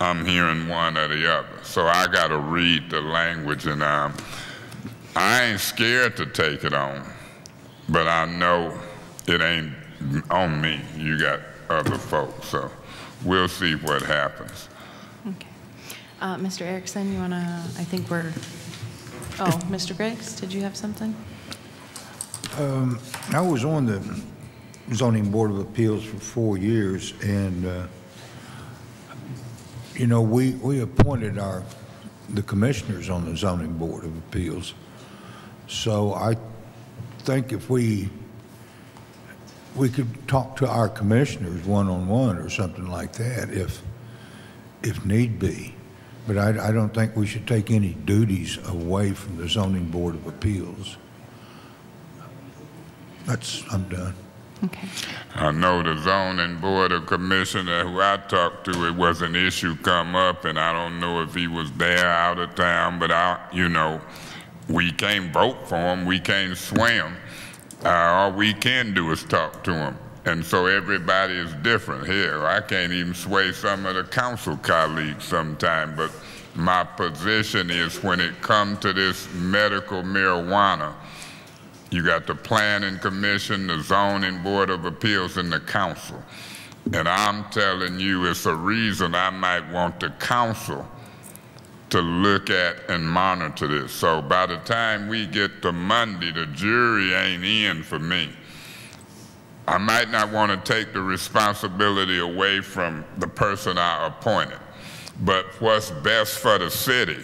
I'm hearing one or the other. So I got to read the language, and um, I ain't scared to take it on, but I know it ain't on me. You got other folks, so we'll see what happens. Uh, Mr. Erickson, you want to, I think we're, oh, Mr. Griggs, did you have something? Um, I was on the zoning board of appeals for four years, and, uh, you know, we, we appointed our, the commissioners on the zoning board of appeals. So I think if we, we could talk to our commissioners one-on-one or something like that if, if need be. But I, I don't think we should take any duties away from the zoning board of appeals. That's, I'm done. Okay. I know the zoning board of commissioner who I talked to, it was an issue come up, and I don't know if he was there out of town, but I, you know, we can't vote for them. we can't swim. Uh, all we can do is talk to them. And so everybody is different here. I can't even sway some of the council colleagues sometime, but my position is when it comes to this medical marijuana, you got the planning commission, the zoning board of appeals, and the council. And I'm telling you, it's a reason I might want the council to look at and monitor this. So by the time we get to Monday, the jury ain't in for me. I might not want to take the responsibility away from the person I appointed, but what's best for the city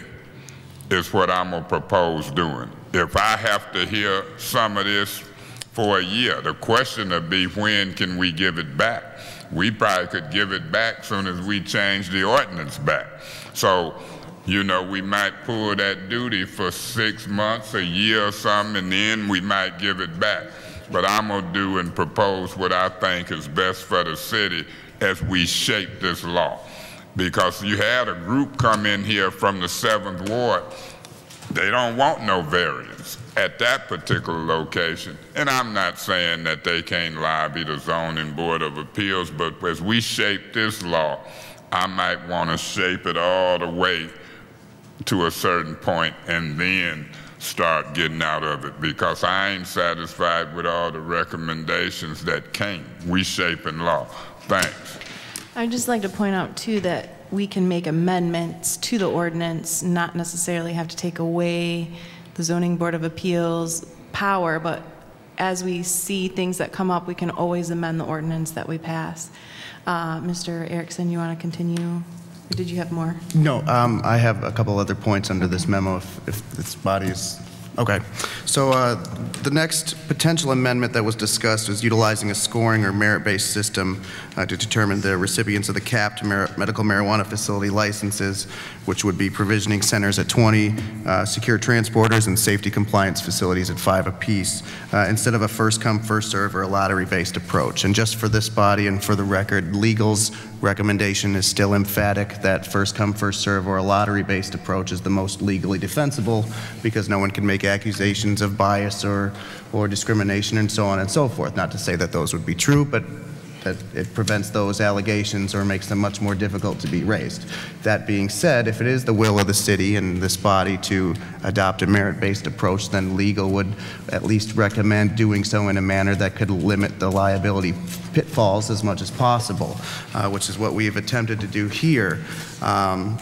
is what I'm gonna propose doing. If I have to hear some of this for a year, the question would be when can we give it back? We probably could give it back soon as we change the ordinance back. So, you know, we might pull that duty for six months, a year or something, and then we might give it back. But I'm gonna do and propose what I think is best for the city as we shape this law. Because you had a group come in here from the seventh ward they don't want no variance at that particular location. And I'm not saying that they can't lobby the zoning board of appeals, but as we shape this law, I might want to shape it all the way to a certain point and then start getting out of it because I ain't satisfied with all the recommendations that came. We shaping law. Thanks. I'd just like to point out, too, that we can make amendments to the ordinance, not necessarily have to take away the zoning board of appeals power, but as we see things that come up, we can always amend the ordinance that we pass. Uh, Mr. Erickson, you want to continue? Or did you have more? No, um, I have a couple other points under this memo if, if this body is, okay. So uh, the next potential amendment that was discussed was utilizing a scoring or merit-based system uh, to determine the recipients of the capped medical marijuana facility licenses, which would be provisioning centers at 20, uh, secure transporters, and safety compliance facilities at five apiece, uh, instead of a first-come, first-serve or a lottery-based approach. And just for this body and for the record, legal's recommendation is still emphatic that first-come, first-serve or a lottery-based approach is the most legally defensible because no one can make accusations of bias or, or discrimination and so on and so forth. Not to say that those would be true, but that it prevents those allegations or makes them much more difficult to be raised. That being said, if it is the will of the city and this body to adopt a merit-based approach, then legal would at least recommend doing so in a manner that could limit the liability pitfalls as much as possible, uh, which is what we have attempted to do here. Um,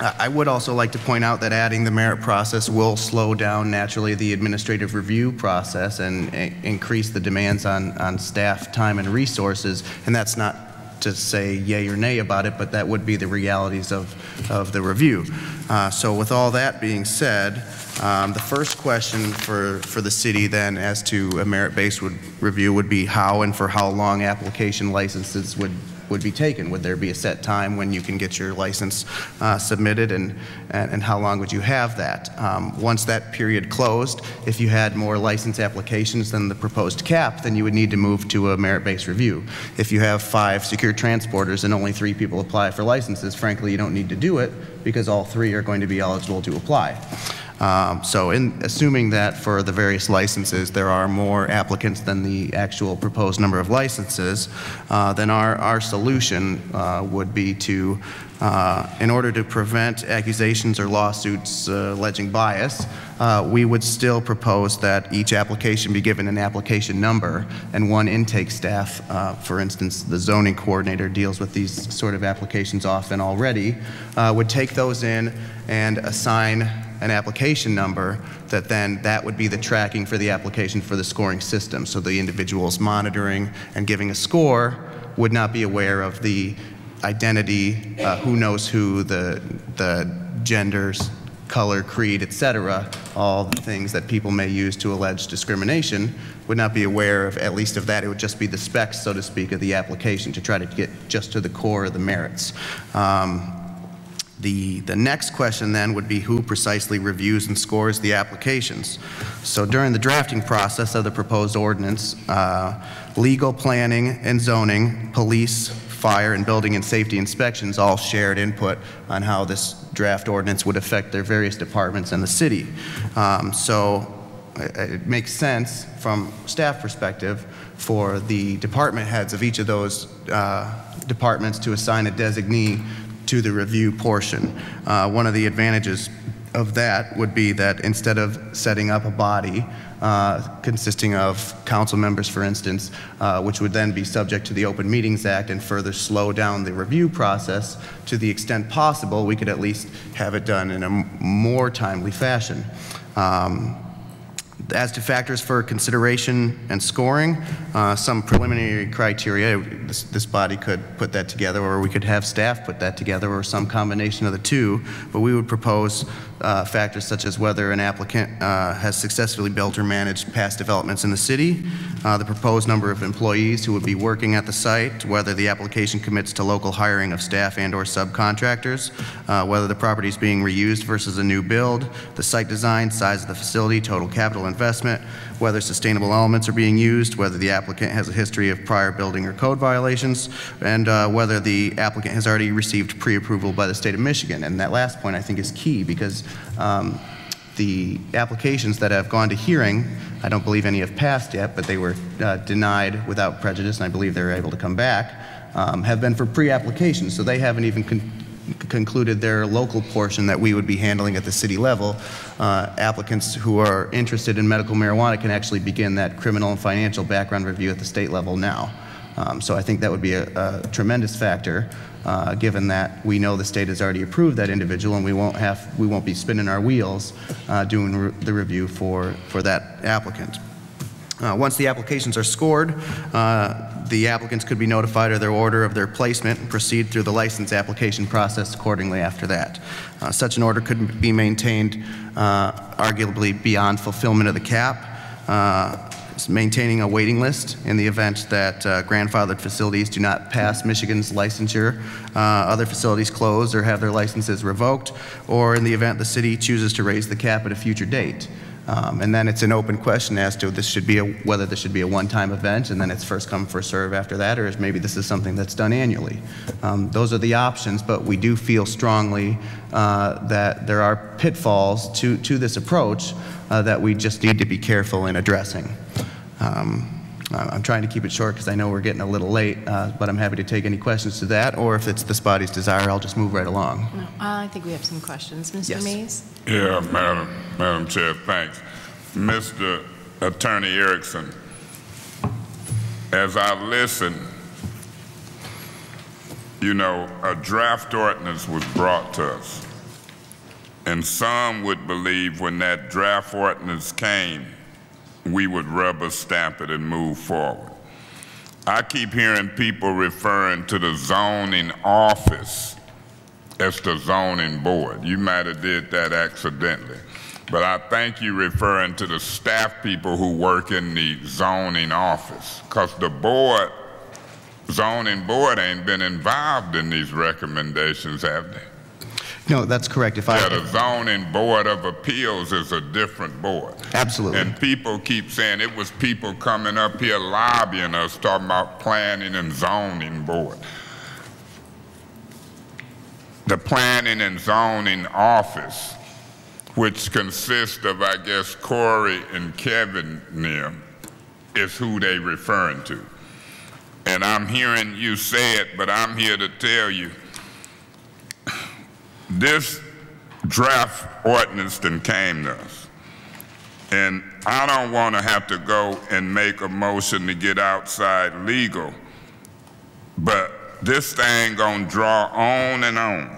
I would also like to point out that adding the merit process will slow down naturally the administrative review process and increase the demands on, on staff time and resources. And that's not to say yay or nay about it, but that would be the realities of, of the review. Uh, so with all that being said, um, the first question for, for the city then as to a merit-based review would be how and for how long application licenses would would be taken? Would there be a set time when you can get your license uh, submitted, and, and, and how long would you have that? Um, once that period closed, if you had more license applications than the proposed cap, then you would need to move to a merit-based review. If you have five secure transporters and only three people apply for licenses, frankly, you don't need to do it because all three are going to be eligible to apply. Um, So in, assuming that for the various licenses, there are more applicants than the actual proposed number of licenses, uh, then our, our solution uh, would be to, uh, in order to prevent accusations or lawsuits uh, alleging bias, uh, we would still propose that each application be given an application number and one intake staff, uh, for instance, the zoning coordinator deals with these sort of applications often already, would take those in and assign an application number that then that would be the tracking for the application for the scoring system. So the individuals monitoring and giving a score would not be aware of the identity, uh, who knows who, the, the genders, color, creed, etc., all the things that people may use to allege discrimination, would not be aware of, at least of that. It would just be the specs, so to speak, of the application to try to get just to the core of the merits. Um, the, the next question then would be who precisely reviews and scores the applications. So during the drafting process of the proposed ordinance, uh, legal planning and zoning, police, fire, and building and safety inspections all shared input on how this draft ordinance would affect their various departments in the city. Um, So it it makes sense from staff perspective for the department heads of each of those uh, departments to assign a designee to the review portion. Uh, One of the advantages of that would be that instead of setting up a body uh, consisting of council members, for instance, uh, which would then be subject to the Open Meetings Act and further slow down the review process, to the extent possible, we could at least have it done in a more timely fashion. Um, as to factors for consideration and scoring, uh, some preliminary criteria, this, this body could put that together, or we could have staff put that together, or some combination of the two. But we would propose uh, factors such as whether an applicant uh, has successfully built or managed past developments in the city, uh, the proposed number of employees who would be working at the site, whether the application commits to local hiring of staff and/or subcontractors, uh, whether the property is being reused versus a new build, the site design, size of the facility, total capital investment, whether sustainable elements are being used, whether the applicant has a history of prior building or code violations, and uh, whether the applicant has already received pre-approval by the state of Michigan. And that last point, I think, is key because um, the applications that have gone to hearing, I don't believe any have passed yet, but they were uh, denied without prejudice, and I believe they're able to come back, um, have been for pre-application, so they haven't even concluded their local portion that we would be handling at the city level. Uh, Applicants who are interested in medical marijuana can actually begin that criminal and financial background review at the state level now. Um, So I think that would be a a tremendous factor, uh, given that we know the state has already approved that individual, and we won't have, we won't be spinning our wheels uh, doing re- the review for, for that applicant. Uh, Once the applications are scored, uh, the applicants could be notified of their order of their placement and proceed through the license application process accordingly after that. Uh, Such an order could be maintained uh, arguably beyond fulfillment of the cap, uh, maintaining a waiting list in the event that uh, grandfathered facilities do not pass Michigan's licensure, other facilities close or have their licenses revoked, or in the event the city chooses to raise the cap at a future date. Um, And then it's an open question as to this should be, a whether this should be a one-time event, and then it's first come, first serve after that, or is maybe this is something that's done annually. Um, Those are the options, but we do feel strongly uh, that there are pitfalls to, to this approach uh, that we just need to be careful in addressing. Um, I'm trying to keep it short because I know we're getting a little late, uh, but I'm happy to take any questions to that, or if it's this body's desire, I'll just move right along. No, uh, I think we have some questions. Mr. Yes. Mays? Yeah, Madam, Madam Chair, thanks. Mr. Attorney Erickson, as I listen, you know, a draft ordinance was brought to us. And some would believe when that draft ordinance came, we would rubber stamp it and move forward. I keep hearing people referring to the zoning office as the zoning board. You might have did that accidentally. But I think you're referring to the staff people who work in the zoning office. Because the board, zoning board ain't been involved in these recommendations, have they? No, that's correct. If I, Yeah, the zoning board of appeals is a different board. Absolutely. And people keep saying it was people coming up here lobbying us, talking about planning and zoning board. The planning and zoning office which consists of, I guess, Corey and Kevin near, is who they referring to. And I'm hearing you say it, but I'm here to tell you, this draft ordinance then came to us. And I don't want to have to go and make a motion to get outside legal, but this thing gonna draw on and on.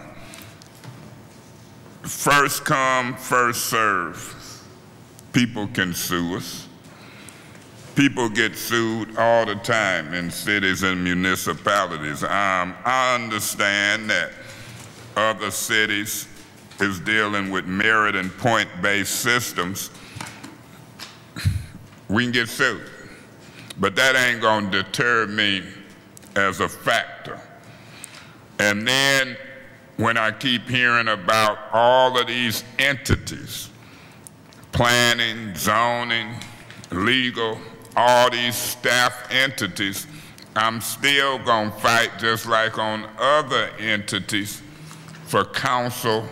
First come, first serve. People can sue us. People get sued all the time in cities and municipalities. Um, I understand that other cities is dealing with merit and point-based systems. We can get sued, but that ain't gonna deter me as a factor. And then when I keep hearing about all of these entities, planning, zoning, legal, all these staff entities, I'm still gonna fight just like on other entities for council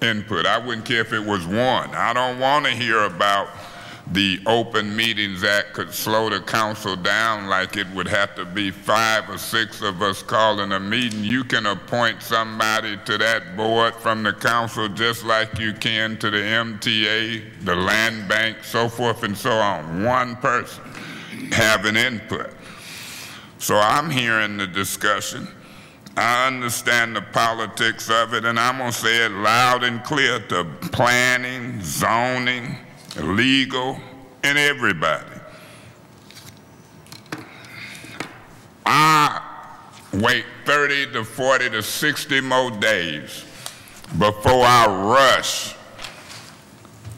input. I wouldn't care if it was one. I don't wanna hear about the Open Meetings Act could slow the council down like it would have to be five or six of us calling a meeting. You can appoint somebody to that board from the council just like you can to the MTA, the land bank, so forth and so on. One person having input. So I'm hearing the discussion. I understand the politics of it, and I'm going to say it loud and clear to planning, zoning, legal, and everybody. I wait 30 to 40 to 60 more days before I rush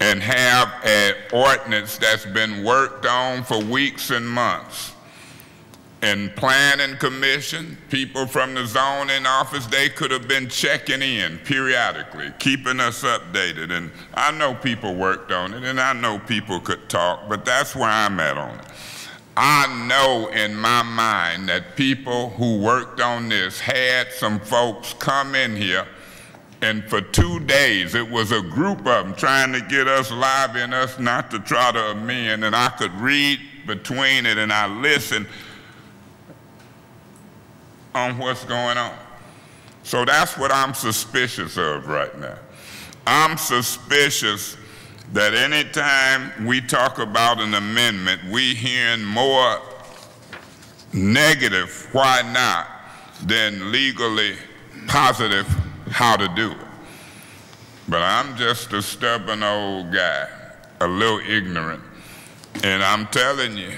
and have an ordinance that's been worked on for weeks and months. And planning commission, people from the zoning office, they could have been checking in periodically, keeping us updated. And I know people worked on it, and I know people could talk, but that's where I'm at on it. I know in my mind that people who worked on this had some folks come in here, and for two days it was a group of them trying to get us lobbying us not to try to amend, and I could read between it and I listened on what's going on. So that's what I'm suspicious of right now. I'm suspicious that anytime we talk about an amendment, we hearing more negative, why not, than legally positive, how to do it. But I'm just a stubborn old guy, a little ignorant. And I'm telling you,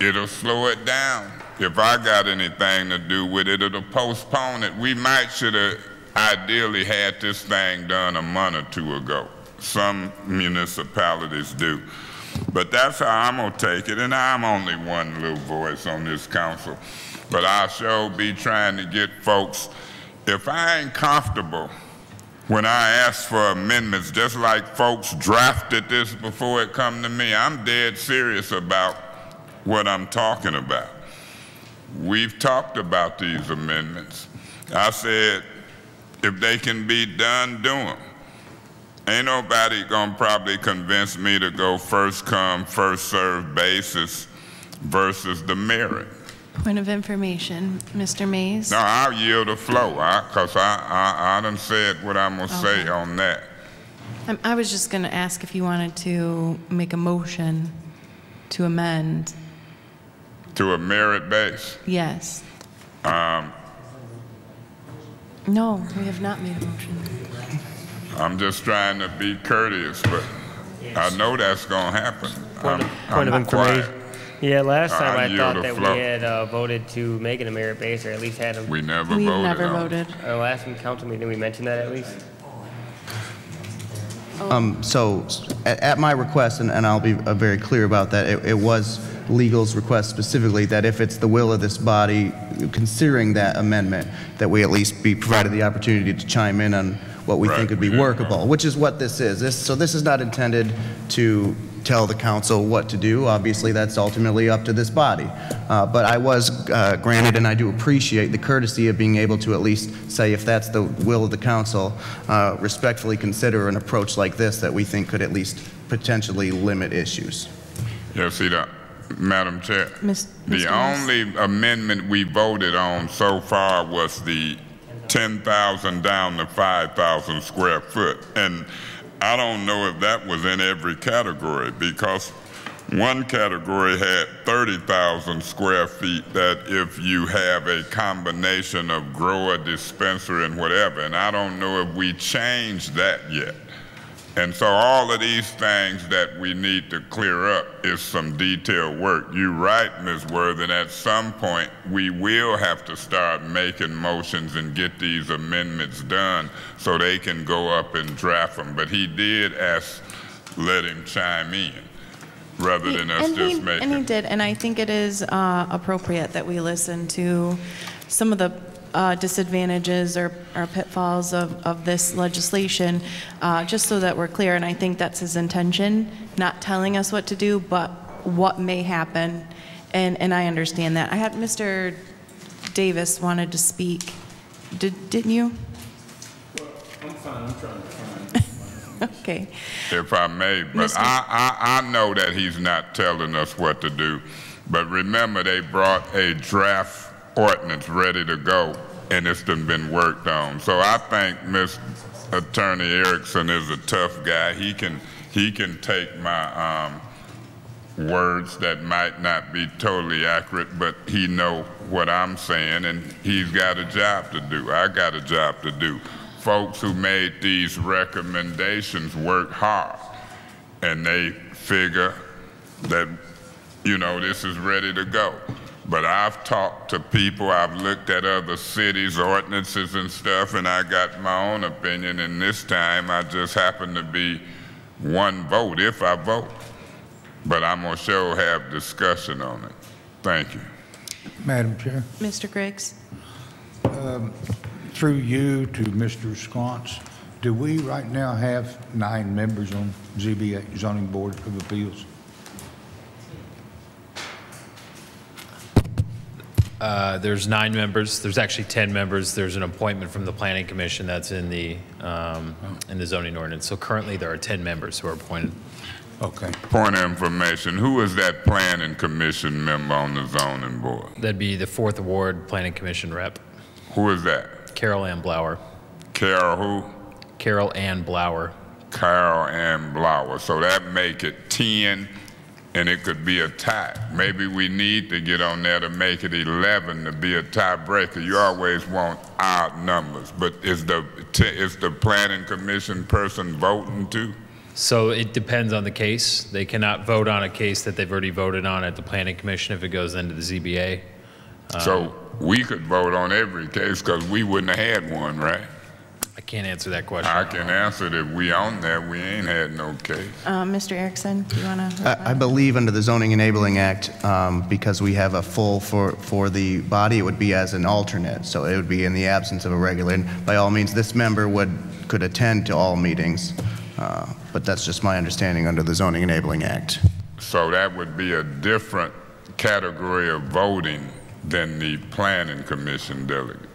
it'll slow it down if I got anything to do with it, it'll postpone it. We might should have ideally had this thing done a month or two ago. Some municipalities do. But that's how I'm gonna take it, and I'm only one little voice on this council. But I sure be trying to get folks, if I ain't comfortable when I ask for amendments, just like folks drafted this before it come to me, I'm dead serious about what I'm talking about. We've talked about these amendments. I said, if they can be done, do them. Ain't nobody gonna probably convince me to go first come, first served basis versus the merit. Point of information, Mr. Mays? No, I'll yield the flow, because I, I, I done said what I'm gonna say on that. Um, I was just going to ask if you wanted to make a motion to amend. To a merit base. Yes. Um, No, we have not made a motion. I'm just trying to be courteous, but I know that's gonna happen. Point I'm- of, point of I'm quiet. information. Yeah, last time I I thought the that we had uh, voted to make it a merit base, or at least had them. We never We voted never voted. Our last council meeting, we mentioned that at least? Um, So at at my request, and and I'll be uh, very clear about that, it it was legal's request specifically that if it's the will of this body, considering that amendment, that we at least be provided the opportunity to chime in on what we think would be workable, which is what this is. This- So this is not intended to tell the council what to do. Obviously, that's ultimately up to this body. Uh, But I was uh, granted, and I do appreciate the courtesy of being able to at least say, if that's the will of the council, uh, respectfully consider an approach like this that we think could at least potentially limit issues. Yeah, see, the, Madam Chair, Ms. the Gomez? only amendment we voted on so far was the 10,000 down to 5,000 square foot. And I don't know if that was in every category because one category had 30,000 square feet that if you have a combination of grower, dispenser, and whatever, and I don't know if we changed that yet. And so all of these things that we need to clear up is some detailed work. You're right, Ms. Worth, Worthing, at some point, we will have to start making motions and get these amendments done so they can go up and draft them. But he did ask, let him chime in, rather than us just he, making. and he did, and I think it is uh, appropriate that we listen to some of the uh, disadvantages or or pitfalls of, of this legislation, uh, just so that we're clear, and I think that's his intention, not telling us what to do, but what may happen, and, and I understand that. I had, Mr. Davis wanted to speak, Did didn't you? I'm fine, I'm trying to find. Okay. if I may, but I, I, I know that he's not telling us what to do. But remember, they brought a draft ordinance ready to go, and it's been worked on. So I think Ms. Attorney Erickson is a tough guy. He can, he can take my, um, words that might not be totally accurate, but he know what I'm saying, and he's got a job to do. I got a job to do. Folks who made these recommendations work hard, and they figure that, you know, this is ready to go. But I've talked to people, I've looked at other cities' ordinances and stuff, and I got my own opinion, and this time I just happen to be one vote, if I vote. But I'm gonna sure have discussion on it. Thank you. Madam Chair, Mr. Griggs? um, through you to Mr. Sconce, do we right now have nine members on ZBA, Zoning Board of Appeals? Uh, There's nine members, there's actually 10 members, there's an appointment from the planning commission that's in the, um, in the zoning ordinance. So currently, there are 10 members who are appointed. Okay. Point of information, who is that planning commission member on the zoning board? That'd be the Fourth Ward Planning Commission rep, Who is that? Carol Ann Blower. Carol who? Carol Ann Blower. Carol Ann Blower. So that make it 10, and it could be a tie. Maybe we need to get on there to make it 11 to be a tiebreaker. You always want odd numbers, but is the, is the planning commission person voting too? So it depends on the case. They cannot vote on a case that they've already voted on at the planning commission if it goes into the ZBA. Um, So we could vote on every case because we wouldn't have had one, right? I can't answer that question. I can answer that if we on that, we ain't had no case. Uh, Mr. Erickson, do you want to? I I believe under the Zoning Enabling Act, um, because we have a full for, for the body, it would be as an alternate, so it would be in the absence of a regular. And By all means, this member would, could attend to all meetings, uh, but that's just my understanding under the Zoning Enabling Act. So that would be a different category of voting than the planning commission delegate.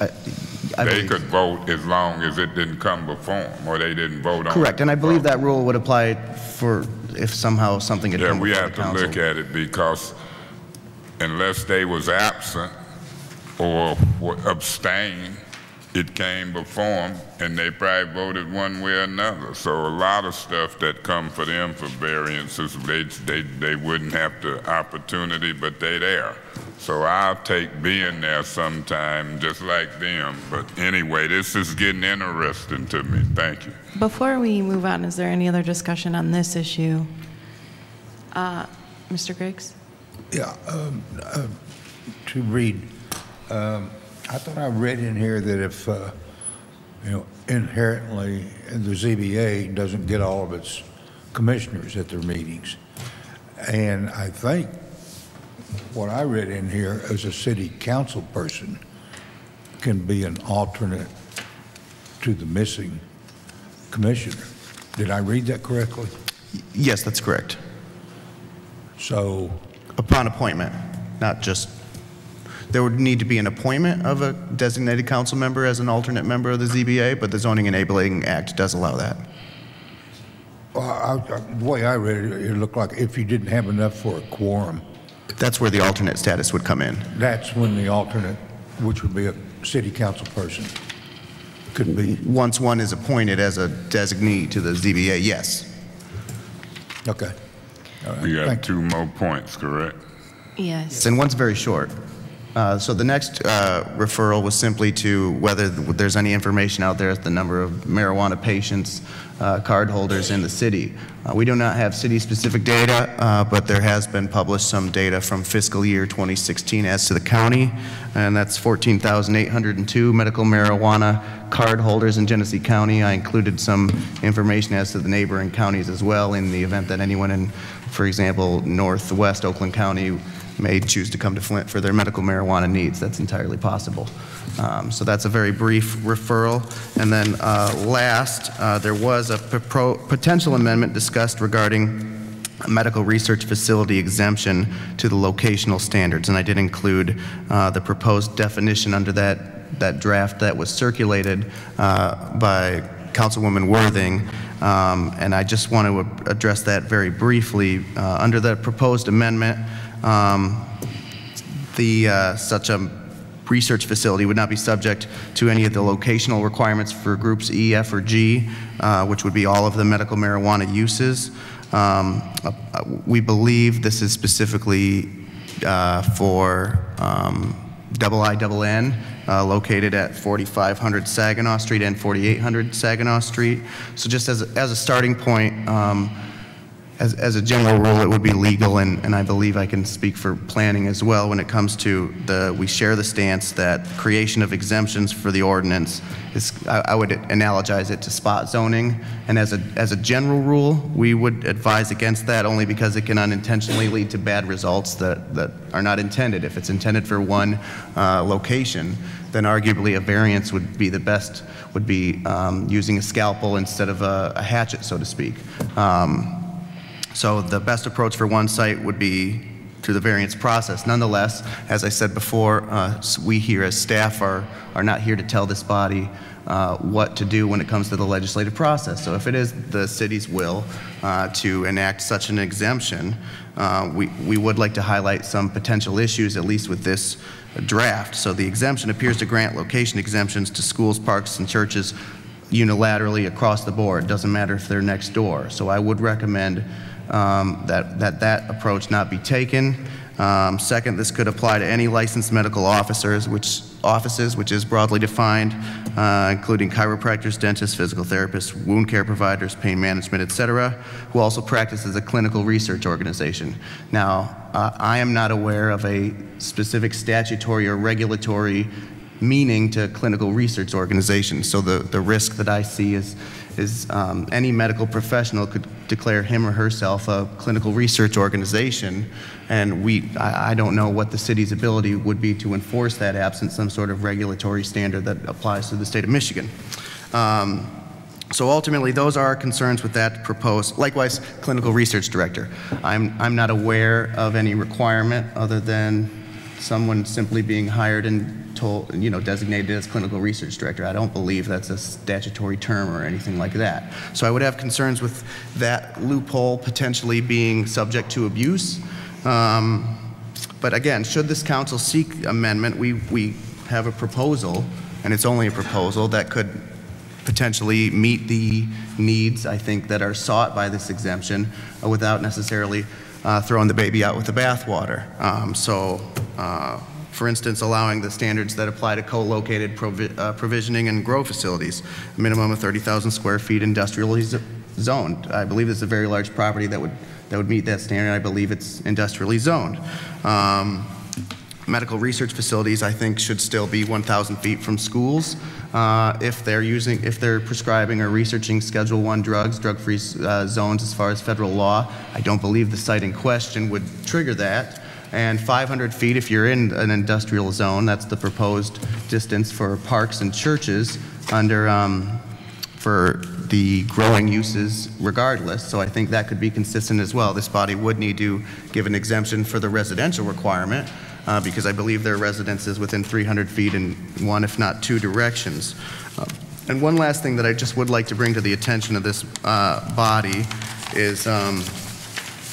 I They believe- could vote as long as it didn't come before them, or they didn't vote on it. Correct, and I believe that rule would apply for if somehow something had Yeah, come we before the have to council. look at it because unless they was absent or wa- abstained, it came before them and they probably voted one way or another. So a lot of stuff that come for them for variances, they, they, they wouldn't have the opportunity, but they there. So I'll take being there sometime, just like them. But anyway, this is getting interesting to me. Thank you. Before we move on, is there any other discussion on this issue? Uh, Mr. Griggs? Yeah, um, uh, to read, um, I thought I read in here that if, uh, you know, inherently, the ZBA doesn't get all of its commissioners at their meetings. And I think what I read in here as a city council person can be an alternate to the missing commissioner. Did I read that correctly? Yes, that's correct. So, Upon appointment, not just, there would need to be an appointment of a designated council member as an alternate member of the ZBA, but the Zoning Enabling Act does allow that. well, I- I- the way I read it, it looked like if you didn't have enough for a quorum, That's where the alternate status would come in. that's when the alternate, which would be a city council person, could be. Once one is appointed as a designee to the ZBA, yes. Okay. We have two more points, correct? Yes. And one's very short. Uh, So the next uh, referral was simply to whether there's any information out there as the number of marijuana patients, uh, card holders in the city. Uh, We do not have city-specific data, uh, but there has been published some data from fiscal year 2016 as to the county, and that's 14,802 medical marijuana card holders in Genesee County. I included some information as to the neighboring counties as well in the event that anyone in, for example, northwest Oakland County may choose to come to Flint for their medical marijuana needs. That's entirely possible. Um, So that's a very brief referral. And then uh, last, uh, there was a potential amendment discussed regarding a medical research facility exemption to the locational standards. And I did include uh, the proposed definition under that, that draft that was circulated uh, by Councilwoman Worthing. Um, And I just want to address that very briefly. Uh, Under the proposed amendment, um, the, uh, such a research facility would not be subject to any of the locational requirements for groups E, F, or G, uh, which would be all of the medical marijuana uses. Um, uh, We believe this is specifically uh, for um, double I, double N, uh, located at 4500 Saginaw Street and 4800 Saginaw Street. So just as, a- as a starting point, um, as, as a general rule, it would be legal, and, and I believe I can speak for planning as well when it comes to the, we share the stance that creation of exemptions for the ordinance is, I, I would analogize it to spot zoning, and as a, as a general rule, we would advise against that only because it can unintentionally lead to bad results that, that are not intended. If it's intended for one uh, location, then arguably a variance would be the best, would be um, using a scalpel instead of a, a hatchet, so to speak. Um, so the best approach for one site would be through the variance process. Nonetheless, as I said before, uh, we here as staff are, are not here to tell this body uh, what to do when it comes to the legislative process. So if it is the city's will uh, to enact such an exemption, uh, we, we would like to highlight some potential issues, at least with this draft. So the exemption appears to grant location exemptions to schools, parks, and churches unilaterally across the board. Doesn't matter if they're next door. So I would recommend um, that, that that approach not be taken. Um, Second, this could apply to any licensed medical officers, which, offices, which is broadly defined, uh, including chiropractors, dentists, physical therapists, wound care providers, pain management, etc., who also practice as a clinical research organization. Now, uh, I am not aware of a specific statutory or regulatory meaning to clinical research organizations. So the, the risk that I see is, is um, any medical professional could declare him or herself a clinical research organization, and we, I, I don't know what the city's ability would be to enforce that absent some sort of regulatory standard that applies to the state of Michigan. Um, so ultimately, those are our concerns with that proposed. Likewise, clinical research director. I'm, I'm not aware of any requirement other than someone simply being hired and told, you know, designated as clinical research director. I don't believe that's a statutory term or anything like that. So I would have concerns with that loophole potentially being subject to abuse. Um, But again, should this council seek amendment, we, we have a proposal, and it's only a proposal, that could potentially meet the needs, I think, that are sought by this exemption uh, without necessarily uh, throwing the baby out with the bathwater. Um, So, uh, for instance, allowing the standards that apply to co-located provi- uh, provisioning and grow facilities, a minimum of 30,000 square feet industrially zoned. I believe it's a very large property that would, that would meet that standard. I believe it's industrially zoned. Um, Medical research facilities, I think, should still be 1,000 feet from schools. Uh, If they're using, if they're prescribing or researching Schedule I drugs, drug-free uh, zones as far as federal law, I don't believe the site in question would trigger that. And 500 feet if you're in an industrial zone, that's the proposed distance for parks and churches under, um, for the growing uses regardless, so I think that could be consistent as well. This body would need to give an exemption for the residential requirement, uh, because I believe there are residences within 300 feet in one, if not two directions. Uh, And one last thing that I just would like to bring to the attention of this uh, body is um,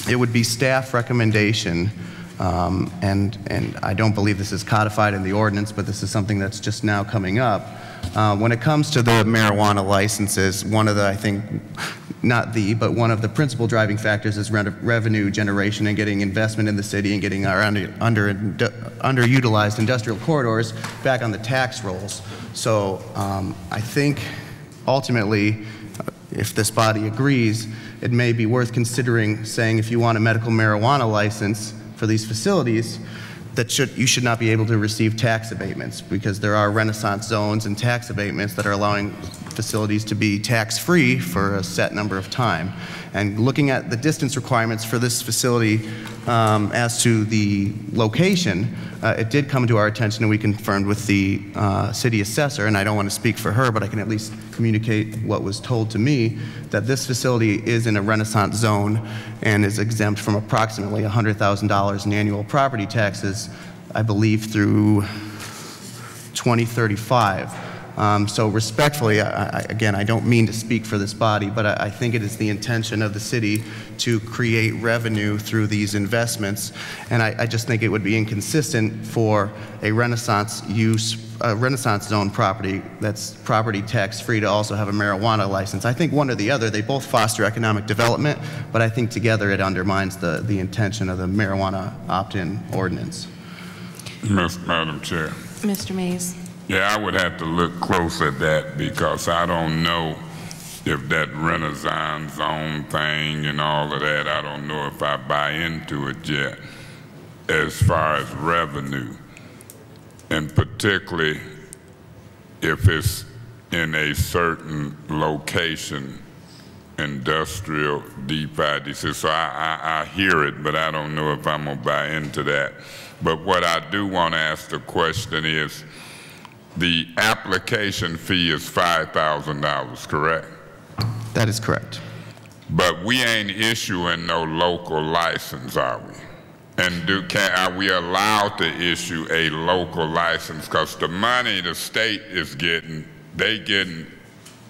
it would be staff recommendation, um, and, and I don't believe this is codified in the ordinance, but this is something that's just now coming up. Uh, When it comes to the marijuana licenses, one of the, I think, not the, but one of the principal driving factors is re- revenue generation and getting investment in the city and getting our under, under, underutilized industrial corridors back on the tax rolls. So um, I think ultimately, uh, if this body agrees, it may be worth considering saying if you want a medical marijuana license for these facilities, that should, you should not be able to receive tax abatements because there are renaissance zones and tax abatements that are allowing facilities to be tax-free for a set number of time. And looking at the distance requirements for this facility um, as to the location, uh, it did come to our attention and we confirmed with the uh, city assessor, and I don't want to speak for her, but I can at least communicate what was told to me, that this facility is in a renaissance zone and is exempt from approximately $100,000 in annual property taxes, I believe through 2035. Um, So respectfully, I- I- again, I don't mean to speak for this body, but I I think it is the intention of the city to create revenue through these investments, and I I just think it would be inconsistent for a Renaissance use, a Renaissance zone property that's property tax-free to also have a marijuana license. I think one or the other, they both foster economic development, but I think together it undermines the the intention of the marijuana opt-in ordinance. Miss, Madam Chair. Mr. Mays. Yeah, I would have to look close at that because I don't know if that Renaissance zone thing and all of that, I don't know if I buy into it yet as far as revenue. And particularly if it's in a certain location, industrial D5, So I, I, I hear it, but I don't know if I'm gonna buy into that. But what I do want to ask the question is, the application fee is $5,000, correct? That is correct. But we ain't issuing no local license, are we? And do, can, are we allowed to issue a local license? Because the money the state is getting, they getting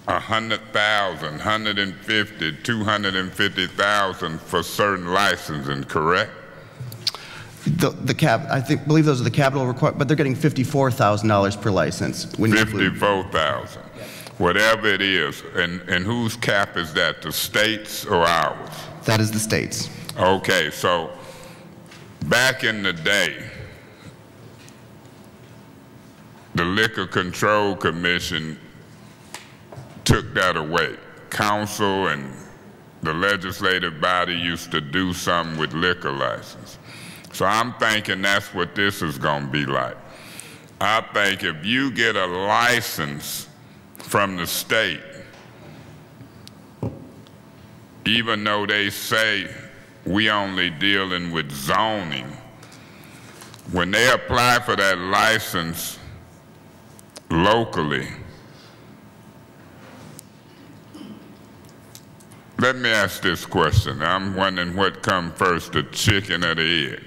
a hundred thousand, hundred and fifty, two hundred and fifty thousand for certain licensing, correct? The, the cap, I think, believe those are the capital requirements, but they're getting $54,000 per license. when you include- Fifty-four thousand, whatever it is. And, and whose cap is that, the state's or ours? That is the state's. Okay, so back in the day, the Liquor Control Commission took that away. Council and the legislative body used to do something with liquor license. So I'm thinking that's what this is going to be like. I think if you get a license from the state, even though they say we only dealing with zoning, when they apply for that license locally, let me ask this question. I'm wondering what come first, the chicken or the egg?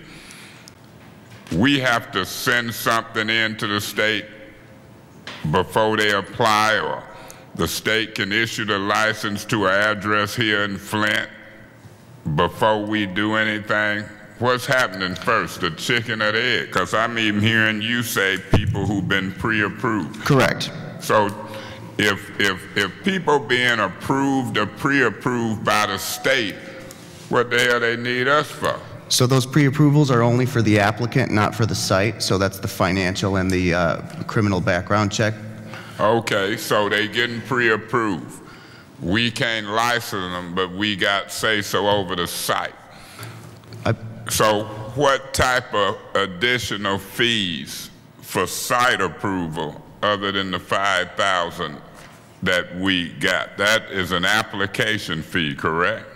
We have to send something in to the state before they apply, or the state can issue the license to an address here in Flint before we do anything? What's happening first, the chicken or the egg? Because I'm even hearing you say people who've been pre-approved. Correct. So if, if, if people being approved or pre-approved by the state, what the hell they need us for? So those pre-approvals are only for the applicant, not for the site, so that's the financial and the uh, criminal background check. Okay, so they getting pre-approved. We can't license them, but we got say-so over the site. So what type of additional fees for site approval other than the 5,000 that we got? That is an application fee, correct?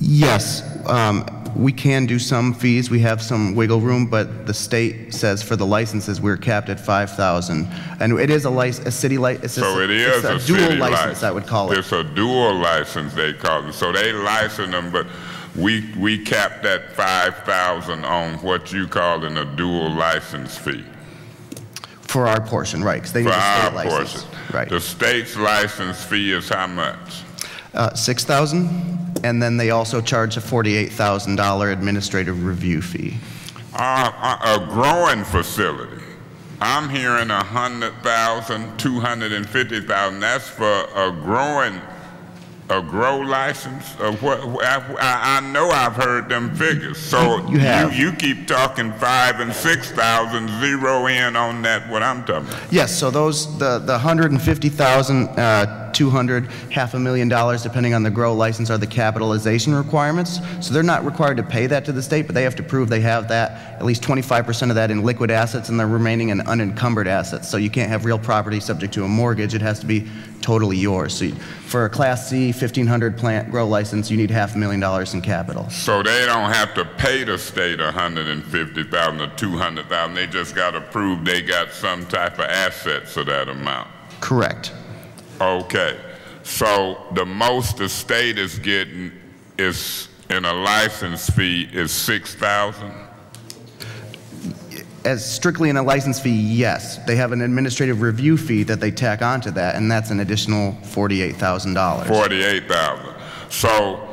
Yes, um, We can do some fees, we have some wiggle room, but the state says for the licenses, we're capped at 5,000. And it is a lic, a city li, it's a- So it is it's a dual city license, I would call it. It's a dual license, they call it. So they license them, but we, we cap that 5,000 on what you call in a dual license fee. For our portion, right, because they need For a our state license. portion. Right. The state's license fee is how much? Uh, 6,000, and then they also charge a $48,000 administrative review fee. Uh, a growing facility. I'm hearing a hundred thousand, two hundred and fifty thousand. That's for a growing, a grow license. Of what? I, I know I've heard them figures. So You have. You, keep talking five and six thousand. Zero in on that. What I'm talking about. Yes, so those, the, the 150,000, uh, 200, half a million dollars, depending on the grow license, are the capitalization requirements. So they're not required to pay that to the state, but they have to prove they have that, at least 25% of that in liquid assets and the remaining in unencumbered assets. So you can't have real property subject to a mortgage, it has to be totally yours. So you- for a Class C 1,500 plant grow license, you need half a million dollars in capital. So they don't have to pay the state hundred and fifty thousand or two hundred thousand. They just got to prove they got some type of assets of that amount. Correct. Okay, so the most the state is getting is, in a license fee, is six thousand? As strictly in a license fee, yes. They have an administrative review fee that they tack onto that, and that's an additional $48,000. Forty-eight thousand. So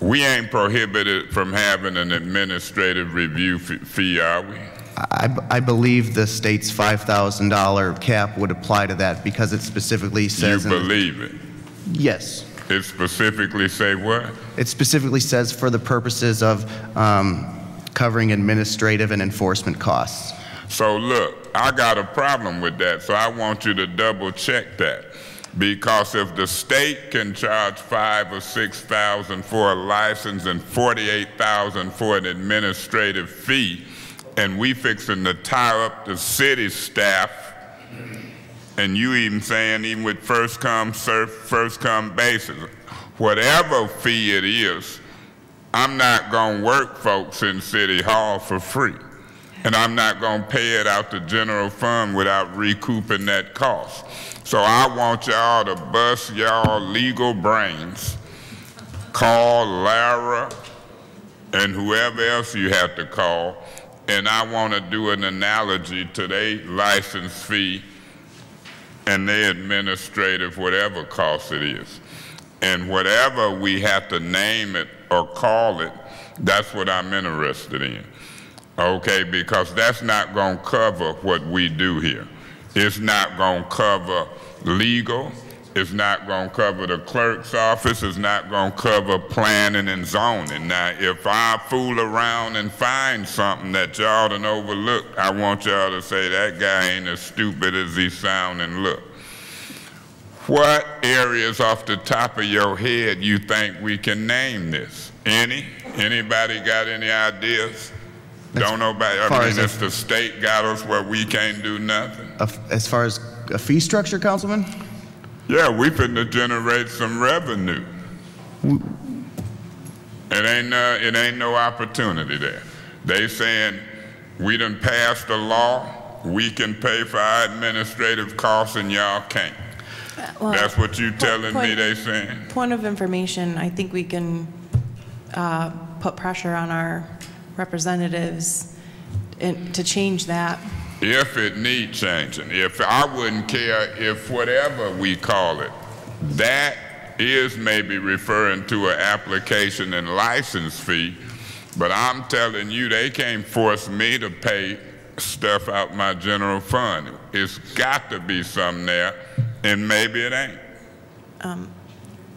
we ain't prohibited from having an administrative review fee, are we? I, I believe the state's $5,000 cap would apply to that because it specifically You says. in- believe it? Yes. It specifically say what? It specifically says for the purposes of um, covering administrative and enforcement costs. So look, I got a problem with that, so I want you to double check that. Because if the state can charge five or six thousand for a license and forty-eight thousand for an administrative fee, and we fixing to tie up the city staff, and you even saying even with first come, first come basis, whatever fee it is, I'm not gonna work folks in City Hall for free. And I'm not gonna pay it out the general fund without recouping that cost. So I want y'all to bust y'all legal brains. Call LARA and whoever else you have to call. And I wanna do an analogy to their license fee and their administrative, whatever cost it is. And whatever we have to name it or call it, that's what I'm interested in. Okay, because that's not gonna cover what we do here. It's not gonna cover legal, it's not gonna cover the clerk's office, it's not gonna cover planning and zoning. Now, if I fool around and find something that y'all done overlooked, I want y'all to say that guy ain't as stupid as he sound and look. What areas off the top of your head you think we can name this? Any? Anybody got any ideas? Don't nobody, I mean, it's the state got us where we can't do nothing. As far as a fee structure, Councilman? Yeah, we finna generate some revenue. It ain't, uh, it ain't no opportunity there. They saying, we done passed a law, we can pay for our administrative costs and y'all can't. Well, That's what you telling me they saying? Point of information, I think we can uh, put pressure on our representatives in- to change that. If it need changing, if, I wouldn't care if whatever we call it, that is maybe referring to an application and license fee, but I'm telling you, they can't force me to pay stuff out my general fund. It's got to be something there, and maybe it ain't. Um,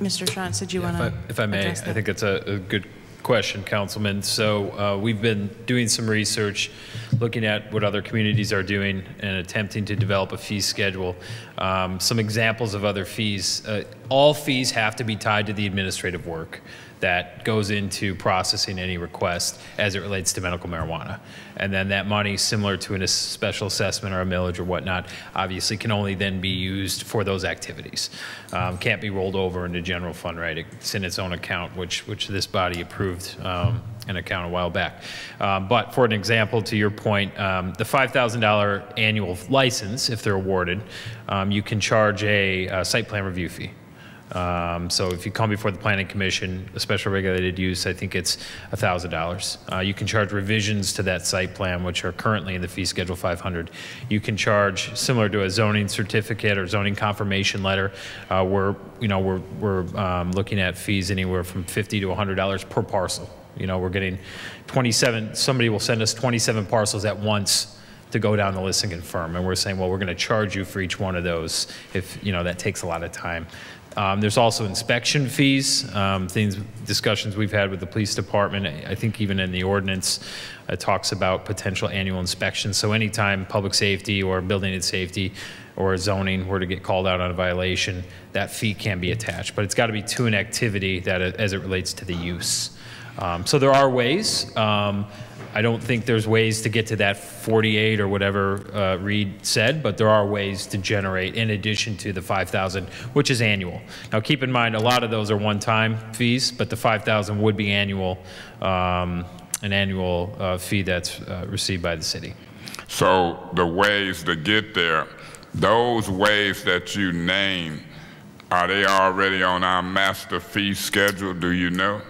Mr. Shantz, did you want If I- to? If I may, I think it's a, a good question, Councilman. So uh, we've been doing some research, looking at what other communities are doing and attempting to develop a fee schedule. Um, Some examples of other fees. Uh, All fees have to be tied to the administrative work. That goes into processing any request as it relates to medical marijuana. And then that money, similar to a special assessment or a millage or whatnot, obviously can only then be used for those activities. Um, Can't be rolled over into general fund, right? It's in its own account, which, which this body approved um, an account a while back. Um, But for an example, to your point, um, the $5,000 annual license, if they're awarded, um, you can charge a uh, site plan review fee. Um, So if you come before the planning commission, a special regulated use, I think it's $1,000. Uh, You can charge revisions to that site plan, which are currently in the fee schedule 500. You can charge, similar to a zoning certificate or zoning confirmation letter, uh, we're, you know, we're, we're um, looking at fees anywhere from 50 to $100 per parcel. You know, we're getting 27, somebody will send us 27 parcels at once to go down the list and confirm. And we're saying, well, we're going to charge you for each one of those if, you know, that takes a lot of time. Um, there's also inspection fees, um, things, discussions we've had with the police department. I think even in the ordinance, it talks about potential annual inspections. So anytime public safety or building and safety or zoning were to get called out on a violation, that fee can be attached. But it's got to be to an activity that, as it relates to the use. Um, So there are ways. Um, I don't think there's ways to get to that 48 or whatever uh, Reed said, but there are ways to generate in addition to the 5,000, which is annual. Now, keep in mind, a lot of those are one-time fees, but the 5,000 would be annual, um, an annual uh, fee that's uh, received by the city. So the ways to get there, those ways that you name, are they already on our master fee schedule? Do you know?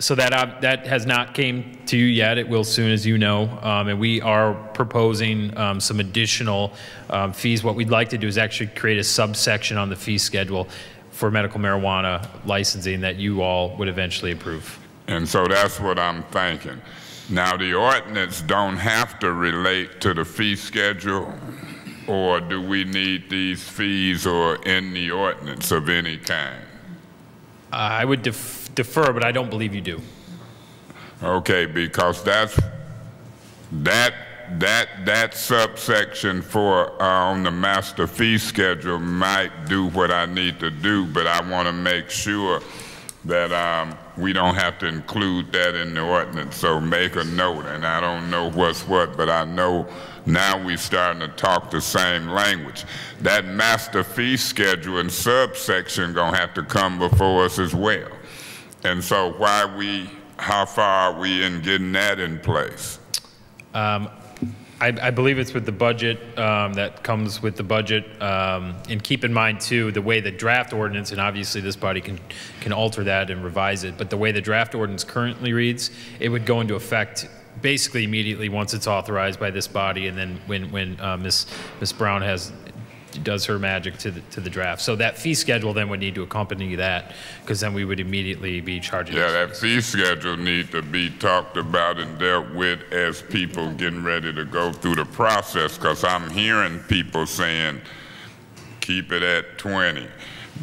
So that, uh, that has not came to you yet. It will soon, as you know. Um, And we are proposing um, some additional um, fees. What we'd like to do is actually create a subsection on the fee schedule for medical marijuana licensing that you all would eventually approve. And so that's what I'm thinking. Now, the ordinance don't have to relate to the fee schedule, or do we need these fees or in the ordinance of any kind? Uh, I would def- defer, but I don't believe you do. Okay, because that's, that, that, that subsection for, uh, on the master fee schedule might do what I need to do, but I want to make sure that, um, we don't have to include that in the ordinance, so make a note, and I don't know what's what, but I know now we are starting to talk the same language. That master fee schedule and subsection gonna have to come before us as well. And so why we, how far are we in getting that in place? Um, I, I believe it's with the budget, um, that comes with the budget. Um, and keep in mind too, the way the draft ordinance, and obviously this body can, can alter that and revise it, but the way the draft ordinance currently reads, it would go into effect basically immediately once it's authorized by this body and then when, when, uh, Ms. Ms. Brown has, does her magic to the, to the draft. So that fee schedule then would need to accompany that, because then we would immediately be charging. Yeah, that fee schedule need to be talked about and dealt with as people getting ready to go through the process, because I'm hearing people saying, keep it at 20,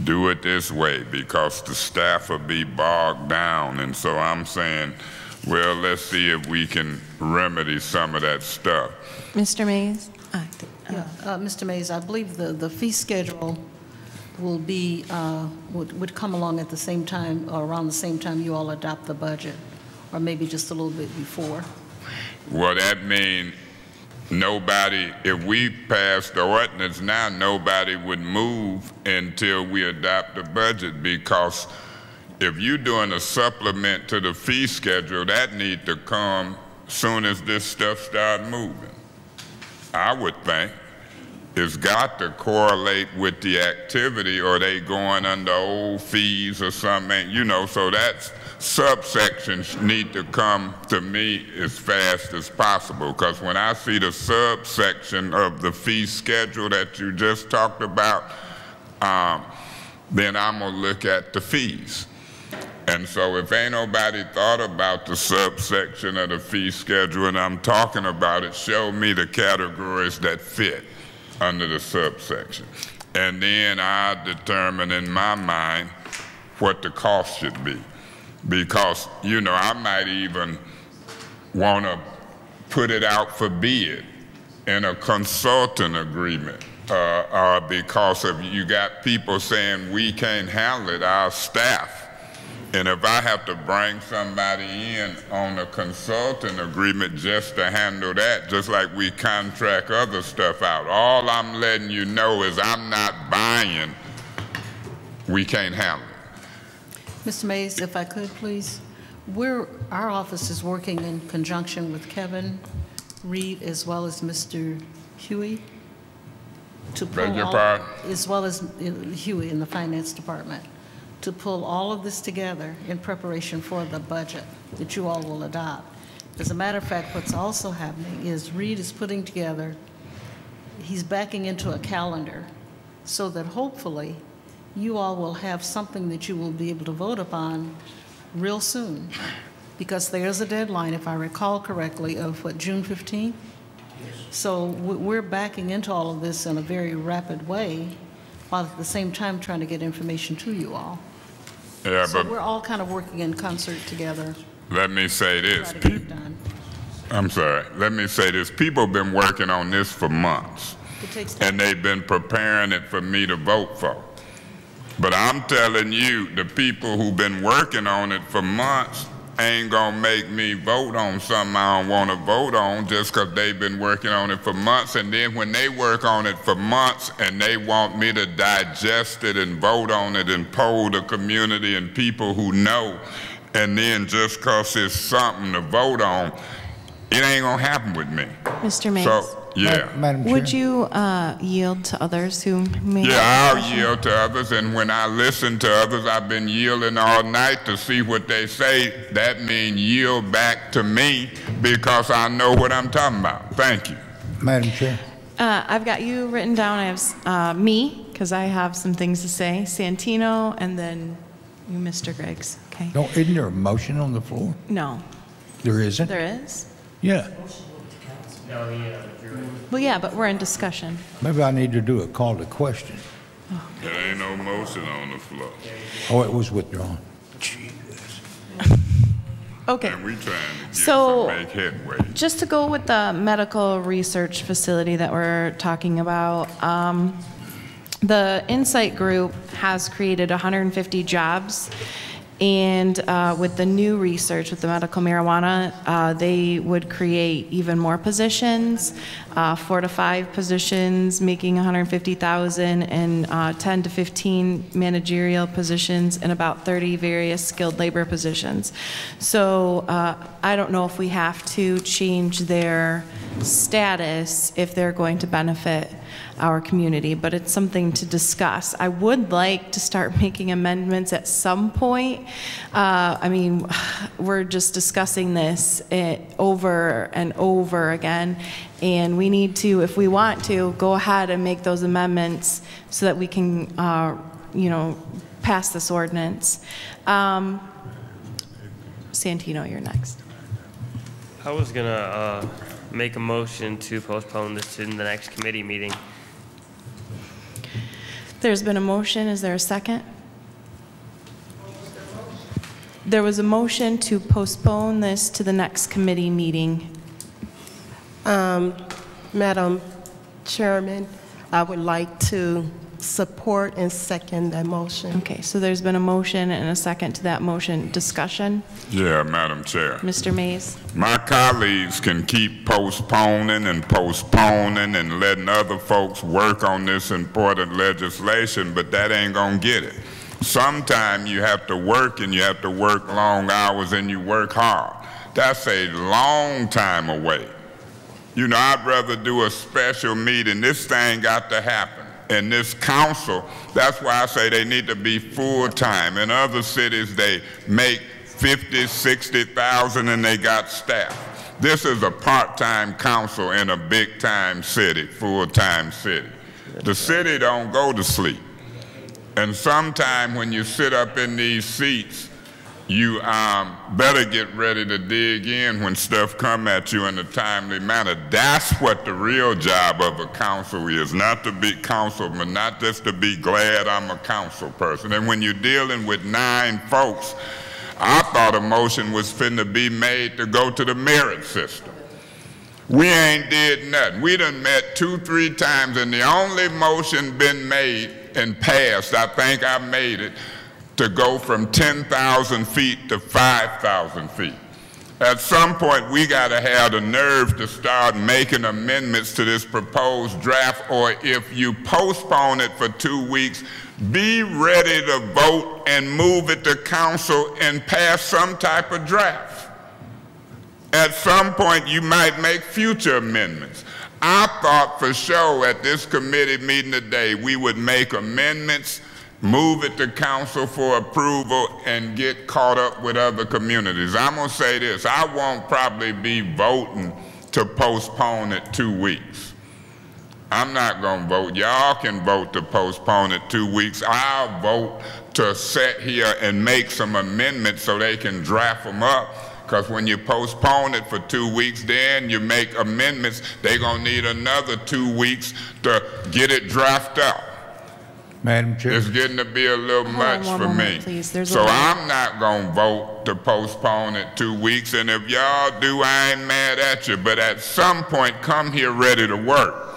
do it this way, because the staff will be bogged down. And so I'm saying, well, let's see if we can remedy some of that stuff. Mr. Mays? Yeah, uh, Mr. Mays, I believe the, the fee schedule will be, uh, would, would come along at the same time, or around the same time you all adopt the budget, or maybe just a little bit before. Well, that mean nobody, if we pass the ordinance now, nobody would move until we adopt the budget because if you're doing a supplement to the fee schedule, that need to come soon as this stuff start moving. I would think. It's got to correlate with the activity or they going under old fees or something, you know, so that's subsections need to come to me as fast as possible because when I see the subsection of the fee schedule that you just talked about, um, then I'm gonna look at the fees. And so if ain't nobody thought about the subsection of the fee schedule and I'm talking about it, show me the categories that fit under the subsection. And then I determine in my mind what the cost should be. Because, you know, I might even want to put it out for bid in a consulting agreement. Uh, uh, because if you got people saying we can't handle it, our staff, And if I have to bring somebody in on a consulting agreement just to handle that, just like we contract other stuff out, all I'm letting you know is I'm not buying, we can't handle it. Mr. Mays, if I could, please. We're, our office is working in conjunction with Kevin Reed as well as Mr. Hughey to pull Beg your all- pardon? As well as uh, Hughey in the finance department, to pull all of this together in preparation for the budget that you all will adopt. As a matter of fact, what's also happening is Reed is putting together, he's backing into a calendar so that hopefully you all will have something that you will be able to vote upon real soon. Because there's a deadline, if I recall correctly, of what, June 15th? So we- we're backing into all of this in a very rapid way, while at the same time trying to get information to you all. Yeah, So but we're all kind of working in concert together. let me say this. Try to get it done. I'm sorry. Let me say this. People have been working on this for months, and they've been preparing it for me to vote for. But I'm telling you, the people who've been working on it for months ain't gonna make me vote on something I don't wanna vote on just 'cause they've been working on it for months. And then when they work on it for months and they want me to digest it and vote on it and poll the community and people who know, and then just 'cause it's something to vote on, it ain't gonna happen with me. Mr. Mays? So, yeah. Madam Chair. Would you uh, yield to others who may? Yeah, I'll questions? yield to others, and when I listen to others, I've been yielding all night to see what they say. That means yield back to me because I know what I'm talking about. Thank you. Madam Chair. Uh, I've got you written down. I have uh, me, because I have some things to say, Santino, and then you, Mr. Griggs, okay? No, isn't there a motion on the floor? No, There isn't? there is? Yeah. Well, yeah, but we're in discussion. Maybe I need to do a call to question. There ain't no motion on the floor. Oh, it was withdrawn. Okay. And we trying to get So- some make headway. Just to go with the medical research facility that we're talking about, um, the Insight Group has created 150 jobs. And uh, with the new research with the medical marijuana, uh, they would create even more positions, uh, four to five positions, making 150,000, and uh, 10 to 15 managerial positions, and about 30 various skilled labor positions. So uh, I don't know if we have to change their status if they're going to benefit our community, but it's something to discuss. I would like to start making amendments at some point. Uh, I mean, we're just discussing this eh, over and over again, and we need to, if we want to, go ahead and make those amendments so that we can, uh, you know, pass this ordinance. Um, Santino, you're next. I was gonna uh, make a motion to postpone this to the next committee meeting. There's been a motion, is there a second? There was a motion to postpone this to the next committee meeting. Um, Madam Chairman, I would like to support and second that motion. Okay, so there's been a motion and a second to that motion. Discussion? Yeah, Madam Chair. Mr. Mays? My colleagues can keep postponing and postponing and letting other folks work on this important legislation, but that ain't gonna get it. Sometime you have to work and you have to work long hours and you work hard. That's a long time away. You know, I'd rather do a special meeting. This thing got to happen. And this council, that's why I say they need to be full-time. In other cities, they make 50, 60,000 and they got staff. This is a part-time council in a big-time city, full-time city. The city don't go to sleep. And sometime when you sit up in these seats, you um, better get ready to dig in when stuff come at you in a timely manner. That's what the real job of a council is, not to be councilman, not just to be glad I'm a council person. And when you're dealing with nine folks, I thought a motion was finna be made to go to the merit system. We ain't did nothing. We done met two, three times, and the only motion been made and passed, I think I made it, to go from 10,000 feet to 5,000 feet. At some point, we got to have the nerve to start making amendments to this proposed draft, or if you postpone it for two weeks, be ready to vote and move it to council and pass some type of draft. At some point, you might make future amendments. I thought for sure at this committee meeting today, we would make amendments, move it to council for approval, and get caught up with other communities. I'm gonna say this, I won't probably be voting to postpone it two weeks. I'm not gonna vote. Y'all can vote to postpone it two weeks. I'll vote to sit here and make some amendments so they can draft them up. Because when you postpone it for two weeks, then you make amendments, they're gonna need another two weeks to get it drafted up. Madam Chair. It's getting to be a little Hold much one for moment, me. please. There's So lot. I'm not gonna vote to postpone it two weeks, and if y'all do, I ain't mad at you, but at some point, come here ready to work.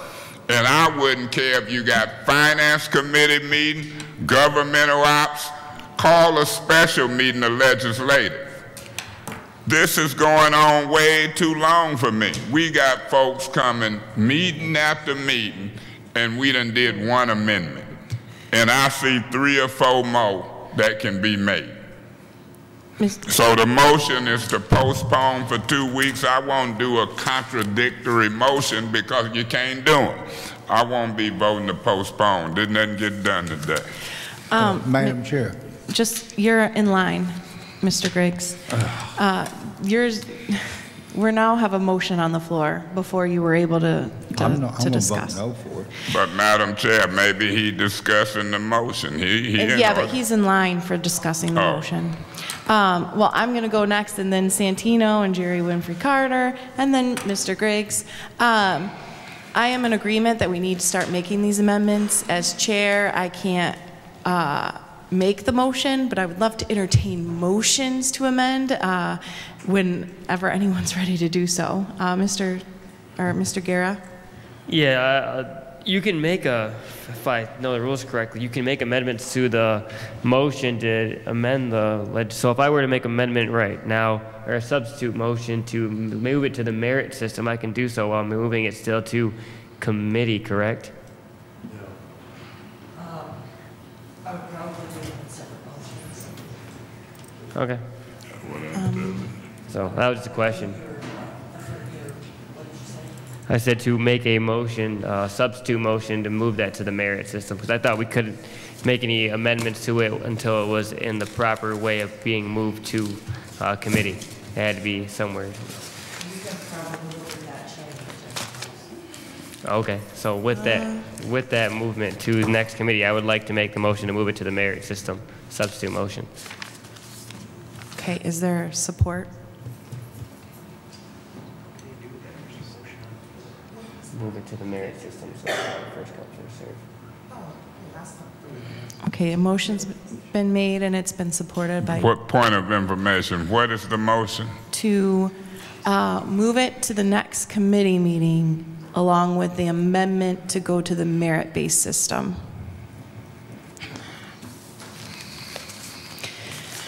And I wouldn't care if you got finance committee meeting, governmental ops, call a special meeting of legislative. This is going on way too long for me. We got folks coming meeting after meeting, and we done did one amendment. And I see three or four more that can be made. So the motion is to postpone for two weeks. I won't do a contradictory motion because you can't do it. I won't be voting to postpone. Didn't nothing get done today. Um, Madam Chair. Just, you're in line, Mr. Griggs. Uh, Yours, we now have a motion on the floor before you were able to, to I'm no- to discuss. for it. But Madam Chair, maybe he discussing the motion. He, he. And Yeah, but he's in line for discussing the Oh. motion. Um, Well, I'm going to go next, and then Santino and Jerri Winfrey Carter, and then Mr. Griggs. Um, I am in agreement that we need to start making these amendments. As chair, I can't uh, make the motion, but I would love to entertain motions to amend uh, whenever anyone's ready to do so. Uh, Mr. or Mr. Guerra? Yeah, uh, you can make a, if I know the rules correctly, you can make amendments to the motion to amend the, leg- so if I were to make amendment right now, or a substitute motion to move it to the merit system, I can do so while moving it still to committee, correct? I would probably do it separate motions. Okay. So that was just a question. I said to make a motion, uh, substitute motion to move that to the merit system, because I thought we couldn't make any amendments to it until it was in the proper way of being moved to uh, committee. It had to be somewhere. Okay, so with that, with that movement to the next committee, I would like to make the motion to move it to the merit system, substitute motion. Okay, is there support? Move it to the merit system, so first come, first serve. Okay, a motion's been made and it's been supported by, What point of information? What is the motion? to uh, move it to the next committee meeting along with the amendment to go to the merit-based system.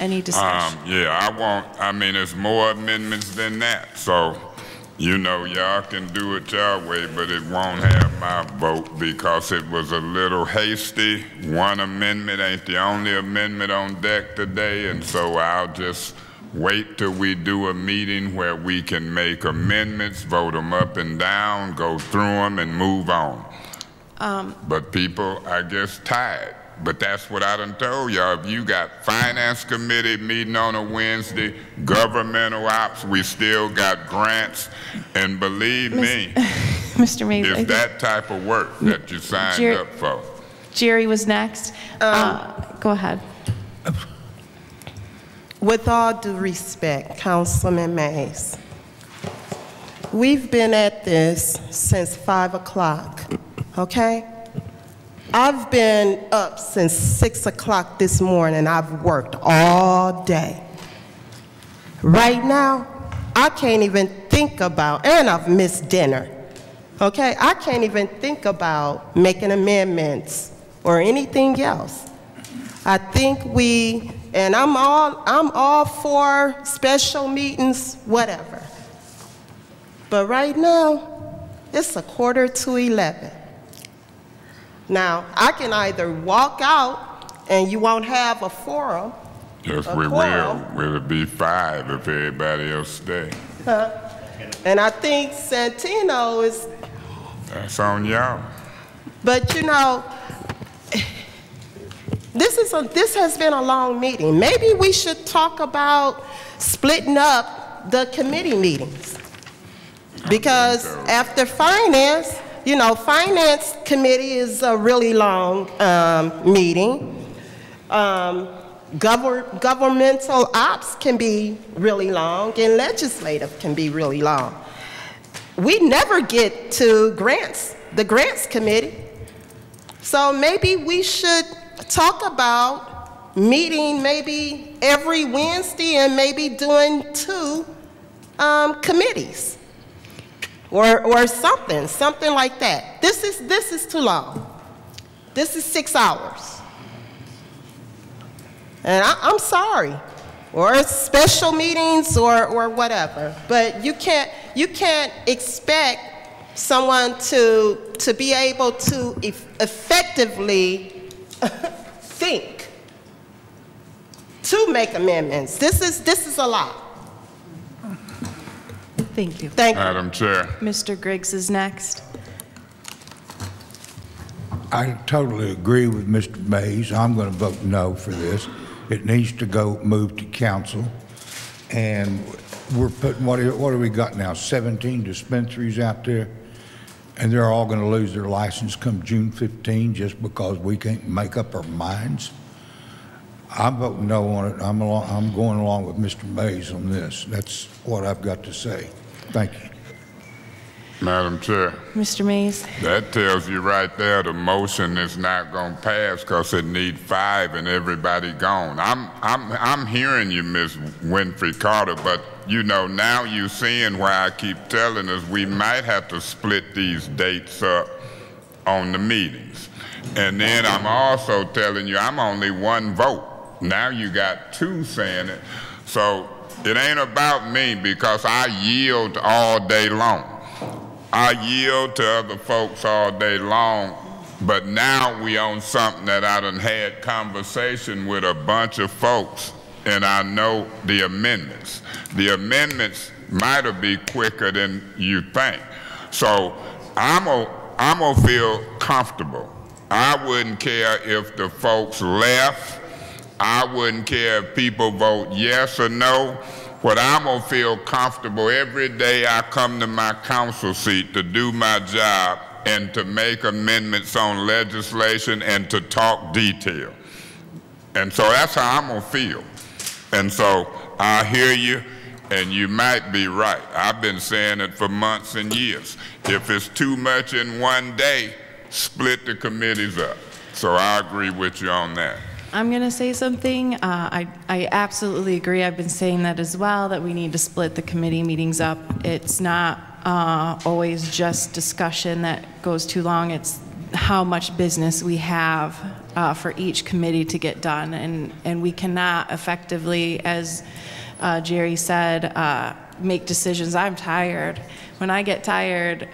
Any discussion? Um, yeah, I want, I mean, there's more amendments than that, so, you know, y'all can do it y'all way, but it won't have my vote because it was a little hasty. One amendment ain't the only amendment on deck today, and so I'll just wait till we do a meeting where we can make amendments, vote them up and down, go through them, and move on. Um, But people, I guess, tired. But that's what I done told y'all. If you got finance committee meeting on a Wednesday, governmental ops, we still got grants. And believe me, Mr. Mays, I it's that type of work that you signed Jer- up for. Jerri was next. Uh, Go ahead. With all due respect, Councilman Mays, we've been at this since 5 o'clock, okay? I've been up since 6 o'clock this morning. I've worked all day. Right now, I can't even think about, and I've missed dinner, okay? I can't even think about making amendments or anything else. I think we, and I'm all, I'm all for special meetings, whatever. But right now, it's a quarter to 11. Now, I can either walk out and you won't have a forum, Yes, A we will. quorum. Will it be five if everybody else stay? huh? and I think Santino is That's on y'all. But you know, this is a, this has been a long meeting. Maybe we should talk about splitting up the committee meetings. Because after finance, you know, finance committee is a really long um, meeting. Um, govern, governmental ops can be really long, and legislative can be really long. We never get to grants, the grants committee. So maybe we should talk about meeting maybe every Wednesday and maybe doing two um, committees or, or something, something like that. This is, this is too long. This is six hours. And I, I'm sorry. Or special meetings or, or whatever. But you can't, you can't expect someone to, to be able to eff- effectively think to make amendments. This is, this is a lot. Thank you. Thank you. Madam Chair. Mr. Griggs is next. I totally agree with Mr. Mays. I'm going to vote no for this. It needs to go, move to council. And we're putting, what, do- what do we got now? 17 dispensaries out there? And they're all going to lose their license come June 15 just because we can't make up our minds? I'm voting no on it. I'm, along, I'm going along with Mr. Mays on this. That's what I've got to say. Thank you. Madam Chair, Mr. Mays? that tells you right there the motion is not gonna pass because it need five and everybody gone. I'm, I'm, I'm hearing you, Ms. Winfrey Carter, but you know, now you're seeing why I keep telling us we might have to split these dates up on the meetings. And then I'm also telling you, I'm only one vote. Now you got two saying it. So it ain't about me because I yield all day long. I yield to other folks all day long, but now we own something that I done had conversation with a bunch of folks, and I know the amendments. The amendments might be quicker than you think. So I'm gonna, I'm gonna feel comfortable. I wouldn't care if the folks left. I wouldn't care if people vote yes or no. What I'm gonna feel comfortable every day I come to my council seat to do my job and to make amendments on legislation and to talk detail. And so that's how I'm gonna feel. And so I hear you, and you might be right. I've been saying it for months and years. If it's too much in one day, split the committees up. So I agree with you on that. I'm going to say something. Uh, I, I absolutely agree. I've been saying that as well, that we need to split the committee meetings up. It's not uh, always just discussion that goes too long. It's how much business we have uh, for each committee to get done. And, and we cannot effectively, as uh, Jerri said, uh, make decisions. I'm tired. When I get tired,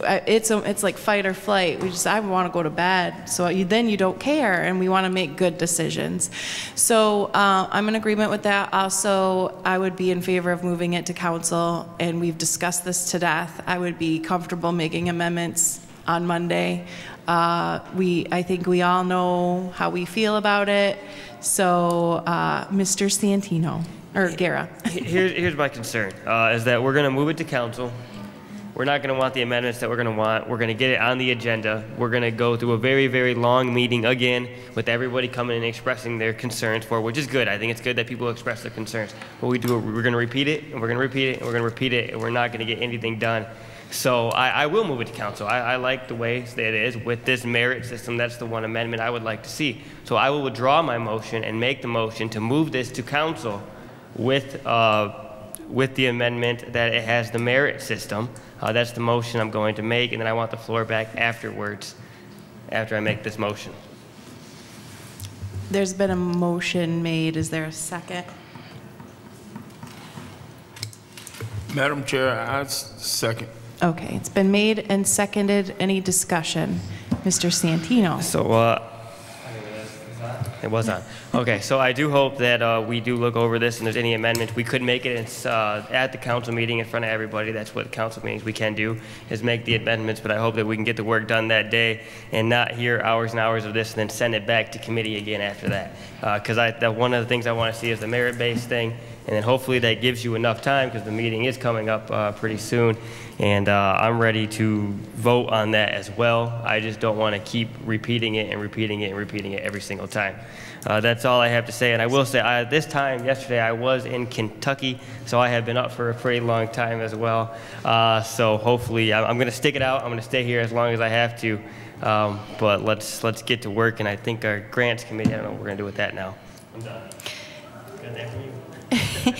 it's a, it's like fight or flight. We just I want to go to bed. So you, then you don't care, and we want to make good decisions. So uh, I'm in agreement with that. Also, I would be in favor of moving it to council, and we've discussed this to death. I would be comfortable making amendments on Monday. Uh, we I think we all know how we feel about it. So uh, Mr. Santino Guerra. Here's, here's my concern, uh, is that we're gonna move it to council. We're not gonna want the amendments that we're gonna want. We're gonna get it on the agenda. We're gonna go through a very, very long meeting again with everybody coming and expressing their concerns for, which is good. I think it's good that people express their concerns. But we do, we're gonna repeat it, and we're gonna repeat it, and we're gonna repeat it, and we're not gonna get anything done. So I, I will move it to council. I, I like the way that it is with this merit system. That's the one amendment I would like to see. So I will withdraw my motion and make the motion to move this to council with, uh, with the amendment that it has the merit system. Uh, that's the motion I'm going to make, and then I want the floor back afterwards, after I make this motion. There's been a motion made. Is there a second? Madam Chair, I s- second. Okay, it's been made and seconded. Any discussion? Mr. Santino? So, uh, it was on. Okay, so I do hope that uh, we do look over this and there's any amendments. We could make it it's, uh, at the council meeting in front of everybody. That's what council meetings we can do, is make the amendments. But I hope that we can get the work done that day and not hear hours and hours of this and then send it back to committee again after that. Because I, that one of the things I want to see is the merit-based thing. And then hopefully that gives you enough time because the meeting is coming up uh, pretty soon. And uh, I'm ready to vote on that as well. I just don't want to keep repeating it and repeating it and repeating it every single time. Uh, that's all I have to say. And I will say, I, this time yesterday, I was in Kentucky, so I have been up for a pretty long time as well. Uh, so hopefully, I'm, I'm going to stick it out. I'm going to stay here as long as I have to. Um, but let's let's get to work. And I think our grants committee. I don't know what we're going to do with that now. I'm done.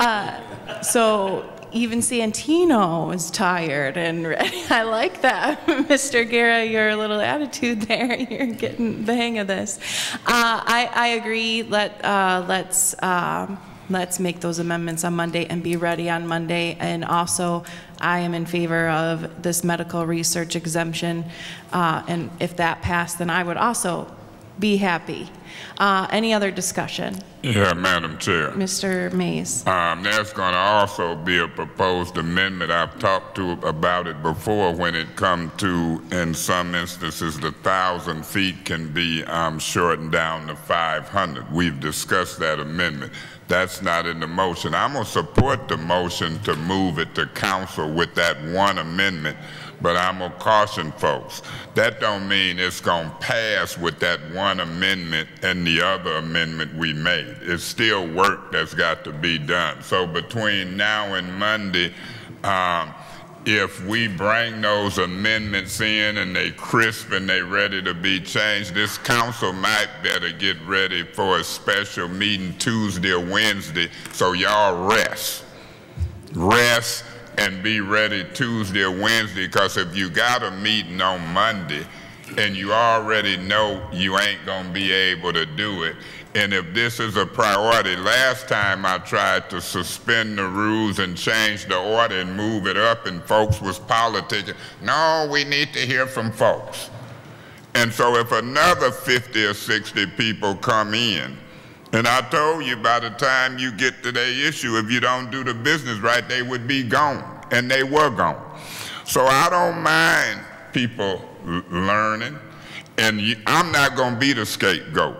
Uh, So even Santino is tired and ready. I like that. Mr. Guerra, your little attitude there. You're getting the hang of this. Uh, I, I agree. Let, uh, let's, um, let's make those amendments on Monday and be ready on Monday. And also, I am in favor of this medical research exemption. Uh, And if that passed, then I would also be happy. Uh, Any other discussion? Yeah, Madam Chair. Mr. Mays? Um, there's going to also be a proposed amendment. I've talked to about it before when it comes to, in some instances, the thousand feet can be um, shortened down to 500. We've discussed that amendment. That's not in the motion. I'm going to support the motion to move it to council with that one amendment, but I'm to caution folks. That don't mean it's going to pass with that one amendment and the other amendment we made. It's still work that's got to be done. So between now and Monday, um, if we bring those amendments in and they crisp and they ready to be changed, this council might better get ready for a special meeting Tuesday or Wednesday so y'all rest. Rest and be ready Tuesday or Wednesday because if you got a meeting on Monday and you already know you ain't gonna be able to do it, and if this is a priority, last time I tried to suspend the rules and change the order and move it up, and folks was politicking. No, we need to hear from folks. And so if another 50 or 60 people come in, and I told you by the time you get to their issue, if you don't do the business right, they would be gone. And they were gone. So I don't mind people learning. And I'm not going to be the scapegoat.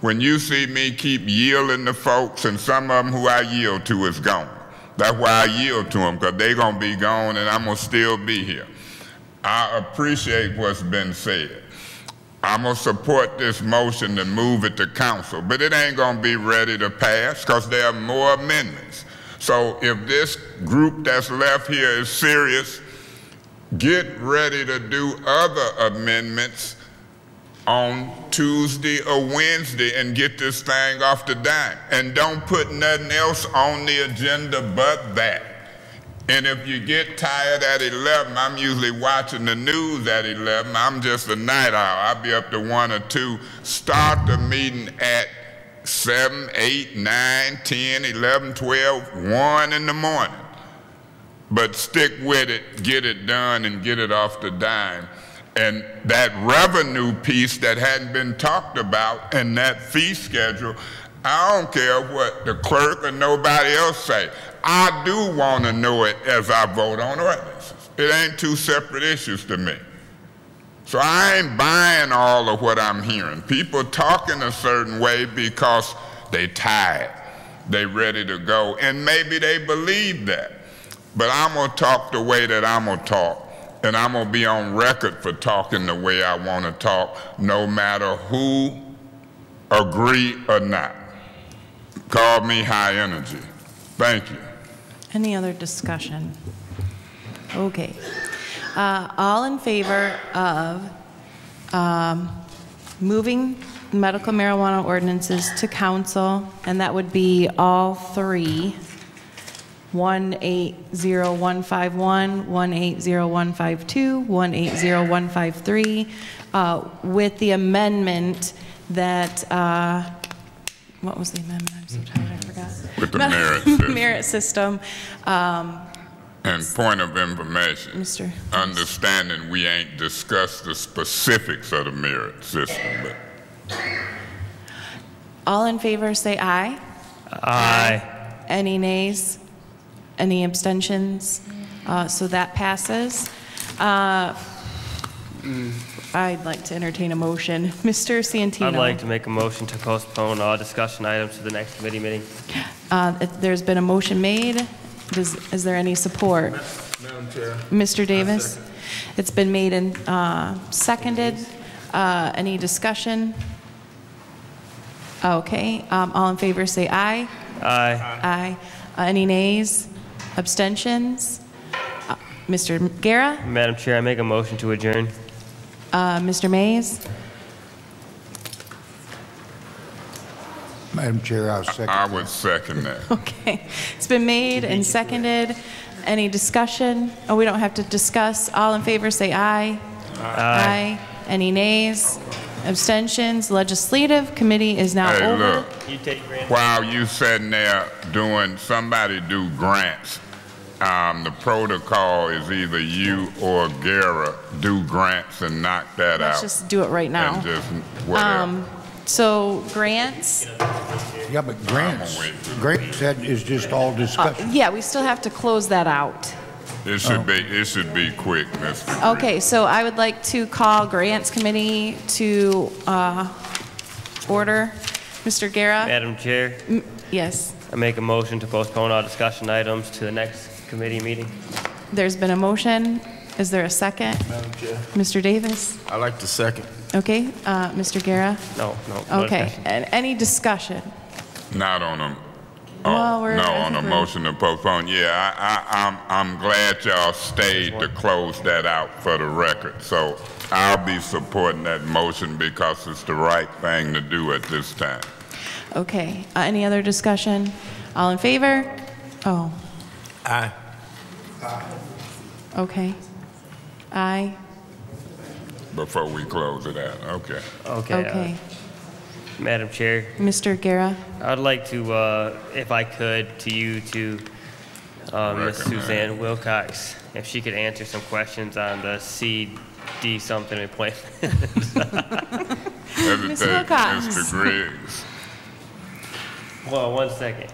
When you see me keep yielding to folks, and some of them who I yield to is gone. That's why I yield to them, because they're going to be gone and I'm going to still be here. I appreciate what's been said. I'm gonna support this motion to move it to council, but it ain't gonna be ready to pass because there are more amendments. So if this group that's left here is serious, get ready to do other amendments on Tuesday or Wednesday and get this thing off the dime. And don't put nothing else on the agenda but that. And if you get tired at 11, I'm usually watching the news at 11. I'm just a night owl. I'll be up to 1 or 2. Start the meeting at 7, 8, 9, 10, 11, 12, 1 in the morning. But stick with it, get it done, and get it off the dime. And that revenue piece that hadn't been talked about and that fee schedule, I don't care what the clerk or nobody else say. I do want to know it as I vote on ordinances. It ain't two separate issues to me. So I ain't buying all of what I'm hearing. People talking a certain way because they tired. They ready to go. And maybe they believe that. But I'm going to talk the way that I'm going to talk. And I'm going to be on record for talking the way I want to talk, no matter who agree or not. Call me high energy. Thank you. Any other discussion? Okay. Uh, All in favor of um, moving medical marijuana ordinances to council, and that would be all three, 180151, 180152, 180153, uh, with the amendment that, uh, what was the amendment? I'm so tired. With the merit system. Merit system. Um, And point of information. Mr. Understanding we ain't discussed the specifics of the merit system, but All in favor, say aye. Aye. Any nays? Any abstentions? Uh, So that passes. Uh, I'd like to entertain a motion. Mr. Santino? I'd like to make a motion to postpone all discussion items to the next committee meeting. Uh, if There's been a motion made. Does, is there any support? Madam Chair. Mr. Davis? It's been made and uh, seconded. Uh, Any discussion? Okay, um, all in favor, say aye. Aye. Aye. Uh, Any nays? Abstentions? Uh, Mr. Guerra? Madam Chair, I make a motion to adjourn. Uh, Mr. Mays? Madam Chair, I'll second. I would second that. Okay, it's been made and seconded. Any discussion? Oh, we don't have to discuss. All in favor, say aye. Aye. Any nays? Abstentions? Legislative Committee is now Hey, over. look, while you sitting there doing, somebody do grants, um, the protocol is either you or Guerra do grants and knock that Let's out. just do it right now. And just whatever. Um, So grants, Yeah, but grants, grants said is just all uh, discussion. yeah, we still have to close that out. It should be, it should be quick, Mr. Okay, so I would like to call Grants Committee to uh, order. Mr. Guerra? Madam Chair, M- Yes, I make a motion to postpone all discussion items to the next committee meeting. there's been a motion. Is there a second? Madam Chair. Mr. Davis? I like the second. Okay, uh, Mr. Guerra? No, no. no Okay, discussion. and any discussion? Not on a, Well, oh, we're- no, on a think motion to postpone. Yeah, I, I, I'm, I'm glad y'all stayed to close that out for the record. So I'll be supporting that motion because it's the right thing to do at this time. Okay, uh, any other discussion? All in favor? Oh, Aye. Okay. Aye, Before we close it out, okay. Okay. uh, okay. Madam Chair, Mr. Guerra? I'd like to, uh, if I could, to you to uh, Ms. Recommend. Suzanne Wilcox, if she could answer some questions on the CD something appointment. Everything, Wilcox. Mr. Griggs. Hold on one second.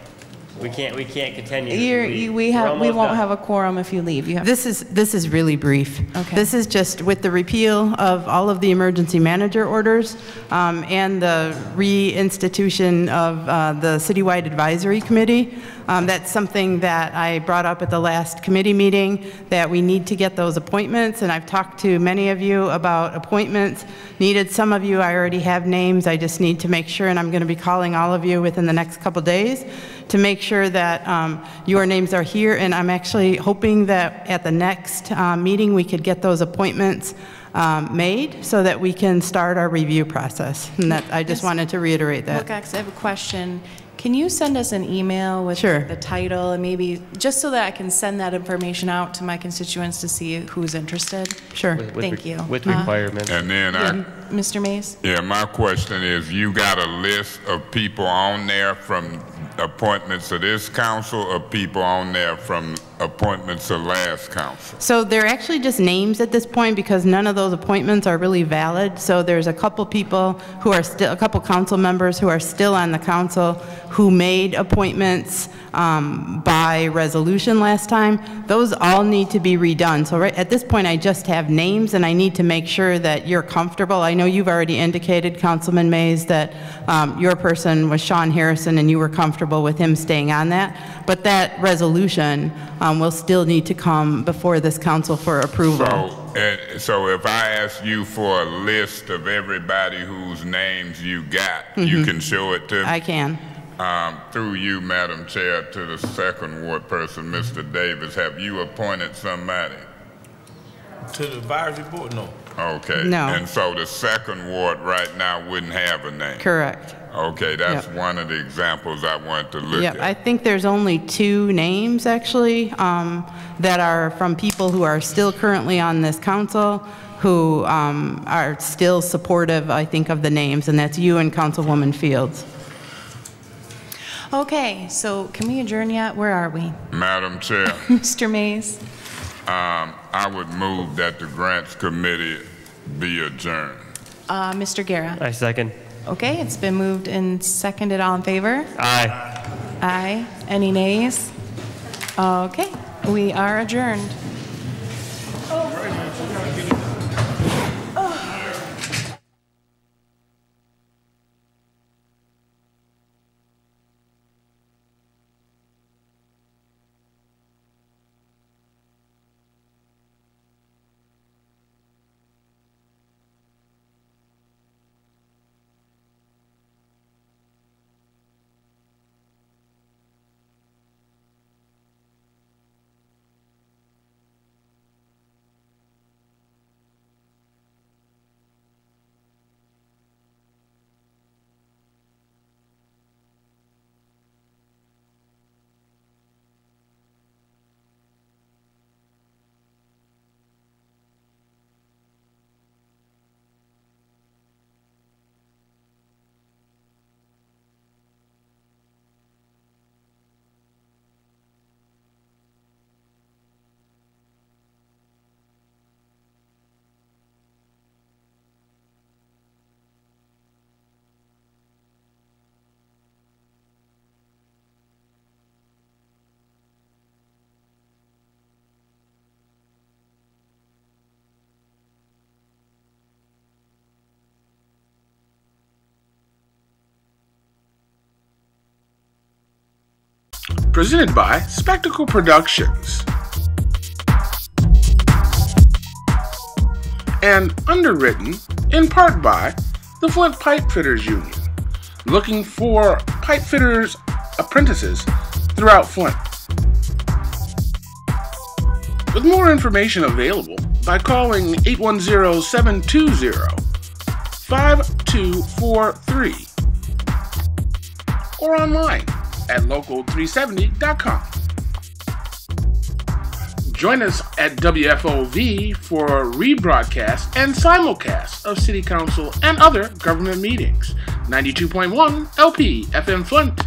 We can't, we can't continue. You're, We- you, we have, we won't done. have a quorum if you leave. You have, This is, this is really brief. Okay. This is just with the repeal of all of the emergency manager orders um, and the reinstitution of uh, the citywide advisory committee. Um, That's something that I brought up at the last committee meeting, that we need to get those appointments, and I've talked to many of you about appointments needed. Some of you, I already have names, I just need to make sure, and I'm going to be calling all of you within the next couple days, to make sure that um, your names are here, and I'm actually hoping that at the next uh, meeting, we could get those appointments um, made so that we can start our review process. And that, I just Yes. wanted to reiterate that. Wilcox, I have a question. Can you send us an email with Sure. the title and maybe, just so that I can send that information out to my constituents to see who's interested? Sure. With- with Thank re- you. With Uh, requirements. And then yeah, I, Mr. Mays? yeah, my question is, you got a list of people on there from appointments of this council or people on there from appointments of last council? So they're actually just names at this point because none of those appointments are really valid. So there's a couple people who are still, a couple council members who are still on the council who made appointments um, by resolution last time. Those all need to be redone. So right, at this point, I just have names and I need to make sure that you're comfortable. I know you've already indicated, Councilman Mays, that um, your person was Sean Harrison and you were comfortable with him staying on that. But that resolution um, will still need to come before this council for approval. So, so if I ask you for a list of everybody whose names you got, you Mhm. can show it to me? I can. Um, through you, Madam Chair, to the second ward person, Mr. Davis, have you appointed somebody? To the advisory board, no. Okay. No. And so the second ward right now wouldn't have a name? Correct. Okay, that's Yep. one of the examples I wanted to look Yep, at. I think there's only two names, actually, um, that are from people who are still currently on this council, who um, are still supportive, I think, of the names, and that's you and Councilwoman Fields. Okay, so can we adjourn yet? Where are we? Madam Chair, Mr. Mays? um, I would move that the Grants Committee be adjourned. Uh, Mr. Guerra? I second. Okay, it's been moved and seconded. All in favor? Aye. Aye. Any nays? Okay, we are adjourned. Oh. Presented by Spectacle Productions. And underwritten in part by the Flint Pipe Fitters Union, looking for pipe fitters apprentices throughout Flint. With more information available by calling 810 720 5243 or online at local370.com. Join us at WFOV for rebroadcast and simulcast of City Council and other government meetings. 92.1 LP FM Flint.